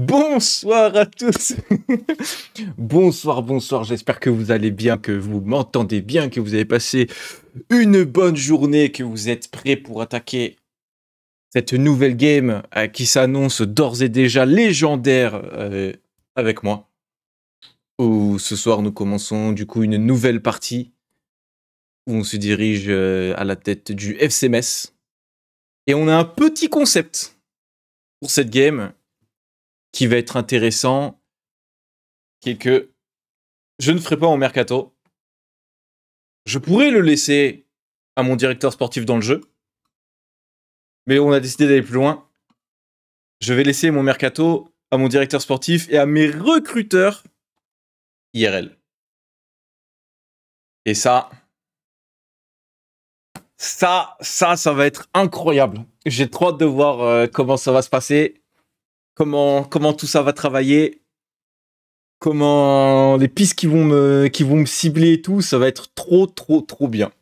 Bonsoir à tous. bonsoir, bonsoir. J'espère que vous allez bien, que vous m'entendez bien, que vous avez passé une bonne journée, que vous êtes prêts pour attaquer cette nouvelle game euh, qui s'annonce d'ores et déjà légendaire euh, avec moi. Où ce soir nous commençons du coup une nouvelle partie où on se dirige euh, à la tête du FC Metz. Et on a un petit concept pour cette game qui va être intéressant, qui est que je ne ferai pas mon mercato. Je pourrais le laisser à mon directeur sportif dans le jeu, mais on a décidé d'aller plus loin. Je vais laisser mon mercato à mon directeur sportif et à mes recruteurs IRL. Et ça, ça, ça, ça va être incroyable. J'ai trop hâte de voir euh, comment ça va se passer, comment, tout ça va travailler, comment les pistes qui vont me, cibler et tout, ça va être trop, trop, trop bien.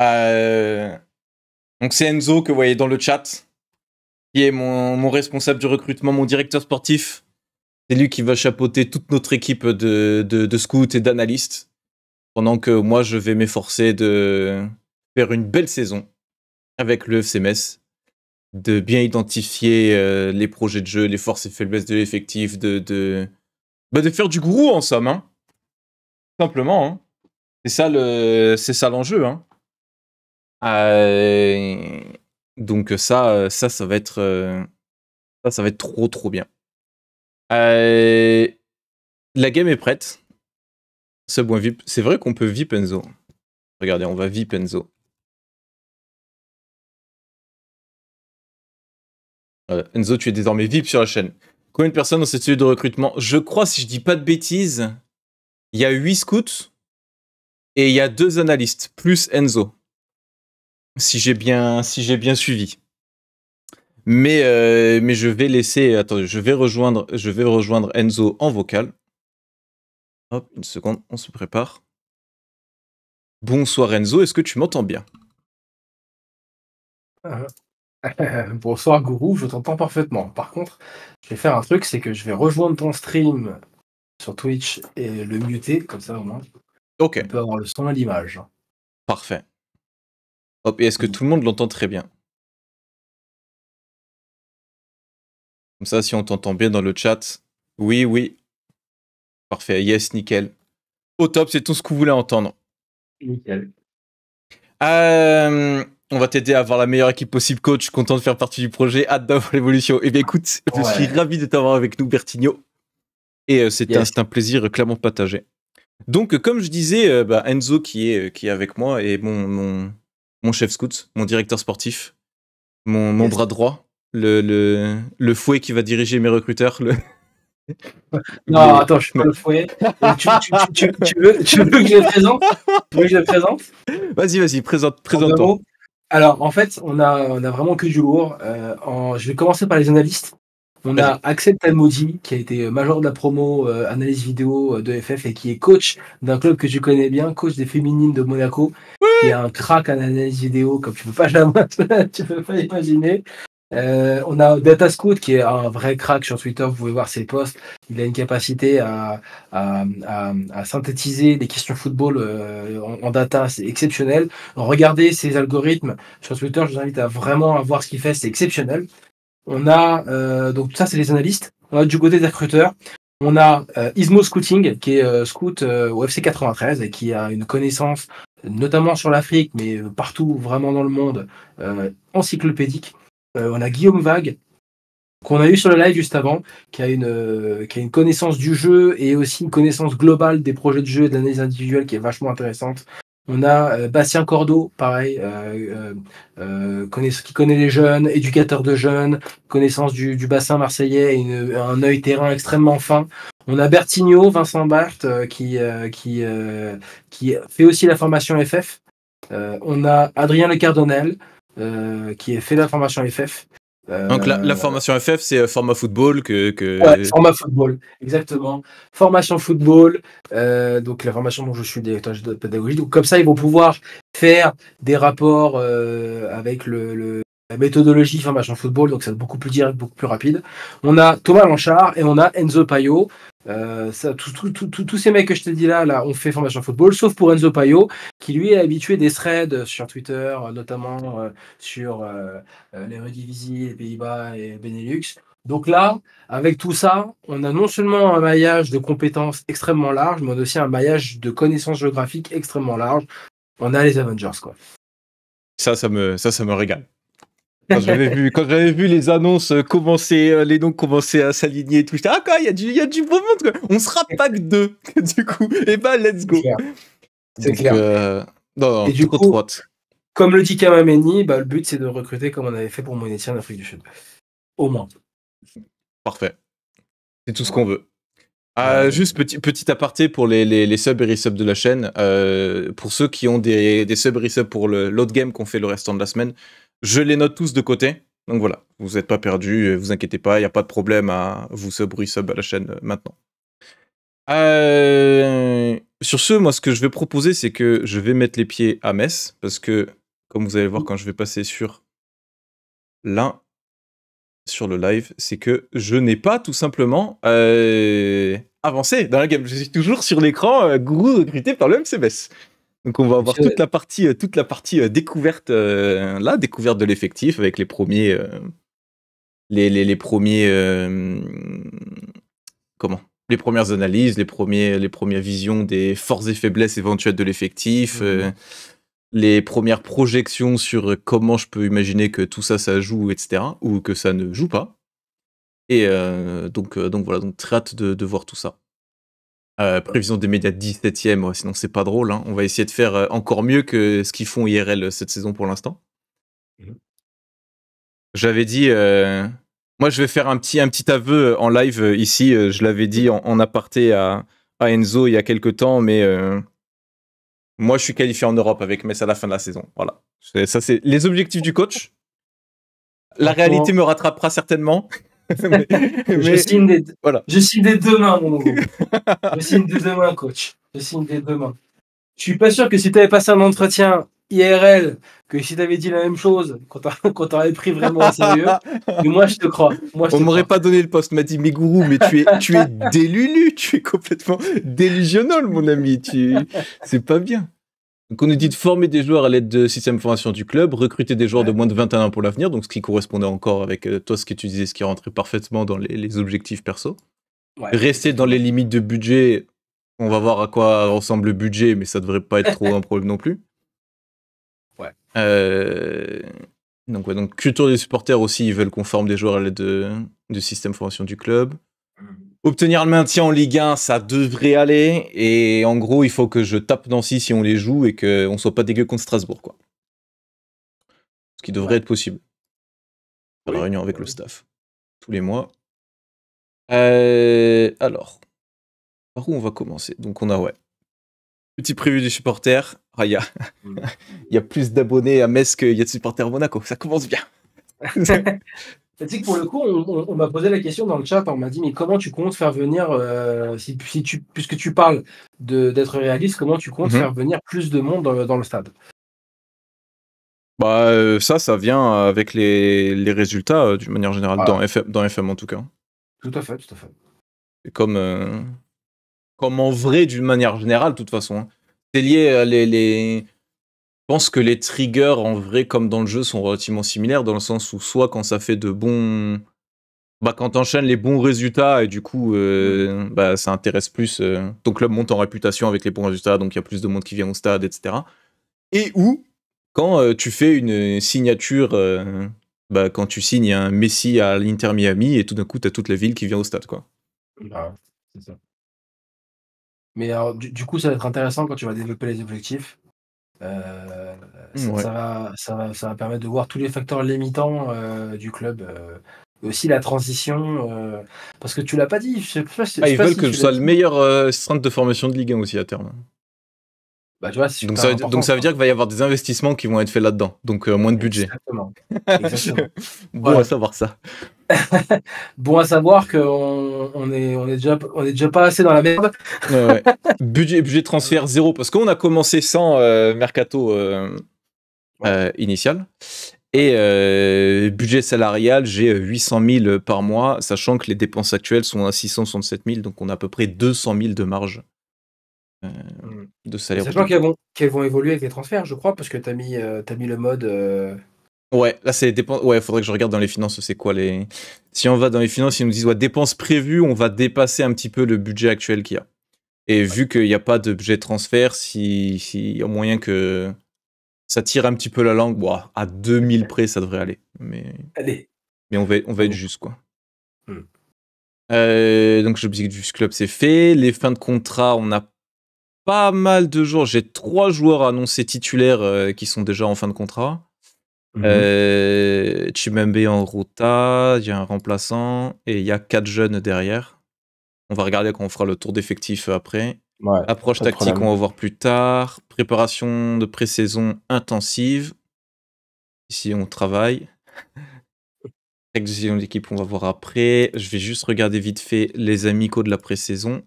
Euh, donc c'est Enzo que vous voyez dans le chat, qui est mon, responsable du recrutement, mon directeur sportif. C'est lui qui va chapeauter toute notre équipe de, de, de scouts et d'analystes, pendant que moi je vais m'efforcer de faire une belle saison avec le FCMS, de bien identifier euh, les projets de jeu, les forces et faiblesses de l'effectif, de, de, bah, de faire du gourou en somme. Hein. Simplement. Hein. C'est ça le, l'enjeu. Hein. Euh, donc ça, ça, ça va être, euh, ça, va être trop, trop bien. La game est prête. C'est vrai qu'on peut VIP Enzo. Regardez, on va VIP Enzo. Euh, Enzo, tu es désormais VIP sur la chaîne. Combien de personnes dans cette cellule de recrutement? Je crois, si je dis pas de bêtises, il y a 8 scouts et il y a deux analystes, plus Enzo. Si j'ai bien, si bien suivi. Mais, euh, mais je vais laisser. Attendez, je vais rejoindre, je vais rejoindre Enzo en vocal. Hop, une seconde, on se prépare. Bonsoir Enzo, est-ce que tu m'entends bien? Euh, Bonsoir Gourou, je t'entends parfaitement. Par contre, je vais faire un truc, c'est que je vais rejoindre ton stream sur Twitch et le muter, comme ça au moins Ok, on peut avoir le son et l'image. parfait. Hop, et est-ce que tout le monde l'entend très bien? Comme ça, si on t'entend bien dans le chat, oui, oui. Parfait, yes, nickel. Au top, c'est tout ce que vous voulez entendre. Nickel. Euh, on va t'aider à avoir la meilleure équipe possible, coach. Content de faire partie du projet. Hâte d'avoir l'évolution. Eh bien, écoute, je suis ravi de t'avoir avec nous, Bertigno. Et euh, c'est un, Yes. c'est un plaisir euh, clairement partagé. Donc, euh, comme je disais, euh, bah, Enzo qui est, qui est avec moi et mon, mon, mon chef scout, mon directeur sportif, mon, mon Yes. bras droit, le, le, le fouet qui va diriger mes recruteurs. Le... Non, attends, je suis pas le fouet. Tu, tu- tu- tu- tu veux, tu veux que je le présente? Tu veux que je le présente? Vas-y, vas-y, présente, présente-toi. Alors, en fait, on a, on a vraiment que du lourd. Euh, en- je vais commencer par les analystes. On a Axel Talmodi, qui a été major de la promo euh, analyse vidéo euh, de FF et qui est coach d'un club que tu connais bien, coach des féminines de Monaco, qui est un crack en analyse vidéo comme tu peux pas jamais, tu peux pas imaginer. Euh, on a Data Scout qui est un vrai crack sur Twitter, vous pouvez voir ses posts. Il a une capacité à, synthétiser des questions football euh, en, data, c'est exceptionnel. Regardez ses algorithmes sur Twitter, je vous invite à vraiment à voir ce qu'il fait, c'est exceptionnel. On a euh, donc ça c'est les analystes. On a du côté. On a euh, Ismo Scouting qui est scout au FC 93 et qui a une connaissance notamment sur l'Afrique mais partout vraiment dans le monde encyclopédique. Euh, on a Guillaume Vague qu'on a eu sur le live juste avant, qui a une euh, qui a une connaissance du jeu et aussi une connaissance globale des projets de jeu et de l'analyse individuelle qui est vachement intéressante. On a euh, Bastien Cordeau, pareil, qui connaît les jeunes, éducateur de jeunes, connaissance du, bassin marseillais et un œil terrain extrêmement fin. On a Bertigno, Vincent Barthes, qui, qui, qui fait aussi la formation FF. On a Adrien Le Cardonnel, qui a fait la formation FF. Euh, Donc, la, la formation FF, c'est euh, format football que. que... Ouais, format football, exactement. Formation football, euh, donc la formation dont je suis directeur de pédagogie. Donc comme ça, ils vont pouvoir faire des rapports euh, avec le, le- méthodologie formation football, donc c'est beaucoup plus direct, beaucoup plus rapide. On a Thomas Lanchard et on a Enzo Payo. Euh, tous ces mecs que je t'ai dit là, là, ont fait formation football, sauf pour Enzo Payo, qui lui est habitué des threads sur Twitter, notamment euh, sur euh, les Redivisie, les Pays-Bas et Benelux. Donc là, avec tout ça, on a non seulement un maillage de compétences extrêmement large, mais aussi un maillage de connaissances géographiques extrêmement large. On a les Avengers, quoi. Ça, ça me, ça, ça me régale. Quand j'avais vu, quand j'avais vu les annonces commencer, euh, les noms commencer à s'aligner et tout, j'étais ah quoi, il y a du, il y a du beau monde. Quoi. On sera pas que deux, du coup. Et bah let's go. C'est clair. Euh, non, non, et du coup, comme le dit Kamameni, bah, le but c'est de recruter comme on avait fait pour Monétier en Afrique du Sud. Au moins. Parfait. C'est tout ce qu'on veut. Ah, juste petit, petit aparté pour les, les, les subs et resubs de la chaîne. Euh, pour ceux qui ont des, des subs et resubs pour l'autre game qu'on fait le restant de la semaine, je les note tous de côté. Donc voilà, vous n'êtes pas perdus, euh, vous inquiétez pas, il n'y a pas de problème à vous sub resub à la chaîne euh, maintenant. sur ce, moi, ce que je vais proposer, c'est que je vais mettre les pieds à Metz, parce que, comme vous allez voir quand je vais passer sur l'un, sur le live, c'est que je n'ai pas tout simplement euh, avancé dans la game. Je suis toujours sur l'écran, euh, gourou recruté par le MCBS. Donc on va avoir toute la partie, euh, toute la partie découverte là, découverte de l'effectif avec les premiers, les, les, premiers, comment, les premières analyses, les premiers, les premières visions des forces et faiblesses éventuelles de l'effectif. Mmh les premières projections sur comment je peux imaginer que tout ça, ça joue, etc. Ou que ça ne joue pas. Et euh, donc, euh, donc voilà, donc très hâte de, voir tout ça. Euh, prévision des médias 17ème, sinon c'est pas drôle. Hein. On va essayer de faire encore mieux que ce qu'ils font IRL cette saison pour l'instant. Mmh. J'avais dit, moi je vais faire un petit, un petit aveu en live ici. je l'avais dit en, aparté à, à, Enzo il y a quelques temps, mais moi, je suis qualifié en Europe avec Metz à la fin de la saison. Voilà. Ça, c'est les objectifs du coach. La réalité me rattrapera certainement. je, signe des... voilà. je signe des deux mains, mon gros. je signe des deux mains, coach. Je signe des deux mains. Je suis pas sûr que si tu avais passé un entretien IRL, que si tu avais dit la même chose, quand t'aurais pris vraiment au sérieux, mais moi je te crois. Moi, On m'aurait pas donné le poste, m'a dit, mais gourou, mais tu es, tu es délulu, tu es complètement délusionnel, mon ami, tu, c'est pas bien. Donc on nous dit de former des joueurs à l'aide de système de formation du club, recruter des joueurs de moins de 21 ans pour l'avenir, donc ce qui correspondait encore avec euh, toi ce que tu disais, ce qui rentrait parfaitement dans les, objectifs perso. Rester dans les limites de budget, on va voir à quoi ressemble le budget, mais ça devrait pas être trop un problème non plus. Euh, donc, ouais, donc culture des supporters aussi, ils veulent qu'on forme des joueurs à l'aide de, système de formation du club. Obtenir le maintien en Ligue 1, ça devrait aller. Et en gros, il faut que je tape Nancy si on les joue et qu'on soit pas dégueu contre Strasbourg. Quoi. Ce qui devrait être possible. Dans la réunion avec le staff. Tous les mois. Euh, alors, par où on va commencer? Donc on a, ouais, Petit prévu des supporters. Ah, il mm. y, a plus d'abonnés à Metz qu'il y a de supporters à Monaco. Ça commence bien. tu sais que pour le coup, on, m'a posé la question dans le chat. On m'a dit Mais comment tu comptes faire venir, euh, si, tu, puisque tu parles d'être réaliste, comment tu comptes mhm. faire venir plus de monde dans, le stade? Bah, euh, ça, ça vient avec les, résultats euh, d'une manière générale, dans, FM, dans FM en tout cas. Tout à fait, tout à fait. C'est comme, comme en vrai d'une manière générale, de toute façon. Hein. C'est lié à les, les, pense que les triggers, en vrai, comme dans le jeu, sont relativement similaires, dans le sens où soit quand ça fait de bons... Bah, quand t'enchaînes les bons résultats, et du coup, euh, bah, ça intéresse plus... Euh, ton club monte en réputation avec les bons résultats, donc il y a plus de monde qui vient au stade, etc. Et ou quand euh, tu fais une signature... Bah, quand tu signes un Messi à l'Inter Miami, et tout d'un coup, t'as toute la ville qui vient au stade, quoi. Bah, c'est ça. Mais alors, du, coup, ça va être intéressant quand tu vas développer les objectifs. Euh, ça, va, ça, va, ça, va, permettre de voir tous les facteurs limitants euh, du club. Euh, aussi la transition. parce que tu l'as pas dit. Je sais pas, ah, ils veulent que je sois le meilleur centre de formation de Ligue 1 aussi à terme. Bah, donc, ça veut, donc, ça veut, dire qu'il va y avoir des investissements qui vont être faits là-dedans, donc moins de budget. Exactement. bon à savoir ça. bon à savoir qu'on on est, on est, déjà, on est déjà pas assez dans la merde. budget, budget transfert zéro, parce qu'on a commencé sans euh, mercato euh, euh, initial. Et euh, budget salarial, j'ai 800 000 par mois, sachant que les dépenses actuelles sont à 667 000, donc on a à peu près 200 000 de marge euh, Mm. de salaire. Sachant qu'elles vont, qu'elles vont évoluer avec les transferts, je crois, parce que tu as euh, mis le mode. Ouais, là c'est les dépenses. Ouais, faudrait que je regarde dans les finances, c'est quoi les. Si on va dans les finances, ils nous disent ouais, dépenses prévues, on va dépasser un petit peu le budget actuel qu'il y a. Et vu qu'il n'y a pas de budget transfert, s'il si y a moyen que ça tire un petit peu la langue, bon, à 2000 près, ça devrait aller. Mais, Allez. mais on, va, on va être juste, quoi. Hmm. Euh, donc, l'objectif du club, c'est fait. Les fins de contrat, on a pas mal de jours. J'ai trois joueurs annoncés titulaires euh, qui sont déjà en fin de contrat. Mhm. Euh, Chimembe en rota, il y a un remplaçant et il y a quatre jeunes derrière. On va regarder quand on fera le tour d'effectifs après. Ouais. Approche tactique, on va voir plus tard. Préparation de pré-saison intensive. Ici, on travaille. De décision d'équipe, on va voir après. Je vais juste regarder vite fait les amicaux de la pré-saison.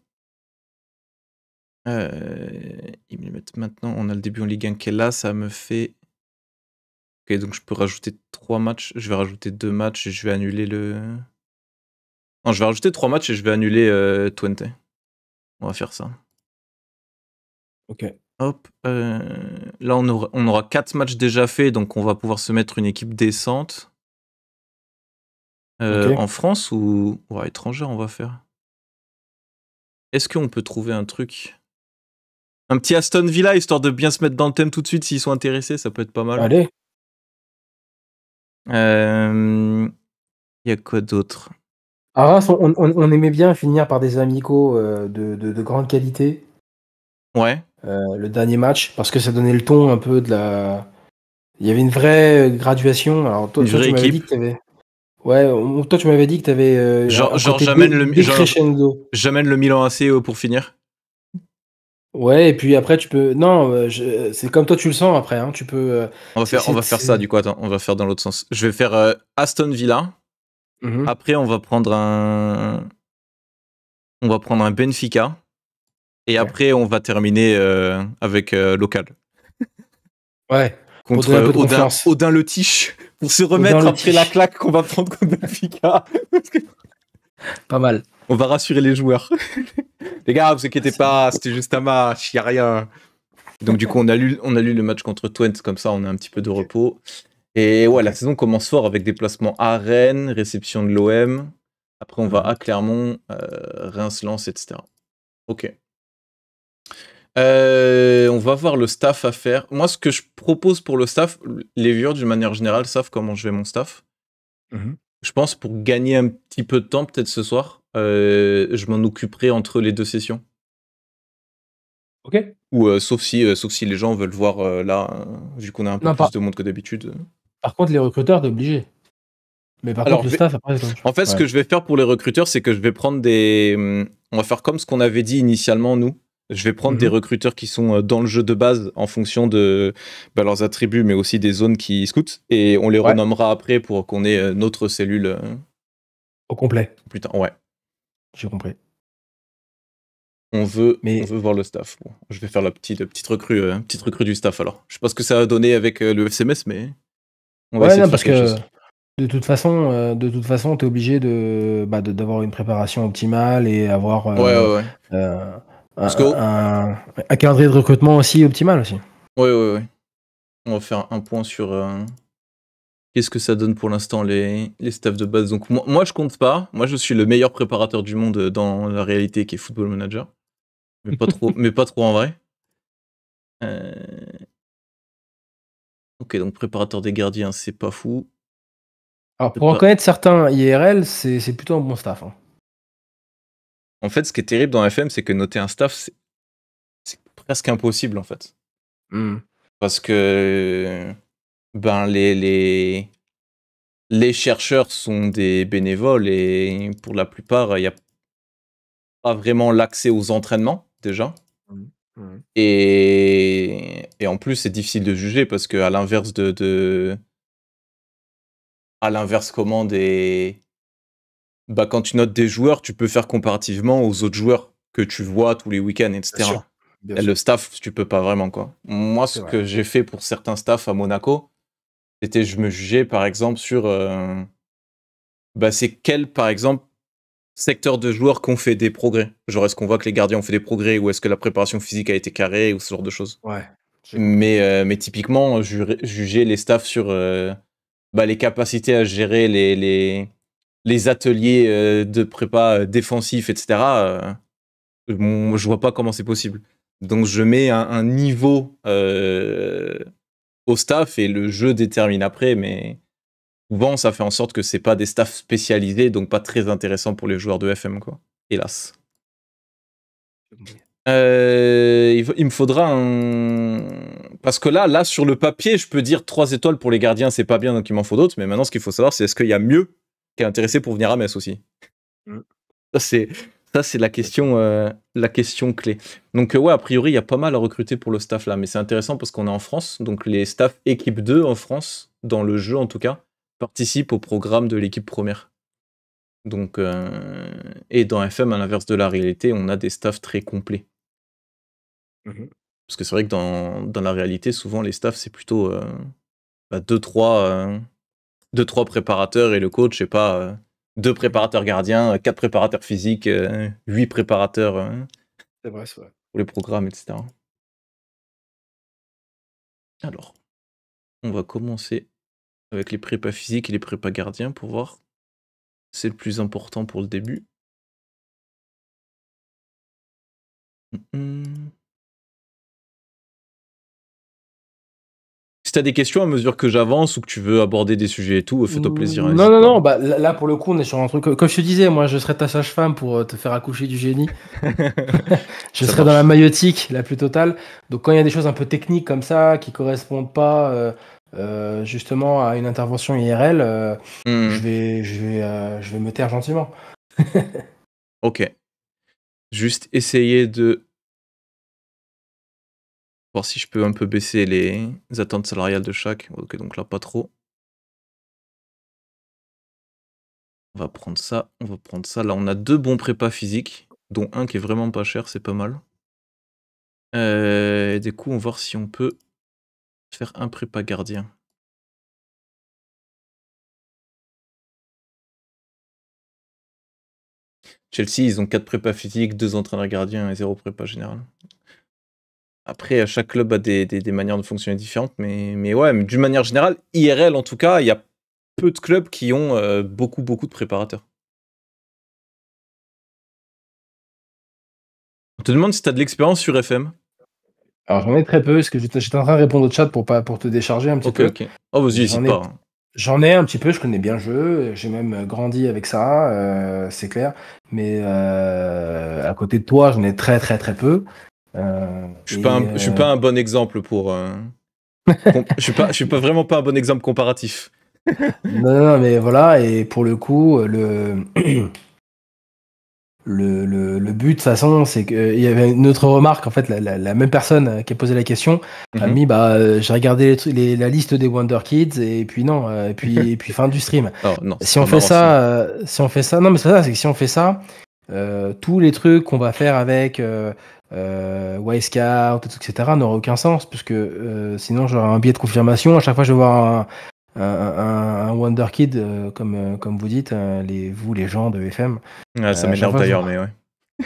Euh, ils me mettent maintenant. On a le début en Ligue 1 qui est là. Ça me fait. Ok, donc je peux rajouter trois matchs. Je vais rajouter deux matchs et je vais annuler le. Non, je vais rajouter trois matchs et je vais annuler euh, Twente. On va faire ça. Ok. Hop. euh, là, on aura, on aura quatre matchs déjà faits, donc on va pouvoir se mettre une équipe décente. Euh. En France ou, ou à l'étranger, on va faire? Est-ce qu'on peut trouver un truc? Un petit Aston Villa, histoire de bien se mettre dans le thème tout de suite s'ils sont intéressés, ça peut être pas mal. Allez. Euh, Il y a quoi d'autre? Arras, on, on- on aimait bien finir par des amicaux euh, de, de- de grande qualité. Ouais. euh, le dernier match, parce que ça donnait le ton un peu de la. Il y avait une vraie graduation. Alors toi, Une toi, vraie tu m'avais dit équipe. que t'avais. Ouais, toi tu m'avais dit que t'avais. Euh, Genre- j'amène le- genre- le Milan AC euh, pour finir. Ouais, et puis après tu peux. Non, euh, je- c'est comme toi tu le sens après. Hein, tu peux. euh, On va C'est- faire, on va faire c'est- ça du coup. Attends, on va faire dans l'autre sens. Je vais faire euh, Aston Villa. mhm. Après, on va prendre un. On va prendre un Benfica. Et Ok. après, on va terminer euh, avec euh, local. Ouais. Contre donner un peu de Odin, confiance. Odin le Tiche. Pour se remettre le après Tiche. la claque qu'on va prendre contre Benfica. Pas mal. On va rassurer les joueurs. les gars, vous inquiétez pas, c'était juste un match, il a rien. Donc du coup, on a, lu, on a lu le match contre Twente, comme ça on a un petit peu de repos. Et ouais, la saison commence fort avec déplacement à Rennes, réception de l'OM. Après, on va Mhm. à Clermont, euh, Reims, Lens, etc. Ok. Euh, on va voir le staff à faire. Moi, ce que je propose pour le staff, les viewers d'une manière générale savent comment je vais mon staff. Mhm. Je pense pour gagner un petit peu de temps, peut-être ce soir, euh, je m'en occuperai entre les deux sessions. Ok. Ou euh, sauf si, euh, sauf si les gens veulent voir euh, là, euh, vu qu'on a un peu Non, plus de monde que d'habitude. Par contre, les recruteurs, t'es obligé. Mais par Alors, contre, le staff, après, c'est En fait, ce que je vais faire pour les recruteurs, c'est que je vais prendre des. hum, On va faire comme ce qu'on avait dit initialement, nous. Je vais prendre Mhm. des recruteurs qui sont dans le jeu de base en fonction de bah, leurs attributs, mais aussi des zones qui scoutent. Et on les Ouais. renommera après pour qu'on ait notre cellule Au complet. plus tard. Ouais. J'ai compris. On veut, Mais- on veut voir le staff. Bon, je vais faire la petite, petite, recrue, euh, petite recrue du staff alors. Je sais pas ce que ça va donner avec euh, le FCMS, mais. On va Ouais, essayer non, de parce faire quelque que chose. de toute façon, euh, de toute façon, t'es obligé de bah, d'avoir une préparation optimale et avoir euh, Ouais, ouais, ouais. euh, un, Parce que- un- un calendrier de recrutement aussi optimal aussi. Ouais, ouais, ouais. On va faire un point sur qu'est-ce que ça donne pour l'instant les, les staffs de base? Donc, moi, moi, je compte pas. Moi, je suis le meilleur préparateur du monde dans la réalité qui est Football Manager. Mais pas trop, mais pas trop en vrai. Euh, Ok, donc préparateur des gardiens, c'est pas fou. Alors pour reconnaître certains IRL, c'est plutôt un bon staff. hein. En fait, ce qui est terrible dans FM, c'est que noter un staff, c'est c'est presque impossible en fait. Parce que ben, les, les, les chercheurs sont des bénévoles et pour la plupart, il n'y a pas vraiment l'accès aux entraînements déjà. Et, et en plus, c'est difficile de juger parce que à l'inverse de, de- à l'inverse comment des bah quand tu notes des joueurs, tu peux faire comparativement aux autres joueurs que tu vois tous les week-ends, etc. sûr. Bien Et sûr. Le staff, tu peux pas vraiment quoi. Moi, ce vrai. que j'ai fait pour certains staffs à Monaco, C'était, je me jugeais par exemple sur. euh, bah, c'est quel, par exemple, secteur de joueurs qu'on fait des progrès? Genre, est-ce qu'on voit que les gardiens ont fait des progrès ou est-ce que la préparation physique a été carrée ou ce genre de choses? Ouais. mais, euh, mais typiquement, ju- juger les staffs sur euh, bah, les capacités à gérer les, les, les ateliers euh, de prépa défensifs, etc., bon, je vois pas comment c'est possible. Donc je mets un, un niveau au staff et le jeu détermine après, mais souvent ça fait en sorte que c'est pas des staffs spécialisés, donc pas très intéressant pour les joueurs de FM, quoi. Hélas. Euh, il, me faudra un. Parce que là, là, sur le papier, je peux dire 3 étoiles pour les gardiens, c'est pas bien, donc il m'en faut d'autres. Mais maintenant, ce qu'il faut savoir, c'est est-ce qu'il y a mieux qui est intéressé pour venir à Metz aussi? Mm. Ça, c'est. Ça, c'est la question, euh, la question clé. Donc, euh, ouais, a priori, il y a pas mal à recruter pour le staff là, mais c'est intéressant parce qu'on est en France. Donc, les staffs équipe 2 en France, dans le jeu en tout cas, participent au programme de l'équipe première. Donc, euh, et dans FM, à l'inverse de la réalité, on a des staffs très complets. Mhm. Parce que c'est vrai que dans, dans la réalité, souvent, les staffs, c'est plutôt 2-3 préparateurs et le coach, je sais pas, 2 préparateurs gardiens, 4 préparateurs physiques, 8 préparateurs euh, C'est vrai, c'est vrai. pour les programmes, etc. Alors, on va commencer avec les prépas physiques et les prépas gardiens pour voir. C'est le plus important pour le début. Hum, hum. Si t'as des questions à mesure que j'avance ou que tu veux aborder des sujets et tout, fais-toi plaisir. hein, Non, non, non, bah, là, pour le coup, on est sur un truc. Comme je te disais, moi, je serais ta sage-femme pour euh, te faire accoucher du génie. Je serais dans la maïotique la plus totale. Donc, quand il y a des choses un peu techniques comme ça, qui correspondent pas euh, euh, justement à une intervention IRL, euh, Hum, je, vais, je, vais, euh, je vais me taire gentiment. Ok. Juste essayer de voir si je peux un peu baisser les attentes salariales de chaque. Ok, donc là, pas trop. On va prendre ça, on va prendre ça. Là, on a deux bons prépas physiques, dont un qui est vraiment pas cher, c'est pas mal. Euh, et du coup, on va voir si on peut faire un prépa gardien. Chelsea, ils ont 4 prépas physiques, 2 entraîneurs gardiens et 0 prépa général. Après, euh, chaque club a des, des- des manières de fonctionner différentes, mais, mais ouais, mais d'une manière générale, IRL en tout cas, il y a peu de clubs qui ont euh, beaucoup, beaucoup de préparateurs. On te demande si tu as de l'expérience sur FM. Alors, j'en ai très peu, parce que j'étais en train de répondre au chat pour, pas, pour te décharger un petit Ok, peu. ok. Oh, vas-y, n'hésite pas. hein. J'en ai un petit peu, je connais bien le jeu, j'ai même grandi avec ça, euh, c'est clair. Mais euh, à côté de toi, j'en ai très très très peu. Euh, Je je suis euh, pas un bon exemple pour. euh, je suis pas, je suis pas vraiment pas un bon exemple comparatif. Non, mais voilà, et pour le coup, le, le, le, le but, de toute façon, c'est qu'il y avait une autre remarque, en fait, la, la, la même personne qui a posé la question a Mhm. mis, bah, euh, j'ai regardé les, trucs- les- la liste des Wonder Kids, et puis non, et puis, et puis fin du stream. Oh, non, Si on fait marrant, ça, euh, si on fait ça, non, mais c'est ça, c'est que si on fait ça, euh, tous les trucs qu'on va faire avec euh, Wisecout, etc., n'aura aucun sens, puisque euh, sinon j'aurai un biais de confirmation. À chaque fois, je vais voir un, un, Wonder Kid, euh, comme, euh, comme vous dites, euh, les, vous, les gens de FM. Ça m'énerve vois- d'ailleurs, mais ouais.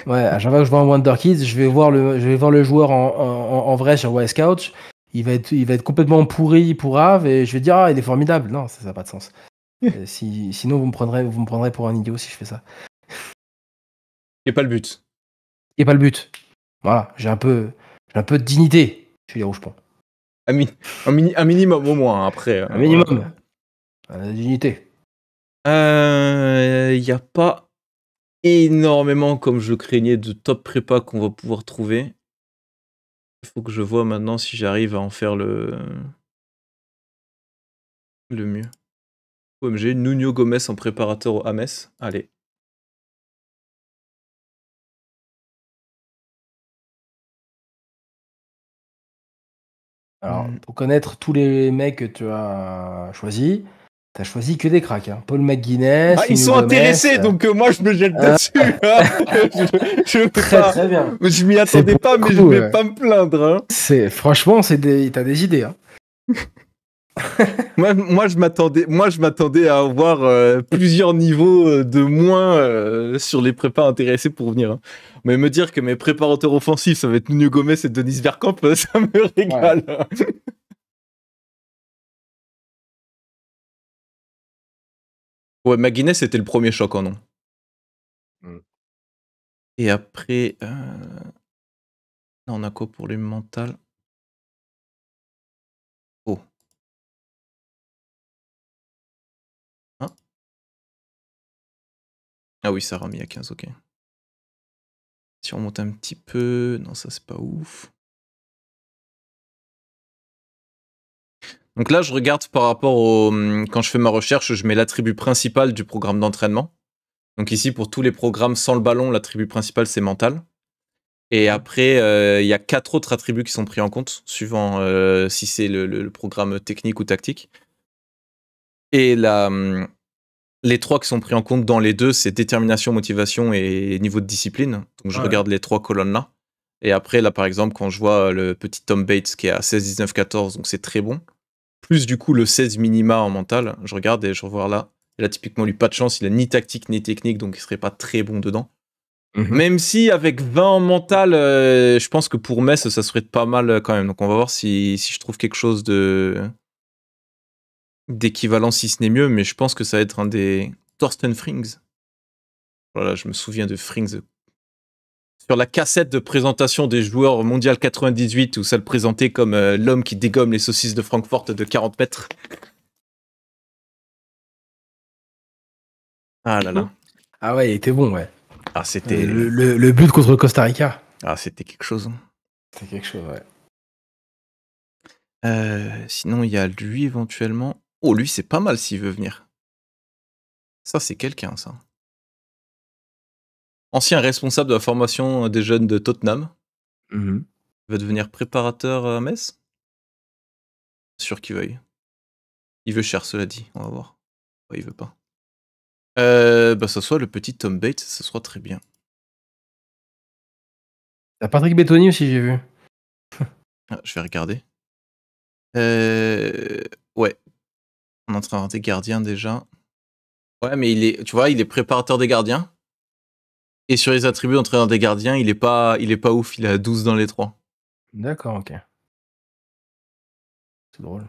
Ouais, à chaque fois que je vois un Wonder Kid, je vais voir le, je vais voir le joueur en, en, en vrai sur Wisecout. Il va, être, il va être complètement pourri pour Ave et je vais dire, ah, il est formidable. Non, ça n'a pas de sens. Si, sinon, vous me, prendrez, vous me prendrez pour un idiot si je fais ça. C'est pas le but. Et pas le but. Voilà, j'ai un peu, j'ai un peu de dignité chez les rouge-ponts. Un, mi- un mini- un minimum au moins, hein, après. Un minimum. Euh, dignité. Il n'y a pas énormément, comme je craignais, de top prépa qu'on va pouvoir trouver. Il faut que je vois maintenant si j'arrive à en faire le, le mieux. OMG, Nuno Gomez en préparateur au Ames. Allez. Alors, Mm. pour connaître tous les mecs que tu as choisis, tu as choisi que des cracks. hein. Paul McGuinness. Ah, ils sont intéressés, euh, donc euh, moi je me jette euh, dessus. je je veux Très pas- très bien. je m'y attendais pas, mais je vais ouais. pas me plaindre. hein. C'est franchement, c'est des, t'as des idées. Hein. moi, moi, je m'attendais, moi, je m'attendais à avoir euh, plusieurs niveaux euh, de moins euh, sur les prépas intéressés pour venir. Hein. Mais me dire que mes préparateurs offensifs, ça va être Nuno Gomez et Denis Bergkamp, ça me régale. Ouais, McGuinness, c'était le premier choc en nom. Mm. Et après, euh... là, on a quoi pour les mentales? Oh. Hein? Ah oui, ça remis à 15, ok. Si on monte un petit peu... Non, ça c'est pas ouf. Donc là, je regarde par rapport au... hum, Quand je fais ma recherche, je mets l'attribut principal du programme d'entraînement. Donc ici, pour tous les programmes sans le ballon, l'attribut principal, c'est mental. Et après, euh, il y a quatre autres attributs qui sont pris en compte, suivant euh, si c'est le, le- programme technique ou tactique. Et la, hum, les trois qui sont pris en compte dans les deux, c'est détermination, motivation et niveau de discipline. Donc je Ouais. regarde les trois colonnes là. Et après, là, par exemple, quand je vois le petit Tom Bates qui est à 16, 19, 14, donc c'est très bon. Plus du coup le 16 minima en mental, je regarde et je revois là. Et là, typiquement, lui, pas de chance, il a ni tactique ni technique, donc il serait pas très bon dedans. Mhm. Même si avec 20 en mental, euh, je pense que pour Metz, ça serait pas mal euh, quand même. Donc on va voir si, si je trouve quelque chose de d'équivalent, si ce n'est mieux. Mais je pense que ça va être un des Thorsten Frings. Voilà, je me souviens de Frings. Sur la cassette de présentation des joueurs mondial 98, où ça le présentait comme euh, l'homme qui dégomme les saucisses de Francfort de 40 mètres. Ah là là. Ah ouais, il était bon, ouais. Ah, c'était Le, le- le but contre Costa Rica. ah, c'était quelque chose. C'est quelque chose, ouais. Euh, sinon, il y a lui éventuellement. Oh, lui, c'est pas mal s'il veut venir. Ça, c'est quelqu'un, ça. Ancien responsable de la formation des jeunes de Tottenham. Mhm. Il va devenir préparateur à Metz? Sûr qu'il veuille. Il veut cher, cela dit. On va voir. Ouais, il veut pas. Euh, bah, ça soit le petit Tom Bates, ça sera très bien. T'as Patrick Bettoni aussi, j'ai vu. Ah, je vais regarder. Euh, ouais. On est en train de regarder gardien déjà. Ouais, mais il est, tu vois, il est préparateur des gardiens. Et sur les attributs d'entraîneur des gardiens, il est pas, il est pas ouf. Il a 12 dans les trois. D'accord, ok. C'est drôle.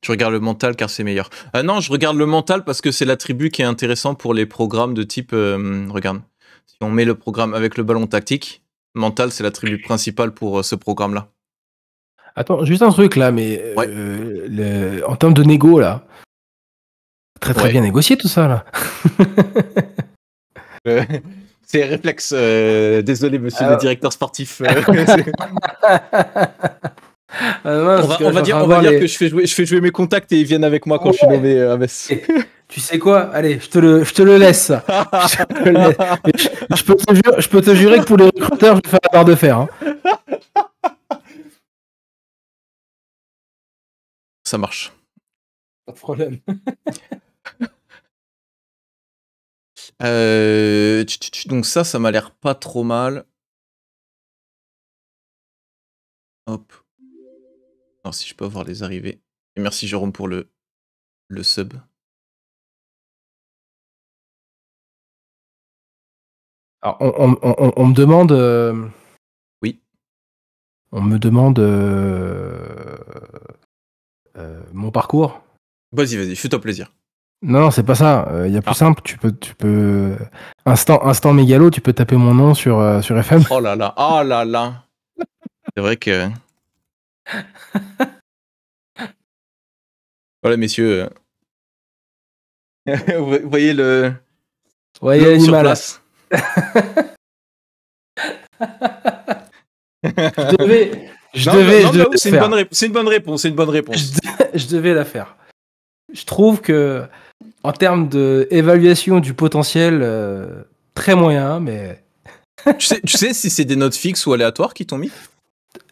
Tu regardes le mental car c'est meilleur. Ah non, je regarde le mental parce que c'est l'attribut qui est intéressant pour les programmes de type. euh, regarde, si on met le programme avec le ballon tactique, mental c'est l'attribut principal pour euh, ce programme-là. Attends, juste un truc là, mais Ouais. euh, le- en termes de négo là, très très Ouais. bien négocié tout ça là. Euh, c'est réflexe. euh, désolé, monsieur le directeur sportif. Ah, on va, on dire, on va dire que je fais, jouer, je fais jouer mes contacts et ils viennent avec moi quand je suis nommé à Metz. Tu sais quoi? Allez, je te le, je te le laisse. ça. Je, te le laisse. Mais je- je peux te jurer, je peux te jurer que pour les recruteurs, je vais faire la barre de fer. hein. Ça marche. Pas de problème. Euh, donc ça, ça m'a l'air pas trop mal. Hop. Alors si je peux avoir les arrivées. Et merci Jérôme pour le, le sub. Alors, on, on- on- on me demande. euh, Oui. On me demande euh, mon parcours. Vas-y, vas-y, fais-toi plaisir. Non, non, c'est pas ça. Il y a plus Ah. simple. Tu peux, tu peux. Instant, instant mégalo, tu peux taper mon nom sur, euh, sur FM. Oh là là, oh là là. C'est vrai que. Voilà, messieurs. euh, Vous voyez le. A l'homme sur place. Je devais. Je Non, devais, non, je non, devais c'est une, bonne réponse, c'est une bonne réponse. C'est une bonne réponse. je, de- je devais la faire. Je trouve que, en termes d'évaluation du potentiel, euh, très moyen, mais. tu, sais, tu sais si c'est des notes fixes ou aléatoires qui t'ont mis?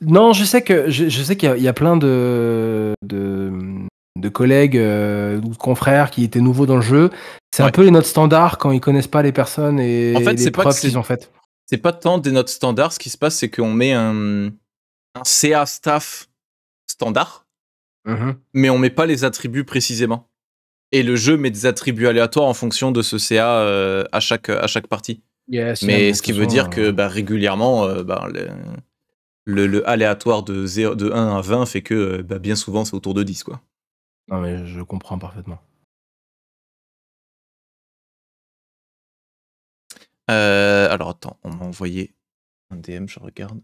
Non, je sais que je, je sais qu'il y, a- il y a plein de, de, de collègues euh, ou de confrères qui étaient nouveaux dans le jeu. C'est un peu les notes standards quand ils connaissent pas les personnes et En fait, les pas que preuves qu'ils ont faites. c'est pas tant des notes standards. Ce qui se passe, c'est qu'on met un, un CA staff standard Mhm. mais on met pas les attributs précisément. Et le jeu met des attributs aléatoires en fonction de ce CA euh, à, chaque, à chaque partie. Yes, Mais ce qui veut dire euh, que bah, régulièrement, euh, bah, le, le- le aléatoire de, 0 de 1 à 20 fait que euh, bah, bien souvent c'est autour de 10. Quoi. Non, mais je comprends parfaitement. Euh, alors attends, on m'a envoyé un DM, je regarde.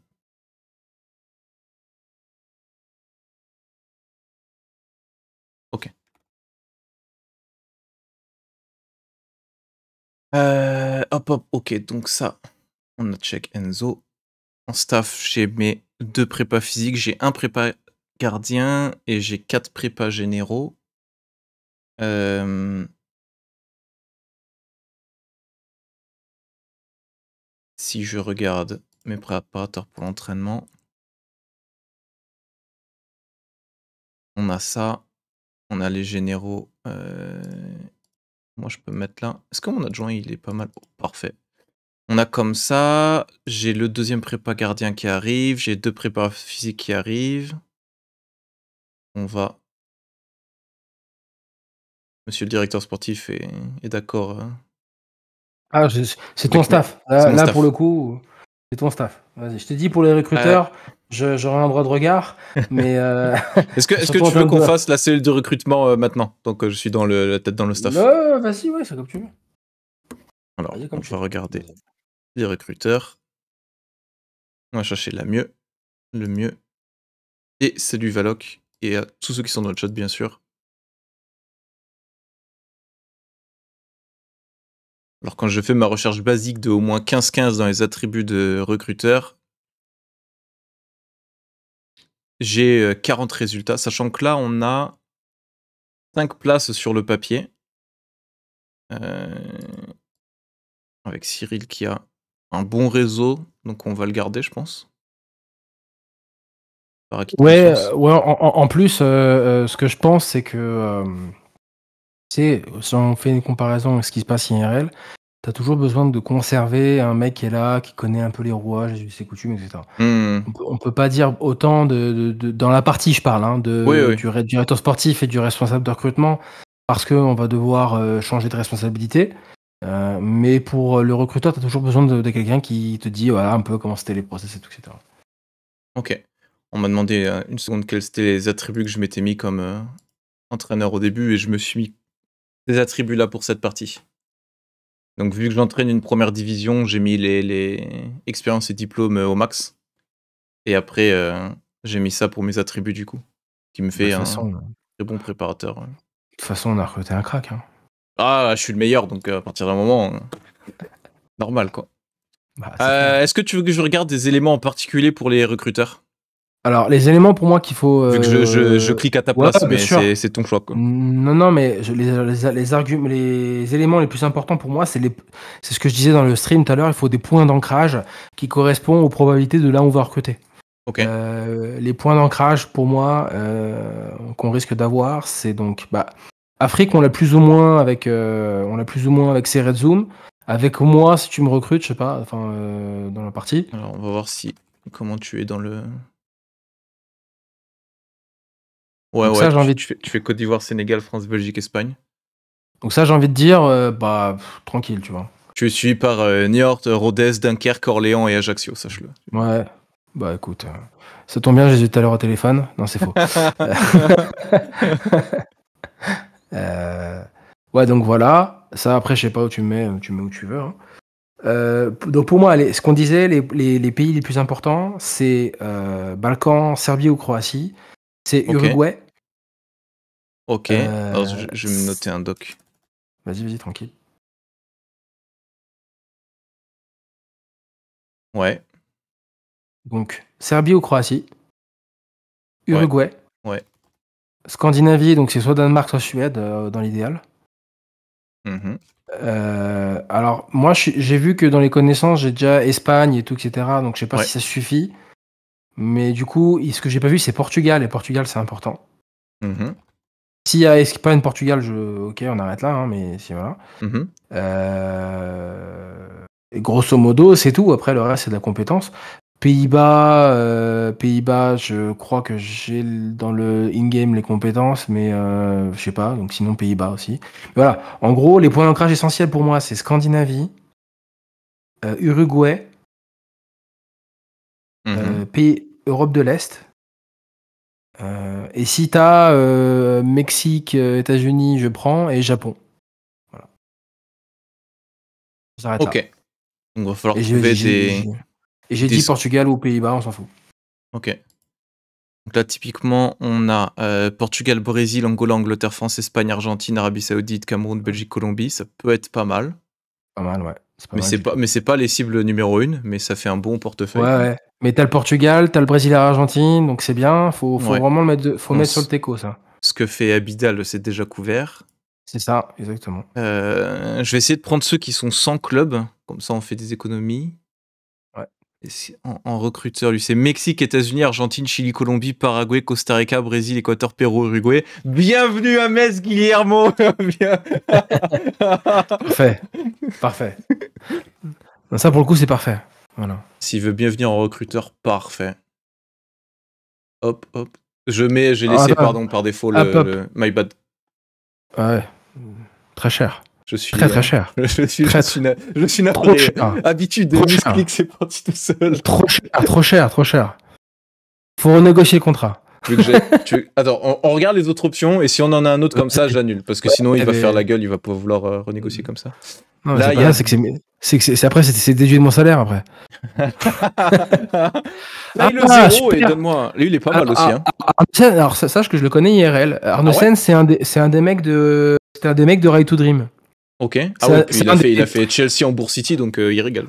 Ok. Euh, hop hop, ok, donc ça, on a check Enzo. En staff, j'ai mes deux prépas physiques, j'ai un prépa gardien et j'ai quatre prépas généraux. Euh, si je regarde mes préparateurs pour l'entraînement, on a ça, on a les généraux. euh, Moi, je peux mettre là. Est-ce que mon adjoint, il est pas mal? Oh, Parfait. On a comme ça, j'ai le deuxième prépa gardien qui arrive, j'ai deux prépas physiques qui arrivent. On va. Monsieur le directeur sportif est, est d'accord. hein. Ah, c'est ton staff. Là, mon là, staff. pour le coup, c'est ton staff. Vas-y, je t'ai dit pour les recruteurs, je- j'aurai un droit de regard, mais euh, Est-ce que, est-ce que tu veux qu'on de- fasse la cellule de recrutement euh, maintenant? Donc euh, je suis dans le, la tête dans le staff. vas-y, ouais, c'est comme tu veux. Alors, comme on va regarder les recruteurs. On va chercher la mieux, le mieux. Et salut Valoc. Et à tous ceux qui sont dans le chat, bien sûr. Alors, quand je fais ma recherche basique de au moins 15-15 dans les attributs de recruteurs, j'ai euh, 40 résultats, sachant que là, on a 5 places sur le papier. Euh, Avec Cyril qui a un bon réseau, donc on va le garder, je pense. Ouais, euh, ouais en, plus, euh, euh, ce que je pense, c'est que, euh, sais, si on fait une comparaison avec ce qui se passe IRL, tu as toujours besoin de conserver un mec qui est là, qui connaît un peu les rouages, ses coutumes, etc. Hmm. On peut, pas dire autant de, de- de- dans la partie, je parle, hein, de, Oui, oui. Du, directeur sportif et du responsable de recrutement, parce qu'on va devoir euh, changer de responsabilité. Euh, mais pour le recruteur, tu as toujours besoin de, de quelqu'un qui te dit voilà, un peu comment c'était les process et tout, etc. Ok. On m'a demandé euh, une seconde quels étaient les attributs que je m'étais mis comme entraîneur au début et je me suis mis ces attributs là pour cette partie. Donc vu que j'entraîne une première division, j'ai mis les, les expériences et diplômes euh, au max. Et après, euh, j'ai mis ça pour mes attributs du coup. Qui me De fait un de très bon préparateur. ouais. toute façon, on a recruté un crack. hein. Ah, je suis le meilleur, donc euh, à partir d'un moment, normal quoi. Bah, Euh. Est-ce que tu veux que je regarde des éléments en particulier pour les recruteurs? Alors, les éléments pour moi qu'il faut. Vu que je, je- euh, je clique à ta place, mais c'est ton choix quoi. Non, non, mais je- les, les, les, arguments, les éléments les plus importants pour moi, c'est ce que je disais dans le stream tout à l'heure, il faut des points d'ancrage qui correspondent aux probabilités de là où on va recruter. Ok. Euh, les points d'ancrage pour moi euh, qu'on risque d'avoir, c'est donc bah, Afrique, on l'a plus ou moins avec, on l'a plus ou moins avec Red Zoom. Avec moi, si tu me recrutes, je sais pas, enfin dans la partie. Alors, on va voir si comment tu es dans le. Ouais, Donc ouais. ça, j'ai tu, envie de- tu fais, tu fais Côte d'Ivoire, Sénégal, France, Belgique, Espagne. Donc ça, j'ai envie de dire, euh, bah pff, tranquille, tu vois. Tu es suivi par euh, Niort, Rodez, Dunkerque, Orléans et Ajaccio, sache-le. Ouais. Bah écoute, euh, ça tombe bien, j'ai eu tout à l'heure au téléphone. Non, c'est faux. Ouais, donc voilà. Ça, après, je sais pas où tu mets, tu mets où tu veux. hein. Euh, donc pour moi, les- ce qu'on disait, les, les- les pays les plus importants, c'est euh, Balkan, Serbie ou Croatie. C'est. Uruguay. Ok. Euh, Alors, je, je vais me noter un doc. Vas-y, vas-y, tranquille. Ouais. Donc Serbie ou Croatie? Uruguay. Ouais. Scandinavie, donc c'est soit Danemark, soit Suède euh, dans l'idéal. Mhm. Euh, alors, moi, j'ai vu que dans les connaissances, j'ai déjà Espagne et tout, etc. Donc, je sais pas Ouais. si ça suffit. Mais du coup, ce que j'ai pas vu, c'est Portugal. Et Portugal, c'est important. Mhm. S'il y a Espagne, Portugal, je... ok, on arrête là. hein, mais si voilà. Mhm. Euh, et grosso modo, c'est tout. Après, le reste, c'est de la compétence. Pays-Bas, euh, Pays-Bas, je crois que j'ai dans le in-game les compétences, mais euh, je sais pas. Donc sinon Pays-Bas aussi. Voilà. En gros, les points d'ancrage essentiels pour moi, c'est Scandinavie, euh, Uruguay, Mhm. pays Europe de l'Est. Euh, et si t'as euh, Mexique, euh, États-Unis, je prends et Japon. Voilà. J'arrête là. Ok. Donc, il va falloir Et trouver des. et j'ai des- dit Portugal ou Pays-Bas, on s'en fout. Ok. Donc là, typiquement, on a euh, Portugal, Brésil, Angola, Angleterre, France, Espagne, Argentine, Arabie Saoudite, Cameroun, Belgique, Colombie. Ça peut être pas mal. Pas mal, ouais. Mais c'est pas, tout. mais c'est pas les cibles numéro une, mais ça fait un bon portefeuille. Ouais, ouais. Mais t'as le Portugal, t'as le Brésil et l'Argentine, donc c'est bien. Faut, faut Ouais. vraiment le mettre, de- faut On mettre sur le teco, ça. Ce que fait Abidal, c'est déjà couvert. C'est ça, exactement. Euh, je vais essayer de prendre ceux qui sont sans club, comme ça on fait des économies. En, en recruteur, lui, c'est Mexique, États-Unis, Argentine, Chili, Colombie, Paraguay, Costa Rica, Brésil, Équateur, Pérou, Uruguay. Bienvenue à Metz, Guillermo. Bien. Parfait. parfait. Ça, pour le coup, c'est parfait. Voilà. S'il veut bien venir en recruteur, parfait. Hop, hop. Je mets, j'ai Ah, laissé, attends. pardon, par défaut le, Hop, hop. le- my bad. Ouais. Très cher. Je suis Très, euh, très cher. Je suis, Très, je suis, na- je suis Trop navré. cher. Habitude de Trop c'est parti tout seul. Trop cher, trop cher, trop cher. Faut renégocier le contrat. Tu Attends, on, on regarde les autres options et si on en a un autre comme ça, j'annule. Parce que sinon, il va faire la gueule, il va pas vouloir euh, renégocier comme ça. Non, Là, a- c'est que c'est, après, c'est, déduit de mon salaire après. Là, il est Ah, zéro et donne-moi. Lui, il est pas mal Ah, aussi. Hein. Arne Sen, alors sa- sache que je le connais IRL. Arne Ah ouais Sen, c'est un des, c'est un des mecs de, c'est un des mecs de Right to Dream. Ok. Ah C'est ouais, puis c'est il a, fait, des- il a fait Chelsea en Bourg City, donc euh, il régale.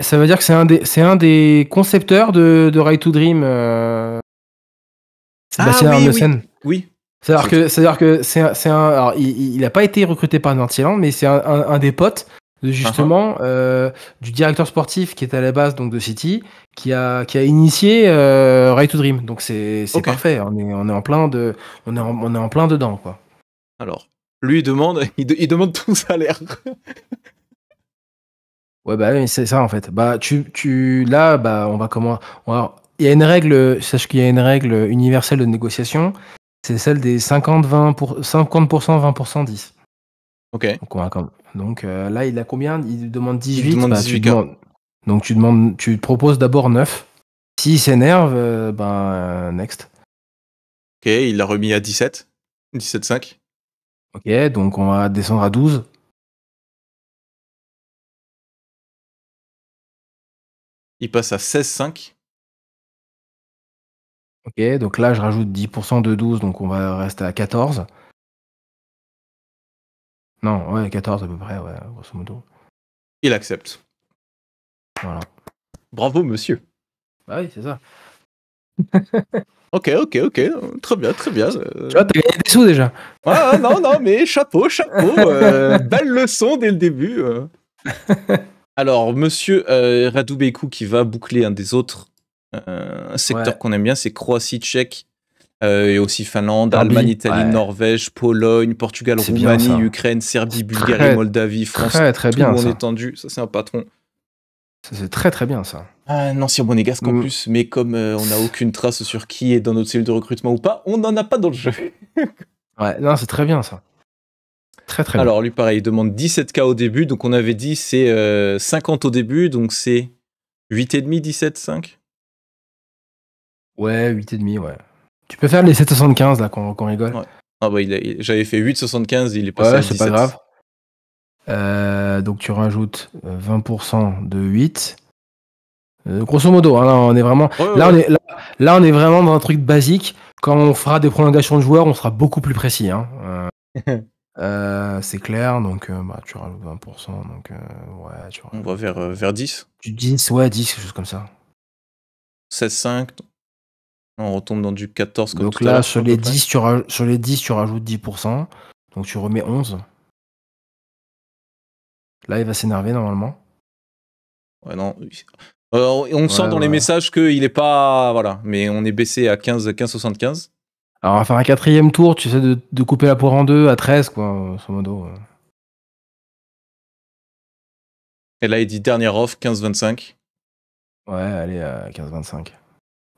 Ça veut dire que c'est un des, c'est un des concepteurs de, de Right to Dream. Euh... Sébastien Ah oui, Arnesen. Oui. C'est-à-dire que, c'est-à-dire que c'est un, c'est un- alors il, il a pas été recruté par Northland, mais c'est un, un- un des potes justement euh, du directeur sportif qui est à la base donc de City, qui a, qui a initié euh, Right to Dream. Donc c'est, c'est parfait. On est, on est en plein de, on est en, on est en plein dedans quoi. Alors, lui, il demande, il, de- il demande tout salaire. Ouais bah oui, c'est ça en fait. Bah tu, tu là bah on va comment, il y a une règle, sache qu'il y a une règle universelle de négociation. C'est celle des 50-20 pour 50% 20% 10. Ok. Donc, on comme- donc euh, là, il a combien? Il demande 18. demande bah, 18 tu demandes- Donc tu demandes, tu proposes d'abord 9. S'il s'énerve, euh, ben euh, next. Ok, il l'a remis à 17. 17,5. Ok, donc on va descendre à 12. Il passe à 16,5. Ok, donc là je rajoute 10% de 12, donc on va rester à 14. Non, ouais, 14 à peu près, ouais, grosso modo. Il accepte. Voilà. Bravo, monsieur. Bah oui, c'est ça. Ok, ok, ok. Très bien, très bien. Euh, Tu vois, t'as gagné des sous déjà. Ah non, non, mais chapeau, chapeau. euh, belle leçon dès le début. euh. Alors, monsieur euh, Radoubekou qui va boucler un des autres euh, secteurs Ouais. qu'on aime bien, c'est Croatie, Tchèque, et aussi Finlande, Allemagne, Italie, ouais. Norvège, Pologne, Portugal, bien, Roumanie. Ukraine, Serbie, Bulgarie, très, Moldavie, France. Très très tout bien ça. étendu. Ça, c'est un patron. C'est très très bien ça. Ah, Un ancien monégasque en Mm. plus, mais comme euh, on n'a aucune trace sur qui est dans notre cellule de recrutement ou pas, on n'en a pas dans le jeu. Ouais, non, c'est très bien ça. Très très bien. Alors, lui, pareil, il demande 17K au début. Donc, on avait dit c'est euh, 50 au début. Donc, c'est 8,5, 17, 5. Ouais, 8,5, ouais. Tu peux faire les 7,75 là qu'on qu'on rigole. Ouais. Ah, bah, j'avais fait 8,75. Il est passé à Ouais, 17. c'est pas grave. Euh, donc tu rajoutes euh, 20% de 8. Euh, grosso modo, hein, là, on est vraiment. Ouais, ouais, Là, on ouais. est, là, là, on est vraiment dans un truc basique. Quand on fera des prolongations de joueurs, on sera beaucoup plus précis. Hein. Euh, euh, c'est clair, donc euh, bah, tu rajoutes 20%. Donc, euh, ouais, tu, On va vers, euh, vers 10. tu 10, ouais, 10, quelque chose comme ça. 16, 5. On retombe dans du 14 comme donc tout là, sur les, près. 10, tu raj- sur les 10, tu rajoutes 10%. Donc tu remets 11. Là, il va s'énerver normalement. Ouais, non. Euh, on sent Ouais, dans les messages qu'il est pas. Voilà. Mais on est baissé à 15, 15,75. Alors, on va faire un quatrième tour, tu sais, de, de couper la poire en deux à 13, quoi, grosso modo. Et là, il dit dernière offre, 15, 25. Ouais, allez, à 15-25.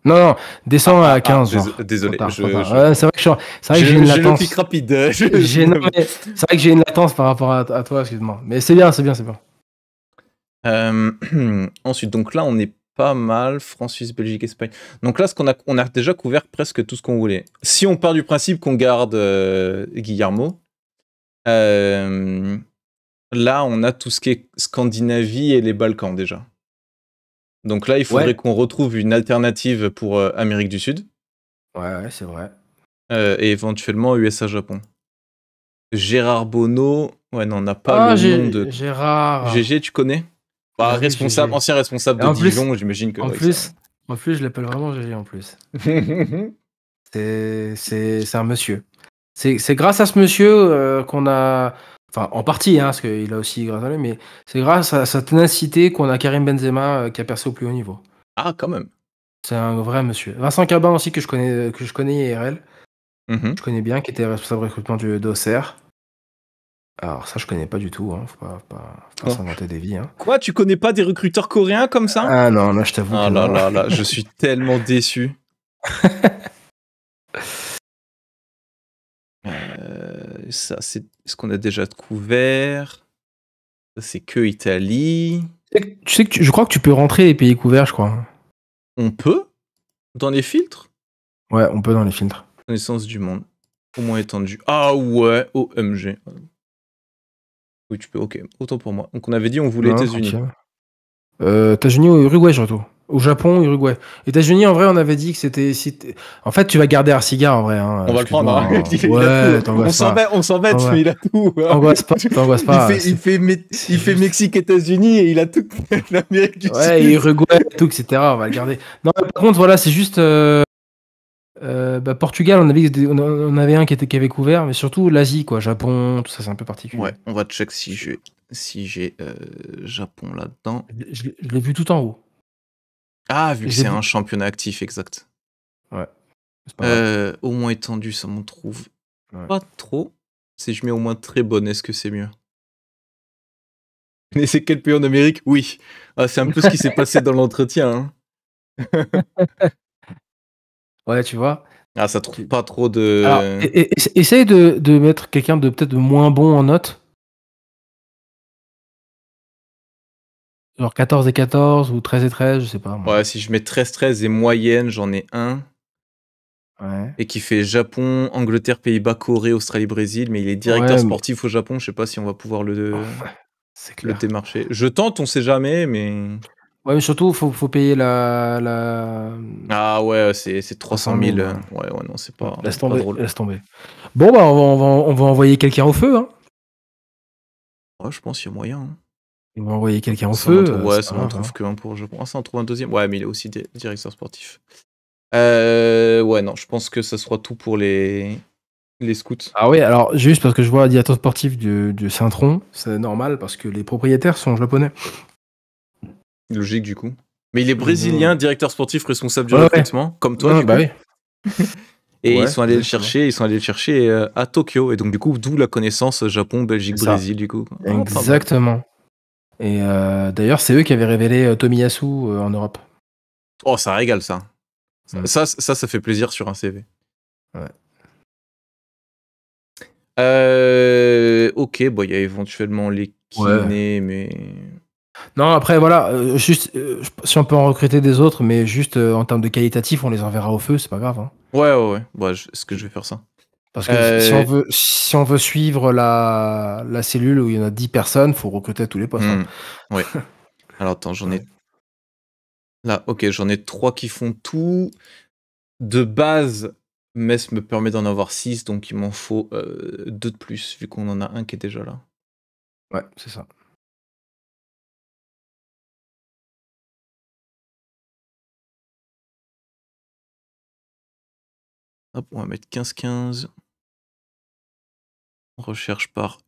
Non, non, descends à 15. Ah, dés- désolé, je- Ouais, c'est vrai que j'ai une latence. rapide. J'ai- mais C'est vrai que j'ai une latence par rapport à, à toi, excuse-moi. Mais c'est bien, c'est bien, c'est bien. Euh, ensuite, donc là, on est pas mal. France, Suisse, Belgique, Espagne. Donc là, ce qu'on a, on a déjà couvert presque tout ce qu'on voulait. Si on part du principe qu'on garde euh, Guillermo, euh, là, on a tout ce qui est Scandinavie et les Balkans déjà. Donc là, il faudrait Ouais. qu'on retrouve une alternative pour euh, Amérique du Sud Ouais, ouais, c'est vrai. euh, et éventuellement USA-Japon. Gérard Bono, ouais, non, on n'a pas ah, le nom de. Gérard. GG, tu connais? Bah, Ah oui, responsable, ancien responsable de plus- Dijon, j'imagine que. En ouais, plus, en plus, je l'appelle vraiment GG en plus. C'est c'est- c'est un monsieur. C'est c'est grâce à ce monsieur euh, qu'on a. Enfin, en partie, hein, parce qu'il a aussi grâce à lui, mais c'est grâce à sa ténacité qu'on a Karim Benzema euh, qui a percé au plus haut niveau. ah, quand même. C'est un vrai monsieur. Vincent Cabin aussi, que je connais, que je connais IRL, Mhm. je connais bien, qui était responsable recrutement du d'Auxerre. Alors, ça, je connais pas du tout. Hein. Faut pas, s'inventer des vies. Hein. Quoi, tu connais pas des recruteurs coréens comme ça? Ah non, là, je t'avoue. Ah là non. là là, je suis tellement déçu. Euh, ça, c'est ce qu'on a déjà couvert. Ça, c'est que Italie. Tu sais que- Tu je crois que tu peux rentrer les pays couverts, je crois. On peut? Dans les filtres? Ouais, on peut dans les filtres. Connaissance du monde. Au moins étendu. Ah ouais, OMG. Oui, tu peux, ok. Autant pour moi. Donc on avait dit on voulait États-Unis. Euh, États-Unis ou Uruguay, surtout. Au Japon, Uruguay. États-Unis, en vrai, on avait dit que c'était. en fait, tu vas garder Arciga, en vrai. hein, On va le prendre. hein. Ouais. On s'embête, on s'embête, Ah ouais. mais il a tout. hein. T'angoisses pas, t'angoisses pas. il fait, il fait, Mé- c'est il fait juste- Mexique, États-Unis et il a tout l'Amérique du Ouais, et Sud. Uruguay, tout, etc. On va le garder. Non, mais par contre, voilà, c'est juste. euh, euh, bah, Portugal, on avait, on avait un qui, était, qui avait couvert, mais surtout l'Asie, quoi. Japon, tout ça, c'est un peu particulier. Ouais, on va check si j'ai si j'ai euh, Japon là-dedans. Je l'ai vu tout en haut. Ah, vu que c'est un championnat actif, exact. Pas grave. Euh, au moins étendu, ça m'en trouve Ouais. pas trop. Si je mets au moins très bonne, est-ce que c'est mieux? Mais c'est quel pays en Amérique? Oui. Ah, c'est un peu ce qui s'est passé dans l'entretien. hein. Ouais, tu vois. Ah, ça trouve pas trop de. Alors, essaye de, de mettre quelqu'un de peut-être de moins bon en notes. Genre 14 et 14 ou 13 et 13, je sais pas. moi. Ouais, si je mets 13-13 et moyenne, j'en ai un. Ouais. Et qui fait Japon, Angleterre, Pays-Bas, Corée, Australie, Brésil. Mais il est directeur Ouais, mais- sportif au Japon. Je sais pas si on va pouvoir le, C'est le démarcher. Je tente, on sait jamais, mais. Ouais, mais surtout, faut, faut payer la. la... Ah ouais, c'est c'est 300 000. 000, euh, Ouais, ouais, non, c'est pas, laisse, pas tomber, laisse tomber. Bon, bah, on va, on va, on va envoyer quelqu'un au feu. Hein. Ouais, je pense qu'il y a moyen. hein. On va envoyer quelqu'un au Ça feu. trouve- euh, ouais, ça grave, trouve qu'un pour le Japon. Ah, ça en trouve un deuxième. Ouais, mais il est aussi di- directeur sportif. Euh, ouais, non, je pense que ça soit tout pour les, les scouts. Ah oui, alors juste parce que je vois le directeur sportif du, du Saint-Tron, c'est normal parce que les propriétaires sont japonais. Logique, du coup. Mais il est brésilien, directeur sportif, responsable du Ouais, ouais. recrutement, comme toi. Ouais, du bah coup. oui. Et Ouais, ils sont allés le chercher, ils sont allés le chercher euh, à Tokyo. Et donc, du coup, d'où la connaissance Japon, Belgique. Brésil, du coup. Ah. Exactement. Et euh, d'ailleurs, c'est eux qui avaient révélé euh, Tomiyasu euh, en Europe. Oh, ça régale, ça. Mm. Ça, ça, ça fait plaisir sur un CV. Ouais. Euh, ok, bon, il y a éventuellement les Ouais. kinés, mais. Non, après, voilà, euh, juste euh, si on peut en recruter des autres, mais juste en termes de qualitatif, on les enverra au feu, c'est pas grave. hein. Ouais, ouais, ouais. Bah, je- est-ce que je vais faire ça? Parce que Euh, si, on veut, si on veut suivre la, la cellule où il y en a 10 personnes, faut recruter à tous les postes. hein. Hmm, Ouais. Alors, attends, j'en ai. Là, ok, j'en ai trois qui font tout. De base, Metz me permet d'en avoir six, donc il m'en faut euh, deux de plus, vu qu'on en a un qui est déjà là. Ouais, c'est ça. Hop, on va mettre 15-15. Recherche par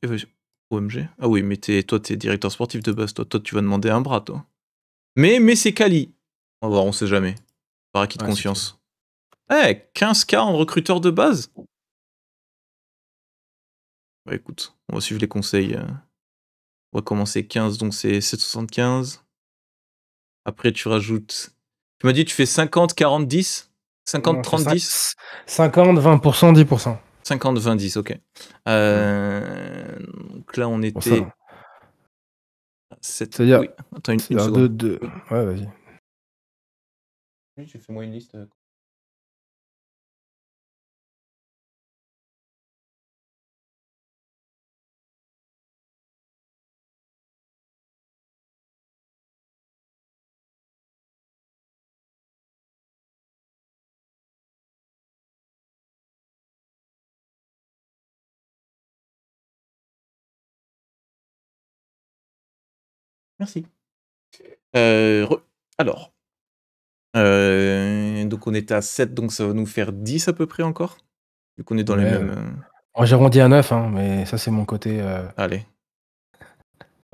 OMG. Ah oui, mais toi, t'es directeur sportif de base. Toi, toi, tu vas demander un bras, toi. Mais, mais c'est Kali. On va voir, on sait jamais. Par acquis de Ouais, confiance. Eh, 15K en recruteur de base? Bah écoute, on va suivre les conseils. euh. On va commencer 15, donc c'est 775. Après, tu rajoutes. Tu m'as dit, tu fais 50, 40, 10 50, 30, 10 50, 20%, 10%. 50, 20, 10, ok. Euh, donc là, on était. C'est-à-dire. Oui. Attends une, une seconde. Deux, deux... Ouais, vas-y. Tu fais moi une liste. Merci. Euh, alors, euh, donc on était à 7, donc ça va nous faire 10 à peu près encore. Vu qu'on est dans les mêmes. Euh j'ai arrondi à 9, hein, mais ça c'est mon côté. Allez.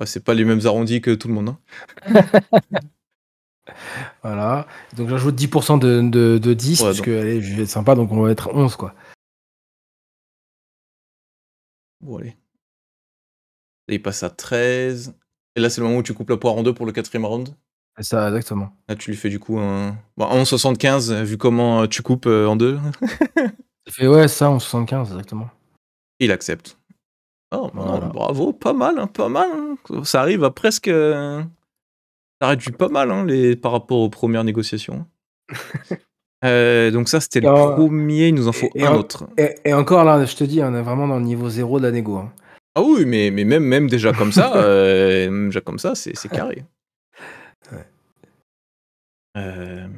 c'est pas les mêmes arrondis que tout le monde. Hein. voilà. Donc j'ajoute 10% de, de, 10, parce que allez, je vais être sympa, donc on va être 11 quoi. Bon allez. Il passe à 13. Et là, c'est le moment où tu coupes la poire en deux pour le quatrième round. C'est ça, exactement. Là, tu lui fais du coup un. Bon, 11,75, vu comment euh, tu coupes euh, en deux. Ça fait ouais, ça, 11,75, exactement. Il accepte. Oh, bravo, pas mal, hein, pas mal. Hein. Ça arrive à presque. Euh, ça réduit pas mal hein, les... par rapport aux premières négociations. donc ça, c'était le premier, il nous en faut un autre. Et, encore là, je te dis, on est vraiment dans le niveau zéro de la négo. Ah oui, mais, mais même, même déjà comme ça, euh, déjà comme ça, c'est, carré. Euh,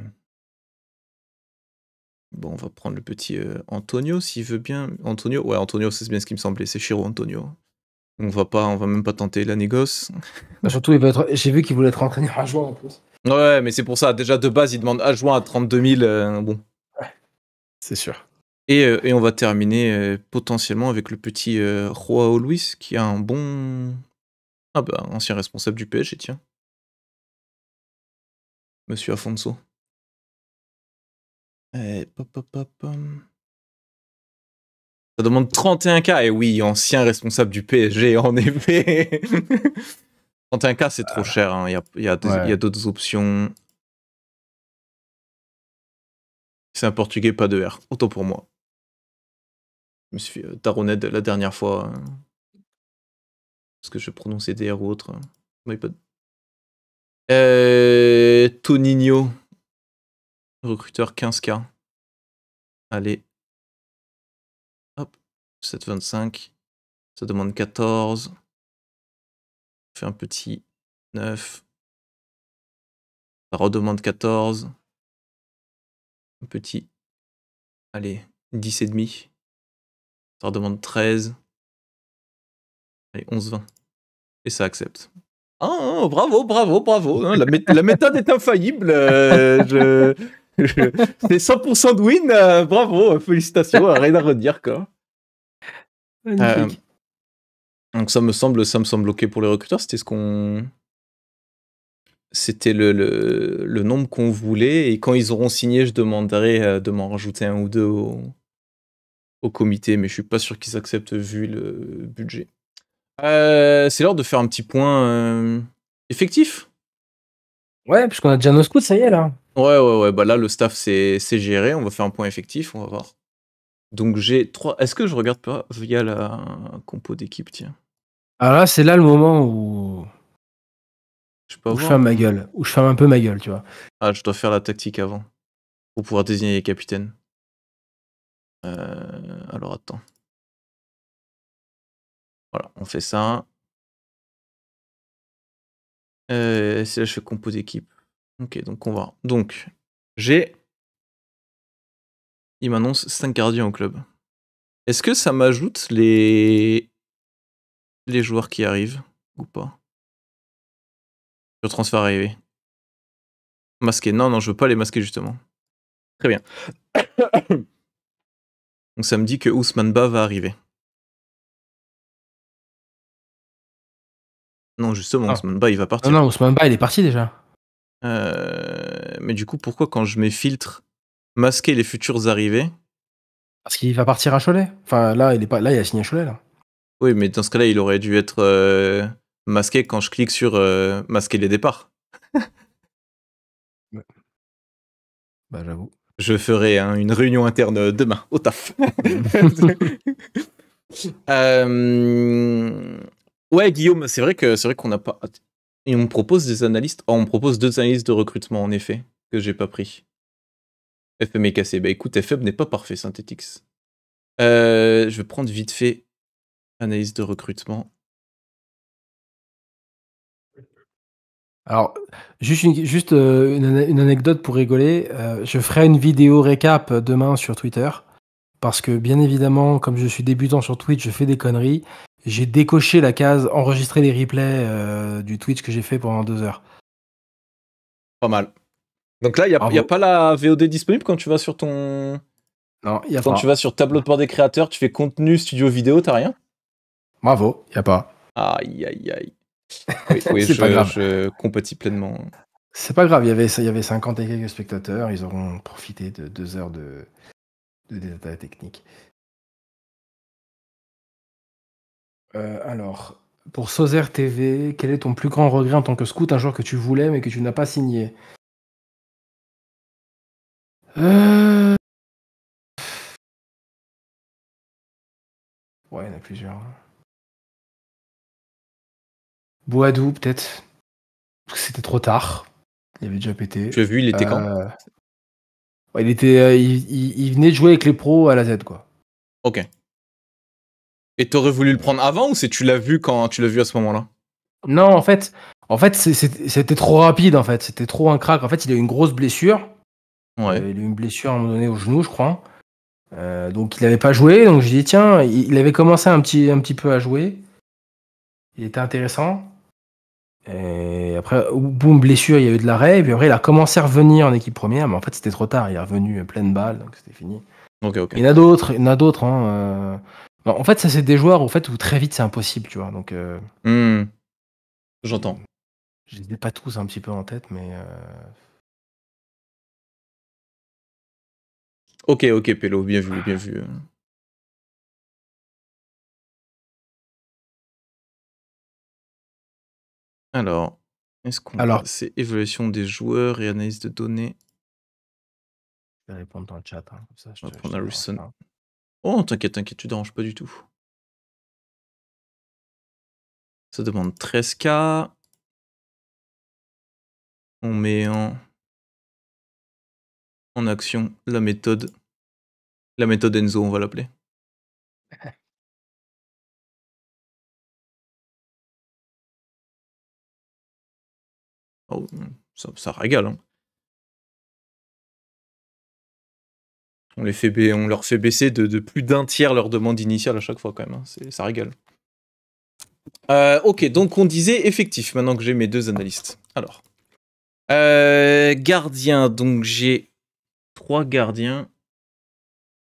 bon, on va prendre le petit euh, Antonio s'il veut bien. Antonio, ouais, Antonio, c'est bien ce qui me semblait, c'est Shiro Antonio. On va pas, on va même pas tenter la négoce. Bah, surtout, il va être... j'ai vu qu'il voulait être entraîneur à juin en plus. Ouais, mais c'est pour ça. Déjà de base, il demande à juin à 32 000. bon. Ouais, c'est sûr. Euh, et, on va terminer euh, potentiellement avec le petit euh, Joao Luis qui a un bon. Ah bah, ancien responsable du PSG, tiens. Monsieur Afonso. Ça demande 31K. Et oui, ancien responsable du PSG, en effet. 31K, c'est trop cher. hein. Il y a, il y a d'autres options. C'est un portugais, pas de R. Autant pour moi. Je me suis fait Taroned la dernière fois. Hein. Parce que je prononçais DR ou autre. Hein. Euh, Toninho. Recruteur 15K. Allez. Hop. 7,25. Ça demande 14. Fait un petit 9. Ça redemande 14. Un petit. Allez. 10,5. Ça redemande 13. Allez, 11-20. Et ça accepte. Oh, bravo, bravo, bravo. Hein, la, méthode est infaillible. Euh, c'est 100% de win. Euh, bravo, félicitations. rien à redire, quoi. Euh, donc ça me semble, ça me semble ok pour les recruteurs. C'était ce qu'on, c'était le, le, nombre qu'on voulait. Et quand ils auront signé, je demanderai de m'en rajouter un ou deux au, au comité, mais je suis pas sûr qu'ils acceptent vu le budget. Euh, c'est l'heure de faire un petit point euh, effectif. Ouais, puisqu'on a déjà nos scouts, ça y est là. Ouais, ouais, ouais. Bah là, le staff c'est géré. On va faire un point effectif, on va voir. Donc j'ai trois. Est-ce que je regarde pas via la compo d'équipe, tiens? Alors là, c'est là le moment où. Je, peux où je ferme ma gueule. Où je ferme un peu ma gueule, tu vois. Ah, je dois faire la tactique avant. Pour pouvoir désigner les capitaines. Euh, alors attends. Voilà, on fait ça. Euh, c'est là je fais compo d'équipe. Ok, donc on va. Donc, j'ai. Il m'annonce 5 gardiens au club. Est-ce que ça m'ajoute les. les joueurs qui arrivent ou pas? Le transfert arrivé. Masquer. Non, non, je veux pas les masquer justement. Très bien. Donc ça me dit que Ousmane Ba va arriver. Non, justement, ah. Ousmane Ba, il va partir. Non, non, Ousmane Ba, il est parti déjà. Euh, mais du coup, pourquoi quand je mets filtre, masquer les futurs arrivés? Parce qu'il va partir à Cholet. Enfin, là, il est pas... là, il a signé à Cholet, là. Oui, mais dans ce cas-là, il aurait dû être euh, masqué quand je clique sur euh, masquer les départs. Bah, j'avoue. Je ferai hein, une réunion interne demain, au taf. Euh, Ouais, Guillaume, c'est vrai que c'est vrai qu'on n'a pas. Et on me propose des analystes. Oh, on me propose deux analystes de recrutement, en effet, que j'ai pas pris. FM est cassé. Bah écoute, FM n'est pas parfait, Synthetix. Euh, je vais prendre vite fait analyse de recrutement. Alors, juste une, juste, euh, une, une anecdote pour rigoler. Euh, je ferai une vidéo récap demain sur Twitter. Parce que, bien évidemment, comme je suis débutant sur Twitch, je fais des conneries. J'ai décoché la case enregistrer les replays euh, du Twitch que j'ai fait pendant deux heures. Pas mal. Donc là, il n'y a, y a pas la VOD disponible quand tu vas sur ton. Non, il y a Quand pas. tu vas sur tableau de bord des créateurs, tu fais contenu, studio vidéo, t'as rien? Bravo, il n'y a pas. Aïe, aïe, aïe. Oui, oui, C'est je, pas grave. je compatis pleinement. C'est pas grave, il y avait, il y avait 50 et quelques spectateurs. Ils auront profité de deux heures de, de détails techniques. Euh, alors, pour Sozer TV, quel est ton plus grand regret en tant que scout, un joueur que tu voulais mais que tu n'as pas signé? Euh, Ouais, il y en a plusieurs. hein. Boadou, peut-être. Parce que c'était trop tard. Il avait déjà pété. Tu as vu, il était quand Euh, ouais, il, était, euh, il, il- il venait de jouer avec les pros à la Z, quoi. Ok. Et t'aurais voulu le prendre avant ou c'est tu l'as vu quand tu l'as vu à ce moment-là? Non, en fait, en fait c'était trop rapide, en fait. C'était trop un crack. En fait, il a eu une grosse blessure. Ouais. Euh, il a eu une blessure à un moment donné au genou, je crois. Euh, donc, il n'avait pas joué. Donc, j'ai dit, tiens, il, il avait commencé un petit, un petit peu à jouer. Il était intéressant. Et après, boum, blessure, il y a eu de l'arrêt. Et puis après, il a commencé à revenir en équipe première. Mais en fait, c'était trop tard. Il est revenu pleine balle. Donc, c'était fini. Il y en a d'autres, il y en a d'autres. hein, euh. Bon, en fait, ça c'est des joueurs fait où très vite c'est impossible, tu vois. Donc, euh, Hmm. J'entends. je les ai pas tous un petit peu en tête, mais euh, Ok, ok, Pélo, bien vu, bien vu. Alors, est-ce qu'on Alors- c'est évaluation des joueurs et analyse de données? Je vais répondre dans le chat. hein, comme ça, je On va te- prendre te Harrison. Oh, t'inquiète, t'inquiète, tu déranges pas du tout. Ça demande 13K. On met en, en action la méthode. La méthode Enzo, on va l'appeler. Oh, ça, régale. hein. On, les fait on leur fait baisser de, plus d'un tiers leur demande initiale à chaque fois quand même. hein. Ça régale. Euh, ok, donc on disait effectif, maintenant que j'ai mes deux analystes. Alors. Euh, gardien, donc j'ai trois gardiens.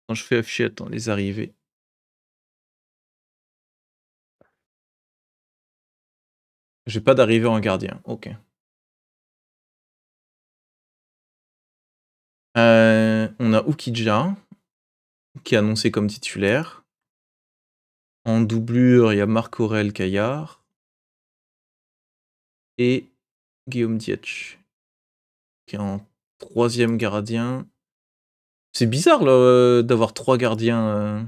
Quand je fais afficher, attends, les arrivées. J'ai pas d'arrivée en gardien, ok. Euh, on a Ukidja, qui est annoncé comme titulaire. En doublure, il y a Marc-Aurel Caillard. Et Guillaume Dietsch, qui est en troisième gardien. C'est bizarre euh, d'avoir trois gardiens. euh.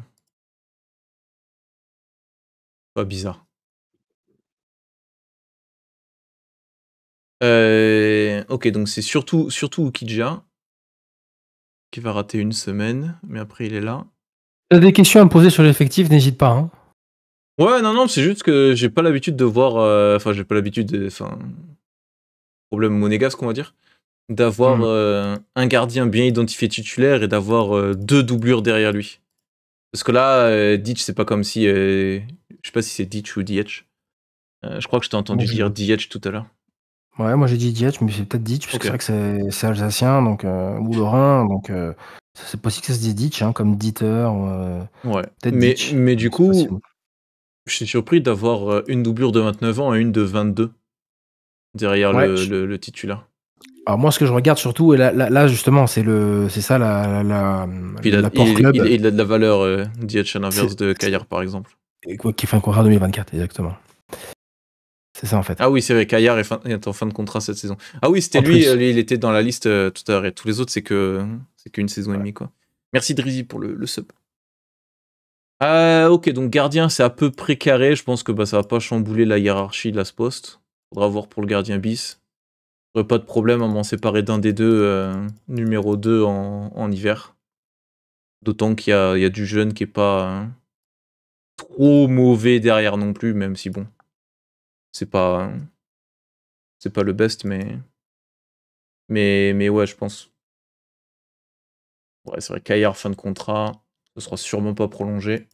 Pas bizarre. Ok, donc c'est surtout, surtout qui va rater une semaine, mais après il est là. T'as des questions à me poser sur l'effectif, n'hésite pas. hein. Ouais, non, non, c'est juste que j'ai pas l'habitude de voir. euh, Enfin, j'ai pas l'habitude de. Enfin. Problème monégasque, on va dire. D'avoir Hmm. euh, un gardien bien identifié titulaire et d'avoir euh, deux doublures derrière lui. Parce que là, Ditch, c'est pas comme si. je sais pas si c'est Ditch ou Dietch. Euh, je crois que je t'ai entendu dire Dietch tout à l'heure. Ouais, moi j'ai dit Dietch, mais c'est peut-être Ditch, parce que c'est vrai que c'est- alsacien, donc, euh, ou lorrain, donc euh, c'est possible que ça se dise Ditch, hein, comme Dieter. euh, Ouais. peut-être Mais, Ditch. mais du coup, je suis surpris d'avoir euh, une doublure de 29 ans et une de 22 derrière Ouais, le, je- le- le titulaire. Alors moi, ce que je regarde surtout, et là, là, là, justement, c'est le, c'est ça la, la, la, il, a, il- club, il- il a de la valeur, euh, Dietch, à l'inverse de Caillard, par exemple. et quoi, qui fait un contrat 2024, exactement. C'est ça en fait. Ah oui, c'est vrai, Kayar est, en fin de contrat cette saison. Ah oui, c'était lui, lui, il était dans la liste tout à l'heure. Et tous les autres, c'est que c'est qu'une saison et demie, quoi. Merci Drizzy pour le, sub. ok, donc gardien, c'est à peu près carré. Je pense que bah, ça va pas chambouler la hiérarchie de la poste. Faudra voir pour le gardien bis. J'aurais pas de problème à m'en séparer d'un des deux, numéro 2 en hiver. D'autant qu'il y, a, du jeune qui est pas hein, trop mauvais derrière non plus, même si bon, c'est pas c'est pas le best, mais mais mais ouais, je pense. Ouais, c'est vrai Caillard fin de contrat, ce sera sûrement pas prolongé.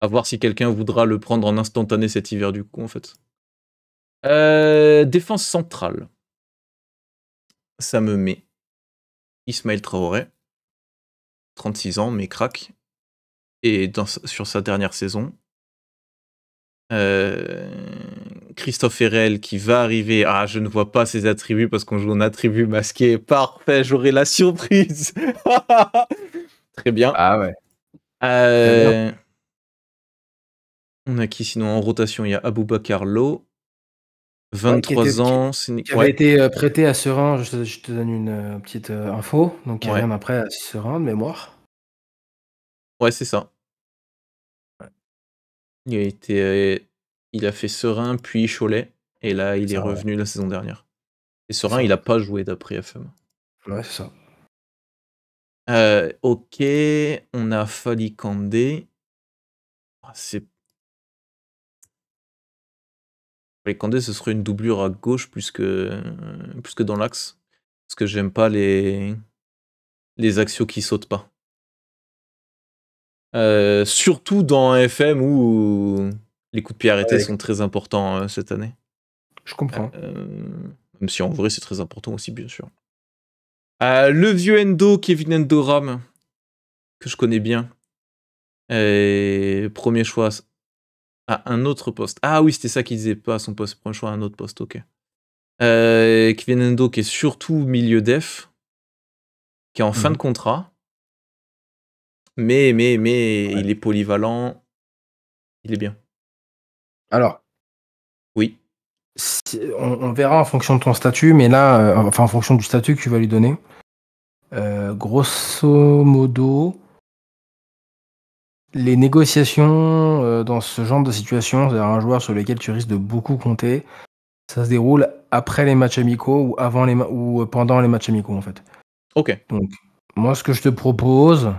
À voir si quelqu'un voudra le prendre en instantané cet hiver du coup en fait. Euh, défense centrale. Ça me met Ismaël Traoré. 36 ans, mais crack. Et sur sa dernière saison. Euh, Christophe Herrel qui va arriver. Ah, je ne vois pas ses attributs parce qu'on joue en attribut masqué. Parfait, j'aurai la surprise. Très bien. Ah ouais. Euh, on a qui sinon en rotation? Il y a Aboubacar Lo. 23 ans. Qui, avait été euh, prêté à Serein, je te, donne une euh, petite info. Donc, il y a rien après à Serein de mémoire. Ouais, c'est ça. Il a été. Il a fait Serein, puis Cholet. Et là, il est revenu la saison dernière. Et Serein, il a pas joué d'après FM. Ouais, c'est ça. ok, on a Kandé. Ah, c'est Les Candé, ce serait une doublure à gauche plus que, plus que dans l'axe. Parce que j'aime pas les, les axios qui sautent pas. Euh, surtout dans FM où les coups de pied arrêtés sont très importants euh, cette année. Je comprends. Euh, même si en vrai c'est très important aussi, bien sûr. le vieux Endo, Kevin Endoram, que je connais bien. premier choix, un autre poste. Ah oui, c'était ça qu'il disait pas son poste. Premier choix, un autre poste, ok. Euh, Kevin qui est surtout milieu def, qui est en fin de mhm. contrat. Mais, mais, mais, il est polyvalent. Il est bien. Alors. Oui. On, verra en fonction de ton statut, mais là, euh, enfin en fonction du statut que tu vas lui donner. Euh, grosso modo, les négociations euh, dans ce genre de situation, c'est-à-dire un joueur sur lequel tu risques de beaucoup compter, ça se déroule après les matchs amicaux ou avant les ou pendant les matchs amicaux en fait. Ok. Donc moi ce que je te propose,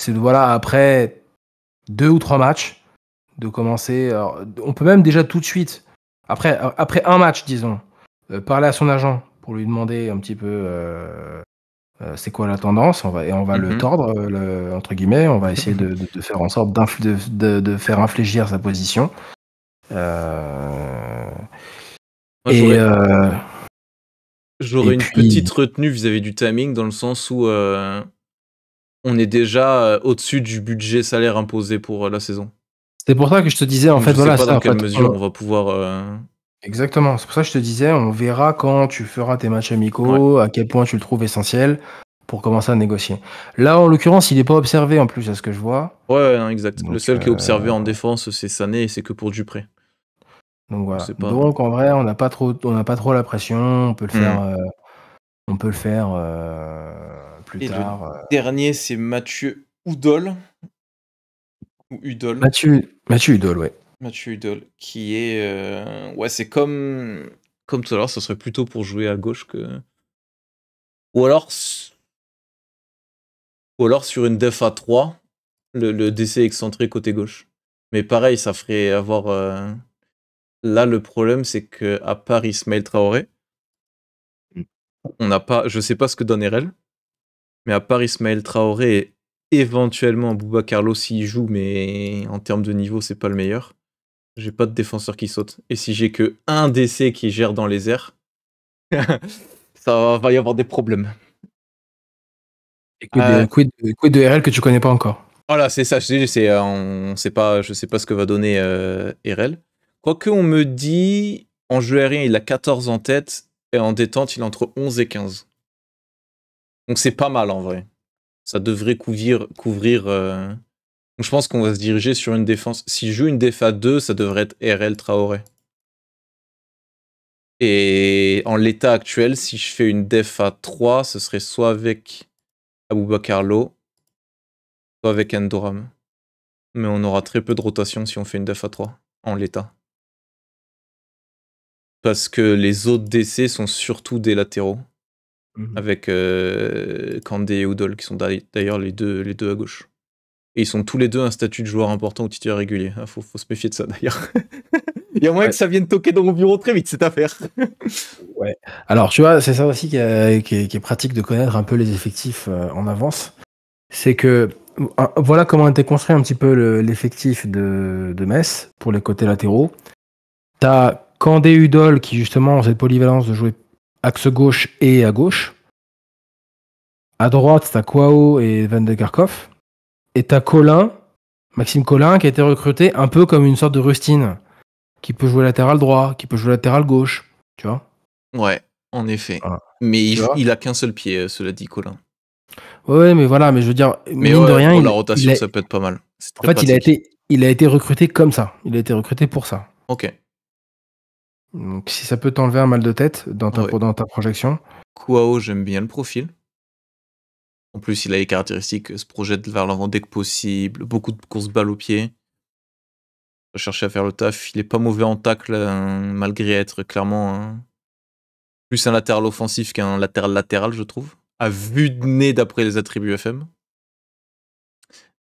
c'est de voilà après deux ou trois matchs de commencer. on peut même déjà tout de suite après après un match disons euh, parler à son agent pour lui demander un petit peu euh, euh, c'est quoi la tendance on va, Et on va le mhm. tordre, le, entre guillemets. On va essayer de, faire en sorte de, de, faire infléchir sa position. Et j'aurais une petite retenue vis-à-vis du timing dans le sens où on est déjà au-dessus du budget salaire imposé pour la saison. C'est pour ça que je te disais en fait je voilà. Sais pas dans quelle mesure on va pouvoir Exactement, c'est pour ça que je te disais, on verra quand tu feras tes matchs amicaux, à quel point tu le trouves essentiel pour commencer à négocier. Là, en l'occurrence, il n'est pas observé en plus, à ce que je vois. Ouais, exact. le seul qui est observé en euh, défense, c'est Sané et c'est que pour Dupré. Donc voilà. Donc en vrai, on n'a pas trop, on n'a pas trop la pression. On peut le hmm. faire, euh, on peut le faire euh, plus tard. Le dernier, c'est Mathieu Oudol ou Udol. Mathieu, Mathieu Udol, ouais. Mathieu Udol, qui est. Euh, ouais, c'est comme. Comme tout à l'heure, ça serait plutôt pour jouer à gauche que. Ou alors. Ou alors sur une def à 3, le, le DC excentré côté gauche. Mais pareil, ça ferait avoir. Euh, là, le problème, c'est que à part Ismail Traoré, mm. on n'a pas. Je sais pas ce que donne RL, mais à part Ismaël Traoré et éventuellement Bouba Carlo s'il joue, mais en termes de niveau, c'est pas le meilleur. J'ai pas de défenseur qui saute. Et si j'ai que un DC qui gère dans les airs, ça va y avoir des problèmes. Et euh, quid, de, RL que tu connais pas encore? Voilà, c'est ça. Je sais, euh, on sait pas, je sais pas ce que va donner euh, RL. Quoique on me dit en jeu aérien il a 14 en tête et en détente il est entre 11 et 15. Donc c'est pas mal en vrai. Ça devrait couvrir, couvrir je pense qu'on va se diriger sur une défense. Si je joue une déf à 2, ça devrait être RL Traoré. Et en l'état actuel, si je fais une def à 3, ce serait soit avec Aboubacar Lo, soit avec Endoram. Mais on aura très peu de rotation si on fait une def à 3 en l'état. Parce que les autres DC sont surtout des latéraux. Mhm. Avec euh, Kandé et Udol, qui sont d'ailleurs les deux, les deux à gauche. Et ils sont tous les deux un statut de joueur important ou titulaire régulier. Il faut, faut se méfier de ça d'ailleurs. Il y a moyen Ouais. que ça vienne toquer dans mon bureau très vite, cette affaire. Alors, tu vois, c'est ça aussi qui est, qui est- qui est pratique de connaître un peu les effectifs euh, en avance. C'est que euh, voilà comment était construit un petit peu le- l'effectif de, de Metz pour les côtés latéraux. T'as Candé Udol qui justement ont cette polyvalence de jouer axe gauche et à gauche. À droite, t'as Kwao et Van de Kerkhoff. Et t'as Colin, Maxime Colin, qui a été recruté un peu comme une sorte de rustine, qui peut jouer latéral droit, qui peut jouer latéral gauche. Tu vois Ouais, en effet. Voilà. Mais il, il a qu'un seul pied, euh, cela dit, Colin. Ouais, mais voilà, mais je veux dire, Mais mine ouais, de rien, pour il, la rotation, il a- ça peut être pas mal. En fait, il a, été, il a été recruté comme ça. Il a été recruté pour ça. Ok. Donc, si ça peut t'enlever un mal de tête dans ta, Ouais. dans ta projection, Kuao, j'aime bien le profil. En plus, il a les caractéristiques, euh, se projette vers l'avant dès que possible, beaucoup de courses balles au pied. Va chercher à faire le taf. Il est pas mauvais en tacle, hein, malgré être clairement plus un latéral offensif qu'un latéral latéral, je trouve. À vue de nez d'après les attributs FM.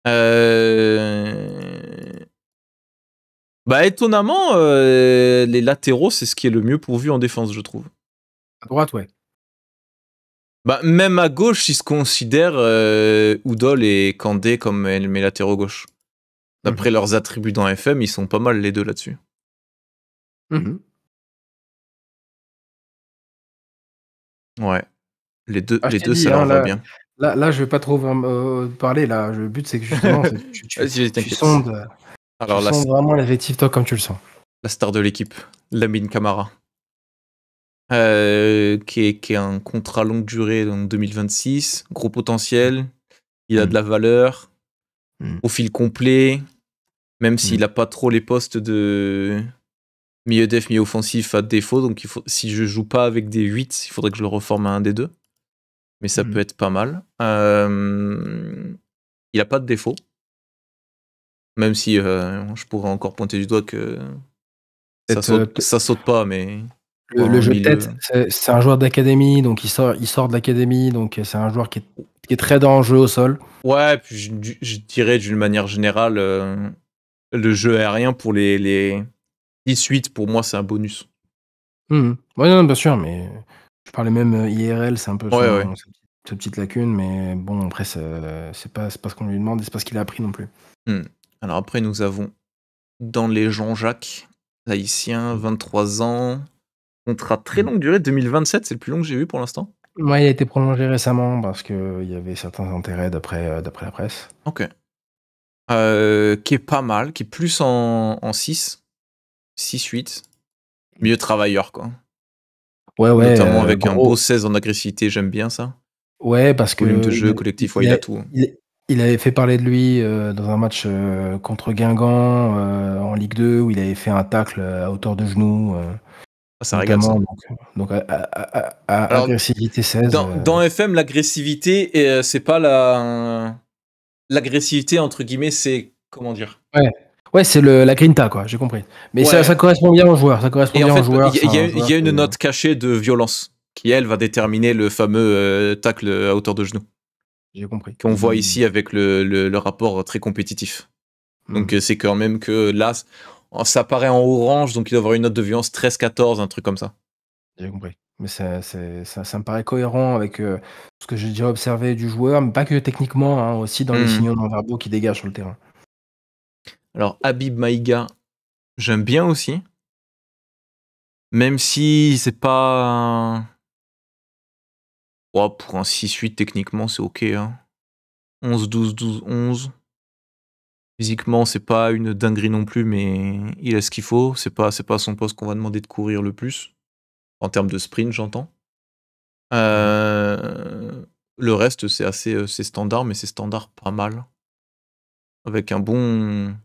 Euh... Bah étonnamment, euh, les latéraux, c'est ce qui est le mieux pourvu en défense, je trouve. à droite, ouais. Bah, même à gauche, ils se considèrent euh, Oudol et Kandé comme mes latéraux gauche. D'après leurs attributs dans FM, ils sont pas mal les deux là-dessus. Mhm. Ouais. Les deux, Ah, les deux dit, ça leur hein, va là- bien. Là, là, je vais pas trop euh, parler. Là, le but, c'est que justement, tu, tu, tu sondes, Alors, tu la, sondes vraiment l'effectif, toi, comme tu le sens. la star de l'équipe, Lamine Camara. Euh, qui, est, qui est un contrat longue durée en 2026, gros potentiel, il a Mm. de la valeur, Mm. profil complet, même s'il Mm. n'a pas trop les postes de milieu def, milieu offensif à défaut, donc il faut, si je joue pas avec des 8, il faudrait que je le reforme à un des deux. Mais ça Mm. peut être pas mal. Euh, il a pas de défaut. Même si euh, je pourrais encore pointer du doigt que ça saute, euh, ça saute pas, mais Le, le jeu de tête, c'est un joueur d'académie, donc il sort, il sort de l'académie, donc c'est un joueur qui est, qui est très dangereux au sol. Ouais, puis je, je dirais d'une manière générale, euh, le jeu aérien pour les, les 18, pour moi, c'est un bonus. Mhm. Ouais, non, bien sûr, mais je parlais même euh, IRL, c'est un peu Ouais, ouais. sa, petite- lacune, mais bon, après, c'est pas, pas ce qu'on lui demande et c'est pas ce qu'il a appris non plus. Alors après, nous avons dans les Jean-Jacques, haïtien, 23 ans, contrat très longue durée, 2027, c'est le plus long que j'ai vu pour l'instant. Ouais, il a été prolongé récemment parce qu'il y avait certains intérêts d'après euh, la presse. Ok. Euh, qui est pas mal, qui est plus en, en 6, 6-8. Mieux travailleur, quoi. Ouais, ouais. Notamment euh, avec un beau 16 en agressivité, j'aime bien ça. Ouais, parce que. Volume de jeu, collectif, il ouais, il a- a tout. Il, il avait fait parler de lui euh, dans un match euh, contre Guingamp euh, en Ligue 2 où il avait fait un tacle à hauteur de genou. Ah, ça régale, ça. Donc, donc à, à- à- à- Alors, agressivité 16. Dans, dans FM, l'agressivité, c'est pas la. L'agressivité, entre guillemets, c'est. Comment dire? Ouais, c'est le- la grinta, quoi, j'ai compris. Mais Ouais. ça, ça correspond bien aux joueurs. Ça correspond Et bien en fait, aux joueurs. il y, a- y a- c'est joueur une note cachée de violence qui, elle, va déterminer le fameux tacle à hauteur de genou. J'ai compris. Qu'on voit Mm. ici avec le, le- le rapport très compétitif. Mm. Donc, euh, c'est quand même que là, ça apparaît en orange, donc il doit avoir une note de violence 13-14, un truc comme ça. J'ai compris. Mais ça, ça, ça me paraît cohérent avec euh, ce que j'ai déjà observé du joueur, mais pas que techniquement, hein, aussi dans les Mhm. signaux non-verbaux qui dégagent sur le terrain. Alors, Habib Maïga, j'aime bien aussi. Même si c'est pas. Pour un 6-8, techniquement, c'est ok. Hein. 11, 12, 12, 11. Physiquement, c'est pas une dinguerie non plus, mais il a ce qu'il faut. C'est pas, pas son poste qu'on va demander de courir le plus. En termes de sprint, j'entends. Euh, Le reste, c'est assez euh, standard, mais c'est standard pas mal. Avec un bon.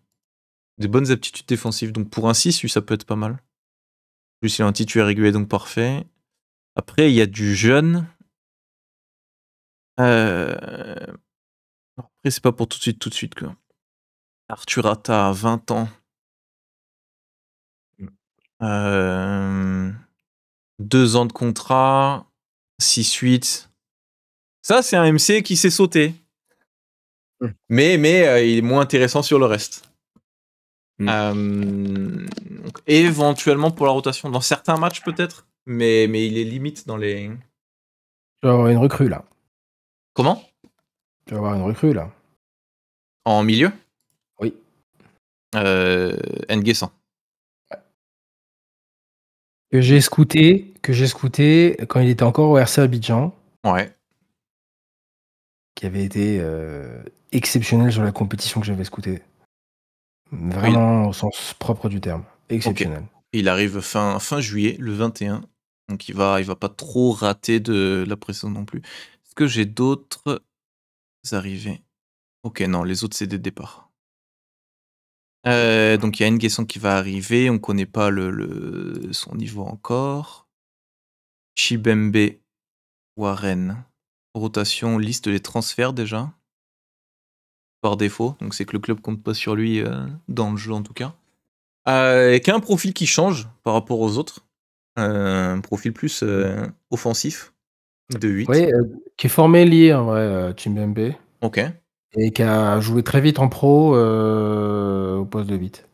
Des bonnes aptitudes défensives. Donc pour un 6, lui, ça peut être pas mal. Plus il est un titulaire régulier, donc parfait. Après, il y a du jeune. Euh, après, c'est pas pour tout de suite, tout de suite. Quoi. Arthur Atta, 20 ans. Euh... Deux ans de contrat, 6-8. Ça, c'est un MC qui s'est sauté. Mm. Mais, mais euh, il est moins intéressant sur le reste. Mm. Euh, donc, éventuellement pour la rotation dans certains matchs peut-être, mais, mais il est limite dans les. Avoir une recrue là. Comment Tu vas avoir une recrue là. En milieu Oui. Euh, Nguessan. Que j'ai scouté, que j'ai scouté quand il était encore au RC Abidjan, Ouais. qui avait été euh, exceptionnel sur la compétition que j'avais scouté. Vraiment au sens propre du terme. Exceptionnel. Il arrive fin, fin juillet, le 21. Donc il va, il va pas trop rater de la pression non plus. Est-ce que j'ai d'autres arrivées? Ok, non, les autres c'est des départs. Euh, donc il y a Nguesson qui va arriver, on connaît pas le, son niveau encore. Chibembe, Warren. Rotation, liste les transferts déjà. Par défaut, donc c'est que le club compte pas sur lui euh, dans le jeu en tout cas. Euh, a un profil qui change par rapport aux autres. Euh, un profil plus offensif de 8. Oui, euh, qui est formé lié en vrai, euh, Chimbembe, Ok. et qui a joué très vite en pro euh, au poste de 8.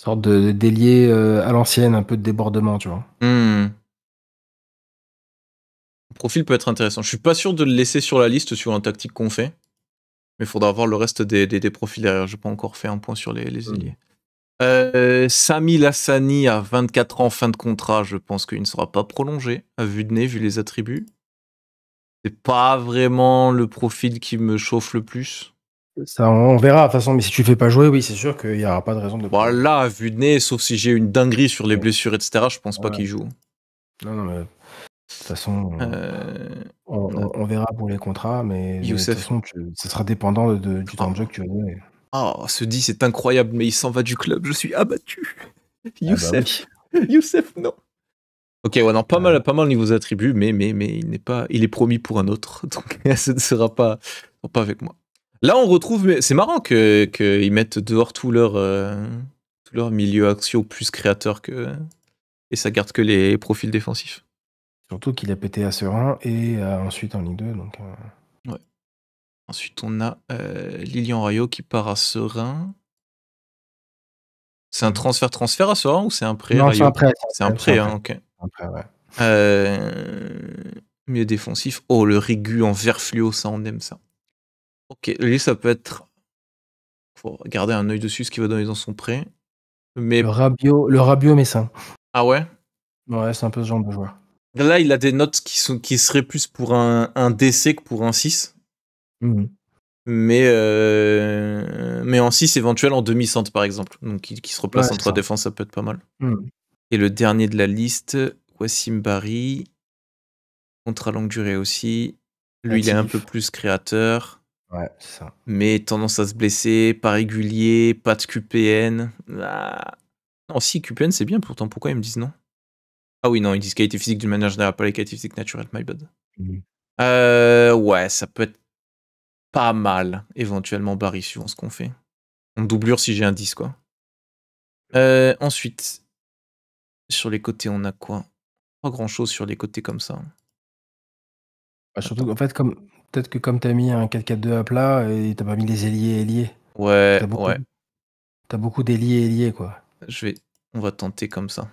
Sorte de, délié euh, à l'ancienne, un peu de débordement, tu vois. Hmm. Le profil peut être intéressant. Je suis pas sûr de le laisser sur la liste sur un tactique qu'on fait. Mais il faudra voir le reste des, des- des profils derrière. Je n'ai pas encore fait un point sur les, les Hmm. ailiers. Euh, Sami Lassani à 24 ans, fin de contrat. Je pense qu'il ne sera pas prolongé, à vue de nez, vu les attributs. C'est pas vraiment le profil qui me chauffe le plus. Ça, on verra de toute façon, mais si tu le fais pas jouer, oui, c'est sûr qu'il n'y aura pas de raison de. Là, à vue de nez, sauf si j'ai une dinguerie sur les blessures, etc., je pense pas qu'il joue. Non, non, mais de toute façon, Euh, on, on- on verra pour les contrats, mais de toute façon, tu- ça sera dépendant de- de- du temps de jeu que tu vas donner. Oh, ce dit, c'est incroyable, mais il s'en va du club. Je suis abattu. Ah bah Youssef. Youssef, non. Ok, ouais, non, pas Ouais. mal, pas mal au niveau des attributs, mais, mais, mais il n'est pas, il est promis pour un autre, donc ce ne sera pas, pas avec moi. Là, on retrouve, mais c'est marrant que qu'ils mettent dehors tout leur, euh, tout leur milieu action plus créateur que, et ça garde que les profils défensifs. Surtout qu'il a pété à Serein et euh, ensuite en Ligue 2. Donc, euh, Ensuite, on a euh, Lilian Rayo qui part à Serein. C'est un transfert-transfert à Serein ou c'est un prêt non, c'est un prêt. C'est un prêt, hein, ok. Ouais. Euh, Milieu défensif. Oh, le Rigu en vert fluo, ça, on aime ça. Ok, lui, ça peut être. Faut garder un œil dessus, ce qu'il va donner dans son prêt. Mais. Le Rabio, le Rabio Messin. Ah ouais? Ouais, c'est un peu ce genre de joueur. Là, il a des notes qui, sont, qui seraient plus pour un, un DC que pour un 6. Mhm. Mais, euh, mais en 6 éventuel en demi-centre, par exemple. Donc, qui, qui se replace Ouais, en c'est 3 ça. défenses, ça peut être pas mal. Mhm. Et le dernier de la liste, Wassim Bari. Contrat longue durée aussi. Lui, il est un peu plus créateur. Ouais, c'est ça. mais tendance à se blesser, pas régulier, pas de QPN. Ah. Non, si, QPN c'est bien pourtant, pourquoi ils me disent non? Ah oui, non, ils disent qualité physique d'une manière générale, pas les qualités physiques naturelles, my bad. Mhm. Euh, ouais, ça peut être pas mal, éventuellement Barry, suivant ce qu'on fait. En doublure si j'ai un 10, quoi. Euh, ensuite, sur les côtés, on a quoi? Pas grand chose sur les côtés comme ça. Bah, surtout qu'en fait, comme peut-être que comme t'as mis un 4-4-2 à plat et t'as pas mis les ailiers ailiers. Ouais, T'as beaucoup, ouais, t'as beaucoup d'ailiers ailiers, quoi. je vais, on va tenter comme ça.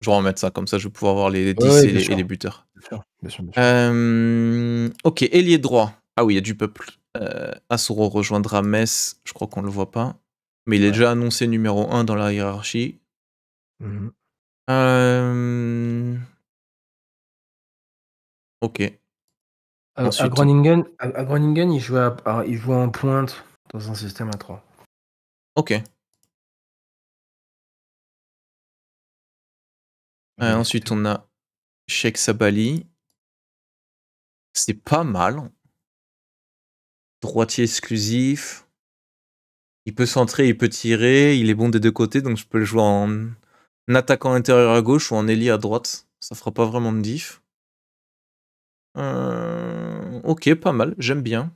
Je vais remettre ça, comme ça je vais pouvoir voir les 10 Ouais, ouais, et, les, sûr. et les buteurs. Bien sûr, bien sûr, bien sûr. Euh, ok, ailier droit. Ah oui, il y a du peuple. Euh, Asoro rejoindra Metz, je crois qu'on le voit pas. Mais il est Ouais. déjà annoncé numéro 1 dans la hiérarchie. Mhm. Euh, Ok. À, Groningen, à, à Groningen, il jouait, à- à- il jouait en pointe dans un système à 3. Ok. Euh, ensuite, on a Sheikh Sabali. C'est pas mal. Droitier exclusif. Il peut centrer, il peut tirer, il est bon des deux côtés, donc je peux le jouer en attaquant intérieur à gauche ou en ailier à droite. Ça fera pas vraiment de diff. Euh, ok, pas mal, j'aime bien.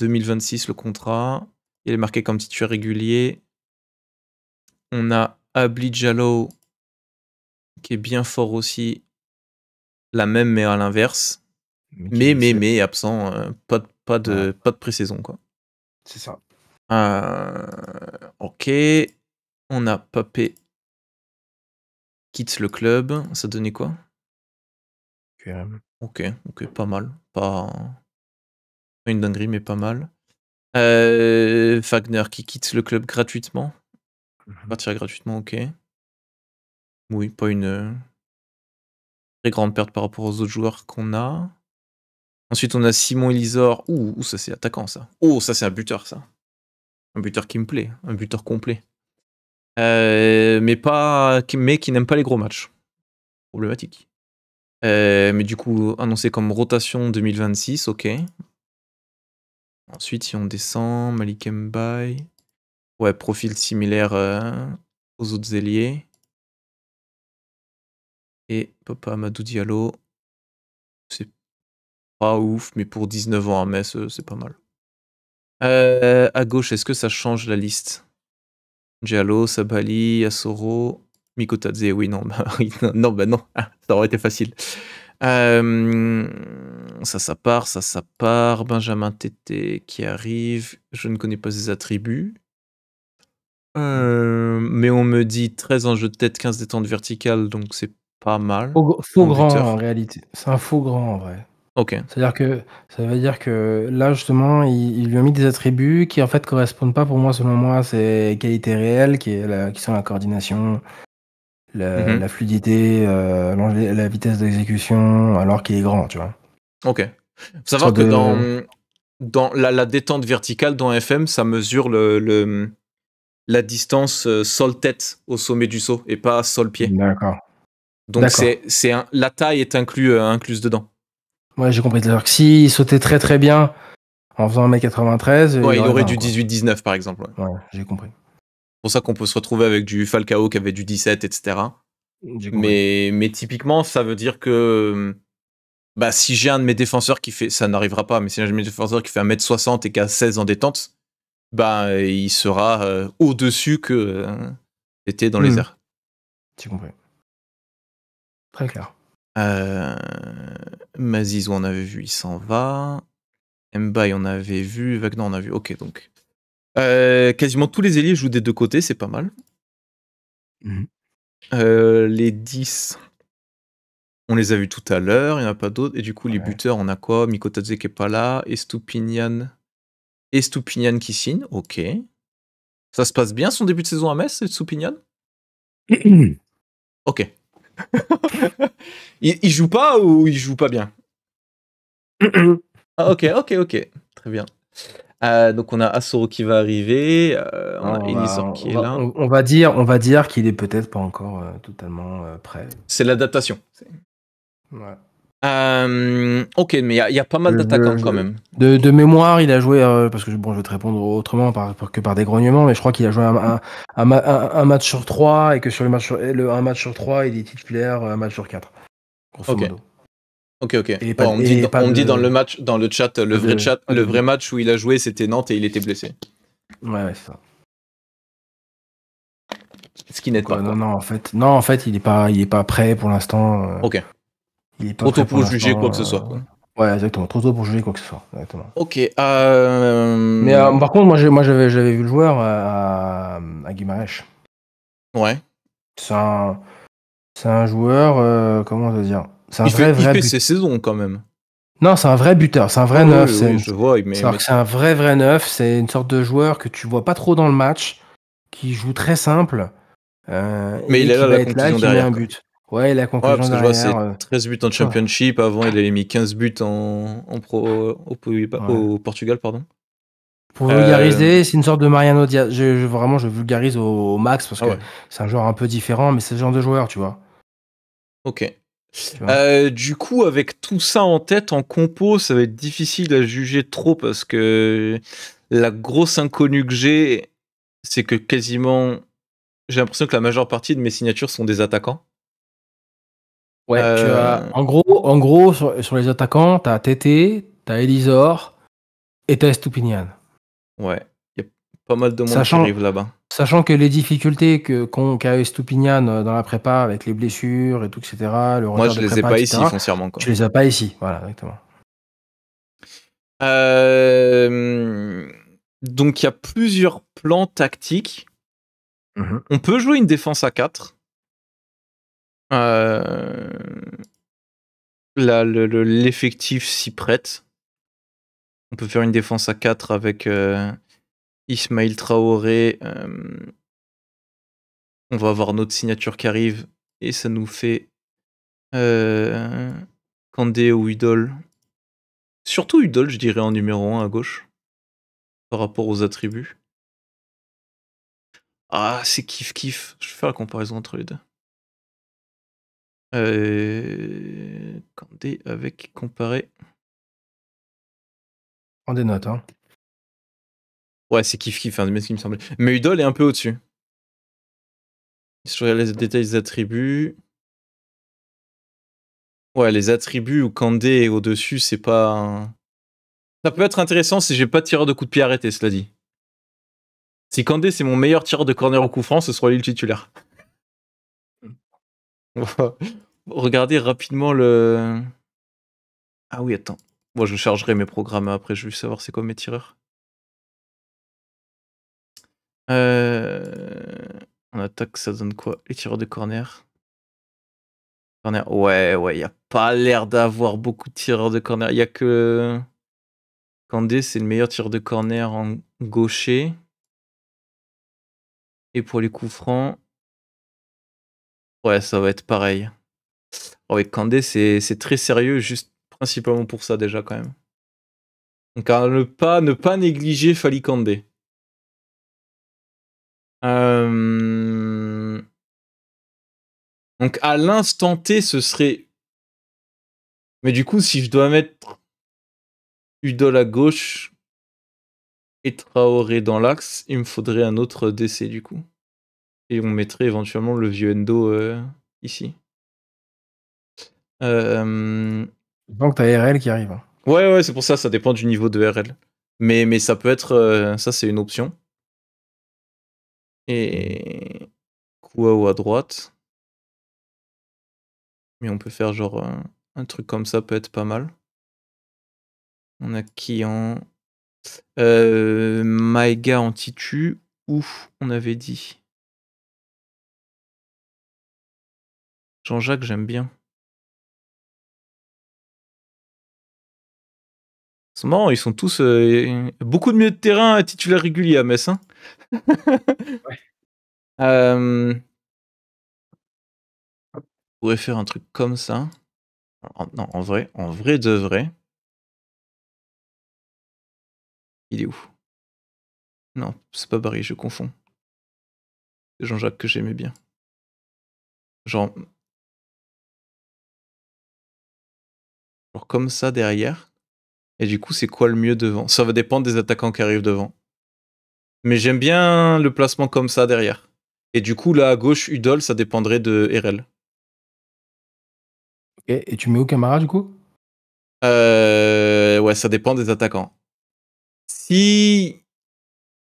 2026 le contrat. Il est marqué comme titulaire régulier. On a Abli Jallo qui est bien fort aussi. La même mais à l'inverse. Mais, mais, mais, absent. Euh, pas, de, pas, de, pas de pré-saison, quoi. C'est ça. Euh, ok. On a Papé quitte le club. Ça donnait quoi? Ok, ok, pas mal. Pas, une dinguerie, mais pas mal. Euh, Wagner qui quitte le club gratuitement. Mmh Partir gratuitement, ok. Oui, pas une très grande perte par rapport aux autres joueurs qu'on a. Ensuite, on a Simon Elisor. Ouh, ça c'est attaquant ça. Oh, ça c'est un buteur ça. Un buteur qui me plaît, un buteur complet. Euh, mais pas, mais qui n'aime pas les gros matchs. Problématique. Euh, mais du coup, annoncé comme rotation 2026, ok. Ensuite, si on descend, Malik Mbaye. Ouais, profil similaire euh, aux autres ailiers. Et Papa Amadou Diallo. C'est pas ouf, mais pour 19 ans à Metz, c'est pas mal. Euh, à gauche, est-ce que ça change la liste? Diallo, Sabali, Asoro, Mikotadze, oui, non, bah, non, bah non, ah, ça aurait été facile. Euh, ça, ça part, ça, ça part. Benjamin Tété qui arrive. Je ne connais pas ses attributs. Euh, mais on me dit 13 en jeu de tête, 15 détentes verticales, donc c'est pas mal. Faux, grand en réalité. C'est un faux grand en vrai. Ok. C'est-à-dire que ça veut dire que là justement, il, lui a mis des attributs qui en fait correspondent pas pour moi, selon moi, à ses qualités réelles, qui, est qui sont la coordination, la, mhm. fluidité, euh, la vitesse d'exécution, alors qu'il est grand, tu vois. Ok. Faut savoir que dans, dans la, détente verticale dans FM, ça mesure le, la distance euh, sol-tête au sommet du saut et pas sol-pied. D'accord. Donc c'est, c'est la taille est inclus, euh, incluse dedans. Ouais, j'ai compris. C'est-à-dire que s'il sautait très très bien en faisant 1m93, ouais, il, aurait, du 18-19 par exemple. Ouais, j'ai compris. C'est pour ça qu'on peut se retrouver avec du Falcao qui avait du 17, etc. Mais, mais typiquement, ça veut dire que bah, si j'ai un de mes défenseurs qui fait, ça n'arrivera pas, mais si j'ai un de mes défenseurs qui fait 1m60 et qui a 16 en détente, bah, il sera euh, au-dessus que euh, était dans les hmm. airs. J'ai compris. Très clair. Euh, Maziz, on avait vu, il s'en va. Mbaye, on avait vu. Wagner, on a vu. Ok, donc. Euh, quasiment tous les ailiers jouent des deux côtés, c'est pas mal. Mhm. Euh, les 10, on les a vus tout à l'heure, il n'y en a pas d'autres. Et du coup, les buteurs, on a quoi? Mikotadze qui est pas là, Estupinian. Estupinian qui signe, ok. Ça se passe bien son début de saison à Metz, Estupinian Ok. il, joue pas ou il joue pas bien? Ah, Ok, ok, ok. Très bien. Euh, donc on a Asoro qui va arriver, euh, on a Elisor qui est là. On, va dire, on va dire qu'il est peut-être pas encore euh, totalement prêt. C'est l'adaptation. Ouais. Ok, mais il y, a pas mal d'attaquants quand même. De, mémoire, il a joué, parce que bon, je vais te répondre autrement par, que par des grognements, mais je crois qu'il a joué un, un, match sur trois et que sur le match sur, le, un match sur trois, il est titulaire un match sur quatre. Ok. Ok, ok. on me dit, on dit dans le match, dans le chat, le vrai chat, le vrai match où il a joué, c'était Nantes et il était blessé. Ouais, ouais, c'est ça. Ce qui n'est pas. Non, non, en fait, non, en fait, il est pas, il est pas prêt pour l'instant. Euh. Ok. Il est pas trop tôt pour, juger quoi que ce soit. Euh. Ouais, exactement. Trop tôt pour juger quoi que ce soit. Exactement. Ok. Euh... Mais euh, par contre, moi, moi, j'avais, j'avais vu le joueur à, à Guimarães. Ouais. C'est un, c'est un joueur, comment on va dire? C'est un il vrai, fait, vrai il fait ses saisons quand même. Non, c'est un vrai buteur, c'est un vrai neuf. c'est je vois, mais, c'est un vrai vrai neuf. C'est une sorte de joueur que tu vois pas trop dans le match, qui joue très simple. Mais il est là la conclusion derrière. Un but. Ouais, la conclusion ouais, parce que derrière, je vois, c'est 13 buts en championship. Avant, il avait mis 15 buts en, en pro, au, au, Portugal, pardon. Pour vulgariser, euh, c'est une sorte de Mariano Diaz. Je, vraiment, je vulgarise au, max parce ah que c'est un joueur un peu différent, mais c'est ce genre de joueur, tu vois. Ok. Euh, du coup, avec tout ça en tête, en compo, ça va être difficile à juger trop parce que la grosse inconnue que j'ai, c'est que quasiment, j'ai l'impression que la majeure partie de mes signatures sont des attaquants. Ouais, euh, en gros, en gros sur, les attaquants, t'as TT, t'as Elisor et t'as Estupinian. Ouais, il y a pas mal de monde qui arrive là-bas. Sachant que les difficultés que qu'a eu Stupinian euh, dans la prépa avec les blessures et tout, etc. Le Moi, je les ai pas ici foncièrement. Quoi. Je les ai pas ici, voilà, exactement. Euh, donc, il y a plusieurs plans tactiques. Mhm. On peut jouer une défense à 4. Euh... L'effectif s'y prête. On peut faire une défense à 4 avec euh, Ismail Traoré. Euh, on va avoir notre signature qui arrive et ça nous fait Kandé ou Udol. Surtout Udol, je dirais en numéro 1 à gauche par rapport aux attributs. Ah, c'est kiff kiff. Je faire la comparaison entre les deux. Euh, Kandé avec comparé. Prends des notes, hein. Ouais, c'est kiff kiff, hein, ce qui me semblait. Mais Udol est un peu au-dessus. Si je regarde les détails des attributs. Ouais, les attributs où Kandé est au-dessus, c'est pas. Ça peut être intéressant si j'ai pas de tireur de coup de pied arrêté, cela dit. Si Kandé c'est mon meilleur tireur de corner au coup franc, ce sera lui le titulaire. Regardez rapidement le. Ah oui, attends. Moi, je chargerai mes programmes après, je veux savoir c'est quoi mes tireurs. Euh... En attaque, ça donne quoi? Les tireurs de corner Corner. Ouais, ouais, il a pas l'air d'avoir beaucoup de tireurs de corner. Il n'y a que. Kandé, c'est le meilleur tireur de corner en gaucher. Et pour les coups francs. Ouais, ça va être pareil. Oh, ouais, Kandé, c'est très sérieux, juste principalement pour ça déjà quand même. Donc ne pas, négliger Fali Kandé. Donc à l'instant T, ce serait. Mais du coup, si je dois mettre Udol à gauche et Traoré dans l'axe, il me faudrait un autre DC du coup. Et on mettrait éventuellement le vieux Endo euh, ici. Euh... Donc t'as RL qui arrive. Hein. Ouais, ouais, c'est pour ça, ça dépend du niveau de RL. Mais, mais ça peut être. Euh, ça, c'est une option. Et Kouao à droite. Mais on peut faire genre un, truc comme ça peut être pas mal. On a qui en euh, Maïga en titu ou on avait dit Jean-Jacques j'aime bien. C'est marrant, ils sont tous euh, beaucoup de milieux de terrain titulaires réguliers à Metz. Hein euh, on pourrait faire un truc comme ça. non, en vrai, en vrai de vrai. Il est où? Non, c'est pas Barry, je confonds. C'est Jean-Jacques que j'aimais bien. Genre... Genre comme ça derrière. Et du coup, c'est quoi le mieux devant? Ça va dépendre des attaquants qui arrivent devant. Mais j'aime bien le placement comme ça derrière. Et du coup, là à gauche, Udol, ça dépendrait de RL. Ok, et tu mets où Camara du coup? Euh, Ouais, ça dépend des attaquants. Si,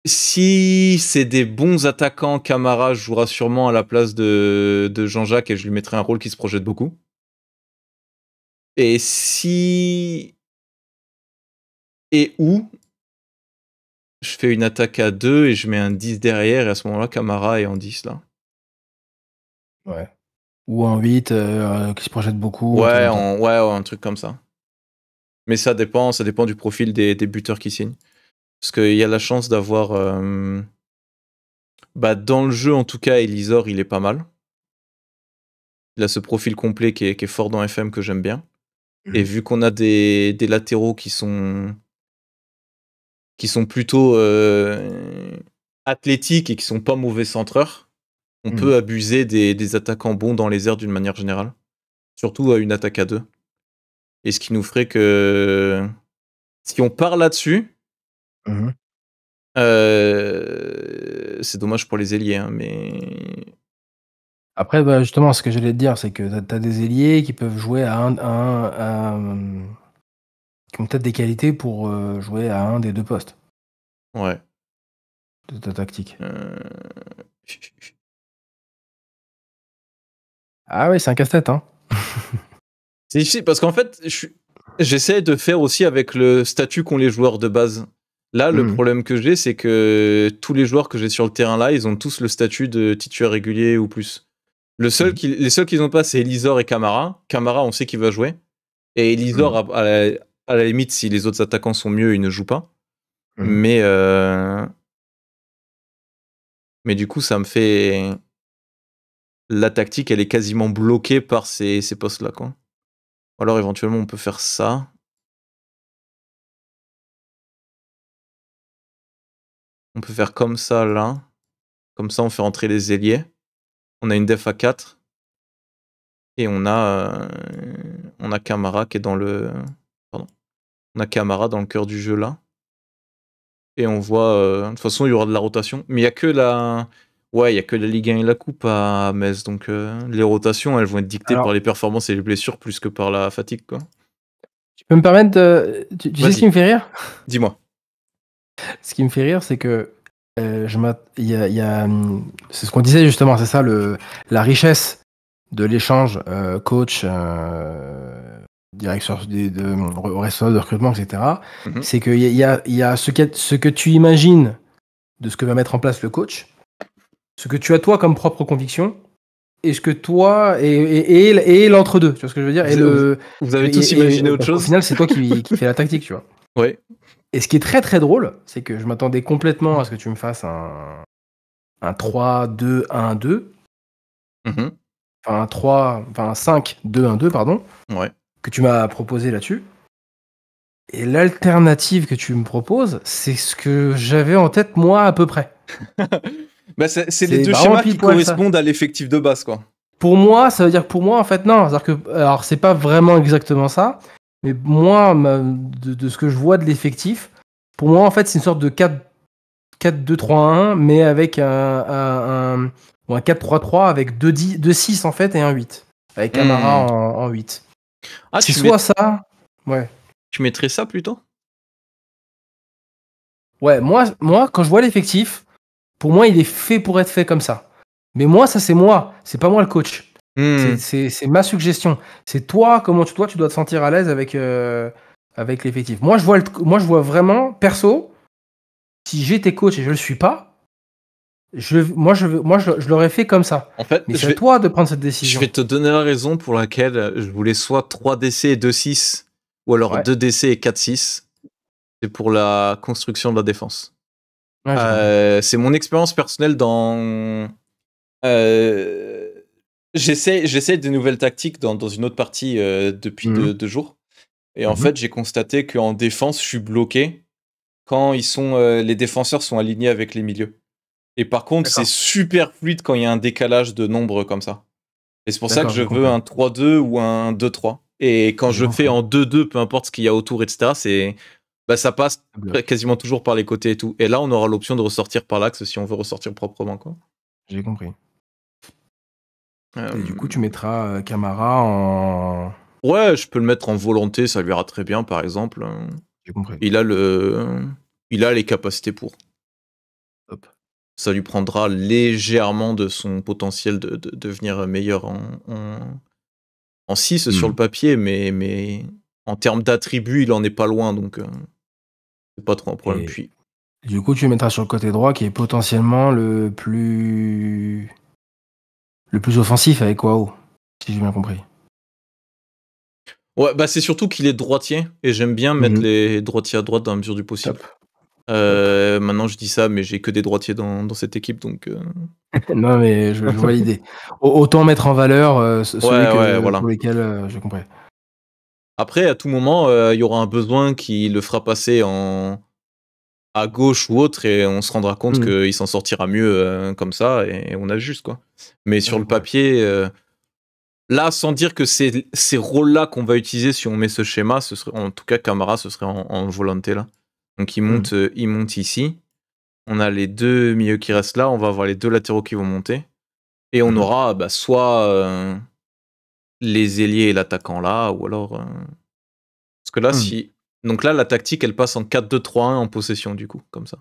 si c'est des bons attaquants, Camara jouera sûrement à la place de, de Jean-Jacques et je lui mettrai un rôle qui se projette beaucoup. Et si. Et où je fais une attaque à 2 et je mets un 10 derrière, et à ce moment-là, Camara est en 10 là. Ouais. Ou en 8 euh, qui se projette beaucoup. Ouais, ouais, un truc comme ça. Mais ça dépend, ça dépend du profil des, buteurs qui signent. Parce qu'il y a la chance d'avoir. Euh, bah, dans le jeu, en tout cas, Elisor, il est pas mal. Il a ce profil complet qui est, fort dans FM que j'aime bien. Et mhm. vu qu'on a des, des latéraux qui sont qui sont plutôt euh, athlétiques et qui sont pas mauvais centreurs, on mmh. peut abuser des, attaquants bons dans les airs d'une manière générale. Surtout à une attaque à deux. Et ce qui nous ferait que si on part là-dessus, Mmh euh, c'est dommage pour les ailiers, hein, mais Après, bah, justement, ce que j'allais te dire, c'est que tu as, des ailiers qui peuvent jouer à un, à un- à un- qui ont peut-être des qualités pour euh, jouer à un des deux postes ouais. de ta tactique. euh, Ah ouais, c'est un casse-tête, hein. C'est difficile parce qu'en fait, je suis- j'essaie de faire aussi avec le statut qu'ont les joueurs de base. Là, le Mhm. problème que j'ai, c'est que tous les joueurs que j'ai sur le terrain là, ils ont tous le statut de titulaire régulier ou plus. Le seul Mhm. qui, les seuls qu'ils n'ont pas, c'est Elisor et Camara. Camara, on sait qu'il va jouer. Et Elisor, Mhm. à, à la, à la limite, si les autres attaquants sont mieux, il ne joue pas. Mhm. Mais, euh, mais du coup, ça me fait. La tactique, elle est quasiment bloquée par ces, ces postes-là. quoi. Ou alors, éventuellement, on peut faire ça. On peut faire comme ça, là. Comme ça, on fait rentrer les ailiers. On a une def à 4. Et on a, euh, on a Camara qui est dans le. Pardon. On a Camara dans le cœur du jeu, là. Et on voit. euh, de toute façon, il y aura de la rotation. Mais il y a que la. Ouais, il y a que la Ligue 1 et la Coupe à Metz. Donc, euh, les rotations, elles vont être dictées Alors- par les performances et les blessures plus que par la fatigue, quoi. Tu peux me permettre de. Tu, tu sais ce qui me fait rire? Dis-moi. Ce qui me fait rire, c'est que euh, y a, il y a, hum, c'est ce qu'on disait justement, c'est ça le la richesse de l'échange euh, coach, euh, direction des de, recrutement, etc. Mhm. C'est qu'il y a, y a, il y a ce, que, ce que tu imagines de ce que va mettre en place le coach, ce que tu as toi comme propre conviction, et ce que toi et, et, et, et l'entre-deux, tu vois ce que je veux dire Et Vous- le Vous avez tous imaginé autre Au chose? final, c'est toi qui, qui fais la tactique, tu vois. Ouais. Et ce qui est très très drôle, c'est que je m'attendais complètement à ce que tu me fasses un, un 3-2-1-2, Mhm. enfin un 3, enfin un 5-2-1-2, pardon, Ouais. que tu m'as proposé là-dessus. Et l'alternative que tu me proposes, c'est ce que j'avais en tête moi à peu près. Bah, c'est les deux vraiment schémas qui ça. correspondent à l'effectif de base, quoi. Pour moi, ça veut dire que pour moi, en fait, non. Que, alors, c'est pas vraiment exactement ça, mais moi, ma- de, de ce que je vois de l'effectif, pour moi, en fait, c'est une sorte de 4 4-2-3-1, mais avec un, un, un- ou un 4-3-3 avec 2-6 en fait et un 8. Avec Camara Hmm. en, en 8. Ah, c'est tu, soit ça. Ouais. tu mettrais ça plutôt? Ouais, moi, moi, quand je vois l'effectif, pour moi, il est fait pour être fait comme ça. Mais moi, ça, c'est moi. C'est pas moi le coach. Hmm. C'est- ma suggestion. C'est toi, comment tu, toi, tu dois te sentir à l'aise avec, euh, avec l'effectif. Moi, je vois le- moi, je vois vraiment, perso, si j'étais coach et je le suis pas, je, moi, je, moi je, je l'aurais fait comme ça. En fait, Mais je c'est toi de prendre cette je décision. vais te donner la raison pour laquelle je voulais soit 3 DC et 2 6, ou alors Ouais. 2 DC et 4 6. C'est pour la construction de la défense. Ouais, je- Euh, c'est mon expérience personnelle dans. Euh, J'essaie j'essaie des nouvelles tactiques dans, dans une autre partie euh, depuis Mhm. deux, deux jours. Et en Mhm. fait, j'ai constaté qu'en défense, je suis bloqué quand ils sont, euh, les défenseurs sont alignés avec les milieux. Et par contre, c'est super fluide quand il y a un décalage de nombres comme ça. Et c'est pour ça que je veux un 3-2 ou un 2-3. Et quand Je fais en 2-2, peu importe ce qu'il y a autour, etc., c'est, bah, ça passe quasiment toujours par les côtés et tout. Et là, on aura l'option de ressortir par l'axe si on veut ressortir proprement. Quoi. J'ai compris. Euh, Et du coup, tu mettras euh, Camara en. Ouais, je peux le mettre en volonté, ça lui ira très bien, par exemple. J'ai compris. Il a, le... Il a les capacités pour. Hop. Ça lui prendra légèrement de son potentiel de, de devenir meilleur en, en... en 6 sur Hmm. le papier, mais, mais en termes d'attributs, il en est pas loin, donc euh, c'est pas trop un problème. Et- Puis, Du coup, tu le mettras sur le côté droit qui est potentiellement le plus. Le plus offensif avec Wao. Si j'ai bien compris. ouais, bah c'est surtout qu'il est droitier, et j'aime bien mettre Mhm. les droitiers à droite dans la mesure du possible. Euh, maintenant, je dis ça, mais j'ai que des droitiers dans, dans cette équipe, donc. euh, non, mais je, je vois l'idée. Au- Autant mettre en valeur euh, ce- celui Ouais, que- ouais, voilà. pour lesquels euh, j'ai compris. Après, à tout moment, il y aura un besoin qui le fera passer en à gauche ou autre, et on se rendra compte Mhm. qu'il s'en sortira mieux euh, comme ça, et on ajuste quoi. Mais sur Ouais, le papier, euh, là, sans dire que c'est ces rôles-là qu'on va utiliser si on met ce schéma, ce serait, en tout cas, Camara, ce serait en, en volonté là. Donc il Mmh. monte, euh, il monte ici. On a les deux milieux qui restent là. On va avoir les deux latéraux qui vont monter. Et on Mhm. aura bah, soit les ailiers et l'attaquant là, ou alors. Parce que là, si. Donc là, la tactique, elle passe en 4-2-3-1 en possession, du coup, comme ça.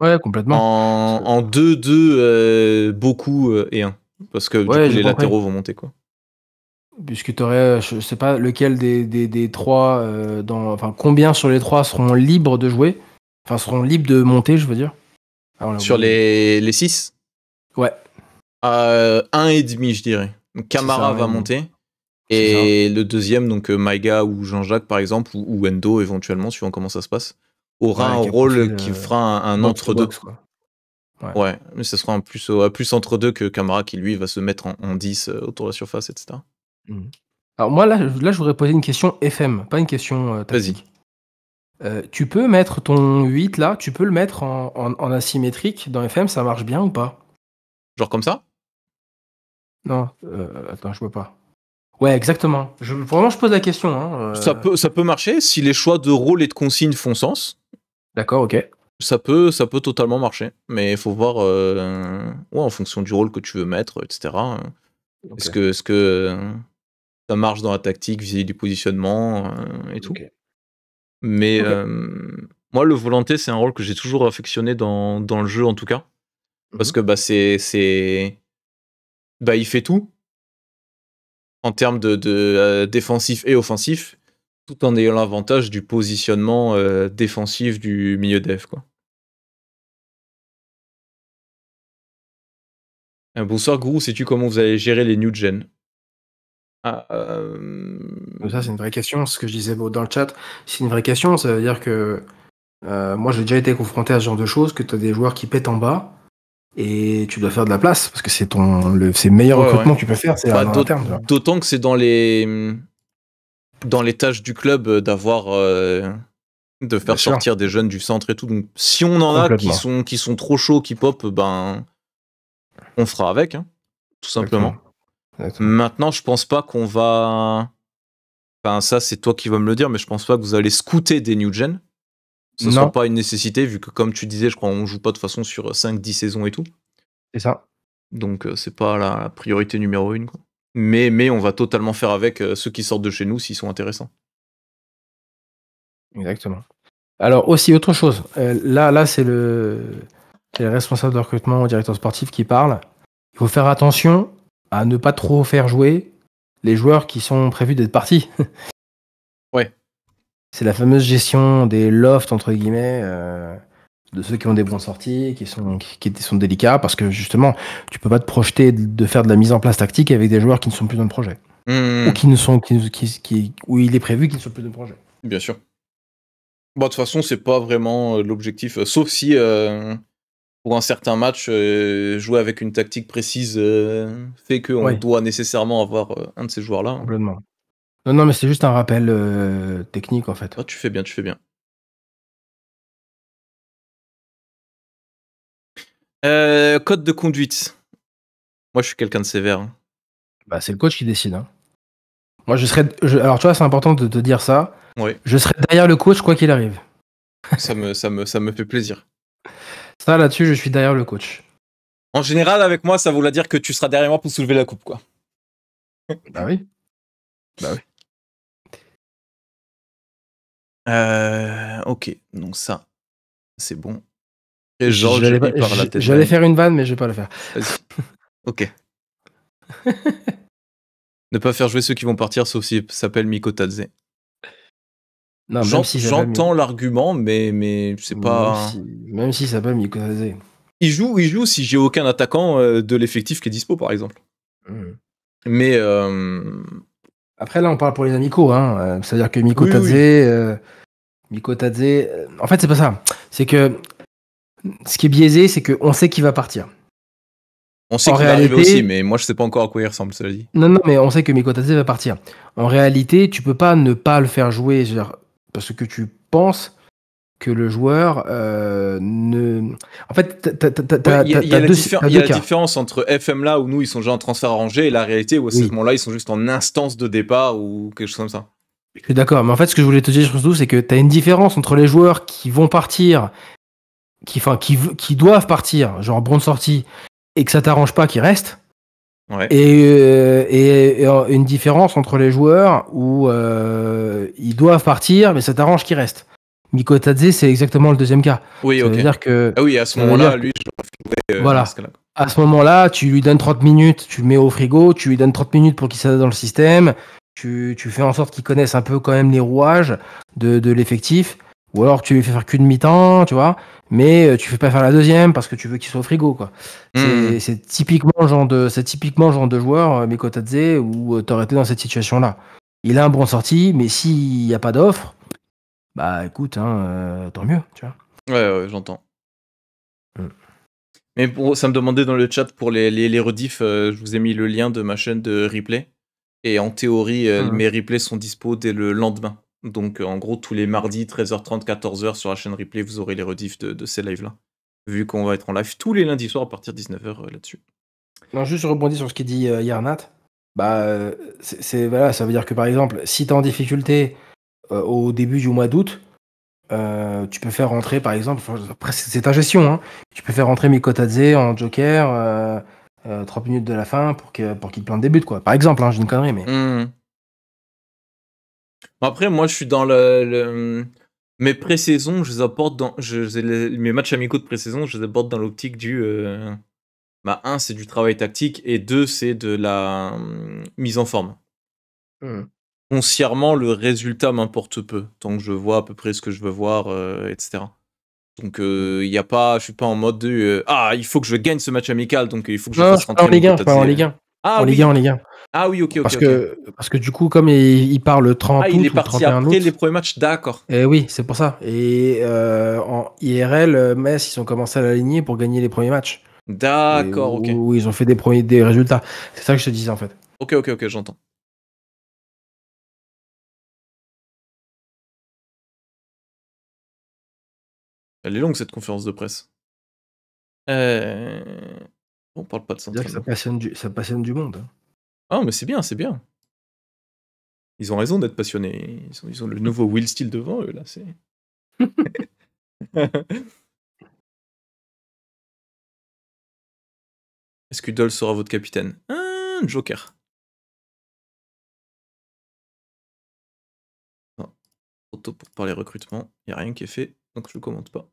Ouais, complètement. En, en 2-2, euh, beaucoup euh, et 1. Parce que du Ouais, coup, j'ai les latéraux vont monter, quoi. Puisque tu aurais, je sais pas lequel des, des, des trois, euh, dans, enfin combien sur les trois seront libres de jouer, enfin seront libres de monter, je veux dire? Ah, Sur oublié. les, les 6 Ouais. euh, Un et demi, je dirais. Donc, Camara ça, va monter. Et le deuxième, donc euh, Maïga ou Jean-Jacques, par exemple, ou, ou Endo, éventuellement, suivant comment ça se passe, aura Ouais, un rôle qui euh, fera un, entre-deux. Ouais, mais ce sera un plus, euh, plus entre-deux que Camara qui, lui, va se mettre en, en 10 euh, autour de la surface, etc. Alors moi là, je- là je voudrais poser une question FM, pas une question euh, tactique. Euh, tu peux mettre ton 8 là, tu peux le mettre en, en- en asymétrique dans FM, ça marche bien ou pas? Genre comme ça? Non, euh, attends, je vois pas. Ouais, exactement. Je, vraiment, je pose la question. hein, euh, ça, peut, ça peut marcher si les choix de rôle et de consignes font sens. D'accord, ok. Ça peut, ça peut totalement marcher. Mais il faut voir euh, ouais, en fonction du rôle que tu veux mettre, etc. Ok. Est-ce que, est-ce que euh, ça marche dans la tactique vis-à-vis du positionnement euh, et tout. Mais euh, moi, le volonté, c'est un rôle que j'ai toujours affectionné dans, dans le jeu, en tout cas. Parce Mhm. que bah, c'est. Bah, il fait tout. En termes de, euh, défensif et offensif. Tout en ayant l'avantage du positionnement euh, défensif du milieu def, quoi. Euh, bonsoir, Guru. Sais-tu comment vous allez gérer les new gen? Ah, Ça, c'est une vraie question. Ce que je disais dans le chat, c'est une vraie question. Ça veut dire que moi, j'ai déjà été confronté à ce genre de choses, que tu as des joueurs qui pètent en bas et tu dois faire de la place parce que c'est ton le, c'est le meilleur Ouais, recrutement ouais. que tu peux faire, c'est Bah. D'autant que c'est dans les dans les tâches du club euh, d'avoir euh, de faire Bien sûr. sortir des jeunes du centre et tout. Donc si on en a qui sont qui sont trop chauds, qui pop, ben on fera avec, hein, tout simplement. Exactement. Maintenant, je pense pas qu'on va. Enfin, ça, c'est toi qui vas me le dire, mais je pense pas que vous allez scouter des new gen. Ce Non. sera pas une nécessité, vu que, comme tu disais, je crois on joue pas de façon sur 5-10 saisons et tout. C'est ça. Donc, euh, c'est pas la, priorité numéro une. Quoi. Mais, mais on va totalement faire avec euh, ceux qui sortent de chez nous s'ils sont intéressants. Exactement. Alors aussi autre chose. Euh, là, là, c'est le, le responsable de recrutement, le directeur sportif qui parle. Il faut faire attention à ne pas trop faire jouer les joueurs qui sont prévus d'être partis. C'est la fameuse gestion des lofts entre guillemets, euh, de ceux qui ont des bons sorties, qui sont qui, qui sont délicats parce que justement, tu peux pas te projeter de, faire de la mise en place tactique avec des joueurs qui ne sont plus dans le projet Hmm, ou qui ne sont qui, qui, où il est prévu qu'ils ne soient plus dans le projet. Bien sûr. Bon, de toute façon, c'est pas vraiment euh, l'objectif, euh, sauf si euh, pour un certain match, euh, jouer avec une tactique précise fait qu'on Ouais. doit nécessairement avoir un de ces joueurs-là. Complètement. Non, non, mais c'est juste un rappel euh, technique en fait. Ah, tu fais bien, tu fais bien. Euh, code de conduite. Moi, je suis quelqu'un de sévère. hein. Bah, c'est le coach qui décide. hein. Moi, je serais. je- alors, tu vois, c'est important de te dire ça. Oui. Je serai derrière le coach quoi qu'il arrive. Ça me, ça, me, ça me fait plaisir. Ça, là-dessus, je suis derrière le coach. En général, avec moi, ça voudra dire que tu seras derrière moi pour soulever la coupe, quoi. Bah oui. Euh, ok, donc ça, c'est bon. Et J'allais la tête. Faire une vanne, mais je vais pas le faire. Vas-y. Ok. ne pas faire jouer ceux qui vont partir, sauf s'ils s'appellent Mikotadze. Non, même J'en- si ça s'appelle J'entends l'argument, mais, mais c'est Mi- pas. Même si, même si ça s'appelle Mikotadze. Il joue, il joue si j'ai aucun attaquant euh, de l'effectif qui est dispo, par exemple. Hmm. Mais euh, Après, là, on parle pour les amicaux. Hein. euh, C'est-à-dire que Mikotadze. Oui, oui. euh, euh, en fait, c'est pas ça. C'est que. Ce qui est biaisé, c'est qu'on sait qu'il va partir. on sait En qu'il va arriver réalité- aussi, mais moi je sais pas encore à quoi il ressemble, cela dit. Non, non, mais on sait que Mikotadze va partir. En réalité, tu peux pas ne pas le faire jouer, parce que tu penses que le joueur euh, ne. En fait, il y a, y a, la, différence entre FM là où nous ils sont déjà en transfert arrangé et la réalité où à ce moment-là ils sont juste en instance de départ ou quelque chose comme ça. Je suis d'accord, mais en fait, ce que je voulais te dire surtout, c'est que tu as une différence entre les joueurs qui vont partir, qui, enfin, qui, qui doivent partir, genre bon de sortie, et que ça t'arrange pas qu'ils restent. Ouais. Et, euh, et, une différence entre les joueurs où euh, ils doivent partir, mais ça t'arrange qu'ils restent. Miko Tadze, c'est exactement le deuxième cas. Oui, ça ok. Veut dire que, ah oui, à ce moment-là, lui, je euh, Voilà. À ce moment-là, tu lui donnes 30 minutes, tu le mets au frigo, tu lui donnes 30 minutes pour qu'il s'adapte dans le système, tu, tu, fais en sorte qu'il connaisse un peu quand même les rouages de, de l'effectif, ou alors tu lui fais faire qu'une mi-temps, tu vois, mais euh, tu fais pas faire la deuxième parce que tu veux qu'il soit au frigo, quoi. C'est hmm. typiquement genre de, c'est typiquement genre de joueur, euh, Miko Tadze, où tu aurais été dans cette situation-là. Il a un bon sorti, mais s'il n'y a pas d'offre, bah écoute, hein, euh, tant mieux, tu vois. Ouais, ouais, j'entends. Mm. Mais pour, ça me demandait dans le chat pour les, les, les rediffs, euh, je vous ai mis le lien de ma chaîne de replay. Et en théorie, euh, mm. mes replays sont dispo dès le lendemain. Donc en gros, tous les mardis, 13h30, 14h sur la chaîne replay, vous aurez les rediffs de, de ces lives-là. Vu qu'on va être en live tous les lundis soirs à partir de 19h là-dessus. Non, juste rebondir sur ce qu'il dit Yarnat. Bah, c'est voilà, ça veut dire que par exemple, si tu es en difficulté au début du mois d'août, euh, tu peux faire rentrer, par exemple, c'est ta gestion, hein, tu peux faire rentrer Mikotadze en joker euh, 30 minutes de la fin pour qu'il pour qu'il plante des buts, quoi. Par exemple, hein, j'ai une connerie, mais. Mmh. Après, moi, je suis dans le. Mes pré-saisons, je les apporte dans. Je, mes matchs amicaux de pré-saison, je les apporte dans l'optique du. Bah, un, c'est du travail tactique, et deux, c'est de la mise en forme. Mmh foncièrement, le résultat m'importe peu, tant que je vois à peu près ce que je veux voir, euh, etc. Donc, il euh, y a pas, je suis pas en mode de euh, ah, il faut que je gagne ce match amical, donc il faut que je fasse rentrer en Ligue 1, pas en Ligue 1. Ah, en oui. Ligue 1, en Ligue 1. Ah oui, ok, ok. Parce, Que, parce que du coup, comme il, il part le 30 ah, août il est parti après les premiers matchs, d'accord. Et oui, c'est pour ça. Et en IRL, Metz, ils ont commencé à l'aligner pour gagner les premiers matchs. D'accord, ok. Où ils ont fait des premiers des résultats. C'est ça que je te disais en fait. Ok, ok, ok, j'entends. Elle est longue cette conférence de presse. Euh... On parle pas de ça. Ça passionne du, ça passionne du monde. Hein. Ah, mais c'est bien, c'est bien. Ils ont raison d'être passionnés. Ils ont, ils ont, le nouveau Will Steele devant eux, là. C'est. Est-ce que Doll sera votre capitaine? Un Joker. Non. Trop tôt pour parler recrutement. Il n'y a rien qui est fait, donc je ne commente pas.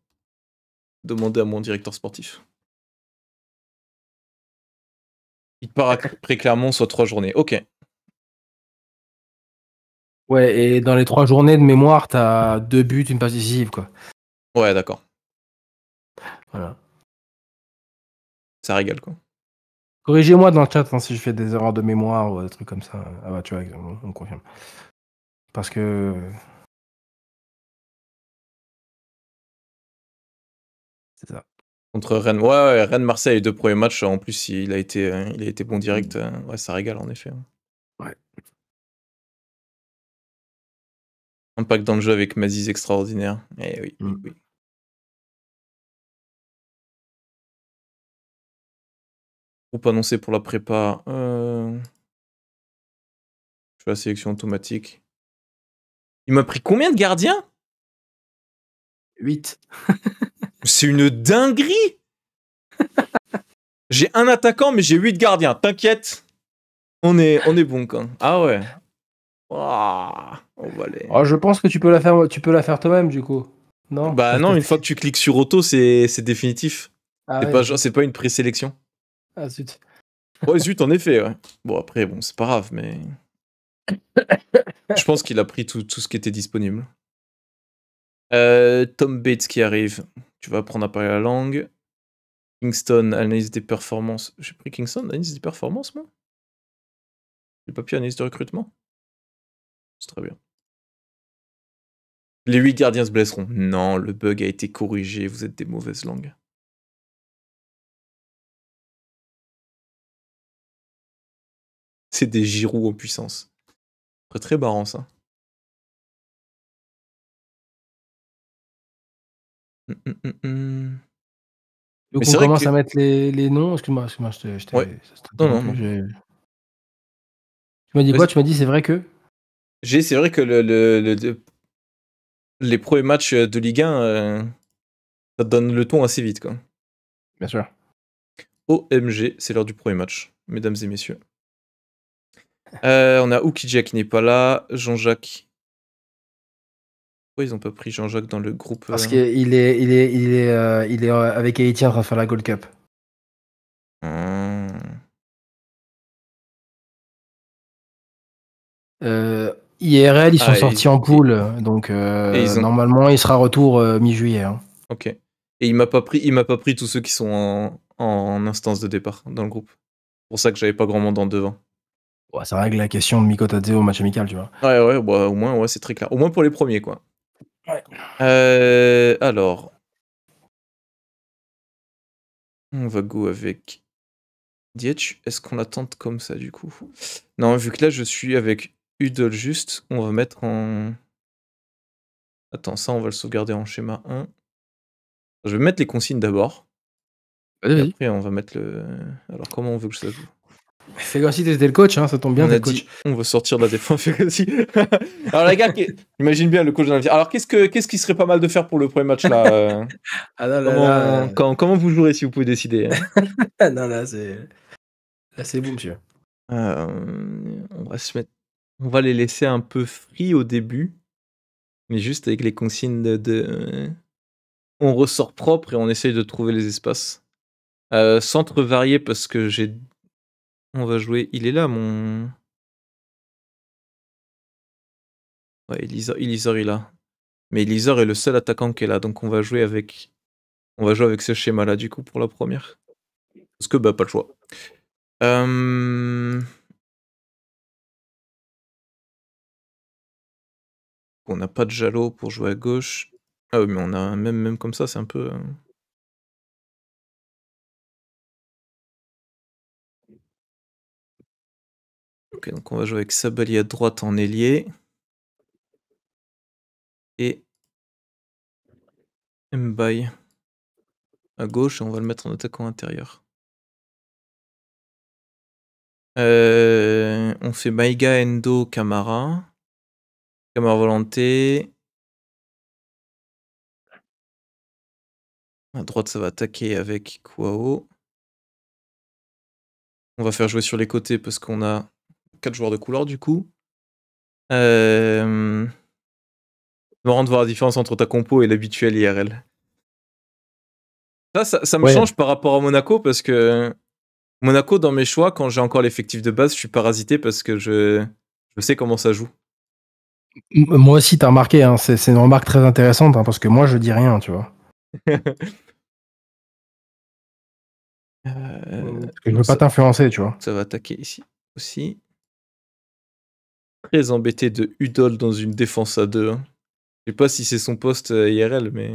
Demandez à mon directeur sportif. Il part après Clermont soit trois journées. Ok. Ouais, et dans les trois journées de mémoire, t'as deux buts, une passe décisive, quoi. Ouais, d'accord. Voilà. Ça régale, quoi. Corrigez-moi dans le chat hein, si je fais des erreurs de mémoire ou des trucs comme ça. Ah bah tu vois, on, on confirme. Parce que C'est ça. Contre Rennes. Ouais, Rennes Marseille, les deux premiers matchs, en plus, il a été, euh, il a été bon direct. Euh, ouais, ça régale en effet. Hein. Ouais. Impact dans le jeu avec Maziz extraordinaire. Eh oui, mm. oui. Groupe annoncé pour la prépa. Euh... Je fais la sélection automatique. Il m'a pris combien de gardiens? 8. C'est une dinguerie J'ai un attaquant, mais j'ai 8 gardiens. T'inquiète. On est, on est bon quand Ah ouais. on va aller. Oh, je pense que tu peux la faire, tu peux la faire toi-même du coup. Non? Bah non, une fois que tu cliques sur auto, c'est définitif. Ah c'est pas, pas une présélection. Ah zut. Ouais, zut, en effet, ouais. Bon, après, bon, c'est pas grave, mais. Je pense qu'il a pris tout, tout, ce qui était disponible. Euh, Tom Bates qui arrive. Tu vas apprendre à parler la langue. Kingston, analyse des performances. J'ai pris Kingston, analyse des performances, moi J'ai pas pu analyse de recrutement C'est très bien. Les 8 gardiens se blesseront. Non, le bug a été corrigé, vous êtes des mauvaises langues. C'est des Giroud en puissance. Très très marrant ça. Donc Mais on c'est vrai commence que- à mettre les, les noms. Excuse-moi, excuse-moi, je t'ai- je Ouais. Non, non, Tu m'as dit quoi? Tu m'as dit c'est vrai que J'ai, c'est vrai que le, le- le- le- les premiers matchs de Ligue 1, euh, ça donne le ton assez vite, quoi. Bien sûr. OMG, c'est l'heure du premier match, mesdames et messieurs. Euh, on a Oukidja qui n'est pas là, Jean-Jacques. Pourquoi ils ont pas pris Jean-Jacques dans le groupe Parce euh, qu'il est, il est, il est, euh, il est euh, avec Haïti en train de faire la Gold Cup. hmm. Euh, IRL, ils sont Ah, sortis ils- en poule, donc ont- normalement il sera retour mi-juillet. hein. Ok. Et il m'a pas pris, il m'a pas pris tous ceux qui sont en, en instance de départ dans le groupe. C'est pour ça que j'avais pas grand monde en devant. Ouais, ça règle la question de Miko Tadze au match amical, tu vois. Ouais, ouais, bah, au moins, ouais, c'est très clair. Au moins pour les premiers, quoi. Ouais. Euh, alors. On va go avec Dietch. Est-ce qu'on la tente comme ça, du coup? Non, vu que là, je suis avec Udol juste, on va mettre en. Attends, ça, on va le sauvegarder en schéma 1. Je vais mettre les consignes d'abord. Après, on va mettre le. Alors, comment on veut que ça joue? Fais comme si t'étais le coach, hein, ça tombe bien, on a coach. dit, on va sortir de la défense. fait comme si- Alors les gars, imagine bien le coach de. Alors qu'est-ce que qu'est-ce qui serait pas mal de faire pour le premier match là euh, Ah non, là, comment, là, quand- comment vous jouerez si vous pouvez décider hein? Non, là, c'est. Là, c'est bon, monsieur. Euh, On va se mettre, on va les laisser un peu free au début, mais juste avec les consignes de, de- on ressort propre et on essaye de trouver les espaces. Euh, centre varié parce que j'ai, on va jouer. Il est là mon. Ouais, Elisor il est là. Mais Elisor est le seul attaquant qui est là, donc on va jouer avec, on va jouer avec ce schéma-là du coup pour la première. Parce que bah pas le choix. Euh, On n'a pas de Jalo pour jouer à gauche. Ah oui, mais on a même même comme ça, c'est un peu. Donc on va jouer avec Sabali à droite en ailier. Et Mbaye à gauche et on va le mettre en attaquant intérieur. Euh, on fait Maïga, Endo, Camara. Camara Volonté. À droite, ça va attaquer avec Kwao. On va faire jouer sur les côtés parce qu'on a 4 joueurs de couleur du coup. Euh... Marrant de voir la différence entre ta compo et l'habituel IRL. Ça, ça, ça me Ouais. change par rapport à Monaco parce que Monaco, dans mes choix, quand j'ai encore l'effectif de base, je suis parasité parce que je, je sais comment ça joue. Moi aussi, t'as remarqué, hein, c'est une remarque très intéressante, hein, parce que moi, je dis rien, tu vois. Euh, je non, veux pas t'influencer, tu vois. Ça va attaquer ici aussi. Très embêté de Udol dans une défense à deux. hein. Je sais pas si c'est son poste euh, IRL, mais.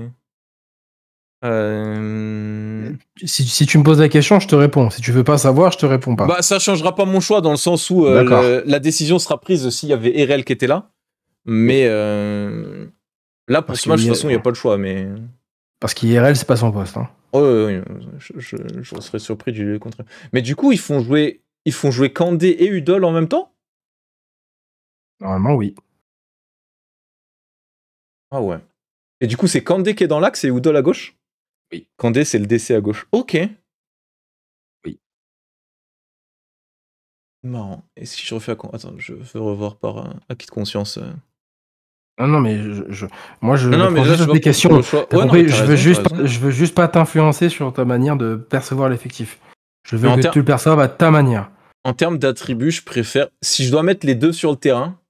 Euh, Si, si tu me poses la question, je te réponds. Si tu veux pas savoir, je te réponds pas. Bah, ça changera pas mon choix dans le sens où euh, le- la décision sera prise s'il y avait RL qui était là. Mais euh, là, pour Parce ce match, de toute façon, il n'y a pas le choix. Mais Parce qu'IRL, c'est pas son poste. Hein. Oh, je, je- je serais surpris du contraire. Mais du coup, ils font jouer, ils font jouer Kandé et Udol en même temps? Normalement, oui. Ah ouais. Et du coup, c'est Kandé qui est dans l'axe et Udol à gauche? Oui. Kandé, c'est le DC à gauche. Ok. Oui. Marrant. Et si je refais à... Attends, je veux revoir par euh, acquis de conscience. euh. Non, non, mais je, je- moi, je Non, mais là, je pour questions. Ouais, non, mais je, veux raison, juste pas, je veux juste pas t'influencer sur ta manière de percevoir l'effectif. Je veux que ter- tu le perçoives à ta manière. En termes d'attributs, je préfère. Si je dois mettre les deux sur le terrain.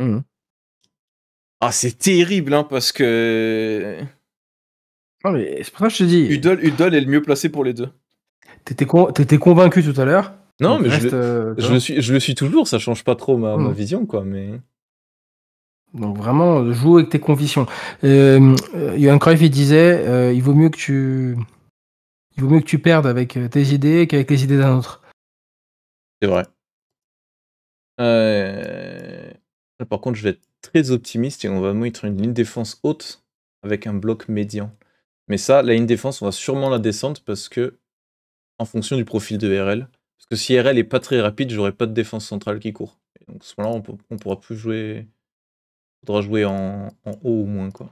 Mhm. Ah, c'est terrible, hein, parce que. Non, mais c'est pour ça que je te dis. Udol, Udol est le mieux placé pour les deux. T'étais con- t'étais convaincu tout à l'heure. Non, mais je, reste, le- euh, je le suis, je le suis toujours, ça change pas trop ma, ma Mhm. vision, quoi. Mais. Donc vraiment, joue avec tes convictions. Euh, euh, Johan Cruyff, il disait, euh, il vaut mieux que tu, il vaut mieux que tu perdes avec tes idées qu'avec les idées d'un autre. C'est vrai. Euh, là, par contre, je vais être très optimiste et on va mettre une ligne défense haute avec un bloc médian. Mais ça, la ligne défense, on va sûrement la descendre parce que, en fonction du profil de RL. Parce que si RL est pas très rapide, j'aurai pas de défense centrale qui court. donc à ce moment-là, on, pourra plus jouer. Il faudra jouer en, haut ou moins, quoi.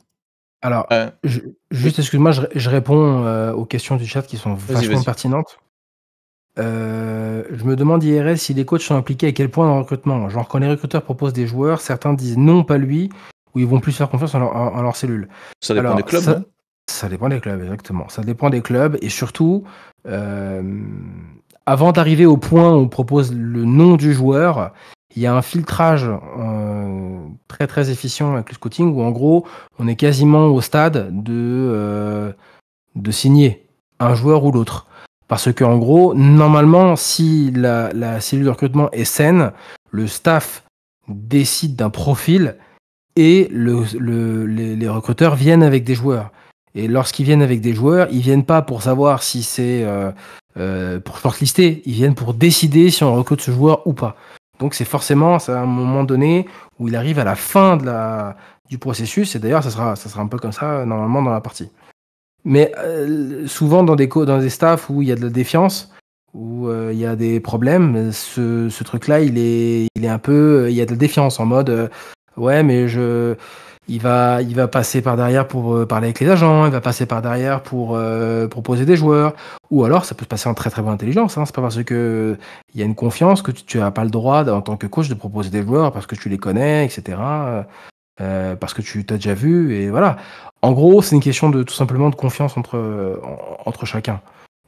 Alors, euh, juste, excuse-moi, je, réponds euh, aux questions du chat qui sont vachement pertinentes. Euh, je me demande IRL si les coachs sont impliqués à quel point dans le recrutement? Genre, quand les recruteurs proposent des joueurs, certains disent non, pas lui, ou ils vont plus faire confiance en leur, cellule. Ça dépend des clubs, ça, ça, dépend des clubs, exactement. Ça dépend des clubs, et surtout, avant d'arriver au point où on propose le nom du joueur, il y a un filtrage euh, très très efficient avec le scouting où en gros on est quasiment au stade de, euh, de signer un joueur ou l'autre. Parce que en gros, normalement, si la, cellule de recrutement est saine, le staff décide d'un profil et les, recruteurs viennent avec des joueurs. Et lorsqu'ils viennent avec des joueurs, ils viennent pas pour savoir si c'est euh, pour shortlister, ils viennent pour décider si on recrute ce joueur ou pas. Donc c'est forcément à un moment donné où il arrive à la fin du processus, et d'ailleurs ça sera, ça sera un peu comme ça normalement dans la partie. Mais euh, souvent dans des, dans des staffs où il y a de la défiance, où euh, il y a des problèmes, ce, truc-là, il est, il est un peu, il y a de la défiance en mode, euh, ouais mais je il va, il va passer par derrière pour euh, parler avec les agents, il va passer par derrière pour euh, proposer des joueurs, ou alors ça peut se passer en très très bonne intelligence. Hein. C'est pas parce que il y a une confiance que tu n'as pas le droit en tant que coach de proposer des joueurs parce que tu les connais, etc. Euh, parce que tu t'as déjà vu et voilà. En gros, c'est une question de tout simplement de confiance entre entre chacun.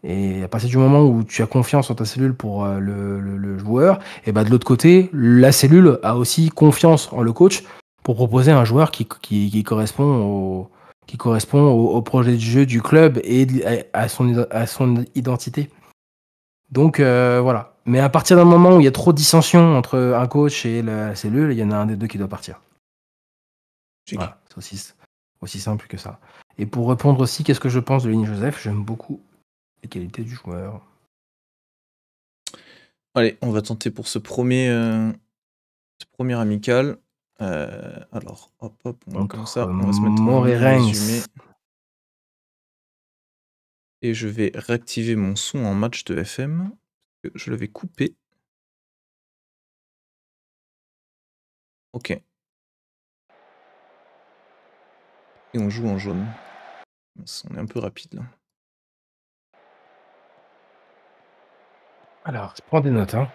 Et à partir du moment où tu as confiance en ta cellule pour le, le, joueur, et ben de l'autre côté, la cellule a aussi confiance en le coach pour proposer un joueur qui, qui, correspond au qui correspond au, projet de jeu du club et à son, à son identité. Donc euh, voilà. Mais à partir d'un moment où il y a trop de dissension entre un coach et la cellule, il y en a un des deux qui doit partir. Voilà, c'est aussi, simple que ça. Et pour répondre aussi, qu'est-ce que je pense de Ligne Joseph? J'aime beaucoup les qualités du joueur. Allez, on va tenter pour ce premier, euh, ce premier amical. Euh, alors, hop, hop, on comme ça, on va se mettre en résumé. Et je vais réactiver mon son en match de FM. Je l'avais coupé. Ok. Et on joue en jaune. On est un peu rapide là. Alors, je prends des notes. Hein.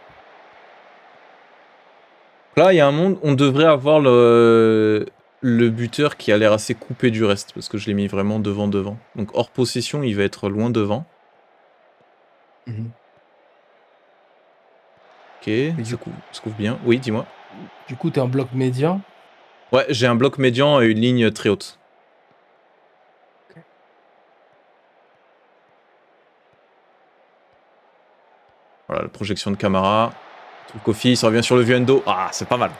Là, il y a un monde, on devrait avoir le, le buteur qui a l'air assez coupé du reste, parce que je l'ai mis vraiment devant devant. Donc hors possession, il va être loin devant. Mhm. Ok, ça, couvre, bien. Oui, dis-moi. Du coup, tu es un bloc médian? Ouais, j'ai un bloc médian et une ligne très haute. Voilà, la projection de Camara. Kofi, ça revient sur le vieux Endo. Ah, c'est pas mal.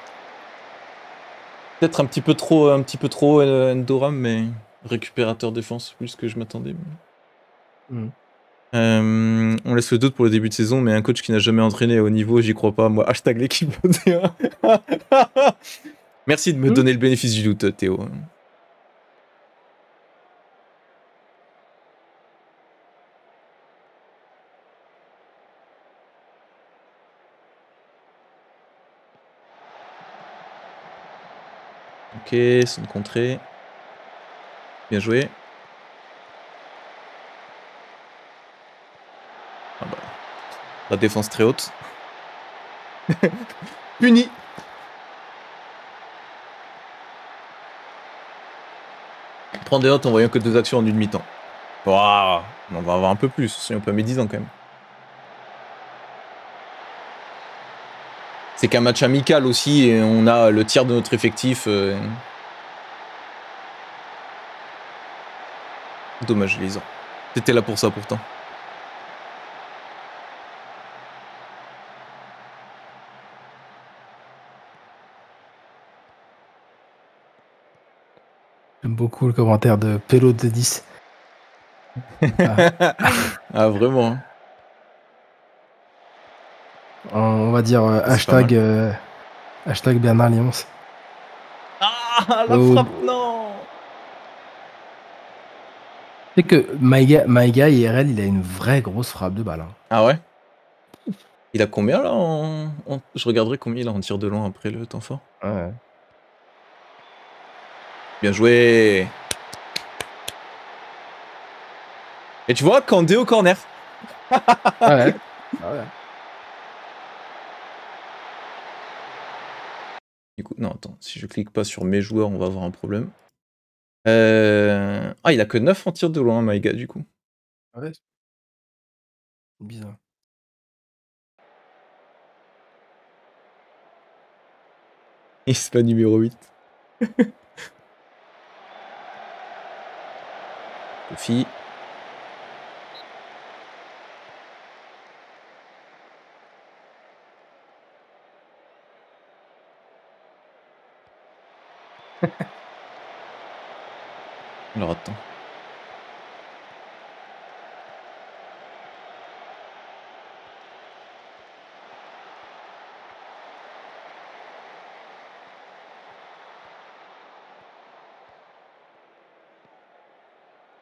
Peut-être un petit peu trop, un petit peu trop euh, Endoram, mais récupérateur défense plus que je m'attendais. Hmm. Euh, on laisse le doute pour le début de saison, mais un coach qui n'a jamais entraîné au niveau, j'y crois pas. Moi, hashtag l'équipe. Merci de me hmm. donner le bénéfice du doute, Théo. Ok, c'est une contrée. Bien joué. Ah bah. La défense très haute. Puni Prendre des notes en voyant que deux actions en une mi-temps. Waouh On va avoir un peu plus, si on peut mettre 10 ans quand même. C'est qu'un match amical aussi, et on a le tiers de notre effectif. Euh... Dommage, Lisa. T'étais là pour ça pourtant. J'aime beaucoup le commentaire de Pelo de 10. ah, vraiment. Hein. On va dire euh, hashtag, euh, hashtag Bernard Lyons. Ah, la frappe, non C'est que Maïga, Maïga IRL, il a une vraie grosse frappe de balle. hein. Ah ouais? Il a combien là en... en- Je regarderai combien il a en tir de loin après le temps fort. Ouais. Bien joué Et tu vois, Kandé au corner. ouais. Ah ouais. Du coup, non, attends, si je clique pas sur mes joueurs, on va avoir un problème. Euh, Ah, il a que 9 en tir de loin, Maïga, du coup. Ouais. Bizarre. Il c'est pas numéro 8. Sophie. Alors.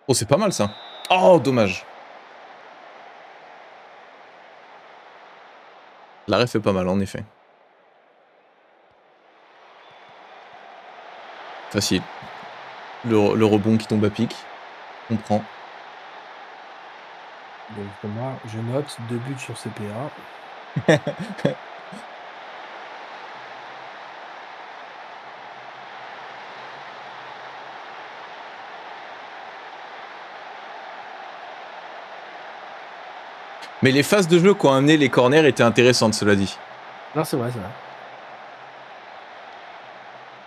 Oh, c'est pas mal ça. Oh, dommage. L'arrêt fait pas mal, en effet. Facile. Le, le rebond qui tombe à pic. On prend. Donc pour moi, je note deux buts sur CPA. Mais les phases de jeu qu'ont amené les corners étaient intéressantes, cela dit. Non, c'est vrai, c'est vrai.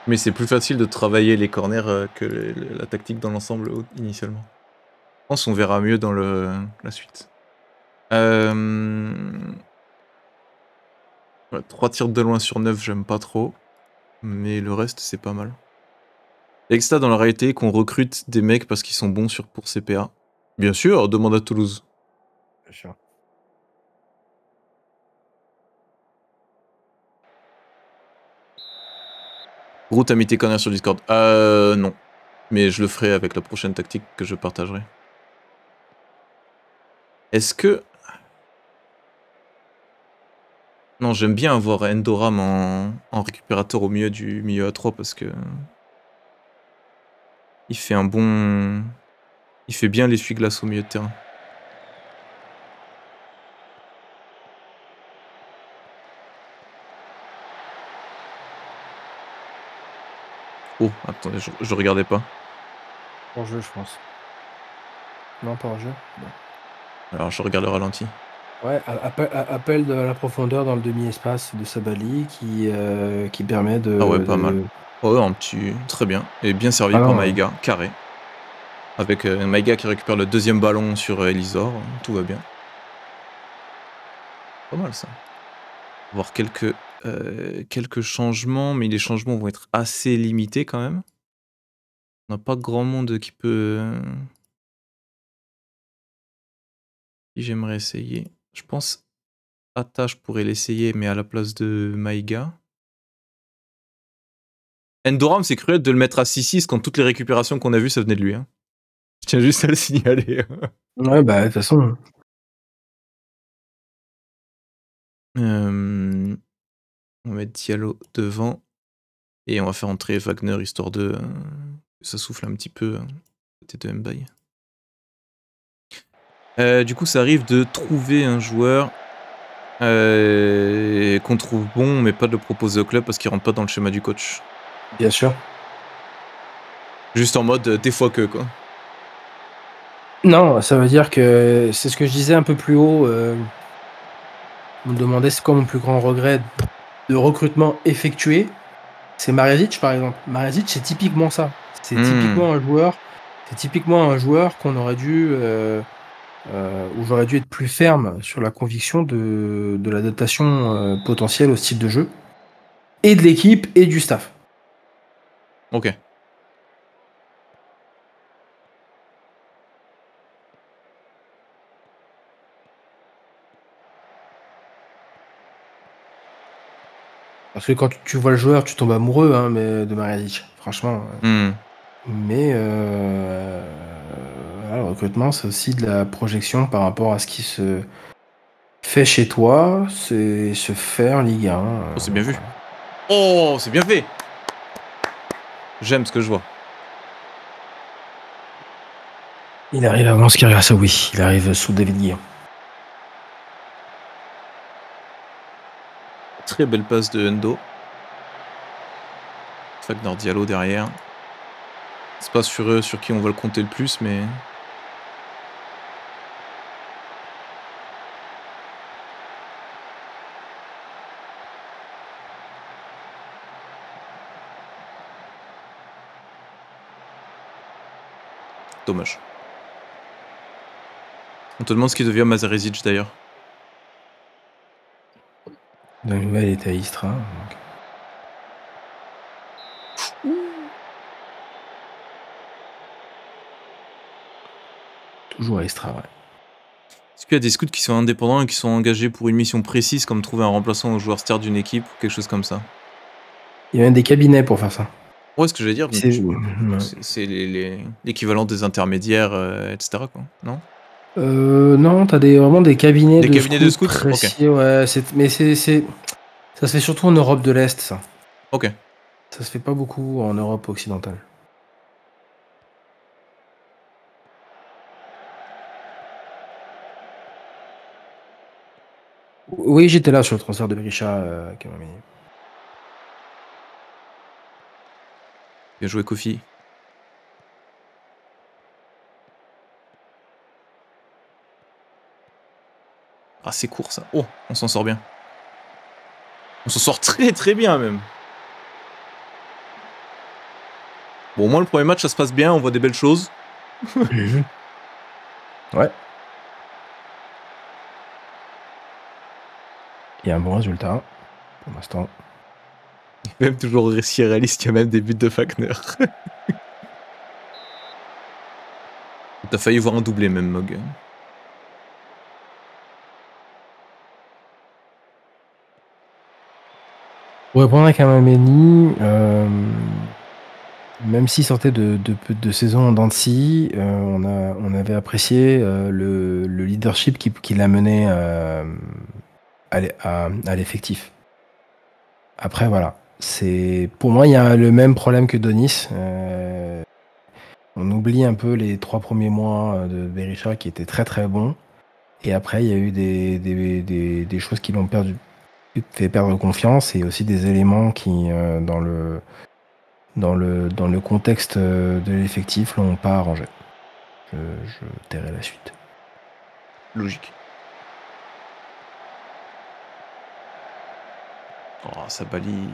Mais c'est plus facile de travailler les corners euh, que la tactique dans l'ensemble initialement. Je pense qu'on verra mieux dans la suite. Euh... ouais, 3 tirs de loin sur 9, j'aime pas trop. Mais le reste, c'est pas mal. Extra dans la réalité qu'on recrute des mecs parce qu'ils sont bons sur, pour CPA. Bien sûr, demande à Toulouse. Groot a mis tes sur Discord. Euh, non. Mais je le ferai avec la prochaine tactique que je partagerai. Est-ce que... Non, j'aime bien avoir Endoram en, en récupérateur au milieu du milieu A3 parce que... Il fait un bon... Il fait bien l'essuie-glace au milieu de terrain. Oh, attendez, je, je regardais pas. Hors jeu, je pense. Non, pas hors jeu. Bon. Alors je regarde le ralenti. Ouais, appel, appel de la profondeur dans le demi-espace de Sabali qui, euh, qui permet de. Ah ouais, pas de- mal. Oh, un petit... Très bien. Et bien servi Ah par Maïga, carré. Avec euh, Maïga qui récupère le deuxième ballon sur euh, Elisor, tout va bien. Pas mal ça. Voir quelques, euh, quelques changements, mais les changements vont être assez limités quand même. On n'a pas grand monde qui peut... euh, j'aimerais essayer. Je pense Ata, je pourrais l'essayer, mais à la place de Maïga. Endoram, c'est cruel de le mettre à 6-6 quand toutes les récupérations qu'on a vues, ça venait de lui. hein. Je tiens juste à le signaler. Ouais, bah, de toute façon. Euh, on va mettre Diallo devant. Et on va faire entrer Wagner histoire de. euh, que ça souffle un petit peu euh, côté de Mbaye. Euh, du coup, ça arrive de trouver un joueur euh, qu'on trouve bon, mais pas de le proposer au club parce qu'il rentre pas dans le schéma du coach. Bien sûr. Juste en mode des fois que quoi. Non, ça veut dire que c'est ce que je disais un peu plus haut. On me demandait c'est quoi mon plus grand regret de recrutement effectué? C'est Mariasic par exemple. Mariasic, c'est typiquement ça. C'est Hmm. typiquement un joueur. C'est typiquement un joueur qu'on aurait dû. euh, euh, où j'aurais dû être plus ferme sur la conviction de, de l'adaptation euh, potentielle au style de jeu. Et de l'équipe et du staff. Ok. Parce que quand tu vois le joueur, tu tombes amoureux hein, mais de. Franchement. Hmm. Mais euh, voilà, recrutement, c'est aussi de la projection par rapport à ce qui se fait chez toi, c'est se faire en Ligue 1. Oh, c'est bien vu. Oh, c'est bien fait. J'aime ce que je vois. Il arrive avant ce ça oui. Il arrive sous David Guillaume. Très belle passe de Endo. Fagner Diallo derrière. C'est pas sur eux sur qui on va le compter le plus, mais. Dommage. On te demande ce qui devient Mazarezic d'ailleurs. La nouvelle est à Istra. Toujours à Istra, ouais. Est-ce qu'il y a des scouts qui sont indépendants et qui sont engagés pour une mission précise, comme trouver un remplaçant au joueur star d'une équipe ou quelque chose comme ça? Il y a même des cabinets pour faire ça. Ouais, ce que je vais dire. C'est l'équivalent des intermédiaires, euh, etc. Quoi, non? Euh, Non, t'as des, vraiment des cabinets des de cabinets de scouts ouais, mais c'est, ça se fait surtout en Europe de l'Est, ça. Ok. Ça se fait pas beaucoup en Europe occidentale. Oui, j'étais là sur le transfert de Berisha, euh, Bien joué, Kofi. Ah, c'est court ça. Oh, on s'en sort bien. On s'en sort très très bien même. Bon, au moins le premier match ça se passe bien, on voit des belles choses. Ouais. Il y a un bon résultat pour l'instant. Même toujours récit réaliste, il y a même des buts de Fagner. T'as failli voir un doublé même, Mog. Pour répondre à Kamameni, euh, même s'il sortait de, de, saison en Dancy, euh, on, avait apprécié euh, le, leadership qui, l'a mené à, l'effectif. Après, voilà. Pour moi, il y a le même problème que Donis. on oublie un peu les trois premiers mois de Berisha qui étaient très très bons. Et après, il y a eu des choses qui l'ont perdu, fait perdre confiance et aussi des éléments qui, euh, dans, le, dans, le, dans le contexte euh, de l'effectif, l'ont pas arrangé. Je, je tairai la suite. Logique. Oh, ça balie.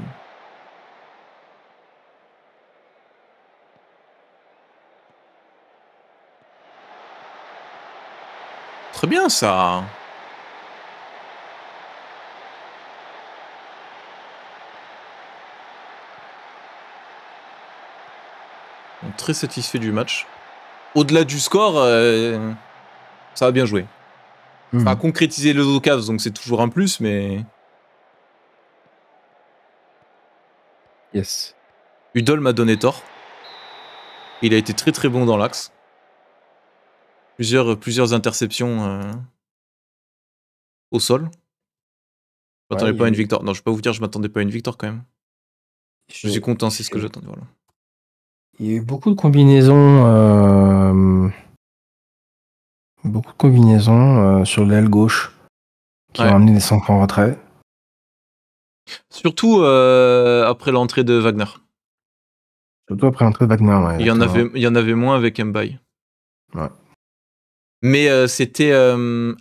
Très bien ça. Très satisfait du match. Au-delà du score, euh, ça a bien joué. Ça a hmm. concrétisé les occasions, donc c'est toujours un plus, mais. Yes. Udol m'a donné tort. Il a été très très bon dans l'axe. Plusieurs, plusieurs interceptions euh, au sol. Je m'attendais pas à une victoire. Non, je vais pas vous dire, je m'attendais pas à une victoire quand même. Je, suis content, c'est ce que j'attendais. Voilà. Il y a eu beaucoup de combinaisons, euh, beaucoup de combinaisons euh, sur l'aile gauche qui ont amené des centres en retrait. Surtout euh, après l'entrée de Wagner. Surtout après l'entrée de Wagner, ouais, il, y en avait, il y en avait moins avec Mbaye. Ouais. Mais c'était.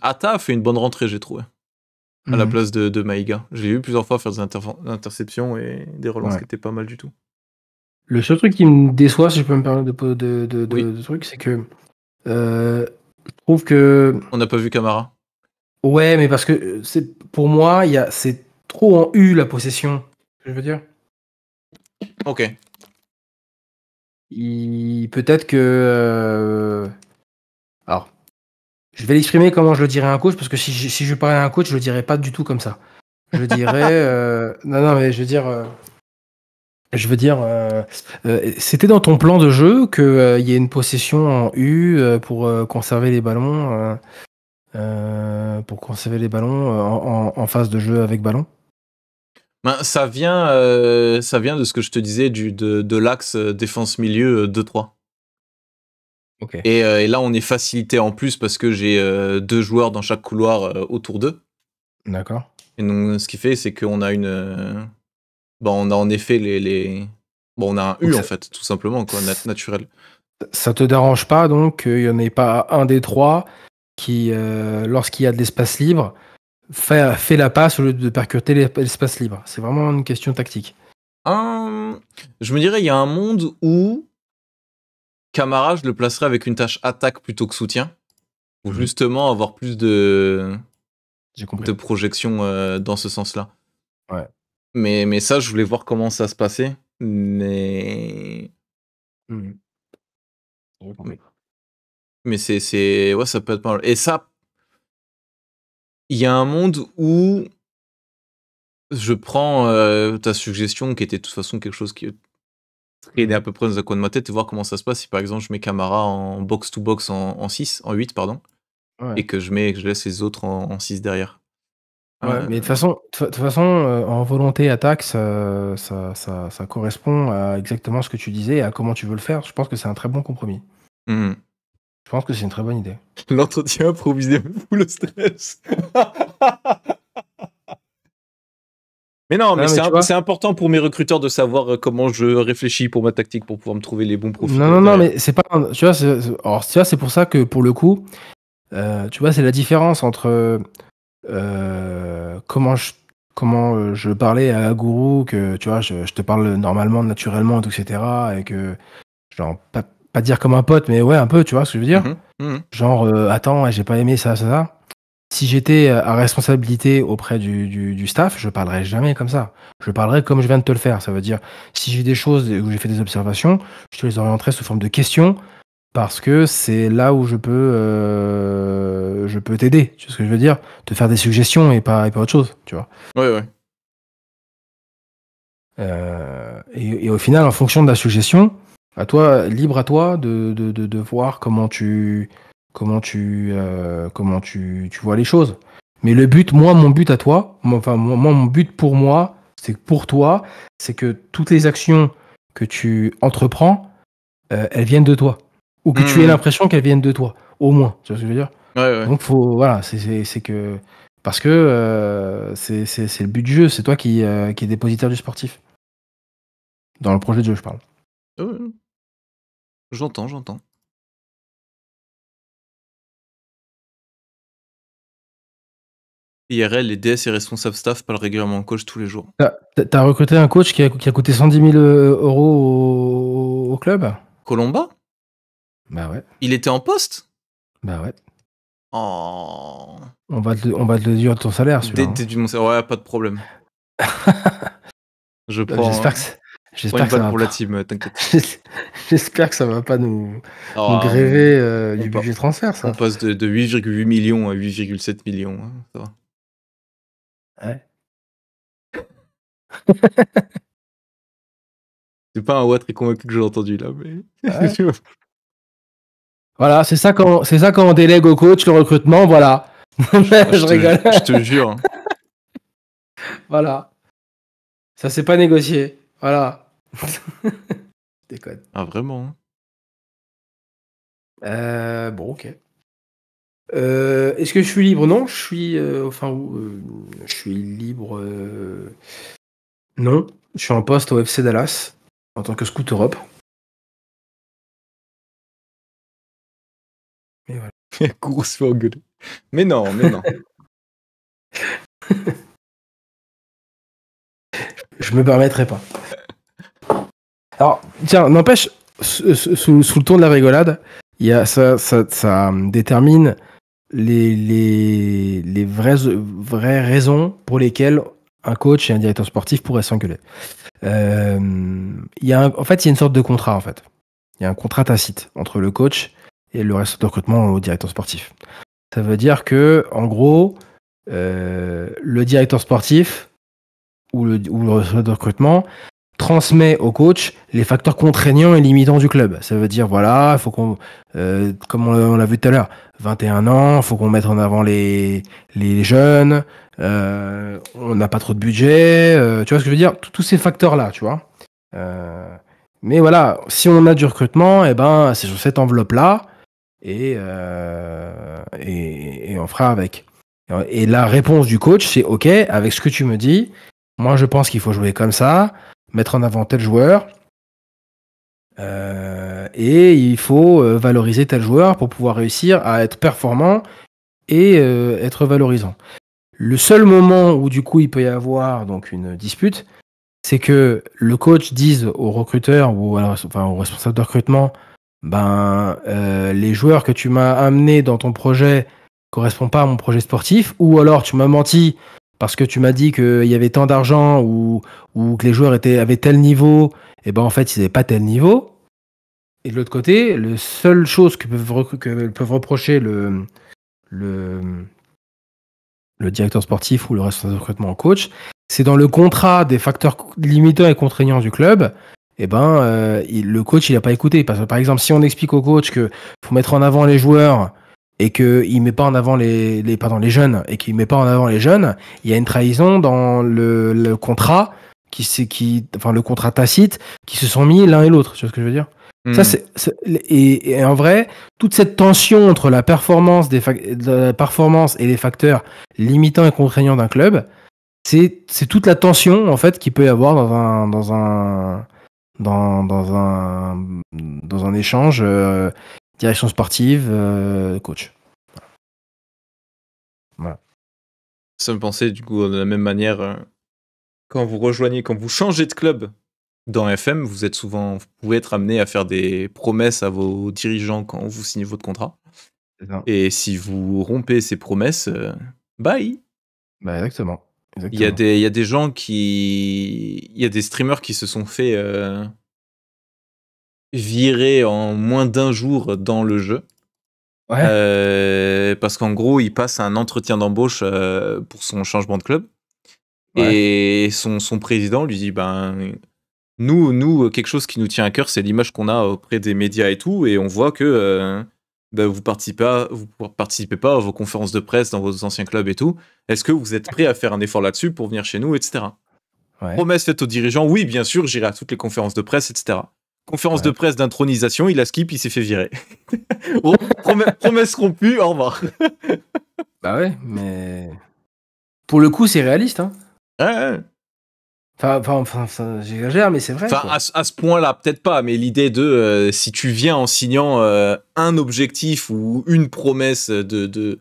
Ata a fait une bonne rentrée, j'ai trouvé. À la mhm. place de, de Maïga. J'ai vu plusieurs fois faire des interceptions et des relances qui étaient pas mal du tout. Le seul truc qui me déçoit, si je peux me permettre de, de, de, de trucs, c'est que euh, je trouve que. On n'a pas vu Camara. Ouais, mais parce que c'est pour moi, il y a c'est trop en U la possession. Je veux dire? Ok. Peut-être que. Euh, alors, je vais l'exprimer comment je le dirais à un coach, parce que si je, si je parlais à un coach, je le dirais pas du tout comme ça. Je dirais. Euh, non, non, mais je veux dire. Je veux dire, euh, euh, c'était dans ton plan de jeu qu'il euh, y ait une possession en U pour conserver les ballons, pour conserver les ballons en, en- en phase de jeu avec ballon? Ben, ça, vient, ça vient de ce que je te disais du, de, de l'axe défense-milieu euh, 2-3. Ok. Et, et là, on est facilité en plus parce que j'ai deux joueurs dans chaque couloir autour d'eux. D'accord. Et donc, ce qui fait, c'est qu'on a une. Euh, Bon, on a en effet les. les... Bon, on a un U Donc en fait, tout simplement, quoi, nat- naturel. Ça te dérange pas donc qu'il n'y en ait pas un des trois qui, euh, lorsqu'il y a de l'espace libre, fait, fait la passe au lieu de percuter l'es- l'espace libre. C'est vraiment une question tactique. Hum, je me dirais, il y a un monde où Camara, je le placerais avec une tâche attaque plutôt que soutien. Pour Mhm. justement avoir plus de, de projection euh, dans ce sens-là. Ouais. Mais, mais ça, je voulais voir comment ça se passait. Mais, compris. mais c'est, ouais, ça peut être pas mal. Et ça, il y a un monde où je prends euh, ta suggestion, qui était de toute façon quelque chose qui traînait à peu près dans un coin de ma tête, et voir comment ça se passe si par exemple je mets Camara en box-to-box en, en 6, en 8, pardon, Ouais. et que je, mets, que je laisse les autres en, en 6 derrière. Ouais, mais de toute façon, de toute façon euh, en volonté attaque, ça, ça, ça, ça correspond à exactement ce que tu disais et à comment tu veux le faire. Je pense que c'est un très bon compromis. hmm. Je pense que c'est une très bonne idée. L'entretien improvisé fout le stress. mais non, mais, mais c'est important pour mes recruteurs de savoir euh, comment je réfléchis pour ma tactique pour pouvoir me trouver les bons profils. Non, non, non, mais c'est pas. Tu vois, c'est, pour ça que pour le coup, euh, tu vois, c'est la différence entre comment je comment euh, je parlais à Guru, que tu vois, je, je te parle normalement, naturellement, etc. Et que, genre, pas, pas dire comme un pote, mais ouais, un peu, tu vois ce que je veux dire? Mhm, mhm. Genre, euh, attends, j'ai pas aimé ça, ça, ça. Si j'étais euh, à responsabilité auprès du, du, du staff, je parlerais jamais comme ça. Je parlerais comme je viens de te le faire. Ça veut dire, si j'ai des choses où j'ai fait des observations, je te les orienterai sous forme de questions parce que c'est là où je peux, euh, je peux t'aider. Tu vois ce que je veux dire? Te faire des suggestions et pas, et pas autre chose, tu vois. Ouais, ouais. Euh, et, et au final, en fonction de la suggestion, à toi, libre à toi de, de, de, de voir comment tu, comment tu, euh, comment tu, tu vois les choses. Mais le but, moi, mon but à toi, enfin, moi, mon but pour moi, c'est que pour toi, c'est que toutes les actions que tu entreprends, euh, elles viennent de toi. Ou que tu aies Mhm. l'impression qu'elles viennent de toi, au moins. Tu vois ce que je veux dire? Ouais, ouais. donc faut voilà, c'est- que parce que euh, c'est le but du jeu, c'est toi qui euh, qui est dépositaire du sportif. Dans le projet de jeu, je parle. J'entends, j'entends. IRL, les DS et responsables staff parlent régulièrement coach tous les jours. T'as t'as recruté un coach qui a, qui a coûté 110 000 euros au, au club? Colomba? Bah ouais, Il était en poste? Bah ouais. Oh. On va te, le- on va te le dire ton salaire, celui-là. hein. Déduis mon salaire. Ouais, pas de problème. Je prends, J'espère que, c'est- prends j'espère une que ça balle va pour la pas- team, euh, t'inquiète. J'espère que ça va pas nous, Oh, nous gréver euh, du budget transfert, ça. On passe de, de 8,8 millions à 8,7 millions. hein, ça va. Ouais. C'est pas un ouais très convaincu que j'ai entendu là, mais. Ouais? Voilà, c'est ça quand c'est ça quand on délègue au coach le recrutement, voilà. je te- rigole. Je te jure. Voilà. Ça c'est pas négocié. Voilà. Déconne. Ah, vraiment. hein. Euh, bon, ok. Euh, Est-ce que je suis libre? Non, je suis. euh, enfin, je suis libre. Non, je suis en poste au FC Dallas en tant que scout Europe. Et voilà. Gros se fait engueuler. Mais non, mais non. Je me permettrai pas. Alors, tiens, n'empêche, sous, le ton de la rigolade, y a, ça, ça, détermine les, vraies, vraies raisons pour lesquelles un coach et un directeur sportif pourraient s'engueuler. Euh, en fait, il y a une sorte de contrat, en fait. Il y a un contrat tacite entre le coach et le reste de recrutement au directeur sportif. Ça veut dire que, en gros, euh, le directeur sportif ou le, ou de recrutement transmet au coach les facteurs contraignants et limitants du club. Ça veut dire, voilà, il faut qu'on, euh, comme on l'a vu tout à l'heure, 21 ans, il faut qu'on mette en avant les, les jeunes, euh, on n'a pas trop de budget, tu vois ce que je veux dire? Tous ces facteurs-là, tu vois. mais voilà, si on a du recrutement, et eh ben, c'est sur cette enveloppe-là, et, et, et on fera avec. Et la réponse du coach, c'est OK, avec ce que tu me dis, moi je pense qu'il faut jouer comme ça mettre en avant tel joueur. Euh, et il faut euh, valoriser tel joueur pour pouvoir réussir à être performant et euh, être valorisant. Le seul moment où du coup il peut y avoir donc une dispute, c'est que le coach dise au recruteur ou enfin, au responsable de recrutement, ben les joueurs que tu m'as amenés dans ton projet correspondent pas à mon projet sportif, ou alors tu m'as menti parce que tu m'as dit qu'il y avait tant d'argent ou, que les joueurs étaient, avaient tel niveau, et ben en fait ils n'avaient pas tel niveau. Et de l'autre côté, la seule chose que peuvent, peuvent reprocher le, le, le directeur sportif ou le responsable de recrutement en coach, c'est dans le contrat des facteurs limitants et contraignants du club, et ben euh, le coach il n'a pas écouté. Parce que par exemple, si on explique au coach qu'il faut mettre en avant les joueurs et qu'il met pas en avant les, les pardon les jeunes et qu'il met pas en avant les jeunes, il y a une trahison dans le, le contrat qui qui enfin le contrat tacite qui se sont mis l'un et l'autre. Tu vois ce que je veux dire? Ça hmm. c'est et, et, en vrai toute cette tension entre la performance des la performance et les facteurs limitants et contraignants d'un club, c'est c'est toute la tension en fait qu'il peut y avoir dans un dans un dans, dans un dans un échange euh, direction sportive, euh, coach. Voilà. Ça me pensait du coup de la même manière euh, quand vous rejoignez, quand vous changez de club dans FM, vous êtes souvent, vous pouvez être amené à faire des promesses à vos dirigeants quand vous signez votre contrat. Et si vous rompez ces promesses, bye. Bah exactement. Il y, a des, il y a des gens qui. Il y a des streamers qui se sont fait viré en moins d'un jour dans le jeu. Euh, parce qu'en gros, il passe un entretien d'embauche euh, pour son changement de club. Et son, son, président lui dit ben, nous, nous, quelque chose qui nous tient à cœur, c'est l'image qu'on a auprès des médias et tout. Et on voit que ben, vous participez, vous participez pas à vos conférences de presse dans vos anciens clubs et tout. Est-ce que vous êtes prêt à faire un effort là-dessus pour venir chez nous, etc. Promesse faite aux dirigeants oui, bien sûr, j'irai à toutes les conférences de presse, etc. Conférence de presse d'intronisation, il a skip, il s'est fait virer. promesse rompue, au revoir. bah ouais, mais pour le coup, c'est réaliste. Hein. Ouais. Enfin, enfin, j'exagère, mais c'est vrai. Enfin, à, ce point-là, peut-être pas, mais l'idée de euh, si tu viens en signant euh, un objectif ou une promesse de, de,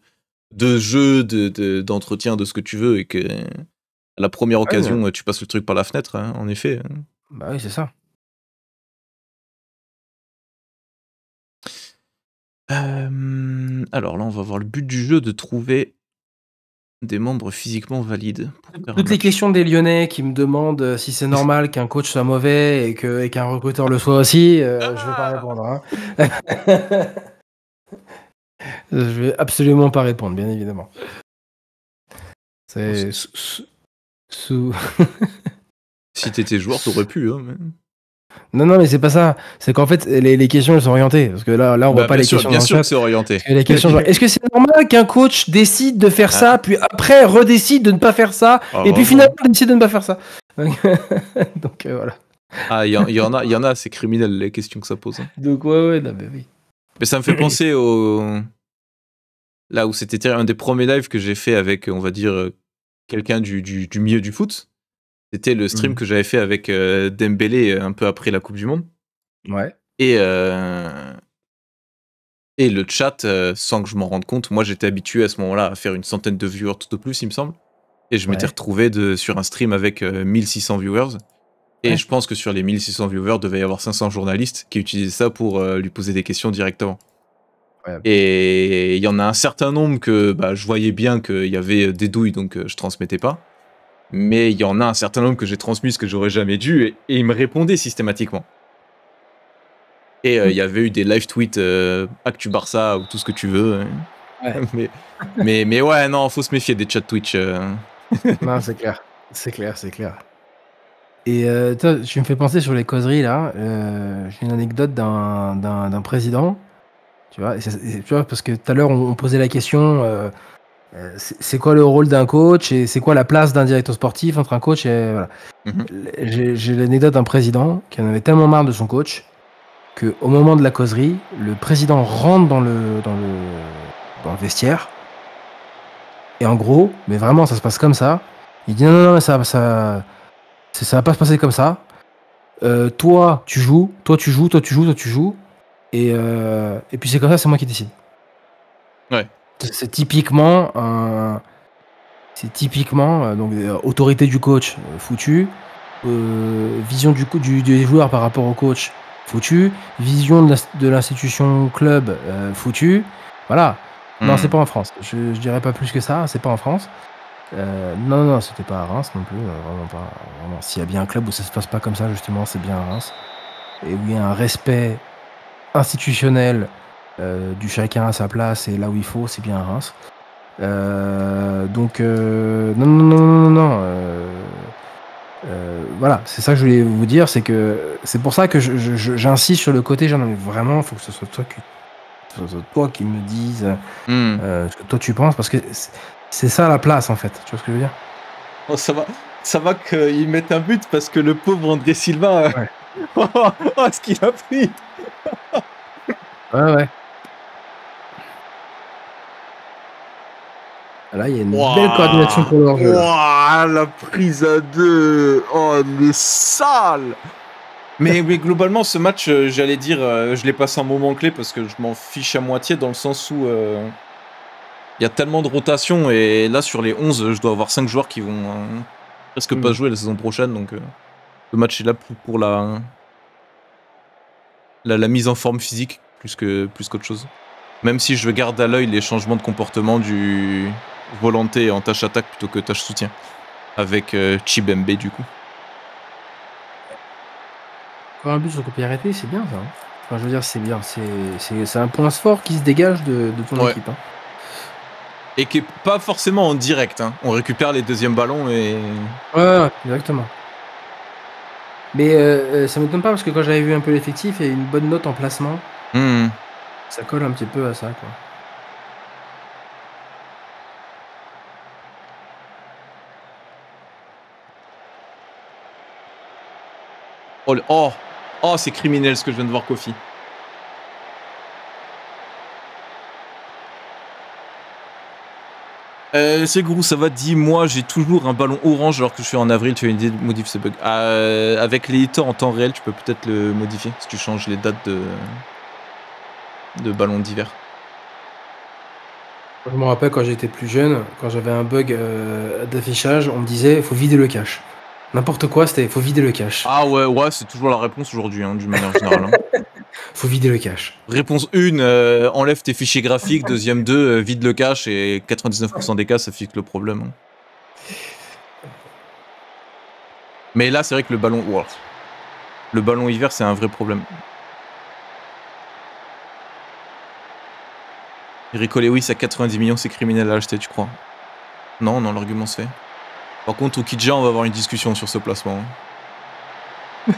de jeu, d'entretien, de, de, ce que tu veux, et que à la première occasion, tu passes le truc par la fenêtre, hein, en effet. Hein. Bah oui, c'est ça. alors là, on va voir le but du jeu de trouver des membres physiquement valides. Toutes les questions des Lyonnais qui me demandent euh, si c'est normal qu'un coach soit mauvais et qu'un recruteur le soit aussi, euh, je vais pas ah! répondre. Hein. je vais absolument pas répondre, bien évidemment. C'est sous. si t'étais joueur, t'aurais pu. Hein, non, non, mais c'est pas ça. C'est qu'en fait, les, questions, elles sont orientées. Parce que là, là on voit bah, pas les questions. Bien sûr que c'est orienté. Les questions, est-ce que c'est normal qu'un coach décide de faire ça, ah. puis après redécide de ne pas faire ça, ah, et puis finalement décide de ne pas faire ça? Donc euh, voilà. Ah, il y, en a, y en a, c'est criminel les questions que ça pose. Hein. Donc ouais, ouais, non, mais oui. Mais ça me fait penser au là où c'était un des premiers lives que j'ai fait avec, on va dire, quelqu'un du, du, du milieu du foot. C'était le stream mmh. que j'avais fait avec euh, Dembélé euh, un peu après la Coupe du Monde. Ouais. Et, euh, et le chat, sans que je m'en rende compte, moi j'étais habitué à ce moment-là à faire une centaine de viewers tout au plus, il me semble. Et je m'étais retrouvé de, sur un stream avec 1600 viewers. Et je pense que sur les 1600 viewers, il devait y avoir 500 journalistes qui utilisaient ça pour lui poser des questions directement. Et il y en a un certain nombre que bah, je voyais bien qu'il y avait des douilles, donc je transmettais pas mais il y en a un certain nombre que j'ai transmis ce que j'aurais jamais dû, et, il me répondait systématiquement. Et euh, il y avait eu des live tweets euh, Actu Barça ou tout ce que tu veux. Hein. mais, mais, mais, ouais, non, faut se méfier des chats Twitch. Euh. non, c'est clair. C'est clair, c'est clair. Et euh, toi, tu me fais penser sur les causeries là. J'ai une anecdote d'un président. Tu vois, et c'est- et tu vois, parce que tout à l'heure on, on posait la question. Euh, c'est quoi le rôle d'un coach et c'est quoi la place d'un directeur sportif entre un coach et voilà. Mhm. J'ai l'anecdote d'un président qui en avait tellement marre de son coach que au moment de la causerie, le président rentre dans le dans le dans le vestiaire et en gros, mais vraiment ça se passe comme ça. Il dit non non non mais ça ça, ça va pas se passer comme ça. Euh, toi tu joues, toi tu joues, toi tu joues, toi tu joues et euh, et puis c'est comme ça, c'est moi qui décide. Ouais. C'est typiquement un c'est typiquement euh, donc euh, autorité du coach euh, foutu, euh, vision du, du des joueurs par rapport au coach foutu, vision de l'ins- de l'institution club euh, foutu. Voilà. Non, Hmm. c'est pas en France. Je, je dirais pas plus que ça. C'est pas en France. Euh, non, non, c'était pas à Reims non plus. euh, vraiment pas. S'il y a bien un club où ça se passe pas comme ça, justement, c'est bien à Reims. Et où il y a un respect institutionnel euh, du chacun à sa place et là où il faut, c'est bien à Reims. Euh, donc, euh, non, non, non, non, non, euh, voilà, c'est ça que je voulais vous dire, c'est que c'est pour ça que j'insiste sur le côté, genre, vraiment, il faut que ce soit toi qui, toi me dise Hmm. ce que toi tu penses, parce que c'est- ça la place en fait. Tu vois ce que je veux dire? Oh, ça va, ça va qu'ils mettent un but parce que le pauvre André Silva, Ouais. oh, ce qu'il a pris. Ouais, ouais. Là, il y a une belle coordination pour leur jeu. là. Ouah, la prise à deux. Oh, les sales. Mais, mais globalement, ce match, euh, j'allais dire, euh, je l'ai passé un moment clé parce que je m'en fiche à moitié dans le sens où euh, il y a tellement de rotation et là, sur les 11, je dois avoir 5 joueurs qui vont euh, presque pas jouer la saison prochaine. Donc, euh, le match est là pour, pour la, la, la mise en forme physique plus que plus qu'autre chose. Même si je garde à l'œil les changements de comportement du volonté en tâche attaque plutôt que tâche soutien. Avec euh, Chibembe du coup. Avoir un but sur coup arrêté, c'est bien ça. hein. Enfin, je veux dire, c'est bien. C'est- un point fort qui se dégage de, de ton Ouais. équipe. hein. Et qui est pas forcément en direct. hein. On récupère les deuxièmes ballons et. Ouais, exactement. Mais euh, euh, ça m'étonne pas parce que quand j'avais vu un peu l'effectif, il y a une bonne note en placement. Hmm. Ça colle un petit peu à ça, quoi. Oh, oh, oh c'est criminel ce que je viens de voir, Kofi. Euh, c'est Grou, ça va, dis-moi, j'ai toujours un ballon orange alors que je suis en avril, tu as une idée de modifier ce bug. Euh, avec l'éditeur en temps réel, tu peux peut-être le modifier si tu changes les dates de, de ballons d'hiver. Je me rappelle quand j'étais plus jeune, quand j'avais un bug euh, d'affichage, on me disait il faut vider le cache. N'importe quoi, c'était faut vider le cache. Ah ouais, ouais, c'est toujours la réponse aujourd'hui, hein, d'une manière générale. hein. faut vider le cache. Réponse 1, enlève tes fichiers graphiques. Deuxième 2, vide le cache. Et 99% des cas, ça fixe le problème. hein. Mais là, c'est vrai que le ballon. Le ballon hiver, c'est un vrai problème. Rico Lewis à 90 millions, c'est criminel à acheter, tu crois? Non, non, l'argument se fait. Par contre, au Kidja, on va avoir une discussion sur ce placement.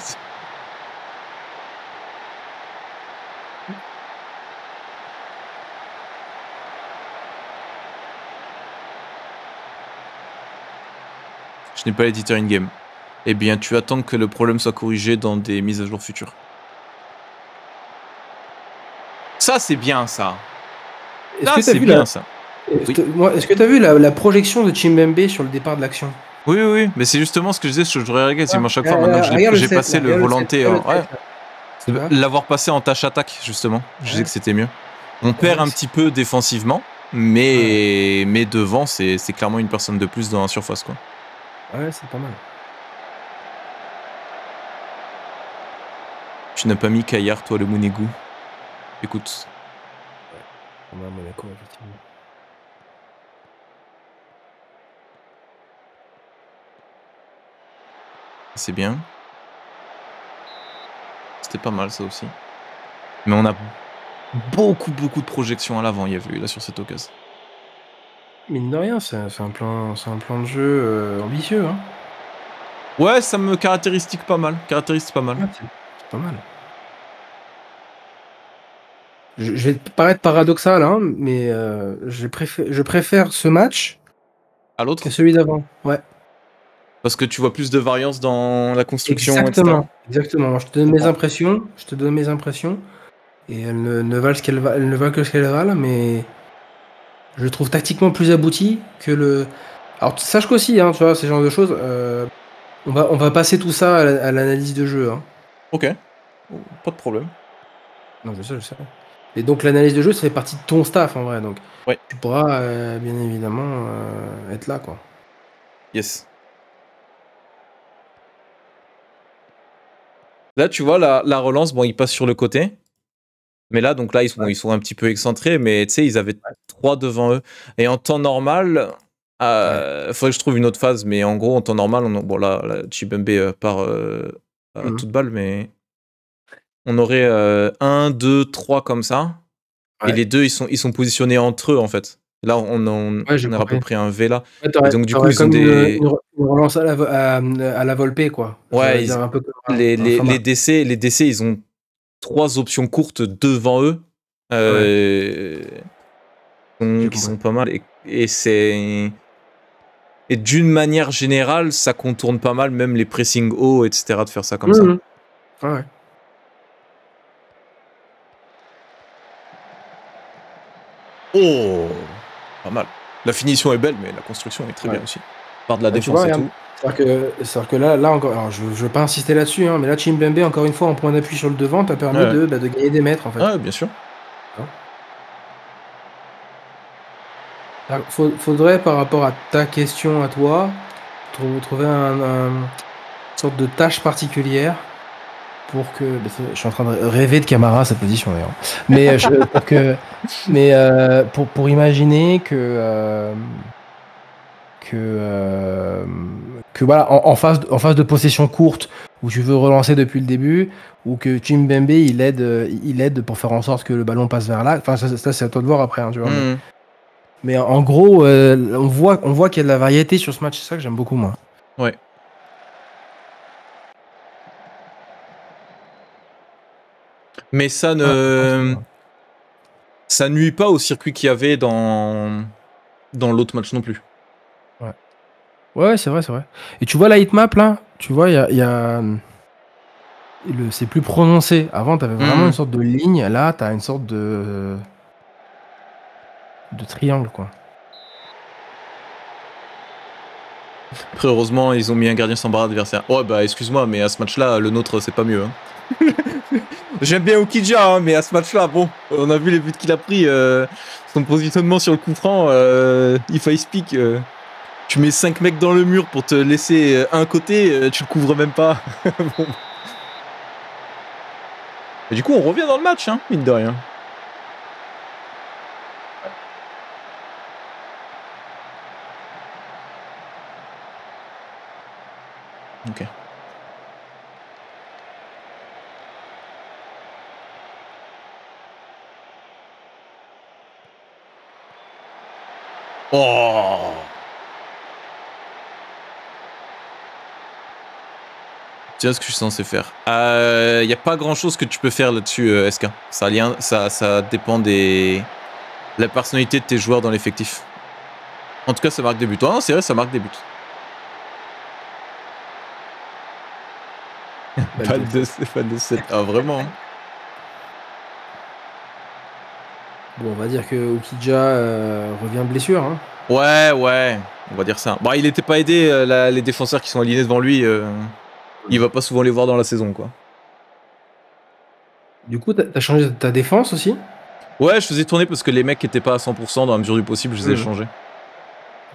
Je n'ai pas l'éditeur in-game. Eh bien, tu attends que le problème soit corrigé dans des mises à jour futures. Ça, c'est bien, ça. Est-ce Là, c'est bien, la... ça. Est-ce Oui. que- est-ce que t'as vu la, la projection de Chimbembe sur le départ de l'action? Oui, oui, oui. Mais c'est justement ce que je disais, je devrais regarder. C'est Ah, moi, chaque fois, euh, maintenant que le j'ai passé le ouais. Tu vois? L'avoir passé en tâche attaque, justement. Je disais Ouais. que c'était mieux. On perd un petit peu défensivement, mais, mais devant, c'est clairement une personne de plus dans la surface. Quoi. Ouais, c'est pas mal. Tu n'as pas mis Caillard, toi, le Mounegou. Écoute, On a Monaco, effectivement. C'est bien. C'était pas mal, ça aussi. Mais on a beaucoup, beaucoup de projections à l'avant, il y avait eu là sur cette occasion. Mine de rien, c'est un, plan, c'est un plan de jeu euh, ambitieux. Hein. Ouais, ça me caractéristique pas mal. Caractéristique pas mal. c'est pas mal. Je, vais paraître paradoxal, hein, mais euh, je, préfère, je préfère ce match à l'autre que celui d'avant. Ouais. Parce que tu vois plus de variance dans la construction. Exactement. Exactement. Je te donne mes impressions. Je te donne mes impressions. Et elles ne, valent, ce qu'elles valent, ne valent que ce qu'elles valent, mais je trouve tactiquement plus abouti que le. Alors sache qu'aussi, hein, tu vois, ces genres de choses. Euh, on va, on va passer tout ça à l'analyse de jeu. Hein. Ok. Pas de problème. Non, je sais, je sais. Et donc l'analyse de jeu, ça fait partie de ton staff en vrai. Donc ouais. tu pourras euh, bien évidemment euh, être là. quoi. Yes. Là, tu vois, la, la, relance, bon, il passe sur le côté. Mais là, donc là, ils sont, ils sont un petit peu excentrés, mais tu sais, ils avaient trois devant eux. Et en temps normal, il euh, faudrait que je trouve une autre phase, mais en gros, en temps normal, on, bon là, là Chibembe euh, part euh, à mmh toute balle, mais on aurait 1, 2, 3 comme ça. Et les deux, ils sont, ils sont positionnés entre eux, en fait. Là, on, on, on a à peu près un V là. donc, du coup, ils ont des. Une, relance à la, à, à la Volpe, quoi. Ouais, un peu les, les, les, DC, les DC, ils ont trois options courtes devant eux. Euh, donc, ils sont pas mal. Et, et c'est. Et d'une manière générale, ça contourne pas mal, même les pressing hauts, etc., de faire ça comme ça. Mmh ouais. Oh Pas mal. La finition est belle, mais la construction est très bien aussi. Par de la défense et tout. C'est-à-dire que, là, là encore, je ne veux pas insister là-dessus, hein, mais là, Chimbembe, encore une fois, en point d'appui sur le devant, t'as permis de, bah, de, gagner des mètres, en fait. Ouais, bien sûr. faudrait, par rapport à ta question à toi, trouver un, une sorte de tâche particulière pour que. Bah, je suis en train de rêver de Camara à cette position d'ailleurs. Mais, je, pour, que, mais euh, pour, pour, imaginer que. Euh, que, euh, que voilà, en, phase, en phase de possession courte où tu veux relancer depuis le début, ou que Chimbembe il aide, il aide pour faire en sorte que le ballon passe vers là. Enfin, ça, c'est à toi de voir après, hein, tu vois. Mmh. Mais en gros, euh, on voit, on voit qu'il y a de la variété sur ce match. C'est ça que j'aime beaucoup, moi. Ouais. Mais ça ne. ça nuit pas au circuit qu'il y avait dans, dans l'autre match non plus. Ouais. Ouais, c'est vrai, c'est vrai. Et tu vois la hitmap là? Tu vois, il y a. Y a... C'est plus prononcé. Avant, tu avais vraiment mmh. une sorte de ligne. Là, tu as une sorte de de triangle, quoi. Après, heureusement, ils ont mis un gardien sans barre adversaire. Ouais, bah, excuse-moi, mais à ce match-là, le nôtre, c'est pas mieux. Hein. J'aime bien Okidja, hein, mais à ce match-là, bon, on a vu les buts qu'il a pris. Euh, son positionnement sur le coup franc, euh, if I speak, euh, tu mets 5 mecs dans le mur pour te laisser euh, un côté, tu le couvres même pas. Et du coup, on revient dans le match, hein, mine de rien. Ok. Oh Tiens ce que je suis censé faire. Il euh, n'y a pas grand chose que tu peux faire là-dessus, euh, SK. Ça, ça, ça dépend des... la personnalité de tes joueurs dans l'effectif. En tout cas, ça marque des buts. Oh, c'est vrai, ça marque des buts. pas de, pas de 7. Ah, vraiment hein. Bon, on va dire que Okidja euh, revient de blessure. Hein. Ouais, ouais, on va dire ça. Bon, il n'était pas aidé, euh, les défenseurs qui sont alignés devant lui, euh, il va pas souvent les voir dans la saison, quoi. Du coup, t'as changé ta défense aussi? Ouais, je faisais tourner parce que les mecs étaient pas à 100% dans la mesure du possible, je les ai mmh. changés.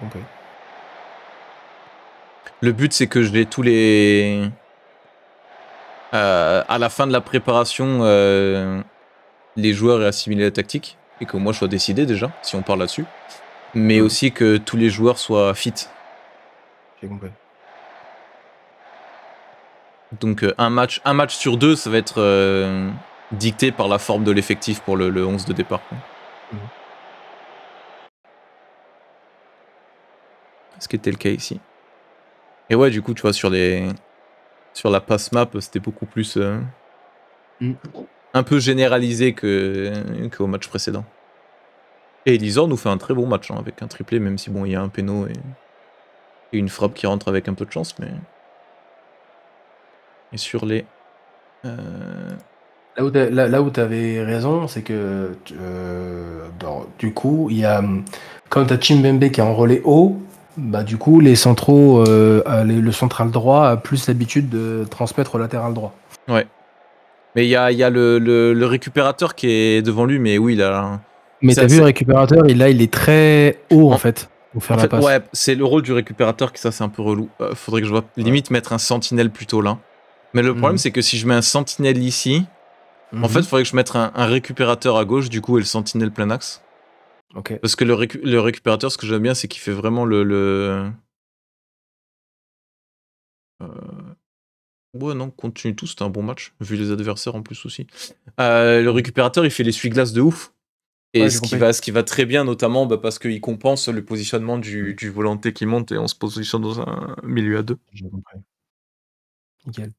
Ok. Le but, c'est que je l'ai tous les euh, à la fin de la préparation, les joueurs aient assimilé la tactique et que moi je sois décidé déjà, si on parle là-dessus. Mais aussi que tous les joueurs soient fit. J'ai compris. Donc euh, un, match, un match sur deux, ça va être dicté par la forme de l'effectif pour le, 11 de départ. Mmh. Ce qui était le cas ici? Et ouais, du coup, tu vois, sur les sur la pass map, c'était beaucoup plus euh, Mm. Un peu généralisé que qu'au match précédent. Et Elizor nous fait un très bon match hein, avec un triplé, même si bon, il y a un péno et... et une frappe qui rentre avec un peu de chance, mais. Et sur les. euh, Là où tu avais raison, c'est que euh, dans- du coup, il y a quand tu as Chimbembe qui est en relais haut, bah du coup les centraux, euh, euh, les- le central droit a plus l'habitude de transmettre au latéral droit. Ouais. Mais il y a, il y a le, le- le récupérateur qui est devant lui, mais oui, il a. Mais t'as vu le récupérateur, il, là il est très haut en, En- fait pour faire En la fait, passe. ouais, c'est le rôle du récupérateur qui ça c'est un peu relou. Euh, faudrait que je vois limite mettre un sentinelle plutôt là. Mais le problème Mhm. c'est que si je mets un sentinelle ici, Mhm. en fait, il faudrait que je mette un, un récupérateur à gauche du coup et le sentinelle plein axe. ok. Parce que le, récu- le récupérateur, ce que j'aime bien, c'est qu'il fait vraiment le. le... Euh, Ouais, non, continue tout, c'était un bon match, vu les adversaires en plus aussi. Euh, le récupérateur, il fait l'essuie-glace de ouf. Et Ouais, ce, qui va, ce qui va très bien, notamment bah, parce qu'il compense le positionnement du, du volanté qui monte et on se positionne dans un milieu à deux. J'ai compris. Nickel.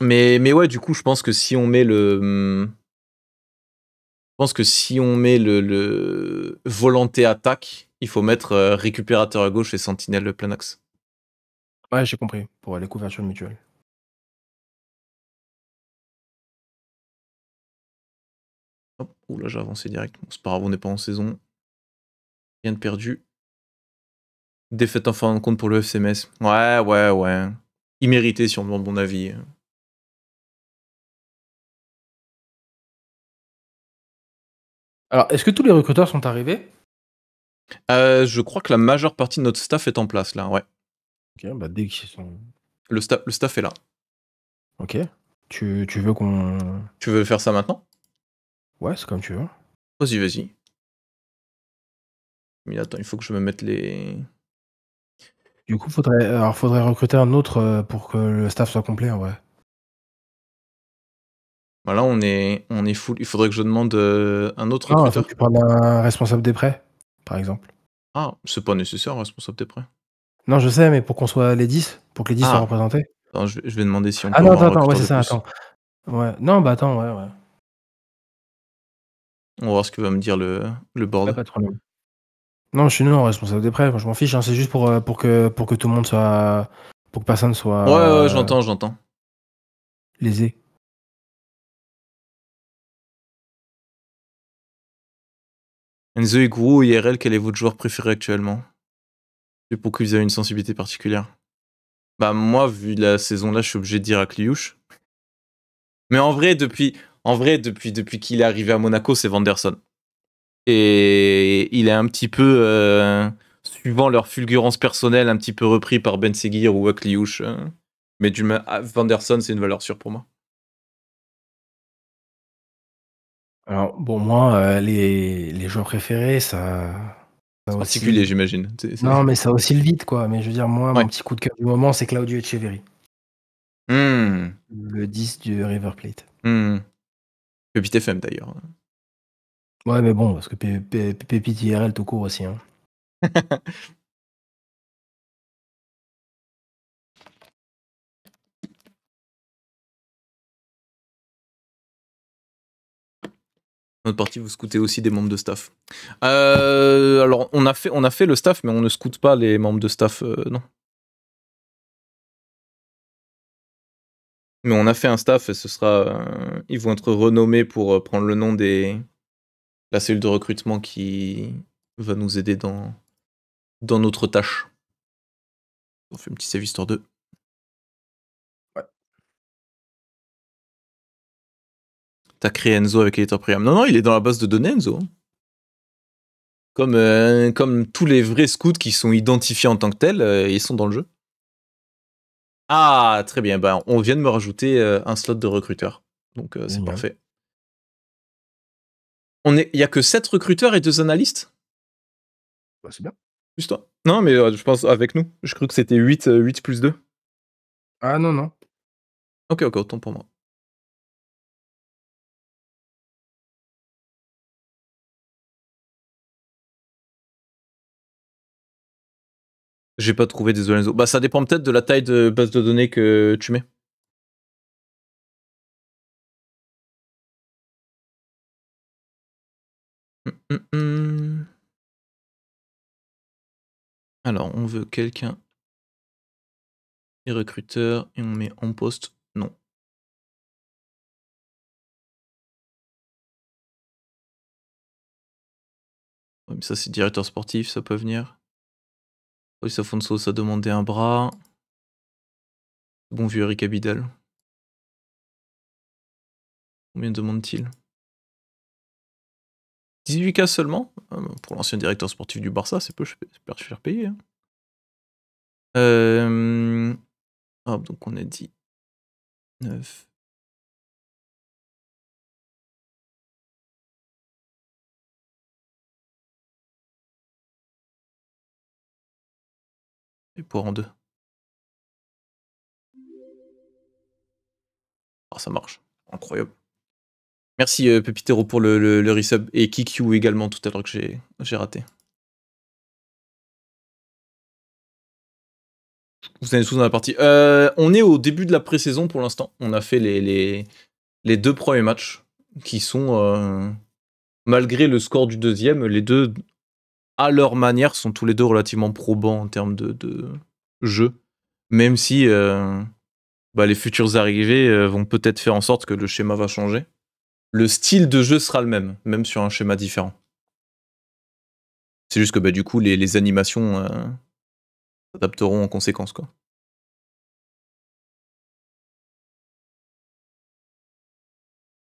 Mais, mais ouais, du coup, je pense que si on met le. hum, Je pense que si on met le, le volanté attaque, il faut mettre euh, récupérateur à gauche et sentinelle le plein axe. Ouais, j'ai compris. Pour les couvertures mutuelles. Hop, ouh là, j'ai avancé direct. Bon, c'est pas grave, on n'est pas en saison. Rien de perdu. Défaite en fin de compte pour le FCMS. Ouais, ouais, ouais. Immérité si on me demande mon avis. Alors, est-ce que tous les recruteurs sont arrivés? Euh, je crois que la majeure partie de notre staff est en place là, ouais. Ok, bah dès qu'ils sont. Le, sta- le staff est là. Ok. Tu, tu veux qu'on. Tu veux faire ça maintenant? Ouais, c'est comme tu veux. Vas-y, vas-y. Mais attends, il faut que je me mette les. Du coup, faudrait, alors, faudrait recruter un autre euh, pour que le staff soit complet en vrai. Voilà, on est, on est full. Il faudrait que je demande euh, un autre Ah, faut recruteur. que tu prennes un responsable des prêts, par exemple. Ah, c'est pas nécessaire, responsable des prêts. Non, je sais, mais pour qu'on soit les 10, pour que les 10 Ah. soient représentés. Attends, je vais, je vais demander si on Ah peut non, attends, attends, ouais, c'est ça, plus. attends. Ouais. Non, bah attends, ouais, ouais. On va voir ce que va me dire le, le board. Pas de problème. Non, je suis non responsable des prêts, moi, je m'en fiche, hein, c'est juste pour, euh, pour, que, pour que tout le monde soit. pour que personne soit. Ouais, ouais, euh, j'entends, j'entends. Lésé. Enzo et Guru, IRL, quel est votre joueur préféré actuellement? Et pour que vous avez une sensibilité particulière Bah moi, vu la saison là, je suis obligé de dire à Kliouche. Mais en vrai, depuis, en vrai, depuis, depuis qu'il est arrivé à Monaco, c'est Vanderson. Et il est un petit peu, euh, suivant leur fulgurance personnelle, un petit peu repris par Ben Seguir ou Kliouche. euh. Mais du ah, Vanderson, c'est une valeur sûre pour moi. Alors, bon, moi, euh, les, les joueurs préférés, ça. Aussi- Particulier, j'imagine. C'est- c'est- Non, mais ça oscille vite, quoi. Mais je veux dire, moi, Ouais. mon petit coup de cœur du moment, c'est Claudio Echeverry, Hmm, le 10 du River Plate. hmm. Pépite FM d'ailleurs. Ouais, mais bon, parce que Pépite IRL tout court aussi. Hein. Notre partie, vous scoutez aussi des membres de staff. Euh, alors, on a, fait, on a fait le staff, mais on ne scoute pas les membres de staff, euh, non. Mais on a fait un staff et ce sera. euh, ils vont être renommés pour prendre le nom des. La cellule de recrutement qui va nous aider dans, dans notre tâche. On fait un petit save histoire 2. T'as créé Enzo avec Editor Premium. Non, non, il est dans la base de données, Enzo. Comme, euh, comme tous les vrais scouts qui sont identifiés en tant que tels, euh, ils sont dans le jeu. Ah, très bien. Ben, on vient de me rajouter euh, un slot de recruteur. Donc, c'est parfait. On est- Il n'y a que 7 recruteurs et 2 analystes? Bah, c'est bien. Plus toi? Non, mais je pense avec nous. Je crois que c'était 8, euh, 8 plus 2. Ah non, non. Ok, ok, autant pour moi. J'ai pas trouvé, désolé. Enzo. Bah, ça dépend peut-être de la taille de base de données que tu mets. Hum, hum, hum. Alors, on veut quelqu'un. Et recruteur, et on met en poste. Non. Mais ça, c'est directeur sportif, ça peut venir. Oui, Afonso, ça demandait un bras. Bon vieux Eric Abidal. Combien demande-t-il? 18K seulement? Ah, bah, Pour l'ancien directeur sportif du Barça, c'est peu cher payé. hein. Euh, hop, donc on a dit 9. Et pour en deux. Ah, ça marche. Incroyable. Merci euh, Pepitero pour le, le, resub et Kikyu également tout à l'heure que j'ai raté. Vous êtes tous dans la partie. Euh, on est au début de la pré-saison pour l'instant. On a fait les deux premiers matchs qui sont, euh, malgré le score du deuxième, les deux, à leur manière, sont tous les deux relativement probants en termes de, jeu. Même si euh, bah, les futurs arrivés euh, vont peut-être faire en sorte que le schéma va changer. Le style de jeu sera le même, même sur un schéma différent. C'est juste que bah, du coup, les, animations euh, s'adapteront en conséquence.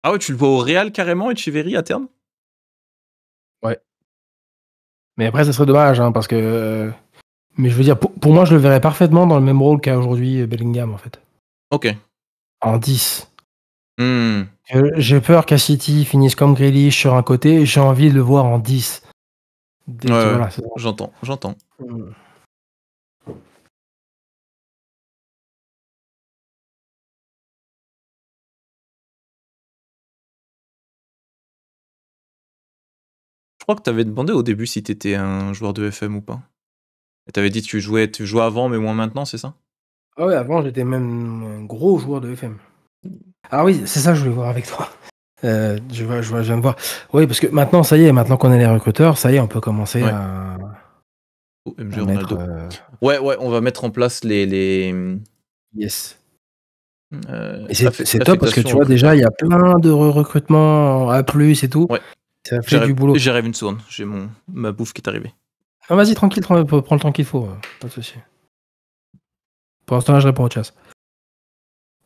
Ah ouais, tu le vois au Real carrément, Echeverry à terme? Ouais. Mais après, ça serait dommage, hein, parce que. euh, Mais je veux dire, pour, pour moi, je le verrais parfaitement dans le même rôle qu'a aujourd'hui euh, Bellingham, en fait. Ok. En 10. Hmm. Euh, J'ai peur qu'à City finisse comme Grealish sur un côté, j'ai envie de le voir en 10. Dès- Ouais, voilà, ouais. c'est- J'entends, j'entends. Mm. Crois que tu avais demandé au début si tu étais un joueur de FM ou pas. Et tu avais dit que tu jouais, tu jouais avant, mais moins maintenant, c'est ça? Ah ouais, avant, j'étais même un gros joueur de FM. Ah oui, c'est ça que je voulais voir avec toi. Euh, je, vois, je, vois, je viens de voir. Oui, parce que maintenant, ça y est, maintenant qu'on est les recruteurs, ça y est, on peut commencer Ouais. à, Oh, MG à mettre. Ronaldo. euh, Ouais, ouais, on va mettre en place les. les yes. euh, Et c'est top parce que tu vois, déjà, il y a plein de recrutements à plus et tout. Ouais. Fait J'arrive du boulot. j'arrive une seconde, j'ai mon ma bouffe qui est arrivée. Ah, vas-y, tranquille, tra- prends le temps qu'il faut. euh, Pas de souci. Pour l'instant, là, je réponds au chat.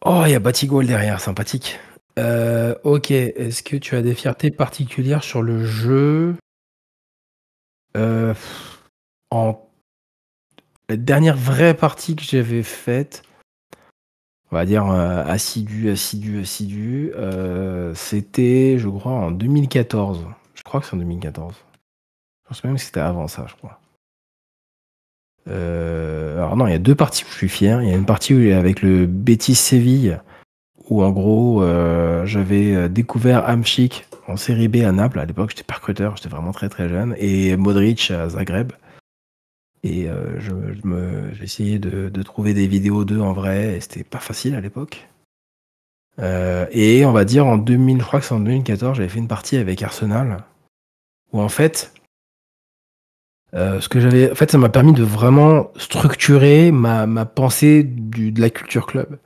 Oh, il y a Batigol derrière, sympathique. Euh, ok, est-ce que tu as des fiertés particulières sur le jeu? Euh, En la dernière vraie partie que j'avais faite, on va dire euh, assidu, assidu, assidu, euh, c'était, je crois, en 2014. Je crois que c'est en 2014. Je pense même que c'était avant ça, je crois. Euh, alors non, il y a deux parties où je suis fier. Il y a une partie où avec le Betis Séville, où en gros j'avais découvert Hamšík en série B à Naples. À l'époque, j'étais pas recruteur, j'étais vraiment très très jeune, et Modric à Zagreb. Et euh, je, j'ai essayé de, de trouver des vidéos d'eux en vrai, et c'était pas facile à l'époque. Euh, et on va dire en 2000, je crois que c'est en 2014, j'avais fait une partie avec Arsenal, où en fait, euh, ce que j'avais, en fait, ça m'a permis de vraiment structurer ma, ma pensée du, de la culture club.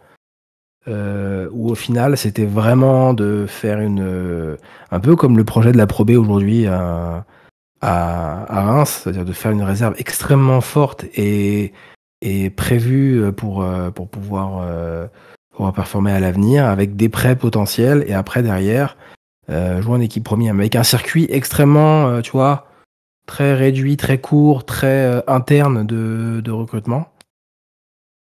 Euh, où au final, c'était vraiment de faire une, un peu comme le projet de la Pro B aujourd'hui à, Reims, c'est-à-dire de faire une réserve extrêmement forte et, prévue pour, euh, pour pouvoir, euh, pouvoir performer à l'avenir avec des prêts potentiels et après derrière euh, jouer en équipe première, avec un circuit extrêmement, euh, tu vois, très réduit, très court, très euh, interne de, recrutement.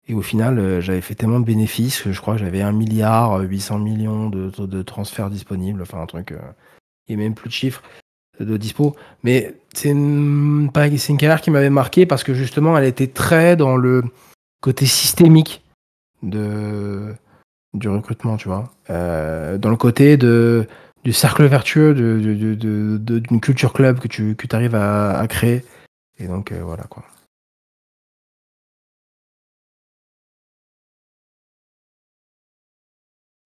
Et au final, euh, j'avais fait tellement de bénéfices que je crois que j'avais 1 milliard 800 millions de, de, transferts disponibles, enfin un truc, euh, il n'y même plus de chiffres de dispo. Mais c'est une, c'est une carrière qui m'avait marqué parce que justement, elle était très dans le côté systémique de, du recrutement, tu vois. Euh, dans le côté de, du cercle vertueux, d'une de, de, culture club que tu que arrives à, créer. Et donc, euh, voilà quoi.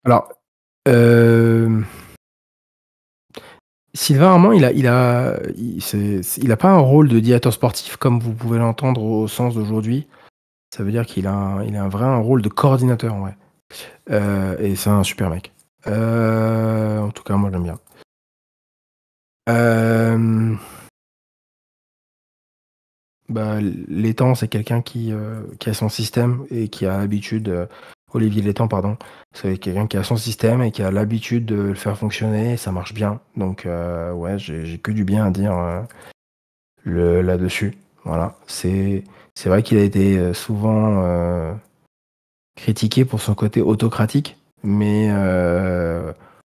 Alors, euh, Sylvain Armand, il a, pas un rôle de directeur sportif comme vous pouvez l'entendre au sens d'aujourd'hui. Ça veut dire qu'il a, un, vrai rôle de coordinateur en vrai. Euh, et c'est un super mec. Euh, en tout cas, moi j'aime bien. Euh, bah, L'étang, c'est quelqu'un qui, qui a son système et qui a l'habitude Olivier Létang, pardon. C'est quelqu'un qui a son système et qui a l'habitude de le faire fonctionner et ça marche bien. Donc, euh, ouais, j'ai que du bien à dire euh, là-dessus. Voilà. C'est vrai qu'il a été euh, souvent critiqué pour son côté autocratique, mais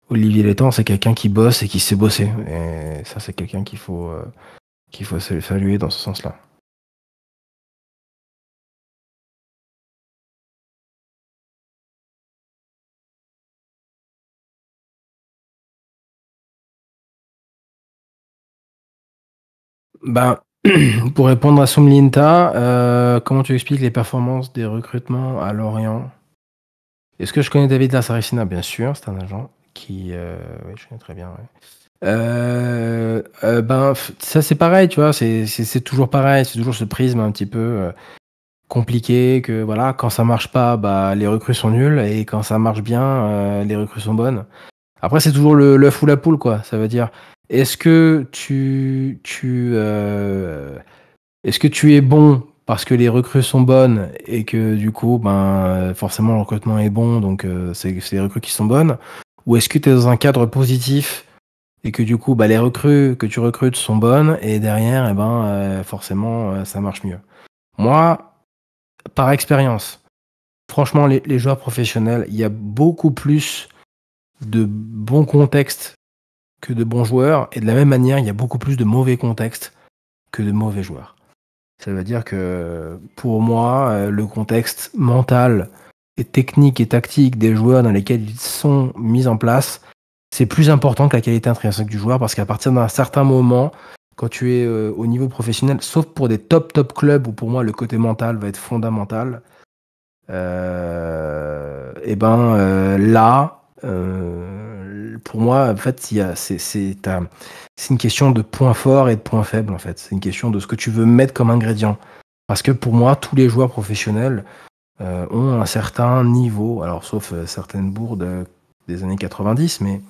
Olivier Létang, c'est quelqu'un qui bosse et qui sait bosser. Et ça, c'est quelqu'un qu'il faut, qu'il faut saluer dans ce sens-là. Ben, pour répondre à Somlinta, euh, comment tu expliques les performances des recrutements à Lorient? Est-ce que je connais David Lassaricina Bien sûr, c'est un agent qui. Euh, oui, je connais très bien. Euh, ben, ça c'est pareil, tu vois, c'est toujours pareil, c'est toujours ce prisme un petit peu compliqué que voilà, quand ça marche pas, bah les recrues sont nulles et quand ça marche bien, les recrues sont bonnes. Après, c'est toujours le l'œuf ou la poule, quoi. Ça veut dire, est-ce que tu, tu euh, est-ce que tu es bon parce que les recrues sont bonnes et que du coup, ben forcément le recrutement est bon, donc euh, c'est les recrues qui sont bonnes, ou est-ce que tu es dans un cadre positif et que du coup, bah, les recrues que tu recrutes sont bonnes et derrière, eh ben euh, forcément ça marche mieux? Moi, par expérience, franchement, les joueurs professionnels, il y a beaucoup plus de bons contextes que de bons joueurs, et de la même manière, il y a beaucoup plus de mauvais contextes que de mauvais joueurs. Ça veut dire que pour moi, euh, le contexte mental et technique et tactique des joueurs dans lesquels ils sont mis en place, c'est plus important que la qualité intrinsèque du joueur, parce qu'à partir d'un certain moment, quand tu es euh, au niveau professionnel, sauf pour des top top clubs où pour moi le côté mental va être fondamental, euh, et ben là, pour moi, en fait, c'est une question de points forts et de points faibles, en fait. C'est une question de ce que tu veux mettre comme ingrédient. Parce que pour moi, tous les joueurs professionnels euh, ont un certain niveau, alors sauf euh, certaines bourdes des années 90, mais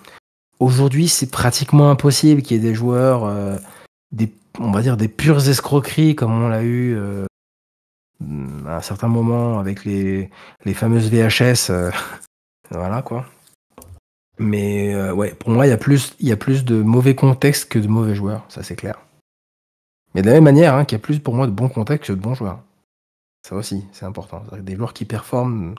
aujourd'hui, c'est pratiquement impossible qu'il y ait des joueurs, euh, des, on va dire des pures escroqueries comme on l'a eu à un certain moment avec les fameuses VHS. voilà quoi. Mais euh, ouais, pour moi, il y, a plus, de mauvais contexte que de mauvais joueurs, ça c'est clair. Mais de la même manière hein, qu'il y a plus pour moi de bons contextes que de bons joueurs. Ça aussi, c'est important. Des joueurs qui performent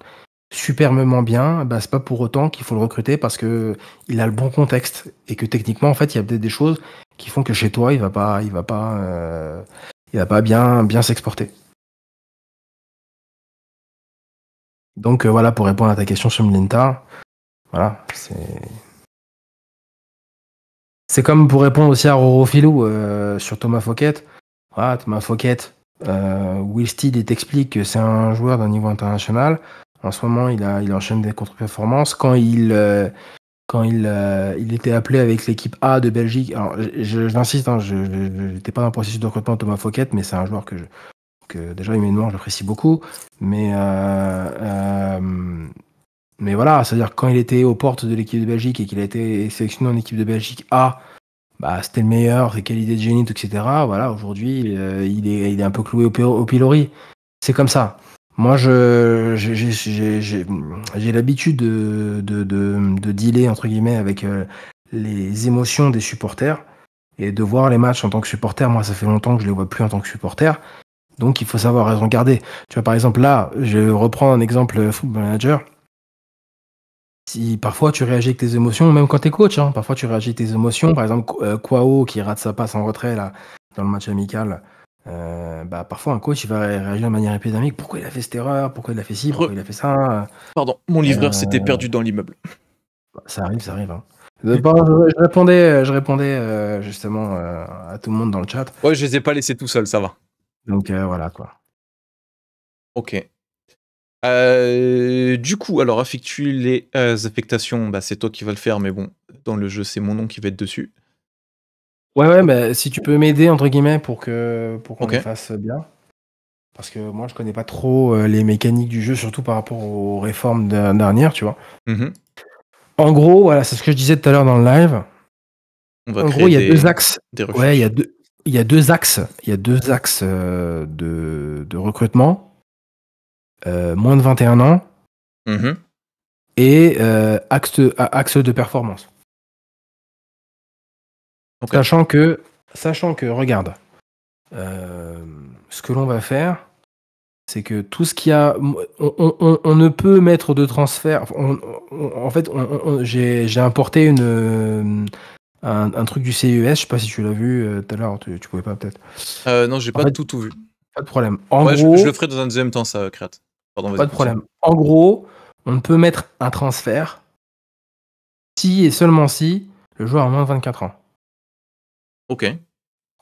superbement bien, bah, c'est pas pour autant qu'il faut le recruter parce que il a le bon contexte et que techniquement, en fait, il y a peut-être des choses qui font que chez toi, il va pas, il va pas, euh, il va pas bien, s'exporter. Donc euh, voilà pour répondre à ta question sur Mlinta. Voilà, c'est. C'est comme pour répondre aussi à Roro Filou euh, sur Thomas Fouquet. Thomas Fouquet, euh, Will Steed t'explique que c'est un joueur d'un niveau international. En ce moment, il, enchaîne des contre-performances. Quand il, euh, il était appelé avec l'équipe A de Belgique, alors j'insiste, hein, je n'étais pas dans le processus de recrutement de Thomas Fouquet, mais c'est un joueur que, je, que déjà humainement j'apprécie beaucoup. Mais mais voilà, c'est-à-dire quand il était aux portes de l'équipe de Belgique et qu'il a été sélectionné en équipe de Belgique A, bah, c'était le meilleur, ses qualités de génie, etc. Voilà, aujourd'hui, euh, il, est, un peu cloué au, pilori. C'est comme ça. Moi, je, j'ai l'habitude de, de, de, dealer, entre guillemets, avec euh, les émotions des supporters et de voir les matchs en tant que supporter. Moi, ça fait longtemps que je les vois plus en tant que supporter. Donc, il faut savoir raison garder. Tu vois, par exemple, là, je reprends un exemple Football Manager si parfois tu réagis avec tes émotions, même quand tu es coach, hein, parfois tu réagis avec tes émotions. Par exemple, euh, Kwao qui rate sa passe en retrait là, dans le match amical, euh, bah, parfois un coach il va réagir de manière épidémique. Pourquoi il a fait cette erreur? Pourquoi il a fait ci? Pourquoi il a fait ça? Pardon, mon livreur euh, s'était perdu dans l'immeuble. Bah, ça arrive, ça arrive. Hein. je, répondais, je répondais justement à tout le monde dans le chat. Ouais, je les ai pas laissés tout seuls, ça va. Donc voilà quoi. Ok. Euh, du coup, alors effectue les euh, affectations, bah, c'est toi qui vas le faire, mais bon, dans le jeu, c'est mon nom qui va être dessus. Ouais, ouais, bah, si tu peux m'aider, entre guillemets, pour que pour qu'on le fasse bien. Parce que moi, je connais pas trop euh, les mécaniques du jeu, surtout par rapport aux réformes de- dernières, tu vois. Mhm. En gros, voilà, c'est ce que je disais tout à l'heure dans le live. On va En gros, il y a des, deux axes. des. Ouais, il y a deux, il y a deux axes. Il y a deux axes de, de recrutement. Euh, moins de 21 ans Mhm. et euh, axe, axe de performance. Sachant que, sachant que, regarde, euh, ce que l'on va faire, c'est que tout ce qu'il y a, on, on- on- ne peut mettre de transfert. on- en fait, j'ai importé une, un, un truc du CES. Je sais pas si tu l'as vu tout à l'heure. Tu, pouvais pas peut-être. Euh, non, j'ai pas fait, tout, tout vu. Pas de problème. En Ouais, gros, je, le ferai dans un deuxième temps, ça, Créat. Pardon, Pas de problème. En gros, on ne peut mettre un transfert si et seulement si le joueur a moins de 24 ans. Ok.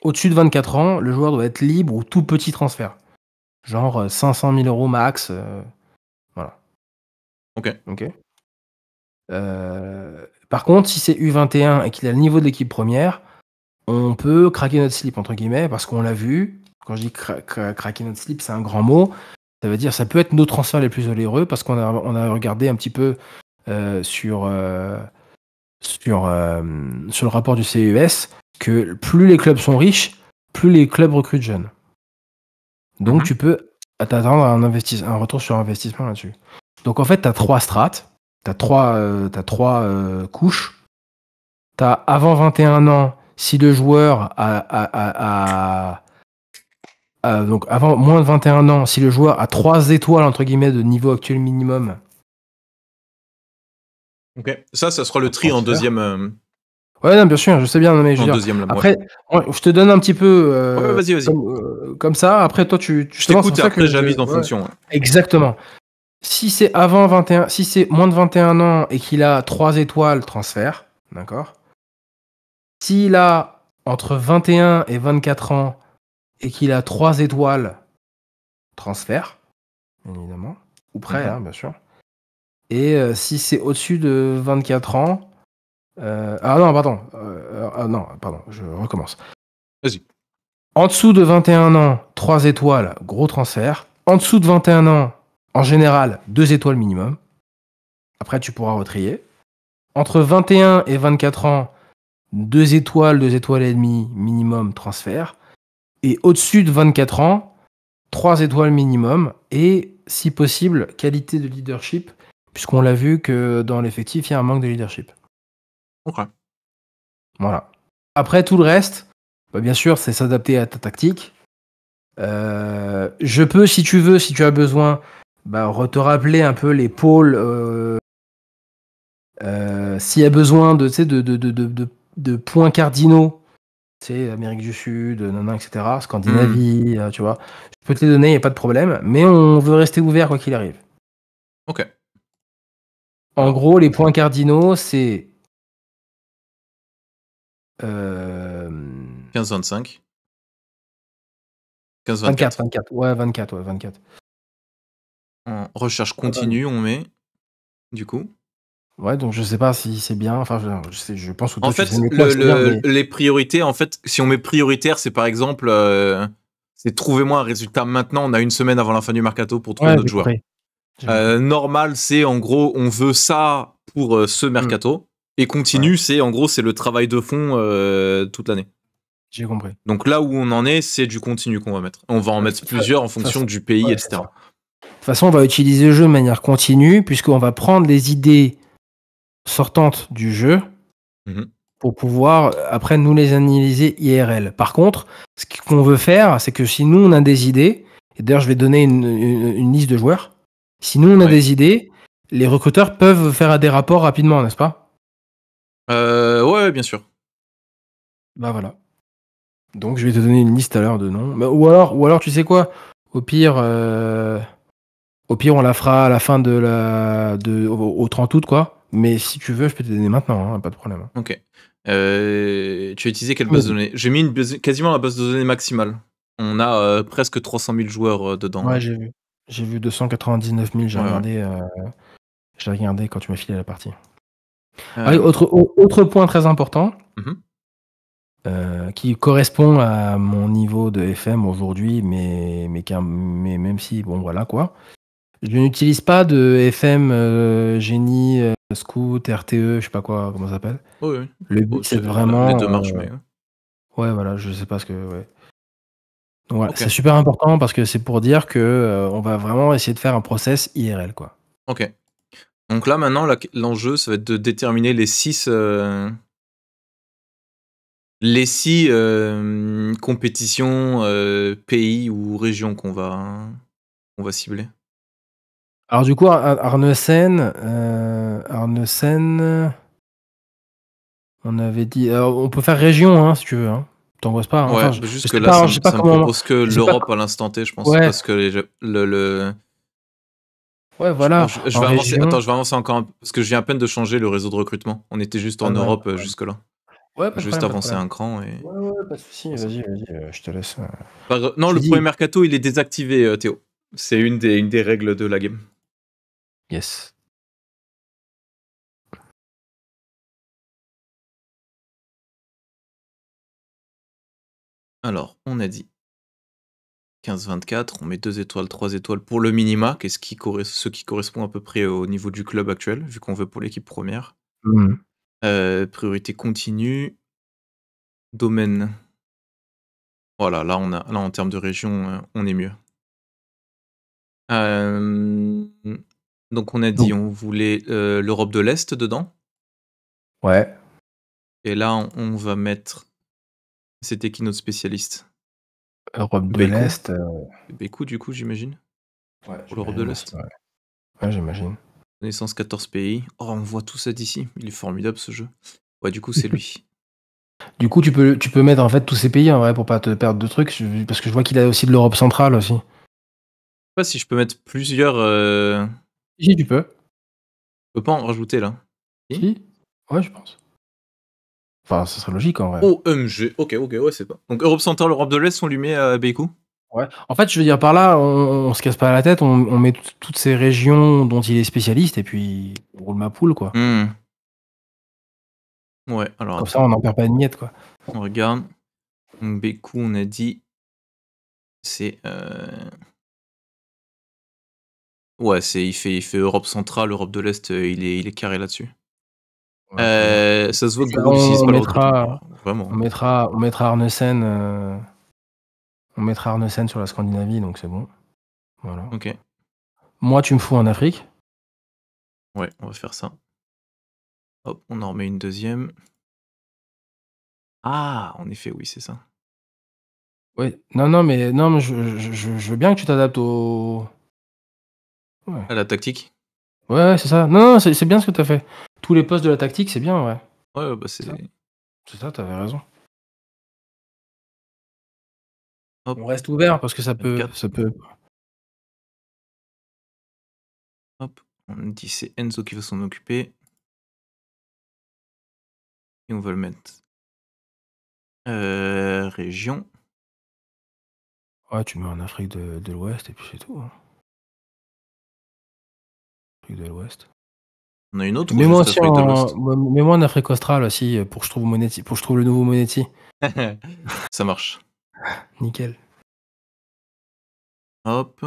Au-dessus de 24 ans, le joueur doit être libre ou tout petit transfert. Genre euh, 500 000 euros max. euh, voilà. Ok. Ok. Euh, par contre, si c'est U21 et qu'il a le niveau de l'équipe première, on peut craquer notre slip, entre guillemets, parce qu'on l'a vu. Quand je dis cra- cra- craquer notre slip, c'est un grand mot. Ça veut dire ça peut être nos transferts les plus onéreux, parce qu'on a, on a regardé un petit peu euh, sur, euh, sur, euh, sur le rapport du CES que plus les clubs sont riches, plus les clubs recrutent jeunes. Donc Mhm. tu peux t'attendre à un, un retour sur investissement là-dessus. Donc en fait, tu as trois strates, tu as trois, t'as trois couches. Tu as avant 21 ans, si le joueur a, a- a- a- a- donc avant moins de 21 ans, si le joueur a trois étoiles entre guillemets de niveau actuel minimum, Ok. Ça, ça sera le tri en deuxième. euh, Ouais, non, bien sûr, je sais bien, non, mais je en dire, deuxième là. Après, ouais, je te donne un petit peu euh, Ouais, vas-y, vas-y. Comme, euh, comme ça. Après, toi, tu, tu Je t'écoute après j'avise en ouais, fonction. Exactement. Si c'est avant 21, si c'est moins de 21 ans et qu'il a 3 étoiles, transfert, d'accord. S'il a entre 21 et 24 ans et qu'il a 3 étoiles, transfert, évidemment, ou prêt, Mhm. hein, bien sûr. Et euh, si c'est au-dessus de 24 ans, euh, ah non, pardon, euh, ah non, pardon, je recommence. Vas-y. En dessous de 21 ans, 3 étoiles, gros transfert. En dessous de 21 ans, en général, 2 étoiles minimum. Après, tu pourras retrier. Entre 21 et 24 ans, 2 étoiles, 2 étoiles et demie minimum transfert. Et au-dessus de 24 ans, 3 étoiles minimum. Et si possible, qualité de leadership, puisqu'on l'a vu que dans l'effectif, il y a un manque de leadership. Ok. Voilà. Après, tout le reste, bah, bien sûr, c'est s'adapter à ta tactique. Euh, je peux, si tu veux, si tu as besoin, bah, te rappeler un peu les pôles. euh, euh, S'il y a besoin de, de, de- de points cardinaux, tu sais, Amérique du Sud, nanana, etc., Scandinavie, euh, tu vois, je peux te les donner, il n'y a pas de problème, mais on veut rester ouvert quoi qu'il arrive. Ok. En gros, les points cardinaux, c'est. euh, 15-25. 15-24. 24, 24, ouais, 24, ouais, 24. En recherche continue, on met. Du coup. Ouais, donc je sais pas si c'est bien. Enfin, je, je sais, je pense que toi, En tu fait, le- bien, mais- les priorités, en fait, si on met prioritaire, c'est par exemple, euh, c'est trouvez-moi un résultat maintenant. On a une semaine avant la fin du mercato pour trouver Ouais, notre joueur. Euh, normal, c'est en gros, on veut ça pour euh, ce mercato. Et continu, c'est en gros, c'est le travail de fond euh, toute l'année. J'ai compris. Donc là où on en est, c'est du continu qu'on va mettre. On va en mettre plusieurs en fonction du pays, ouais, etc. De toute façon, on va utiliser le jeu de manière continue, puisqu'on va prendre les idées sortantes du jeu Mhm. pour pouvoir euh, après nous les analyser IRL. Par contre, ce qu'on veut faire, c'est que si nous on a des idées, et d'ailleurs je vais donner une, une- une liste de joueurs, si nous on a Ouais. des idées, les recruteurs peuvent faire des rapports rapidement, n'est-ce pas? Euh, ouais, bien sûr. Bah voilà. Donc je vais te donner une liste à l'heure de noms. Bah, ou alors, ou alors tu sais quoi? Au pire, euh, au pire on la fera à la fin de la, de, au, au 30 août quoi. Mais si tu veux, je peux te donner maintenant, hein, pas de problème. Ok. Euh, tu as utilisé quelle base de données? J'ai mis une base- quasiment la base de données maximale. On a euh, presque 300 000 joueurs euh, dedans. Ouais, j'ai vu. J'ai vu 299 000, j'ai Ouais, regardé, j'ai regardé quand tu m'as filé la partie. Ah autre, au- autre point très important, Mhm. qui correspond à mon niveau de FM aujourd'hui, mais, mais, mais même si, bon voilà quoi. Je n'utilise pas de FM euh, génie, euh, scout, RTE, je sais pas quoi, comment ça s'appelle. oui, oui. Le but c'est vraiment. Les deux marchent, euh, mais. Ouais, voilà, je sais pas ce que. Ouais. Donc voilà, Ok. c'est super important parce que c'est pour dire que euh, on va vraiment essayer de faire un process IRL quoi. Ok. Donc là, maintenant, l'enjeu, ça va être de déterminer les six. Les six euh, compétitions, euh, pays ou régions qu'on va, qu'on va cibler. Alors du coup, Ar- Arnesen, euh, Arnesen, on avait dit, alors, on peut faire région hein, si tu veux. Hein. T'angoisses pas. hein. Ouais, Enfin, je- je juste que pas, là, ça, je me- sais pas ça me comment- propose que je sais pas l'Europe à l'instant T, je pense. Ouais. Parce que les- le. le... Ouais, voilà. je, je en vais avancer, région. attends, je vais avancer encore un peu. Parce que je viens à peine de changer le réseau de recrutement. On était juste en Ah Europe euh, ouais. jusque-là. Ouais, pas Juste problème, avancer un cran. Et... Ouais, ouais, pas de souci. Vas-y, vas-y, euh, je te laisse. euh. Non, le dis- premier mercato, il est désactivé, euh, Théo. C'est une des, une des règles de la game. Yes. Alors, on a dit 15-24, on met 2 étoiles, 3 étoiles pour le minima, qu'est-ce qui corres- ce qui correspond à peu près au niveau du club actuel, vu qu'on veut pour l'équipe première. Mhm. Euh, priorité continue. Domaine. Voilà, là, on a, là en termes de région, euh, on est mieux. Euh, donc, on a dit, Donc- on voulait euh, l'Europe de l'Est dedans. Ouais. Et là, on, on va mettre. C'était qui notre spécialiste? Europe de l'Est. euh, Bécou, du coup, j'imagine? ouais, l'Europe de l'Est. Ouais, Ouais, j'imagine. Connaissance 14 pays. Oh, on voit tout ça d'ici. Il est formidable ce jeu. Ouais, du coup, c'est lui. Du coup, tu peux, tu peux mettre en fait tous ces pays en vrai pour pas te perdre de trucs, parce que je vois qu'il a aussi de l'Europe centrale aussi. Je sais pas si je peux mettre plusieurs. euh, Si, tu peux. Je peux pas en rajouter là. Si Ouais, je pense. Enfin, ça serait logique en vrai. OMG. Ok, ok, ouais, c'est pas. Donc Europe centrale, Europe de l'Est, on lui met à Beikou Ouais. En fait, je veux dire par là, on, on se casse pas la tête, on, on met tout- toutes ces régions dont il est spécialiste et puis on roule ma poule quoi. Hmm. Ouais, alors Comme ça, on n'en perd pas une miette quoi. on regarde. Donc, Beikou, on a dit. C'est. euh, Ouais, c'est il fait, il fait Europe centrale, Europe de l'Est, euh, il est, il est carré là-dessus. Ouais, Euh, ça se voit que on mettra-. Vraiment. On mettra, on mettra Arnesen, euh, on mettra Arnesen sur la Scandinavie, donc c'est bon. Voilà. Ok. Moi, tu me fous en Afrique. Ouais, on va faire ça. Hop, on en remet une deuxième. Ah, en effet, oui, c'est ça. Ouais. Non, non, mais non, mais je- je veux bien que tu t'adaptes au. Ouais, Ah, la tactique ouais, c'est ça. Non, non, c'est bien ce que tu as fait. Tous les postes de la tactique, c'est bien, ouais. Ouais, bah c'est. Ça. C'est ça, t'avais raison. Hop. On reste ouvert parce que ça peut, 24. ça peut. Hop, on dit c'est Enzo qui va s'en occuper. Et on va le mettre. Euh, région. Ouais, tu mets en Afrique de, de l'Ouest et puis c'est tout. hein. Afrique de l'Ouest. On a une autre ou Mais moi en, l'Ouest mais moi en Afrique australe aussi, pour que je trouve Monetti, pour que je trouve le nouveau Monetti. Ça marche. Nickel. Hop.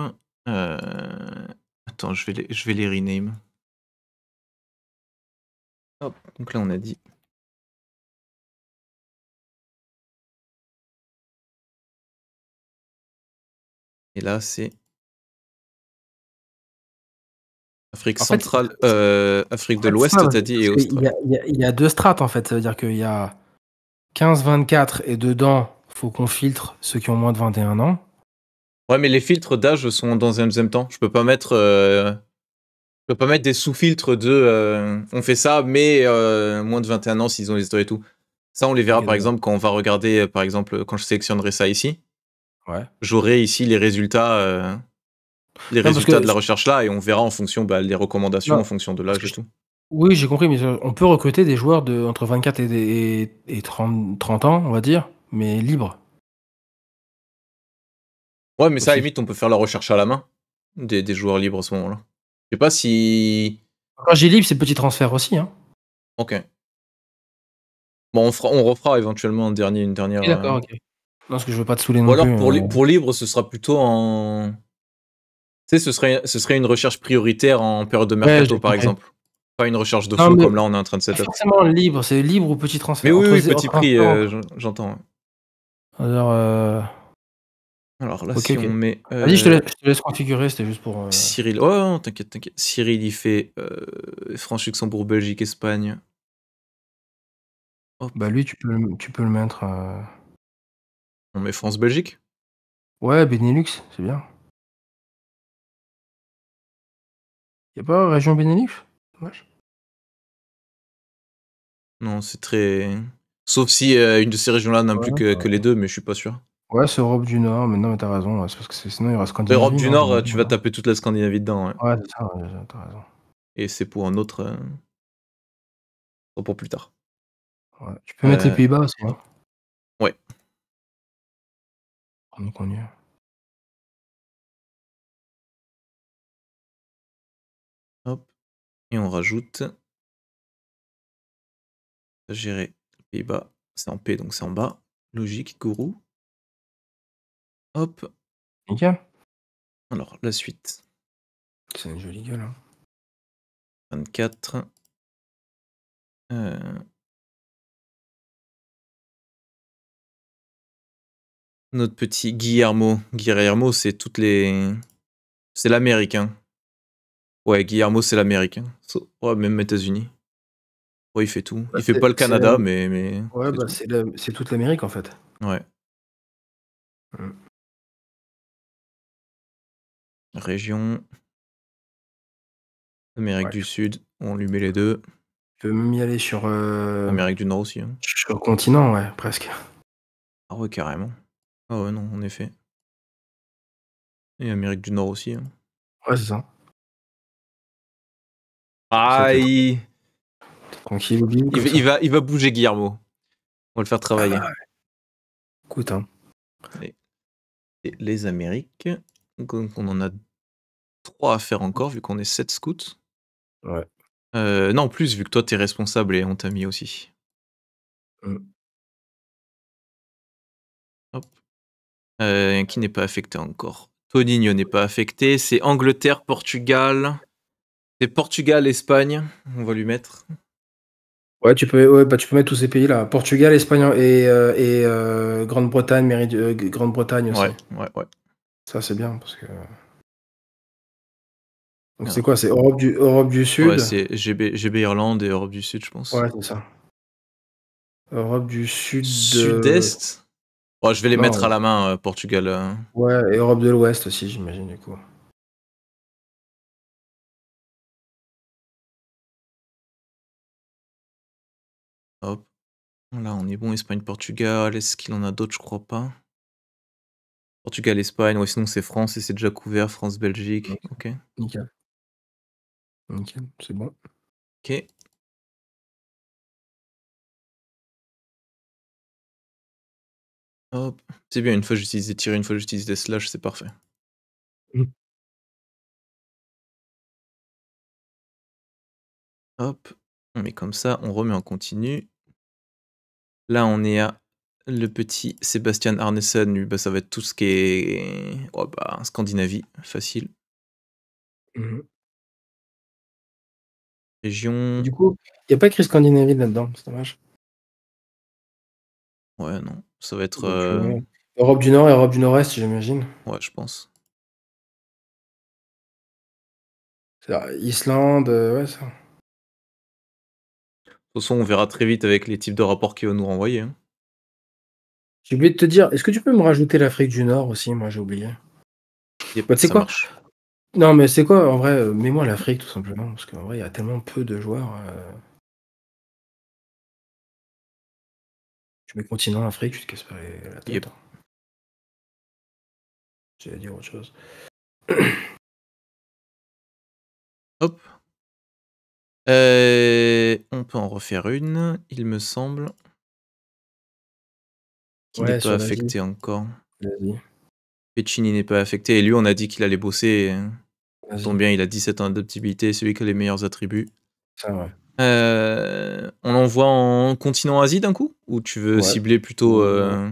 euh, Attends, je vais les, je vais les rename. Hop, donc là on a dit. Et là c'est. Afrique En fait, centrale, euh, Afrique de l'Ouest, t'as dit, et Australie. Il y, a- il y a deux strates en fait. Ça veut dire qu'il y a 15-24 et dedans, faut qu'on filtre ceux qui ont moins de 21 ans. Ouais, mais les filtres d'âge sont dans un deuxième temps. Je peux pas mettre, euh, je peux pas mettre des sous-filtres de, euh, on fait ça, mais moins de 21 ans s'ils ont les histoires et tout. Ça, on les verra par exemple quand on va regarder, par exemple, quand je sélectionnerai ça ici. Ouais. J'aurai ici les résultats, les résultats que- de la recherche là, et on verra en fonction bah, les recommandations Non. en fonction de l'âge et tout. Oui, j'ai compris, mais on peut recruter des joueurs de entre 24 et, et, et 30, 30 ans, on va dire, mais libres. Ouais, mais ça, à limite, on peut faire la recherche à la main. des, des joueurs libres à ce moment-là. Je sais pas si. Quand j'ai libre, c'est petit transfert aussi. Hein. Ok. Bon, on, fera, on refera éventuellement un dernier, une dernière. D'accord, euh, ok. Non, parce que je veux pas te saouler non Ou alors plus. pour, li- euh. pour libre, ce sera plutôt en. Tu sais, ce serait, ce serait une recherche prioritaire en période de mercato, par exemple. Pas une recherche de Non, fond mais- comme là, on est en train de setup. forcément libre, c'est libre ou petit transfert. Mais oui, oui, petit prix, euh, j'en- j'entends. Alors, euh, Alors là, si on met. Vas-y, je te, euh, laisse, je te laisse configurer, c'était juste pour. euh, Cyril. Oh, t'inquiète, t'inquiète. Cyril, il fait France, Luxembourg, Belgique, Espagne. Bah, lui, tu peux, le- tu peux le mettre. On met France, Belgique? Ouais, Benelux, c'est bien. Y a pas région Benelux? Dommage. Non, c'est très. Sauf si euh, une de ces régions-là n'a plus que, que les deux, mais je suis pas sûr. Ouais, c'est Europe du Nord, mais non, mais t'as raison, ouais, c'est parce que sinon il y aura Scandinavie. L'Europe du non, Nord, euh, tu vas taper toute la Scandinavie dedans. ouais. C'est ça, t'as raison. Et c'est pour un autre. euh, Pour plus tard. Ouais. Tu peux mettre Euh, les Pays-Bas aussi. Hein. Ouais. Pendant qu'on y est. Hop. Et on rajoute. Gérer Pays-Bas. C'est en P, donc c'est en bas. Logique, gourou. Hop. Nickel. Alors, la suite. C'est une jolie gueule. Hein. 24. Euh, Notre petit Guillermo. Guillermo, c'est toutes les. C'est l'américain. Ouais, Guillermo, c'est l'américain. So- Ouais, même États-Unis. Ouais, il fait tout. Bah, il fait pas le Canada, mais. mais Ouais, bah, c'est la- toute l'Amérique en fait. Ouais. Mm. Région. Amérique Ouais. du Sud, on lui met les deux. Tu peux même y aller sur, euh, Amérique du Nord aussi. hein. sur le continent, ouais, presque. Ah ouais, carrément. Ah ouais, non, en effet. Et Amérique du Nord aussi. hein. Ouais, c'est ça. Aïe Tranquille, Obi, il, va- ça. il va, il va bouger Guillermo. On va le faire travailler. Ah, Écoute, hein. Et les Amériques. Donc on en a trois à faire encore, vu qu'on est 7 scouts. Ouais. Euh, non, plus, vu que toi, t'es responsable et on t'a mis aussi. Mm. Hop. Euh, qui n'est pas affecté encore Toninho n'est pas affecté. C'est Angleterre, Portugal. C'est Portugal, Espagne. On va lui mettre. Ouais, tu peux, ouais, bah, tu peux mettre tous ces pays-là. Portugal, Espagne et, euh, et euh, Grande-Bretagne, euh, Grande-Bretagne aussi. Ouais, ouais, ouais. Ça, c'est bien parce que. Donc, c'est quoi? C'est Europe du, Europe du Sud? Ouais, c'est GB, GB Irlande et Europe du Sud, je pense. Ouais, c'est ça. Europe du Sud. Sud-Est? Ouais, Je vais les Non, mettre à la main, Portugal. Ouais, et Europe de l'Ouest aussi, j'imagine, du coup. Hop. Là, on est bon. Espagne, Portugal. Est-ce qu'il en a d'autres? Je crois pas. Portugal, Espagne. Ouais, sinon, c'est France et c'est déjà couvert. France, Belgique. Ok. Nickel. Nickel, c'est bon. Ok. Hop. C'est bien, une fois j'utilise des tirés, une fois j'utilise des slash, c'est parfait. Mm. Hop. On met comme ça, on remet en continu. Là, on est à le petit Sébastien Arneson. Lui, bah, ça va être tout ce qui est oh, bah, Scandinavie, facile. Mhm. Région. Du coup, il n'y a pas écrit Scandinavie là-dedans, c'est dommage. Ouais, non. Ça va être. Donc, euh, ouais. Europe du Nord et Europe du Nord-Est, j'imagine. Ouais, je pense. C'est-à-dire Islande, euh, ouais, ça. De toute façon, on verra très vite avec les types de rapports qu'il va nous renvoyer. hein. J'ai oublié de te dire, est-ce que tu peux me rajouter l'Afrique du Nord aussi? Moi, j'ai oublié. Yep, Bah, tu sais ça quoi? marche. Non, mais c'est quoi, en vrai, euh, mets-moi l'Afrique, tout simplement, parce qu'en vrai, il y a tellement peu de joueurs. euh. Tu mets continent Afrique, tu te casses pas les- la tête. Yep. hein. J'allais dire autre chose. Hop. Euh, on peut en refaire une, il me semble. Qui Ouais, n'est pas affecté encore. Pecini n'est pas affecté. Et lui, on a dit qu'il allait bosser. Ça tombe bien, il a 17 ans d'adaptabilité, celui qui a les meilleurs attributs. Ça, ouais. Euh, on l'envoie en continent Asie d'un coup? Ou tu veux Ouais. cibler plutôt. euh,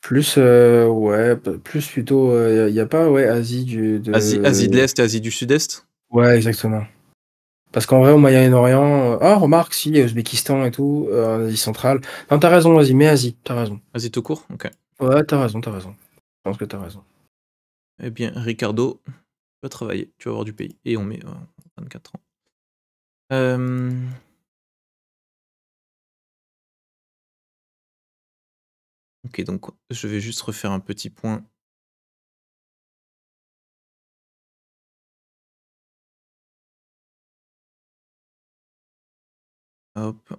Plus, euh, ouais, plus plutôt, il n'y a pas, ouais, Asie du. De... Asie, Asie de l'Est et Asie du Sud-Est? Ouais, exactement. Parce qu'en vrai, au Moyen-Orient, euh, ah, remarque, si, Ouzbékistan et tout, euh, Asie centrale. Non, t'as raison, Asie, mais Asie, t'as raison. Asie tout court Ok. Ouais, t'as raison, t'as raison. Je pense que t'as raison. Eh bien, Ricardo, tu vas travailler, tu vas avoir du pays. Et on met euh, 24 ans. Euh, Ok, donc je vais juste refaire un petit point. Hop.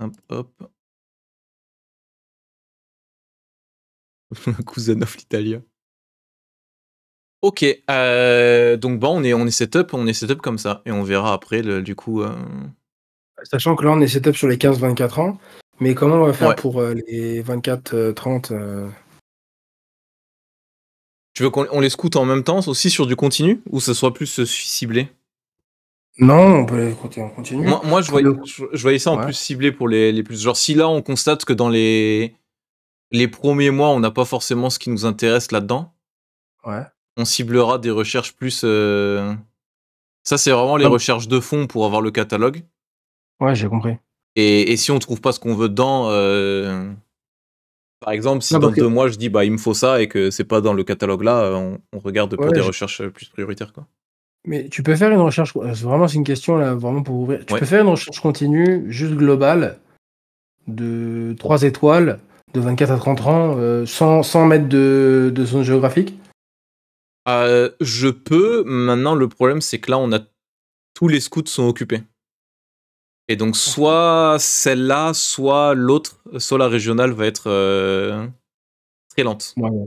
Hop, hop. Cousin of l'Italia. Ok, euh, donc bon, on est, on est setup, on est setup comme ça, et on verra après, le- du coup. euh, Sachant que là, on est setup sur les 15-24 ans, mais comment on va faire Ouais. pour euh, les 24-30 euh, Tu veux qu'on on les scoute en même temps aussi sur du continu, ou ce soit plus euh, ciblé? Non, on peut les compter en continu. Moi, moi je, voyais, le- je, je voyais ça en Ouais. plus ciblé pour les, les plus. Genre, si là on constate que dans les, les premiers mois, on n'a pas forcément ce qui nous intéresse là-dedans, Ouais. on ciblera des recherches plus. euh, Ça, c'est vraiment les recherches de fond pour avoir le catalogue. Ouais, j'ai compris. Et, et si on trouve pas ce qu'on veut dedans, euh, par exemple, si Non, dans deux mois je dis bah il me faut ça et que c'est pas dans le catalogue là, on, on regarde pour Ouais, des je- recherches euh, plus prioritaires quoi. Mais tu peux faire une recherche. euh, c'est Vraiment, c'est une question là, vraiment pour ouvrir. Tu Ouais. peux faire une recherche continue, juste globale, de 3 étoiles, de 24 à 30 ans, euh, sans, sans mettre de, de zone géographique? Euh, je peux. Maintenant, le problème c'est que là on a tous les scouts sont occupés. Et donc soit celle-là, soit l'autre, soit la régionale va être euh, très lente. Ouais, ouais.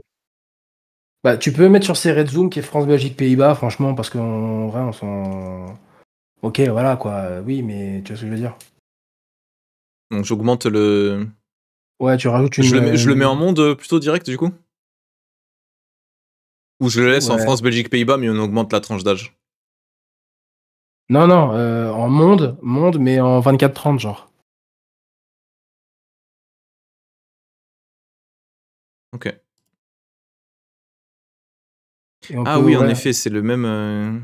Bah, tu peux mettre sur ces Red Zoom qui est France, Belgique, Pays-Bas, franchement, parce vrai, on s'en. Ok, voilà quoi. Oui, mais tu vois ce que je veux dire? Donc j'augmente le. Ouais, tu rajoutes une. Je le, mets, je le mets en euh, monde euh, plutôt direct du coup? Ou je le laisse en. France, Belgique, Pays-Bas, mais on augmente la tranche d'âge Non, non, euh, en monde, monde, mais en 24-30, genre. Ok. Ah peut- oui, en effet, c'est le même. euh,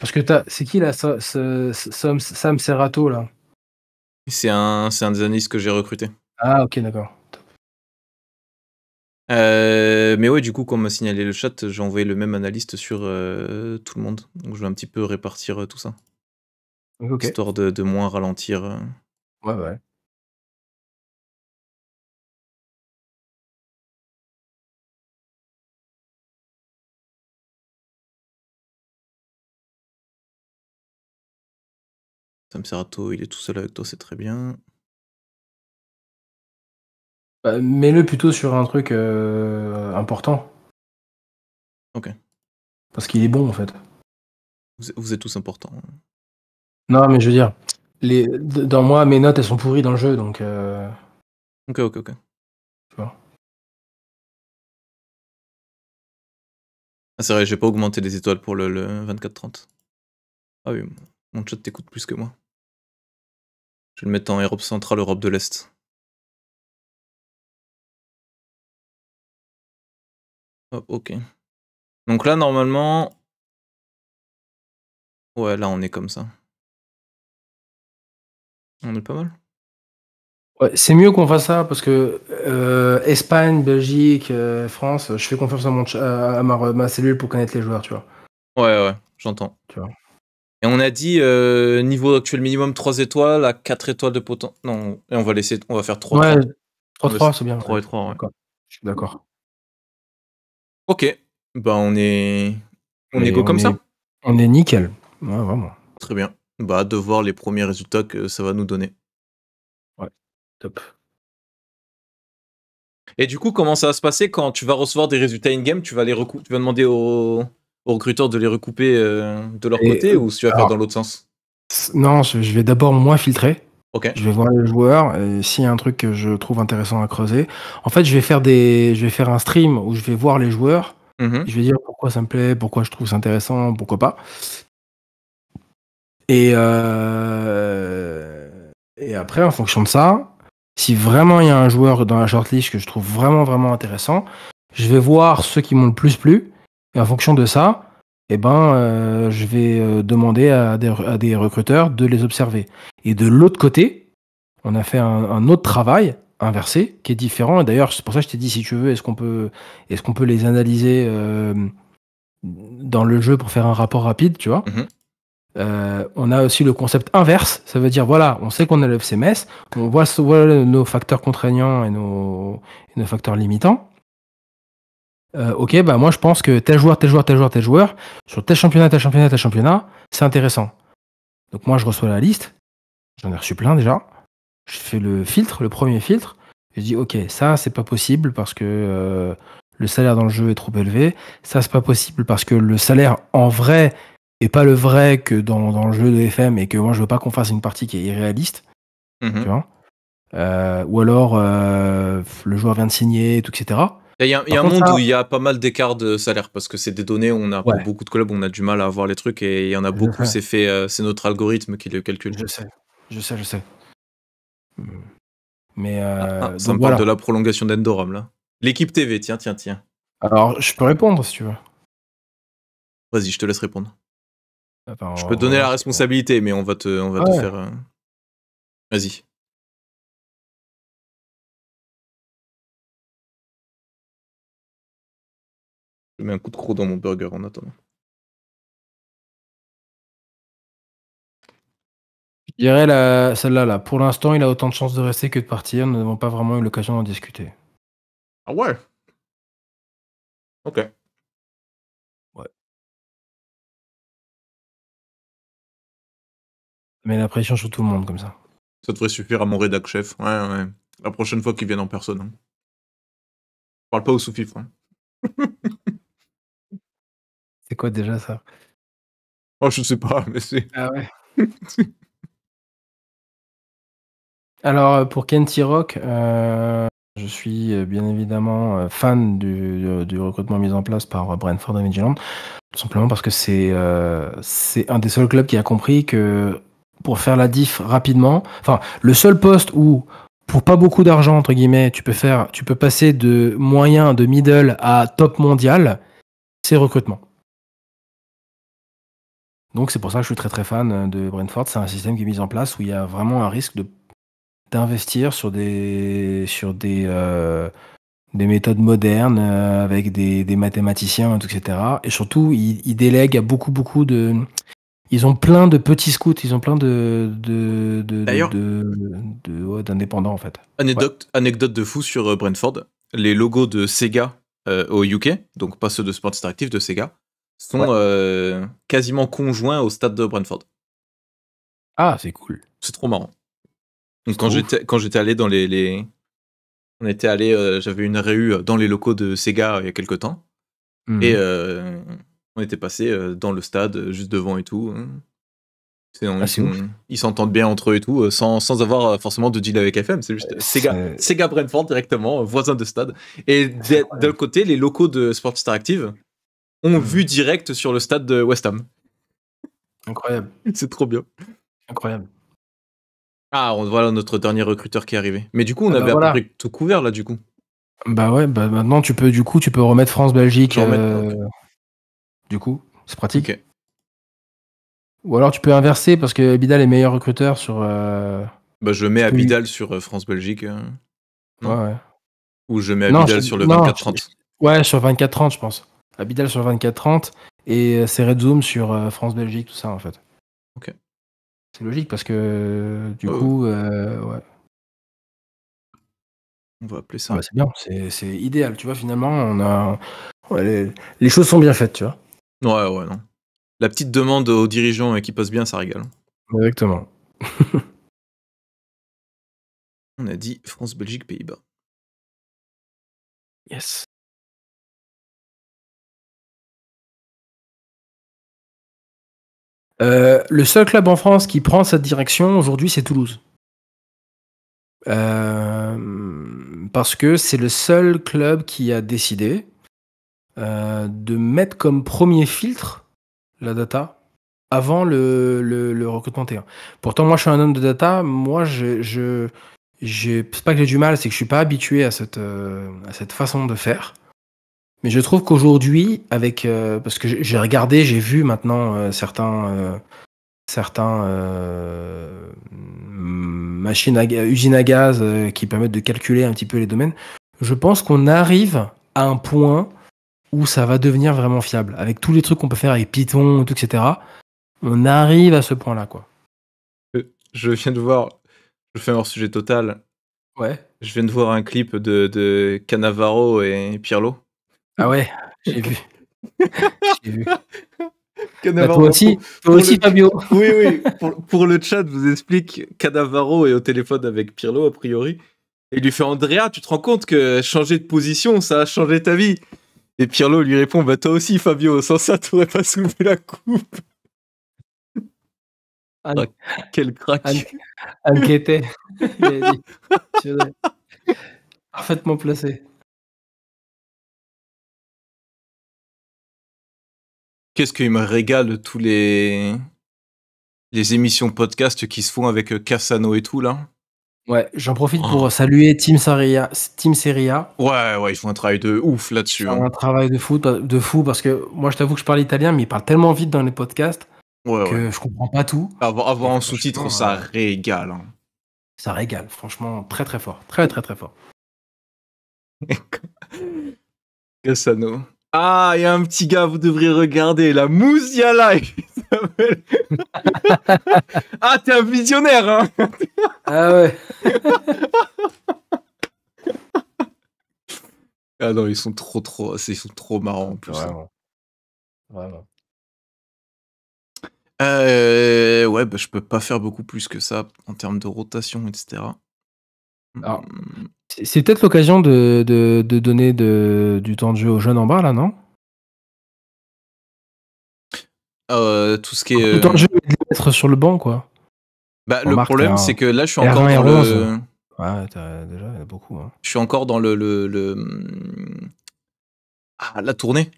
Parce que t'as. C'est qui là, ça- ce- ce- Sam, Sam Serrato là? C'est un, c'est un des analystes que j'ai recruté. Ah, ok, d'accord. Euh, mais ouais, du coup, comme m'a signalé le chat, j'ai envoyé le même analyste sur euh, tout le monde. Donc je vais un petit peu répartir euh, tout ça, histoire de, de moins ralentir. Ouais, ouais. Sam Serrato, il est tout seul avec toi, c'est très bien. Bah, Mets-le plutôt sur un truc euh, important. Ok. Parce qu'il est bon en fait. Vous, vous êtes tous importants. Non, mais je veux dire, les, dans moi, mes notes elles sont pourries dans le jeu, donc. euh, Ok, ok, ok. tu vois. Ah, c'est vrai, j'ai pas augmenté les étoiles pour le, le 24-30. Ah oui, mon chat t'écoute plus que moi. Je vais le mettre en Europe centrale, Europe de l'Est. Hop, ok. Donc là, normalement. Ouais, là, on est comme ça. On est pas mal. Ouais, c'est mieux qu'on fasse ça parce que euh, Espagne, Belgique, euh, France, je fais confiance à, mon à ma, ma cellule pour connaître les joueurs, tu vois. Ouais, ouais, j'entends. Tu vois. Et on a dit euh, niveau actuel minimum 3 étoiles à 4 étoiles de potentiel. Non, et on va laisser, on va faire 3 ouais, 3. 3-3, c'est bien. 3 et 3, ouais. D'accord. Je suis d'accord. Ok, bah on est. On Mais est go comme est- ça On est nickel. Ouais, vraiment. Très bien. Bah, de voir les premiers résultats que ça va nous donner. Top. Et du coup, comment ça va se passer quand tu vas recevoir des résultats in-game? Tu vas les recou- tu vas demander aux, aux recruteurs de les recouper euh, de leur Et, côté ou si tu vas faire dans l'autre sens? Non, je je vais d'abord moins filtrer. Je vais voir les joueurs s'il y a un truc que je trouve intéressant à creuser. En fait, je vais faire des, je vais faire un stream où je vais voir les joueurs. Mhm. Je vais dire pourquoi ça me plaît, pourquoi je trouve ça intéressant, pourquoi pas. Et euh, et après, en fonction de ça, si vraiment il y a un joueur dans la shortlist que je trouve vraiment vraiment intéressant, je vais voir ceux qui m'ont le plus plu. Et en fonction de ça, eh ben, euh, je vais euh, demander à des, à des recruteurs de les observer. Et de l'autre côté, on a fait un, un autre travail inversé qui est différent. Et d'ailleurs, c'est pour ça que je t'ai dit, si tu veux, est-ce qu'on peut, est-ce qu'on peut les analyser euh, dans le jeu pour faire un rapport rapide, tu vois? Mhm. Euh, on a aussi le concept inverse, ça veut dire voilà, on sait qu'on a le FCMS, on voit, voit nos facteurs contraignants et nos, et nos facteurs limitants. Euh, ok, bah moi je pense que tel joueur, tel joueur, tel joueur, tel joueur, sur tel championnat, tel championnat, tel championnat, c'est intéressant. Donc moi je reçois la liste, j'en ai reçu plein déjà. Je fais le filtre, le premier filtre, et je dis ok, ça c'est pas possible parce que euh, le salaire dans le jeu est trop élevé. Ça c'est pas possible parce que le salaire en vrai est pas le vrai que dans, dans le jeu de FM et que moi je veux pas qu'on fasse une partie qui est irréaliste, Mhm. tu vois? Euh, ou alors le joueur vient de signer, tout, etc. Il y a, y un contre, monde ça- où il y a pas mal d'écarts de salaire parce que c'est des données, on a Ouais. beaucoup de clubs, on a du mal à avoir les trucs et il y en a beaucoup, c'est fait, euh, c'est notre algorithme qui le calcule. Je sais, je sais, je sais. Mais Ah, euh, ah, ça donc me voilà. parle de la prolongation d'Endoram là. L'équipe TV, tiens, tiens, tiens. Alors je peux répondre si tu veux. Vas-y, je te laisse répondre. Attends, Je peux te donner va la responsabilité, mais on va te, on va te faire. euh, Vas-y. Je mets un coup de croc dans mon burger en attendant. Je dirais la, celle-là, là. Pour l'instant, il a autant de chances de rester que de partir. Nous n'avons pas vraiment eu l'occasion d'en discuter. Ah ouais? Ok. Mais la pression sur tout le monde comme ça. Ça devrait suffire à mon rédac chef. Ouais, ouais. La prochaine fois qu'il vienne en personne. hein. Parle pas au sous-fifre. hein. C'est quoi déjà ça? Oh, je sais pas, mais c'est. Ah ouais. Alors euh, pour Kenty Rock, euh, je suis euh, bien évidemment fan du, recrutement mis en place par Brentford et Midtjylland, tout simplement parce que c'est euh, c'est un des seuls clubs qui a compris que pour faire la diff rapidement, enfin le seul poste où pour pas beaucoup d'argent entre guillemets, tu peux faire, tu peux passer de moyen, de middle à top mondial, c'est recrutement. Donc c'est pour ça que je suis très très fan euh, de Brentford. C'est un système qui est mis en place où il y a vraiment un risque de d'investir sur des sur des euh, des méthodes modernes euh, avec des, des mathématiciens, etc. Et surtout, ils, ils délèguent à beaucoup beaucoup de ils ont plein de petits scouts, ils ont plein de de de- D'ailleurs- de- de- ouais, d'indépendants en fait. Anecdote, anecdote de fou sur Brentford. Les logos de Sega euh, au UK, donc pas ceux de Sports Interactive, de Sega, sont Ouais. euh, quasiment conjoints au stade de Brentford. Ah, c'est cool. C'est trop marrant. Donc quand j'étais quand j'étais allé dans les, les- on était allé, euh, j'avais une réu dans les locaux de Sega euh, il y a quelques temps Mhm. et euh, on était passé euh, dans le stade euh, juste devant et tout. hein. On- Ah, ils s'entendent bien entre eux et tout, euh, sans, sans avoir euh, forcément de deal avec FM. C'est juste Euh, Sega, Sega Brentford directement, euh, voisin de stade. Et de- d'un côté, les locaux de Sports Interactive ont Mhm. vu direct sur le stade de West Ham. incroyable, C'est trop bien. incroyable. Ah, on, voilà notre dernier recruteur qui est arrivé. Mais du coup, on Ah bah avait voilà. tout couvert là, du coup. Bah ouais, bah maintenant tu peux du coup tu peux remettre France Belgique. Euh, Du coup, c'est pratique. Ou alors tu peux inverser parce que Bidal est meilleur recruteur sur. euh, Bah, je mets. Abidal sur euh, France-Belgique. euh, Ouais, Non? ouais. ou je mets Non, Abidal je- sur le non, 24-30. Ouais, sur 24-30, je pense. Abidal sur 24-30 et euh, c'est Red Zoom sur euh, France-Belgique, tout ça en fait. Ok. C'est logique parce que du Ouais, coup, euh, ouais. On va appeler ça. Ah bah, c'est bien, c'est idéal, tu vois. Finalement, on a. ouais, les, les choses sont bien faites, tu vois. Ouais, ouais, non. La petite demande aux dirigeants euh, qui passe bien, ça régale. Exactement. On a dit France-Belgique, Pays-Bas. Yes. Euh, le seul club en France qui prend cette direction aujourd'hui, c'est Toulouse. Euh, parce que c'est le seul club qui a décidé euh, de mettre comme premier filtre la data avant le, recrutement T1. Pourtant, moi, je suis un homme de data. Moi, je, je pas que j'ai du mal, c'est que je suis pas habitué à cette façon de faire. Mais je trouve qu'aujourd'hui, avec euh, parce que j'ai- regardé, j'ai vu maintenant euh, certains euh, certains euh, machines à, usines à gaz qui permettent de calculer un petit peu les domaines. Je pense qu'on arrive à un point où ça va devenir vraiment fiable. Avec tous les trucs qu'on peut faire avec Python, tout, etc. On arrive à ce point-là, quoi. Je viens de voir, je fais hors sujet total. Ouais. Je viens de voir un clip de, de Cannavaro et Pirlo. Ah ouais, j'ai vu. j'ai vu. Bah, toi aussi, pour- toi pour aussi, le- Fabio. Oui, oui. Pour, pour le chat, je vous explique. Cannavaro est au téléphone avec Pirlo, a priori. Et il lui fait Andrea, tu te rends compte que changer de position, ça a changé ta vie Et Pirlo lui répond Bah, toi aussi, Fabio, sans ça, t'aurais pas soulevé la coupe. Ah, Quel crack. Anne-. Parfaitement placé. Qu'est-ce qu'il me régale tous les les émissions podcast qui se font avec euh, Cassano et tout là? Ouais, j'en profite Oh. pour saluer Team Seria, Team Seria. Ouais, ouais, ils font un travail de ouf là-dessus. Ils hein. font un travail de fou, de fou parce que moi je t'avoue que je parle italien, mais ils parlent tellement vite dans les podcasts Ouais, ouais. que je comprends pas tout. Avoir, avoir un sous-titre, ça euh, régale. hein. Ça régale, franchement, très très fort. Très très très fort. Cassano. Ah, il y a un petit gars, vous devriez regarder, la s'appelle. ah, t'es un visionnaire, hein Ah ouais. Ah non, ils sont trop, trop, ils sont trop marrants en plus. Vraiment. Vraiment. Euh, ouais, bah, je peux pas faire beaucoup plus que ça en termes de rotation, etc. Alors. C'est- peut-être l'occasion de, de, de donner de- du temps de jeu aux jeunes en bas là, non? Euh, tout ce qui est. Du temps euh, de jeu et de mettre sur le banc quoi. bah, le problème, un- c'est que là, je suis encore dans R11. le. Ouais, déjà, il y en a beaucoup. Hein. Je suis encore dans le. le, le- Ah, la tournée.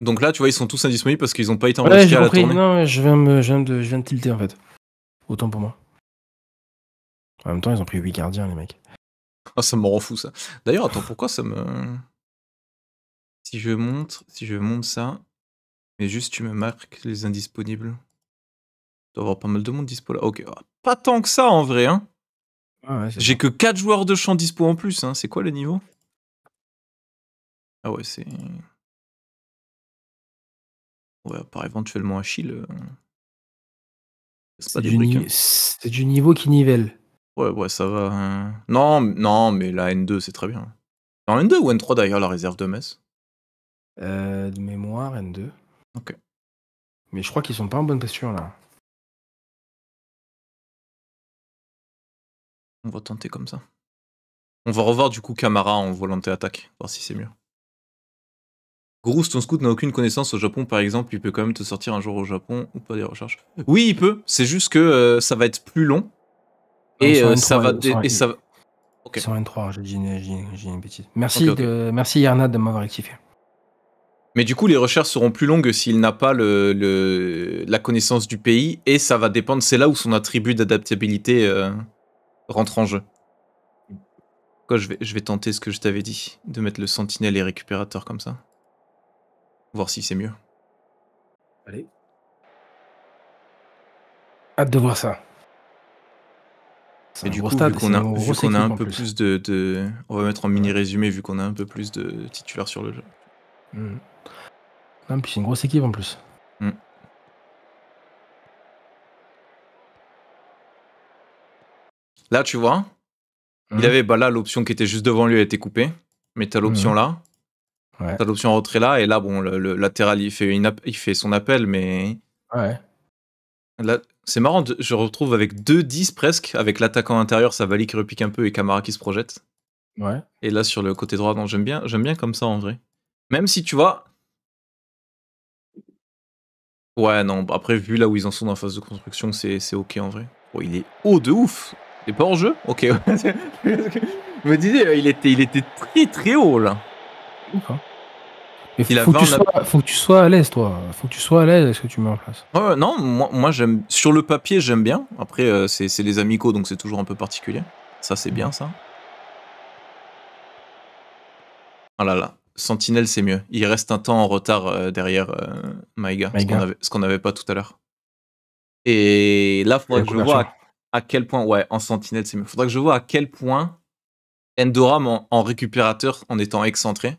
Donc là, tu vois, ils sont tous indisponibles parce qu'ils ont pas été Ouais, enregistrés j'ai à la tournée. Non, je viens, me, je, viens de, je viens de tilter en fait. Autant pour moi. En même temps, ils ont pris 8 gardiens, les mecs. Ah, ça me rend fou ça. D'ailleurs, attends, pourquoi ça me. Si je montre, si je monte ça, mais juste tu me marques les indisponibles. Il doit y avoir pas mal de monde dispo là. Ok, ah, pas tant que ça en vrai. Hein. Ah ouais, J'ai que 4 joueurs de champ dispo en plus. Hein. C'est quoi le niveau? Ah ouais, c'est. Ouais, à part éventuellement Achille. euh, C'est du, ni- hein. c'est du niveau qui nivelle. Ouais, ouais, ça va. hein. Non, non, mais la N2, c'est très bien. En N2 ou N3 d'ailleurs, la réserve de Metz? Euh, de mémoire, N2. Ok. Mais je crois qu'ils sont pas en bonne posture là. On va tenter comme ça. On va revoir du coup Camara en volonté attaque, voir si c'est mieux. Groose, ton scout n'a aucune connaissance au Japon par exemple, il peut quand même te sortir un jour au Japon ou pas des recherches. Oui, il peut, c'est juste que euh, ça va être plus long. Et euh, N3, ça va. et ça va- Ok. Ils sont N3, j'ai dit, une- bêtise. Merci, Ok, ok. De, merci Yarnad de m'avoir rectifié. Mais du coup, les recherches seront plus longues s'il n'a pas le, le- la connaissance du pays et ça va dépendre. C'est là où son attribut d'adaptabilité euh, rentre en jeu. Quoi, je vais, je vais tenter ce que je t'avais dit, de mettre le sentinelle et récupérateur comme ça. Voir si c'est mieux. Allez. Hâte de voir ça. C'est Et du coup, stade, vu qu'on a, vu qu'on un peu plus, de, de- On va mettre en mini résumé, vu qu'on a un peu plus de titulaires sur le jeu. Mhm. Non, puis c'est une grosse équipe en plus. Là, tu vois, il Mhm. avait bah là l'option qui était juste devant lui a été coupée. Mais t'as l'option là. Ouais. T'as l'option retrait là. Et là, bon, le, le latéral, il fait, une il fait son appel, mais Ouais. Là, c'est marrant, je retrouve avec 2-10 presque, avec l'attaquant intérieur, Savali qui repique un peu et Camara qui se projette. Ouais. Et là, sur le côté droit, non, j'aime bien, j'aime bien comme ça en vrai. Même si tu vois. Ouais, non, bah, après, vu là où ils en sont dans la phase de construction, c'est c'est ok en vrai. Oh, il est haut de ouf C'est pas en jeu? Ok. Je me disais, il était, il était très très haut là. D'accord. Mais faut, que tu sois, faut que tu sois à l'aise, toi. Faut que tu sois à l'aise avec ce que tu mets en place. Ouais, non, moi, moi j'aime. Sur le papier, j'aime bien. Après, euh, c'est les amicaux, donc c'est toujours un peu particulier. Ça, c'est bien, ça. Oh là là. Sentinelle, c'est mieux. Il reste un temps en retard euh, derrière euh, Maïga, ce qu'on n'avait pas tout à l'heure. Et là, il faudrait que je vois à, quel point. Ouais, en Sentinelle, c'est mieux. Faudrait que je vois à quel point Endoram en récupérateur, en étant excentré,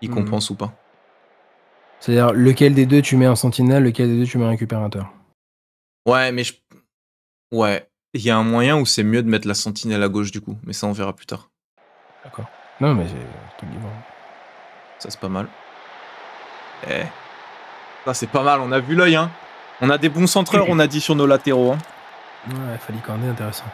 il mhm. compense ou pas. C'est-à-dire, lequel des deux tu mets en sentinelle, lequel des deux tu mets en récupérateur? Ouais, mais je... Ouais, il y a un moyen où c'est mieux de mettre la sentinelle à gauche du coup, mais ça on verra plus tard. D'accord. Non, mais c'est Ça c'est pas mal. Eh. Ça c'est pas mal, on a vu l'œil, hein. On a des bons centreurs, on a dit sur nos latéraux. Hein. Ouais, Fali intéressant.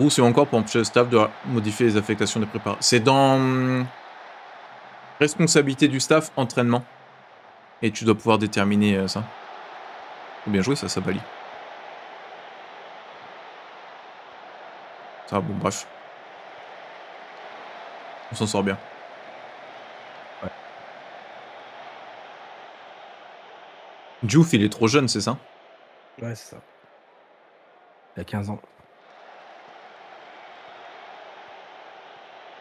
Ou c'est encore pour empêcher le staff de modifier les affectations de préparation. C'est dans hum, responsabilité du staff, entraînement. Et tu dois pouvoir déterminer euh, ça. Bien joué ça, ça. Ça, bon, bref. On s'en sort bien. Ouais. Juve, il est trop jeune, c'est ça? Ouais, c'est ça. Il a 15 ans.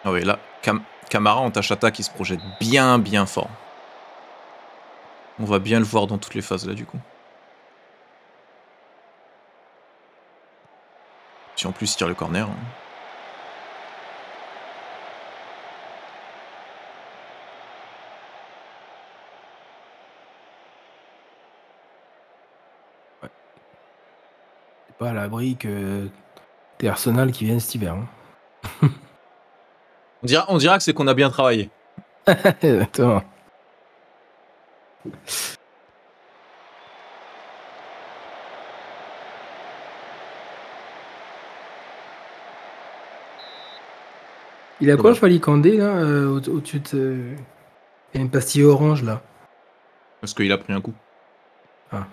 Ah oui, là, Camara en Tachata qui se projette bien, bien fort. On va bien le voir dans toutes les phases là, du coup. Si en plus il tire le corner. Hein. Pas à l'abri que t'es Arsenal qui viennent cet hiver. Hein. On dira, on dira que c'est qu'on a bien travaillé. Exactement. Il a quoi, Fali Candé, là, euh, au-dessus de. Il y a une pastille orange, là. Parce qu'il a pris un coup. Ah.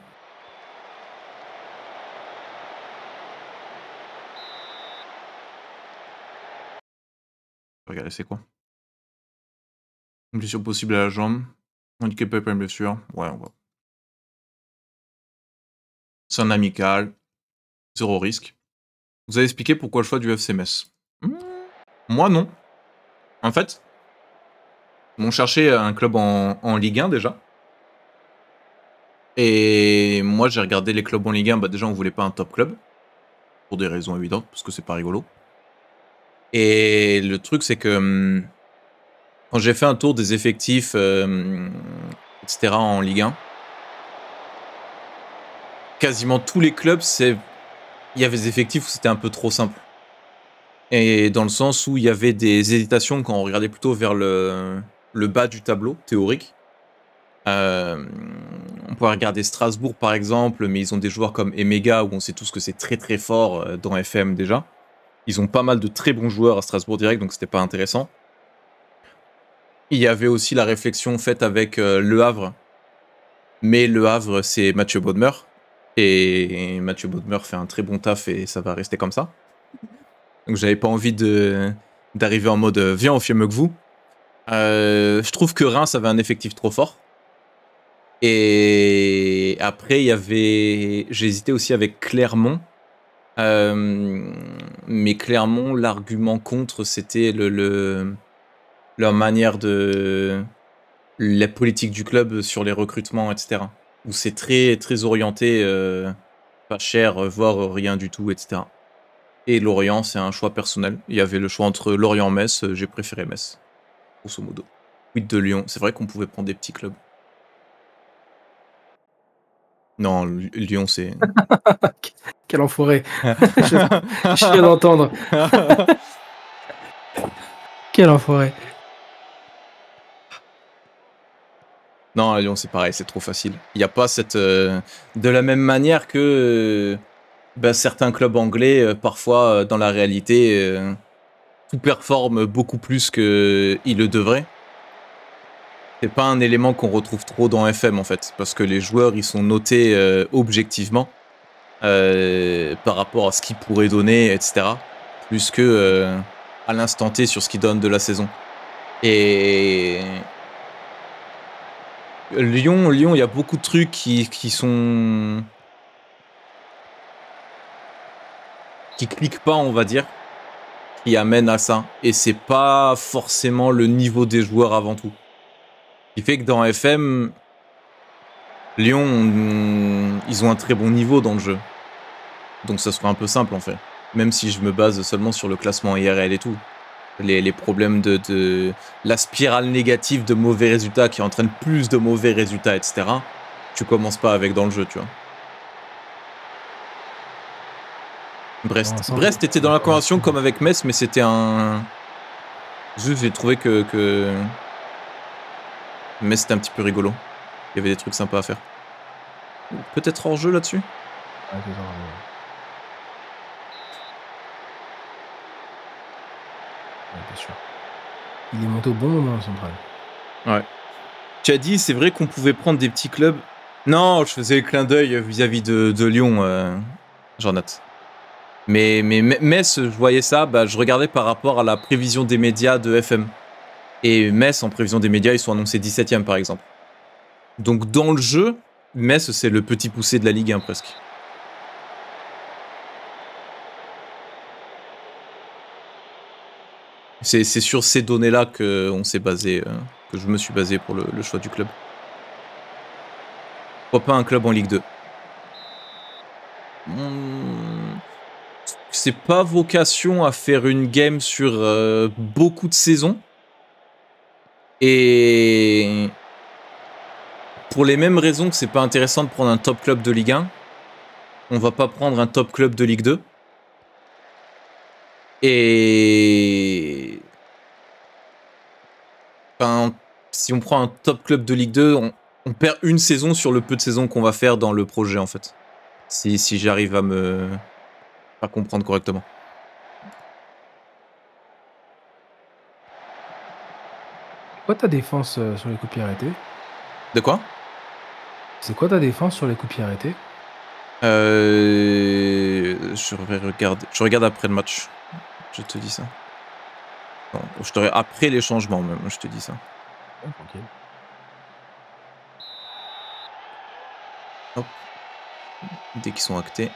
C'est quoi? Blessure possible à la jambe. Handicapé par une blessure. Ouais, on va. C'est un amical. Zéro risque. Vous avez expliqué pourquoi le choix du FCMS hmm. Moi, non. En fait, on cherchait un club en, en, Ligue 1 déjà. Et moi, j'ai regardé les clubs en Ligue 1. Bah, déjà, on voulait pas un top club. Pour des raisons évidentes, parce que c'est pas rigolo. Et le truc, c'est que hum, quand j'ai fait un tour des effectifs, euh, etc., en Ligue 1, quasiment tous les clubs, il y avait des effectifs où c'était un peu trop simple. Et dans le sens où il y avait des hésitations quand on regardait plutôt vers le, le bas du tableau théorique. Euh, on pourrait regarder Strasbourg par exemple, mais ils ont des joueurs comme Emega où on sait tous que c'est très très fort euh, dans FM déjà. Ils ont pas mal de très bons joueurs à Strasbourg direct, donc c'était pas intéressant. Il y avait aussi la réflexion faite avec euh, Le Havre. Mais Le Havre, c'est Mathieu Bodmer. Et Mathieu Bodmer fait un très bon taf et ça va rester comme ça. Donc j'avais pas envie d'arriver en mode euh, viens on fait que vous. Euh, je trouve que Reims avait un effectif trop fort. Et après il y avait j'ai hésité aussi avec Clermont euh, mais clairement, l'argument contre, c'était le, leur manière de. la politique du club sur les recrutements, etc. Où c'est très, très orienté, euh, pas cher, voire rien du tout, etc. Et Lorient, c'est un choix personnel. Il y avait le choix entre Lorient-Metz, j'ai préféré Metz, grosso modo. 8 de Lyon, c'est vrai qu'on pouvait prendre des petits clubs. Non, Lyon, c'est. Quel enfoiré. je, viens d'entendre. Quel enfoiré. Non, Lyon, c'est pareil, c'est trop facile. Il n'y a pas cette. Euh, de la même manière que. ben, certains clubs anglais, euh, parfois, euh, dans la réalité, euh, tout performe beaucoup plus qu'il le devrait. C'est pas un élément qu'on retrouve trop dans FM en fait, parce que les joueurs ils sont notés euh, objectivement euh, par rapport à ce qu'ils pourraient donner, etc. Plus que euh, à l'instant T sur ce qu'ils donnent de la saison. Et Lyon, Lyon, il y a beaucoup de trucs qui, qui sont qui cliquent pas, on va dire, qui amènent à ça. Et c'est pas forcément le niveau des joueurs avant tout. Ce qui fait que dans FM, Lyon, on- ils ont un très bon niveau dans le jeu. Donc ça sera un peu simple en fait. Même si je me base seulement sur le classement IRL et tout. Les, les problèmes de, de la spirale négative de mauvais résultats qui entraîne plus de mauvais résultats, etc. Tu commences pas avec dans le jeu, tu vois. Brest. Non, Brest était dans la convention comme avec Metz, mais c'était un. Juste, j'ai trouvé que, que. Metz c'était un petit peu rigolo. Il y avait des trucs sympas à faire. Peut-être hors jeu là-dessus? Ouais, ouais. Ouais, sûr. Il est monté au bon moment, central. Tu as dit, c'est vrai qu'on pouvait prendre des petits clubs. Non, je faisais clin d'œil vis-à-vis de, de Lyon, euh, Jean-Nat. Mais, mais Me- Metz, je voyais ça, bah, je regardais par rapport à la prévision des médias de FM. Et Metz, en prévision des médias, ils sont annoncés 17ème par exemple. Donc dans le jeu, Metz, c'est le petit poussé de la Ligue 1 presque. C'est sur ces données-là qu'on s'est basé, euh, que je me suis basé pour le, le choix du club. Pourquoi pas un club en Ligue 2 Hmm, C'est pas vocation à faire une game sur euh, beaucoup de saisons. Et pour les mêmes raisons que c'est pas intéressant de prendre un top club de Ligue 1, on va pas prendre un top club de Ligue 2. Et Enfin, si on prend un top club de Ligue 2, on, on perd une saison sur le peu de saisons qu'on va faire dans le projet en fait. Si, si j'arrive à me à comprendre correctement. Quoi ta défense euh, sur les coups arrêtés? De quoi? C'est quoi ta défense sur les coups arrêtés? Euh, je vais regarder. Je regarde après le match. Je te dis ça. Non, je te après les changements même. Je te dis ça. Tranquille. Dès qu'ils sont actés.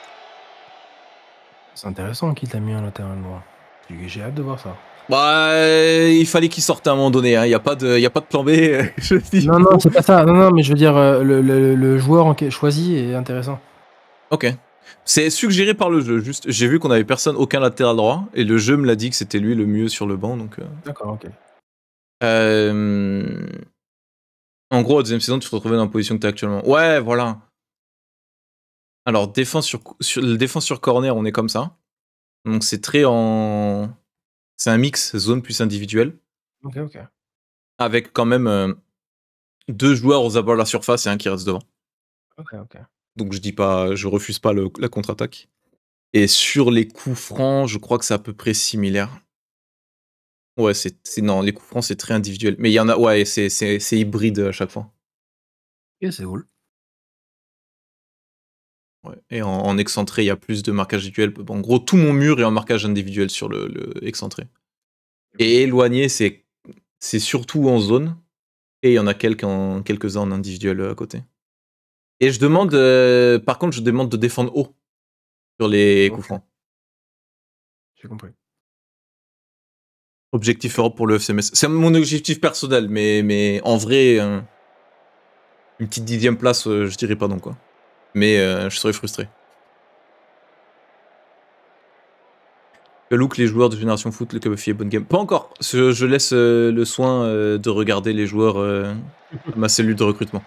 C'est intéressant qui t'a mis un latéral droit. J'ai hâte de voir ça. Bah, euh, il fallait qu'ils sortent à un moment donné. hein. Il n'y a pas de, y a pas de plan B. je dis. Non, non, c'est pas ça. Non, non, mais je veux dire, euh, le, le- le joueur choisi est intéressant. Ok. C'est suggéré par le jeu. Juste, j'ai vu qu'on avait personne, aucun latéral droit, et le jeu me l'a dit que c'était lui le mieux sur le banc. Donc, euh. D'accord, ok. Euh, en gros, à deuxième saison, tu te retrouvais dans la position que tu es actuellement. Ouais, voilà. Alors, défense sur, défense sur corner, on est comme ça. Donc, c'est très en. C'est un mix zone plus individuel, Ok, ok. avec quand même euh, deux joueurs aux abords de la surface et un qui reste devant. Ok, ok. Donc je dis pas, je refuse pas le- la contre-attaque. Et sur les coups francs, je crois que c'est à peu près similaire. Ouais, c'est non, les coups francs c'est très individuel, mais il y en a, ouais, c'est c'est c'est hybride à chaque fois. Ok, c'est cool. Ouais. Et en, en excentré, il y a plus de marquage individuel. En gros, tout mon mur est en marquage individuel sur le, le excentré. Et éloigné, c'est c'est surtout en zone. Et il y en a quelques en- quelques-uns en individuel euh, à côté. Et je demande, euh, par contre, je demande de défendre haut sur les coups francs. J'ai compris. Objectif Europe pour le FCMS. C'est mon objectif personnel, mais, mais en vrai, une petite dixième place, euh, je dirais pas non, quoi. Mais euh, je serais frustré. Que look les joueurs de Génération Foot, le club est bonne game. Pas encore. Je, je laisse euh, le soin euh, de regarder les joueurs de ma cellule de recrutement.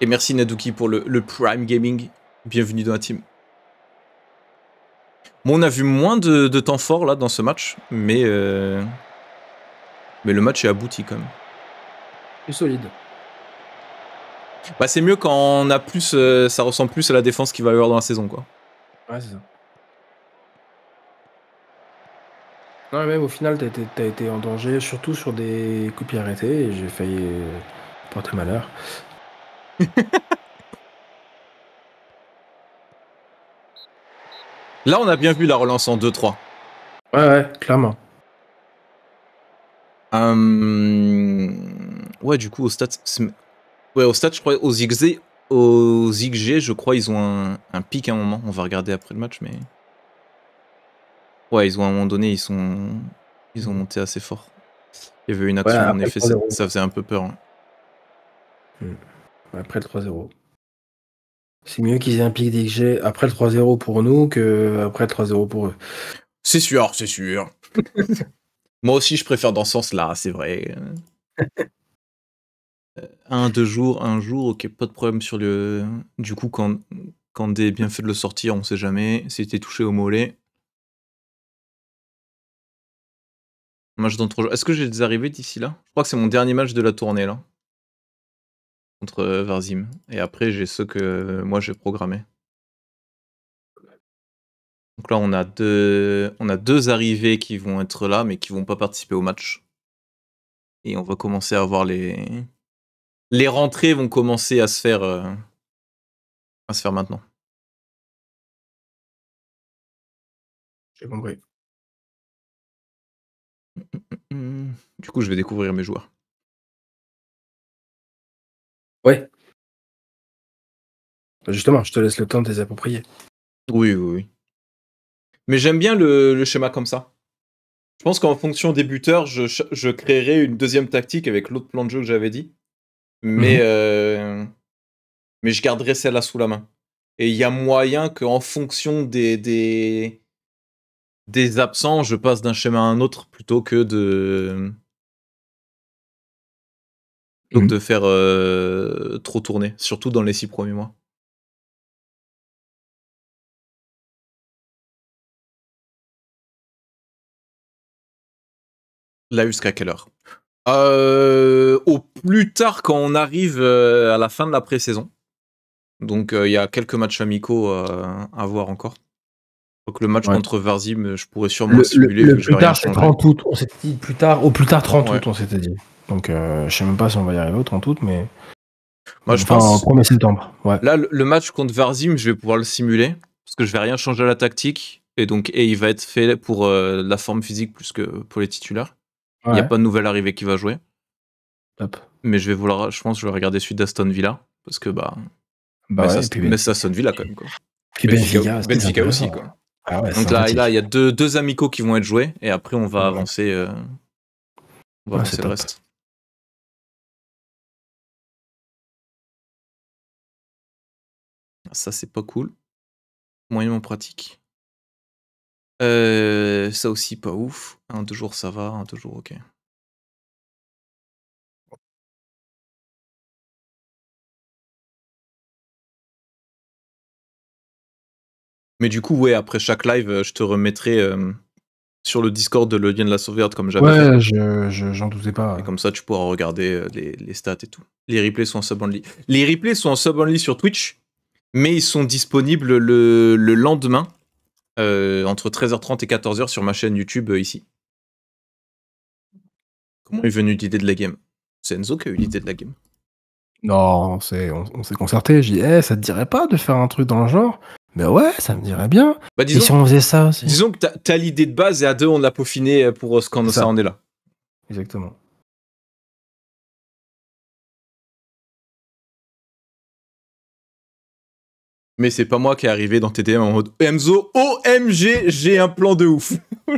Et merci Naduki pour le, le Prime Gaming. Bienvenue dans la team. Bon, on a vu moins de, de temps fort là dans ce match, mais, euh, mais le match est abouti quand même. C'est solide. Bah, c'est mieux quand on a plus, euh, ça ressemble plus à la défense qu'il va y avoir dans la saison, quoi. Ouais, c'est ça. Non, même au final, t'as été, t'as été en danger, surtout sur des coups de pied arrêtés, et j'ai failli euh, porter malheur. Là, on a bien vu la relance en 2-3. Ouais, ouais, clairement. Hum, Ouais, du coup, au stade. Ouais, au stade, je crois, aux XG, aux XG, je crois, ils ont un, un pic à un moment. On va regarder après le match, mais. Ouais, ils ont à un moment donné, ils sont. Ils ont monté assez fort. Il y avait une action, en effet, ça, 3-0. ça faisait un peu peur. hein. Après le 3-0. C'est mieux qu'ils aient un pic d'XG après le 3-0 pour nous que après le 3-0 pour eux. C'est sûr, c'est sûr. Moi aussi, je préfère dans ce sens-là, c'est vrai. Un, deux jours, un jour, ok, pas de problème sur le. Du coup, quand, quand des bien fait de le sortir, on sait jamais. C'était touché au mollet. Match dans. Est-ce que j'ai des arrivées d'ici là? Je crois que c'est mon dernier match de la tournée là. Contre euh, Varzim. Et après, j'ai ceux que euh, moi j'ai programmés. Donc là, on a deux, on a deux arrivées qui vont être là, mais qui vont pas participer au match. Et on va commencer à voir les. Les rentrées vont commencer à se faire. euh, à se faire maintenant. J'ai compris. Du coup, je vais découvrir mes joueurs. Ouais. Justement, je te laisse le temps de les approprier. Oui, oui, oui. Mais j'aime bien le, le schéma comme ça. Je pense qu'en fonction des buteurs, je, je créerai une deuxième tactique avec l'autre plan de jeu que j'avais dit. Mais, Mhm. euh, mais je garderai celle-là sous la main. Et il y a moyen qu'en fonction des, des, des absents, je passe d'un schéma à un autre plutôt que de, que Mhm. de faire euh, trop tourner, surtout dans les six premiers mois. Là, jusqu'à quelle heure? Euh, Au plus tard quand on arrive euh, à la fin de la pré-saison. Donc euh, il y a quelques matchs amicaux à voir encore. Donc le match Ouais. contre Varzim, je pourrais sûrement Le, le le- simuler. le plus tard, c'est changer. 30 août. On s'était dit plus tard, au plus tard 30 Ouais. août, on s'était dit. Donc, euh, je sais même pas si on va y arriver au 30 août, mais. Moi, je Enfin, pense. au 1er septembre. Ouais. Là, le, le match contre Varzim, je vais pouvoir le simuler parce que je vais rien changer à la tactique et donc et il va être fait pour euh, la forme physique plus que pour les titulaires. Il n'y a Ouais. pas de nouvelle arrivée qui va jouer, mais je vais vouloir, je pense, que je vais regarder celui d'Aston Villa parce que bah, Bah mais, ouais, ça, mais Aston Villa quand même quoi. puis Benfica, Benfica, c'est Benfica aussi quoi. Ah ouais, Donc là, là, il y a deux, deux amicaux qui vont être joués et après on va Ouais. avancer, euh, on va Ouais, avancer le top. reste. Ça c'est pas cool, moyennement pratique. Euh, ça aussi pas ouf. Un deux jours ça va, un deux jours ok. Mais du coup ouais après chaque live euh, je te remettrai euh, sur le Discord de le lien de la sauvegarde comme j'avais. Ouais, je, je- j'en doutais pas. Et comme ça, tu pourras regarder euh, les, les stats et tout. Les replays sont en sub-only. Les replays sont en sub-only sur Twitch, mais ils sont disponibles le, le lendemain, entre 13h30 et 14h sur ma chaîne YouTube euh, ici. Comment est venue l'idée de la game? C'est Enzo qui a eu l'idée de la game. Non, on s'est, on, on s'est concerté. J'ai dit, Eh, ça te dirait pas de faire un truc dans le genre? Mais ouais, ça me dirait bien. Bah, Et si disons, on faisait ça aussi? disons que t'as as, l'idée de base et à deux, on l'a peaufiné euh, pour euh, ce ça ça. en est là. Exactement. Mais c'est pas moi qui est arrivé dans TDM en mode Enzo, OMG, j'ai un plan de ouf.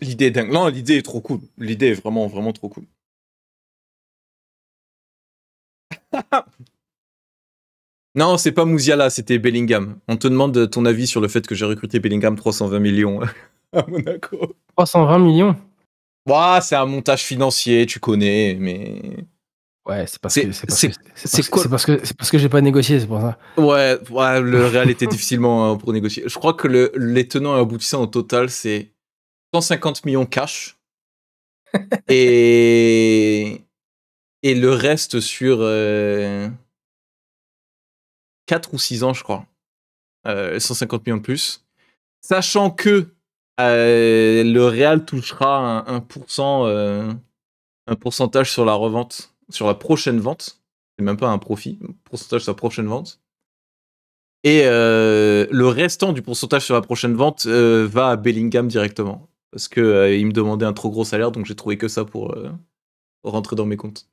L'idée est dingue. Non, l'idée est trop cool. L'idée est vraiment, vraiment trop cool. non, c'est pas Mouziala, c'était Bellingham. On te demande ton avis sur le fait que j'ai recruté Bellingham 320 millions à Monaco. 320 millions Ouah, c'est un montage financier, tu connais, mais. Ouais, c'est parce C'est- que c'est parce c'est- que c'est c'est parce, quoi- c'est parce que c'est parce que j'ai pas négocié, c'est pour ça. Ouais, ouais, le Real était difficilement euh, pour négocier. Je crois que le, les tenants et aboutissants au total, c'est 150 millions cash. et, et le reste sur 4 ou 6 ans, je crois. Euh, 150 millions de plus. Sachant que euh, le Real touchera un, 1%, euh, un pourcentage sur la revente, sur la prochaine vente. C'est même pas un profit, pourcentage sur la prochaine vente. Et euh, le restant du pourcentage sur la prochaine vente euh, va à Bellingham directement. Parce que euh, il me demandait un trop gros salaire, donc j'ai trouvé que ça pour euh, rentrer dans mes comptes.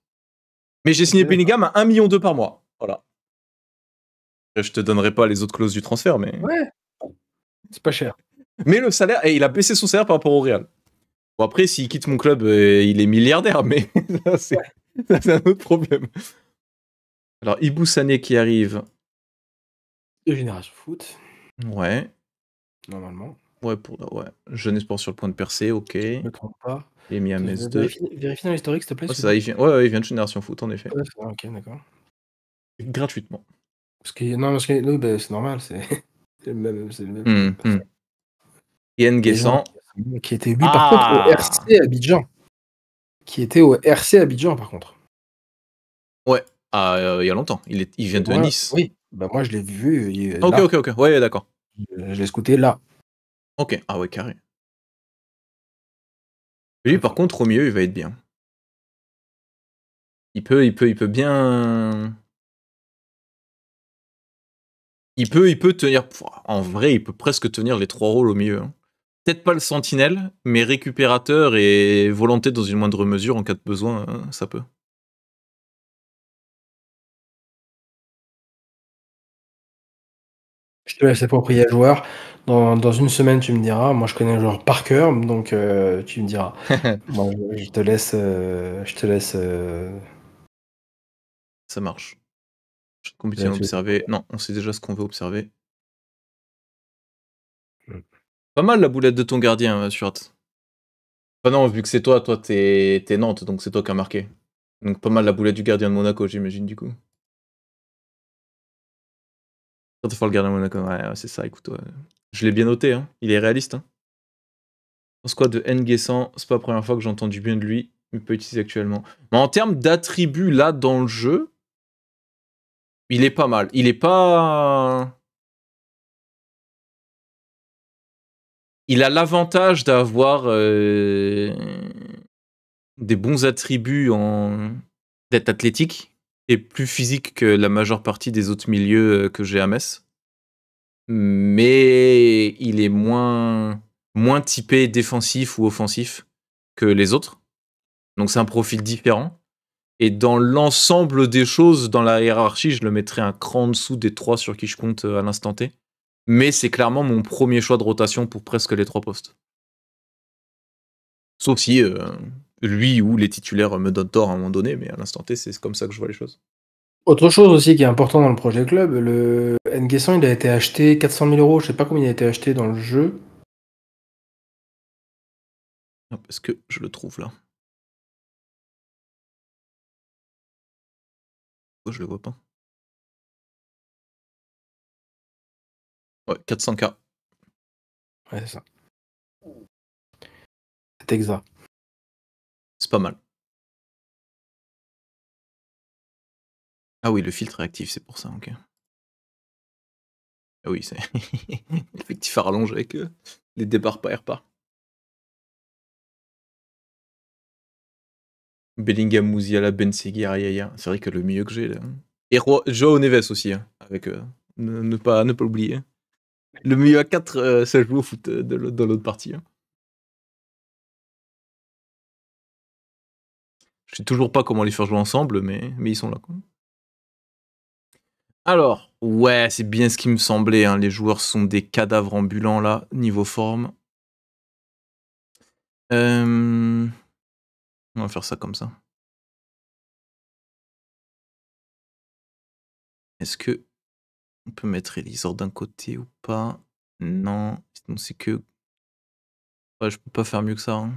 Mais j'ai signé Bellingham à 1 million par mois. Voilà. Je te donnerai pas les autres clauses du transfert, mais. Ouais. C'est pas cher. Mais le salaire, et il a baissé son salaire par rapport au Real. Bon, après, s'il quitte mon club, euh, il est milliardaire, mais c'est un autre problème. Alors, Ibou Sané qui arrive. De génération foot, Ouais. normalement. Ouais, pour ouais. Jeune espoir sur le point de percer, ok. Je Il me trompe pas. est mis à Metz 2. Vérifie, vérifie dans l'historique, s'il te plaît. Ouais, ça, il vient, ouais, ouais, il vient de Génération Foot, en effet. Ouais, ok, d'accord. Gratuitement. Parce que, non, parce que bah, c'est normal, c'est c'est le même. C'est le même Hum, hum. Yann Guessant. Qui était, lui, par contre, Ah. au RC Abidjan. Qui était au RC Abidjan, par contre. Ah, euh, il y a longtemps. Il, est, il vient de Ouais, Nice. Oui, bah, moi, je l'ai vu. il est Ok, là. ok, ok. Ouais, d'accord. Je l'ai scouté là. Ok. Ah ouais, carré. Lui, par contre, au milieu, il va être bien. Il peut, il peut, il peut bien. Il peut, il peut tenir. En vrai, il peut presque tenir les trois rôles au milieu. hein. Peut-être pas le sentinelle, mais récupérateur et volonté dans une moindre mesure en cas de besoin, hein, ça peut. Je te laisse approprier le joueur. Dans, dans une semaine, tu me diras. Moi, je connais le joueur par cœur, donc euh, tu me diras. Moi, je te laisse. euh, je te laisse. euh, Ça marche. Je continue à observer. Non, on sait déjà ce qu'on veut observer. Hmm. Pas mal la boulette de ton gardien, Stuart. Enfin non, vu que c'est toi, toi t'es Nantes, donc c'est toi qui as marqué. Donc pas mal la boulette du gardien de Monaco, j'imagine, du coup. Tu fais le gardien de Monaco, ouais, ouais, c'est ça, écoute. Je l'ai bien noté, hein. il est réaliste. Hein. Pense quoi de Nguessan, c'est pas la première fois que j'ai entendu bien de lui, mais pas utilisé actuellement. Mais en termes d'attributs là dans le jeu, il est pas mal. Il est pas. Il a l'avantage d'avoir euh, des bons attributs en d'être athlétique et plus physique que la majeure partie des autres milieux euh, que j'ai à Metz. Mais il est moins moins typé défensif ou offensif que les autres. Donc c'est un profil différent. Et dans l'ensemble des choses, dans la hiérarchie, je le mettrais un cran en dessous des trois sur qui je compte euh, à l'instant T. Mais c'est clairement mon premier choix de rotation pour presque les trois postes. Sauf si euh, lui ou les titulaires me donnent tort à un moment donné, mais à l'instant T, c'est comme ça que je vois les choses. Autre chose aussi qui est important dans le projet club, le Nguessan, il a été acheté 400 000 euros. Je sais pas combien il a été acheté dans le jeu. Hop, Est-ce que je le trouve là Oh, je le vois pas. Ouais, 400K. Ouais, c'est ça. C'est exact. Pas mal. Ah oui, le filtre est actif, c'est pour ça, ok. Ah oui, c'est effectif à rallonge avec euh, les départs par pas. Bellingham, Mouziala, Ben Seguir. C'est vrai que le milieu que j'ai là. Et Ro- Joao Neves aussi, hein, avec euh, ne, pas ne pas l'oublier. Le milieu à 4, ça joue au foot euh, de l'autre partie. hein. Toujours pas comment les faire jouer ensemble, mais, ils sont là. Quoi. Alors, ouais, c'est bien ce qui me semblait. hein, Les joueurs sont des cadavres ambulants là, niveau forme. On va faire ça comme ça. Est-ce que on peut mettre Elisor d'un côté ou pas? Non, sinon c'est que. Je peux pas faire mieux que ça. hein.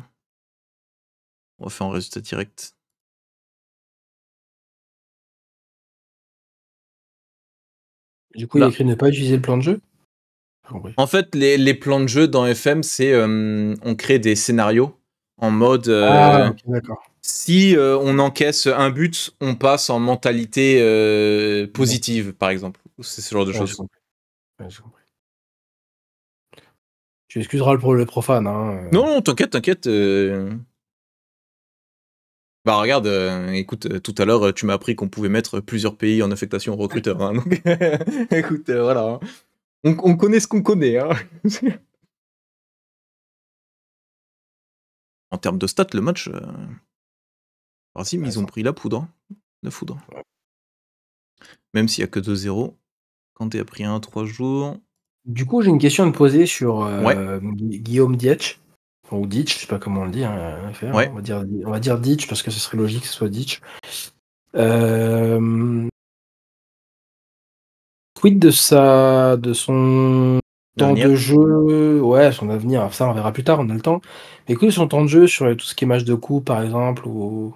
On va faire un résultat direct. Du coup, il a écrit ne pas utiliser le plan de jeu En fait, les, les, plans de jeu dans FM, c'est euh, on crée des scénarios en mode. Euh, ah, ok, d'accord. Si euh, on encaisse un but, on passe en mentalité positive, par exemple. C'est ce genre de Ouais, choses. Ouais. Tu excuseras le, le profane. Hein. Non, non, t'inquiète, t'inquiète. Bah regarde, euh, écoute, euh, tout à l'heure, euh, tu m'as appris qu'on pouvait mettre plusieurs pays en affectation recruteur. hein, donc, écoute, voilà. hein. On, on connaît ce qu'on connaît. hein. en termes de stats, le match, euh... Racing, ils ont pris la poudre. hein, La foudre. Même s'il y a que 2-0. Kanté a pris un 3 jours. Du coup, j'ai une question à te poser sur Ouais. Guillaume Dietsch. Ou Ditch, je sais pas comment on le dit. Hein, FR, Ouais. on, va dire, on va dire Ditch parce que ce serait logique que ce soit Ditch. Euh... Quid de sa, de son temps de jeu, ouais, son avenir, ça on verra plus tard, on a le temps. Mais quid de son temps de jeu sur tout ce qui est match de coups par exemple ou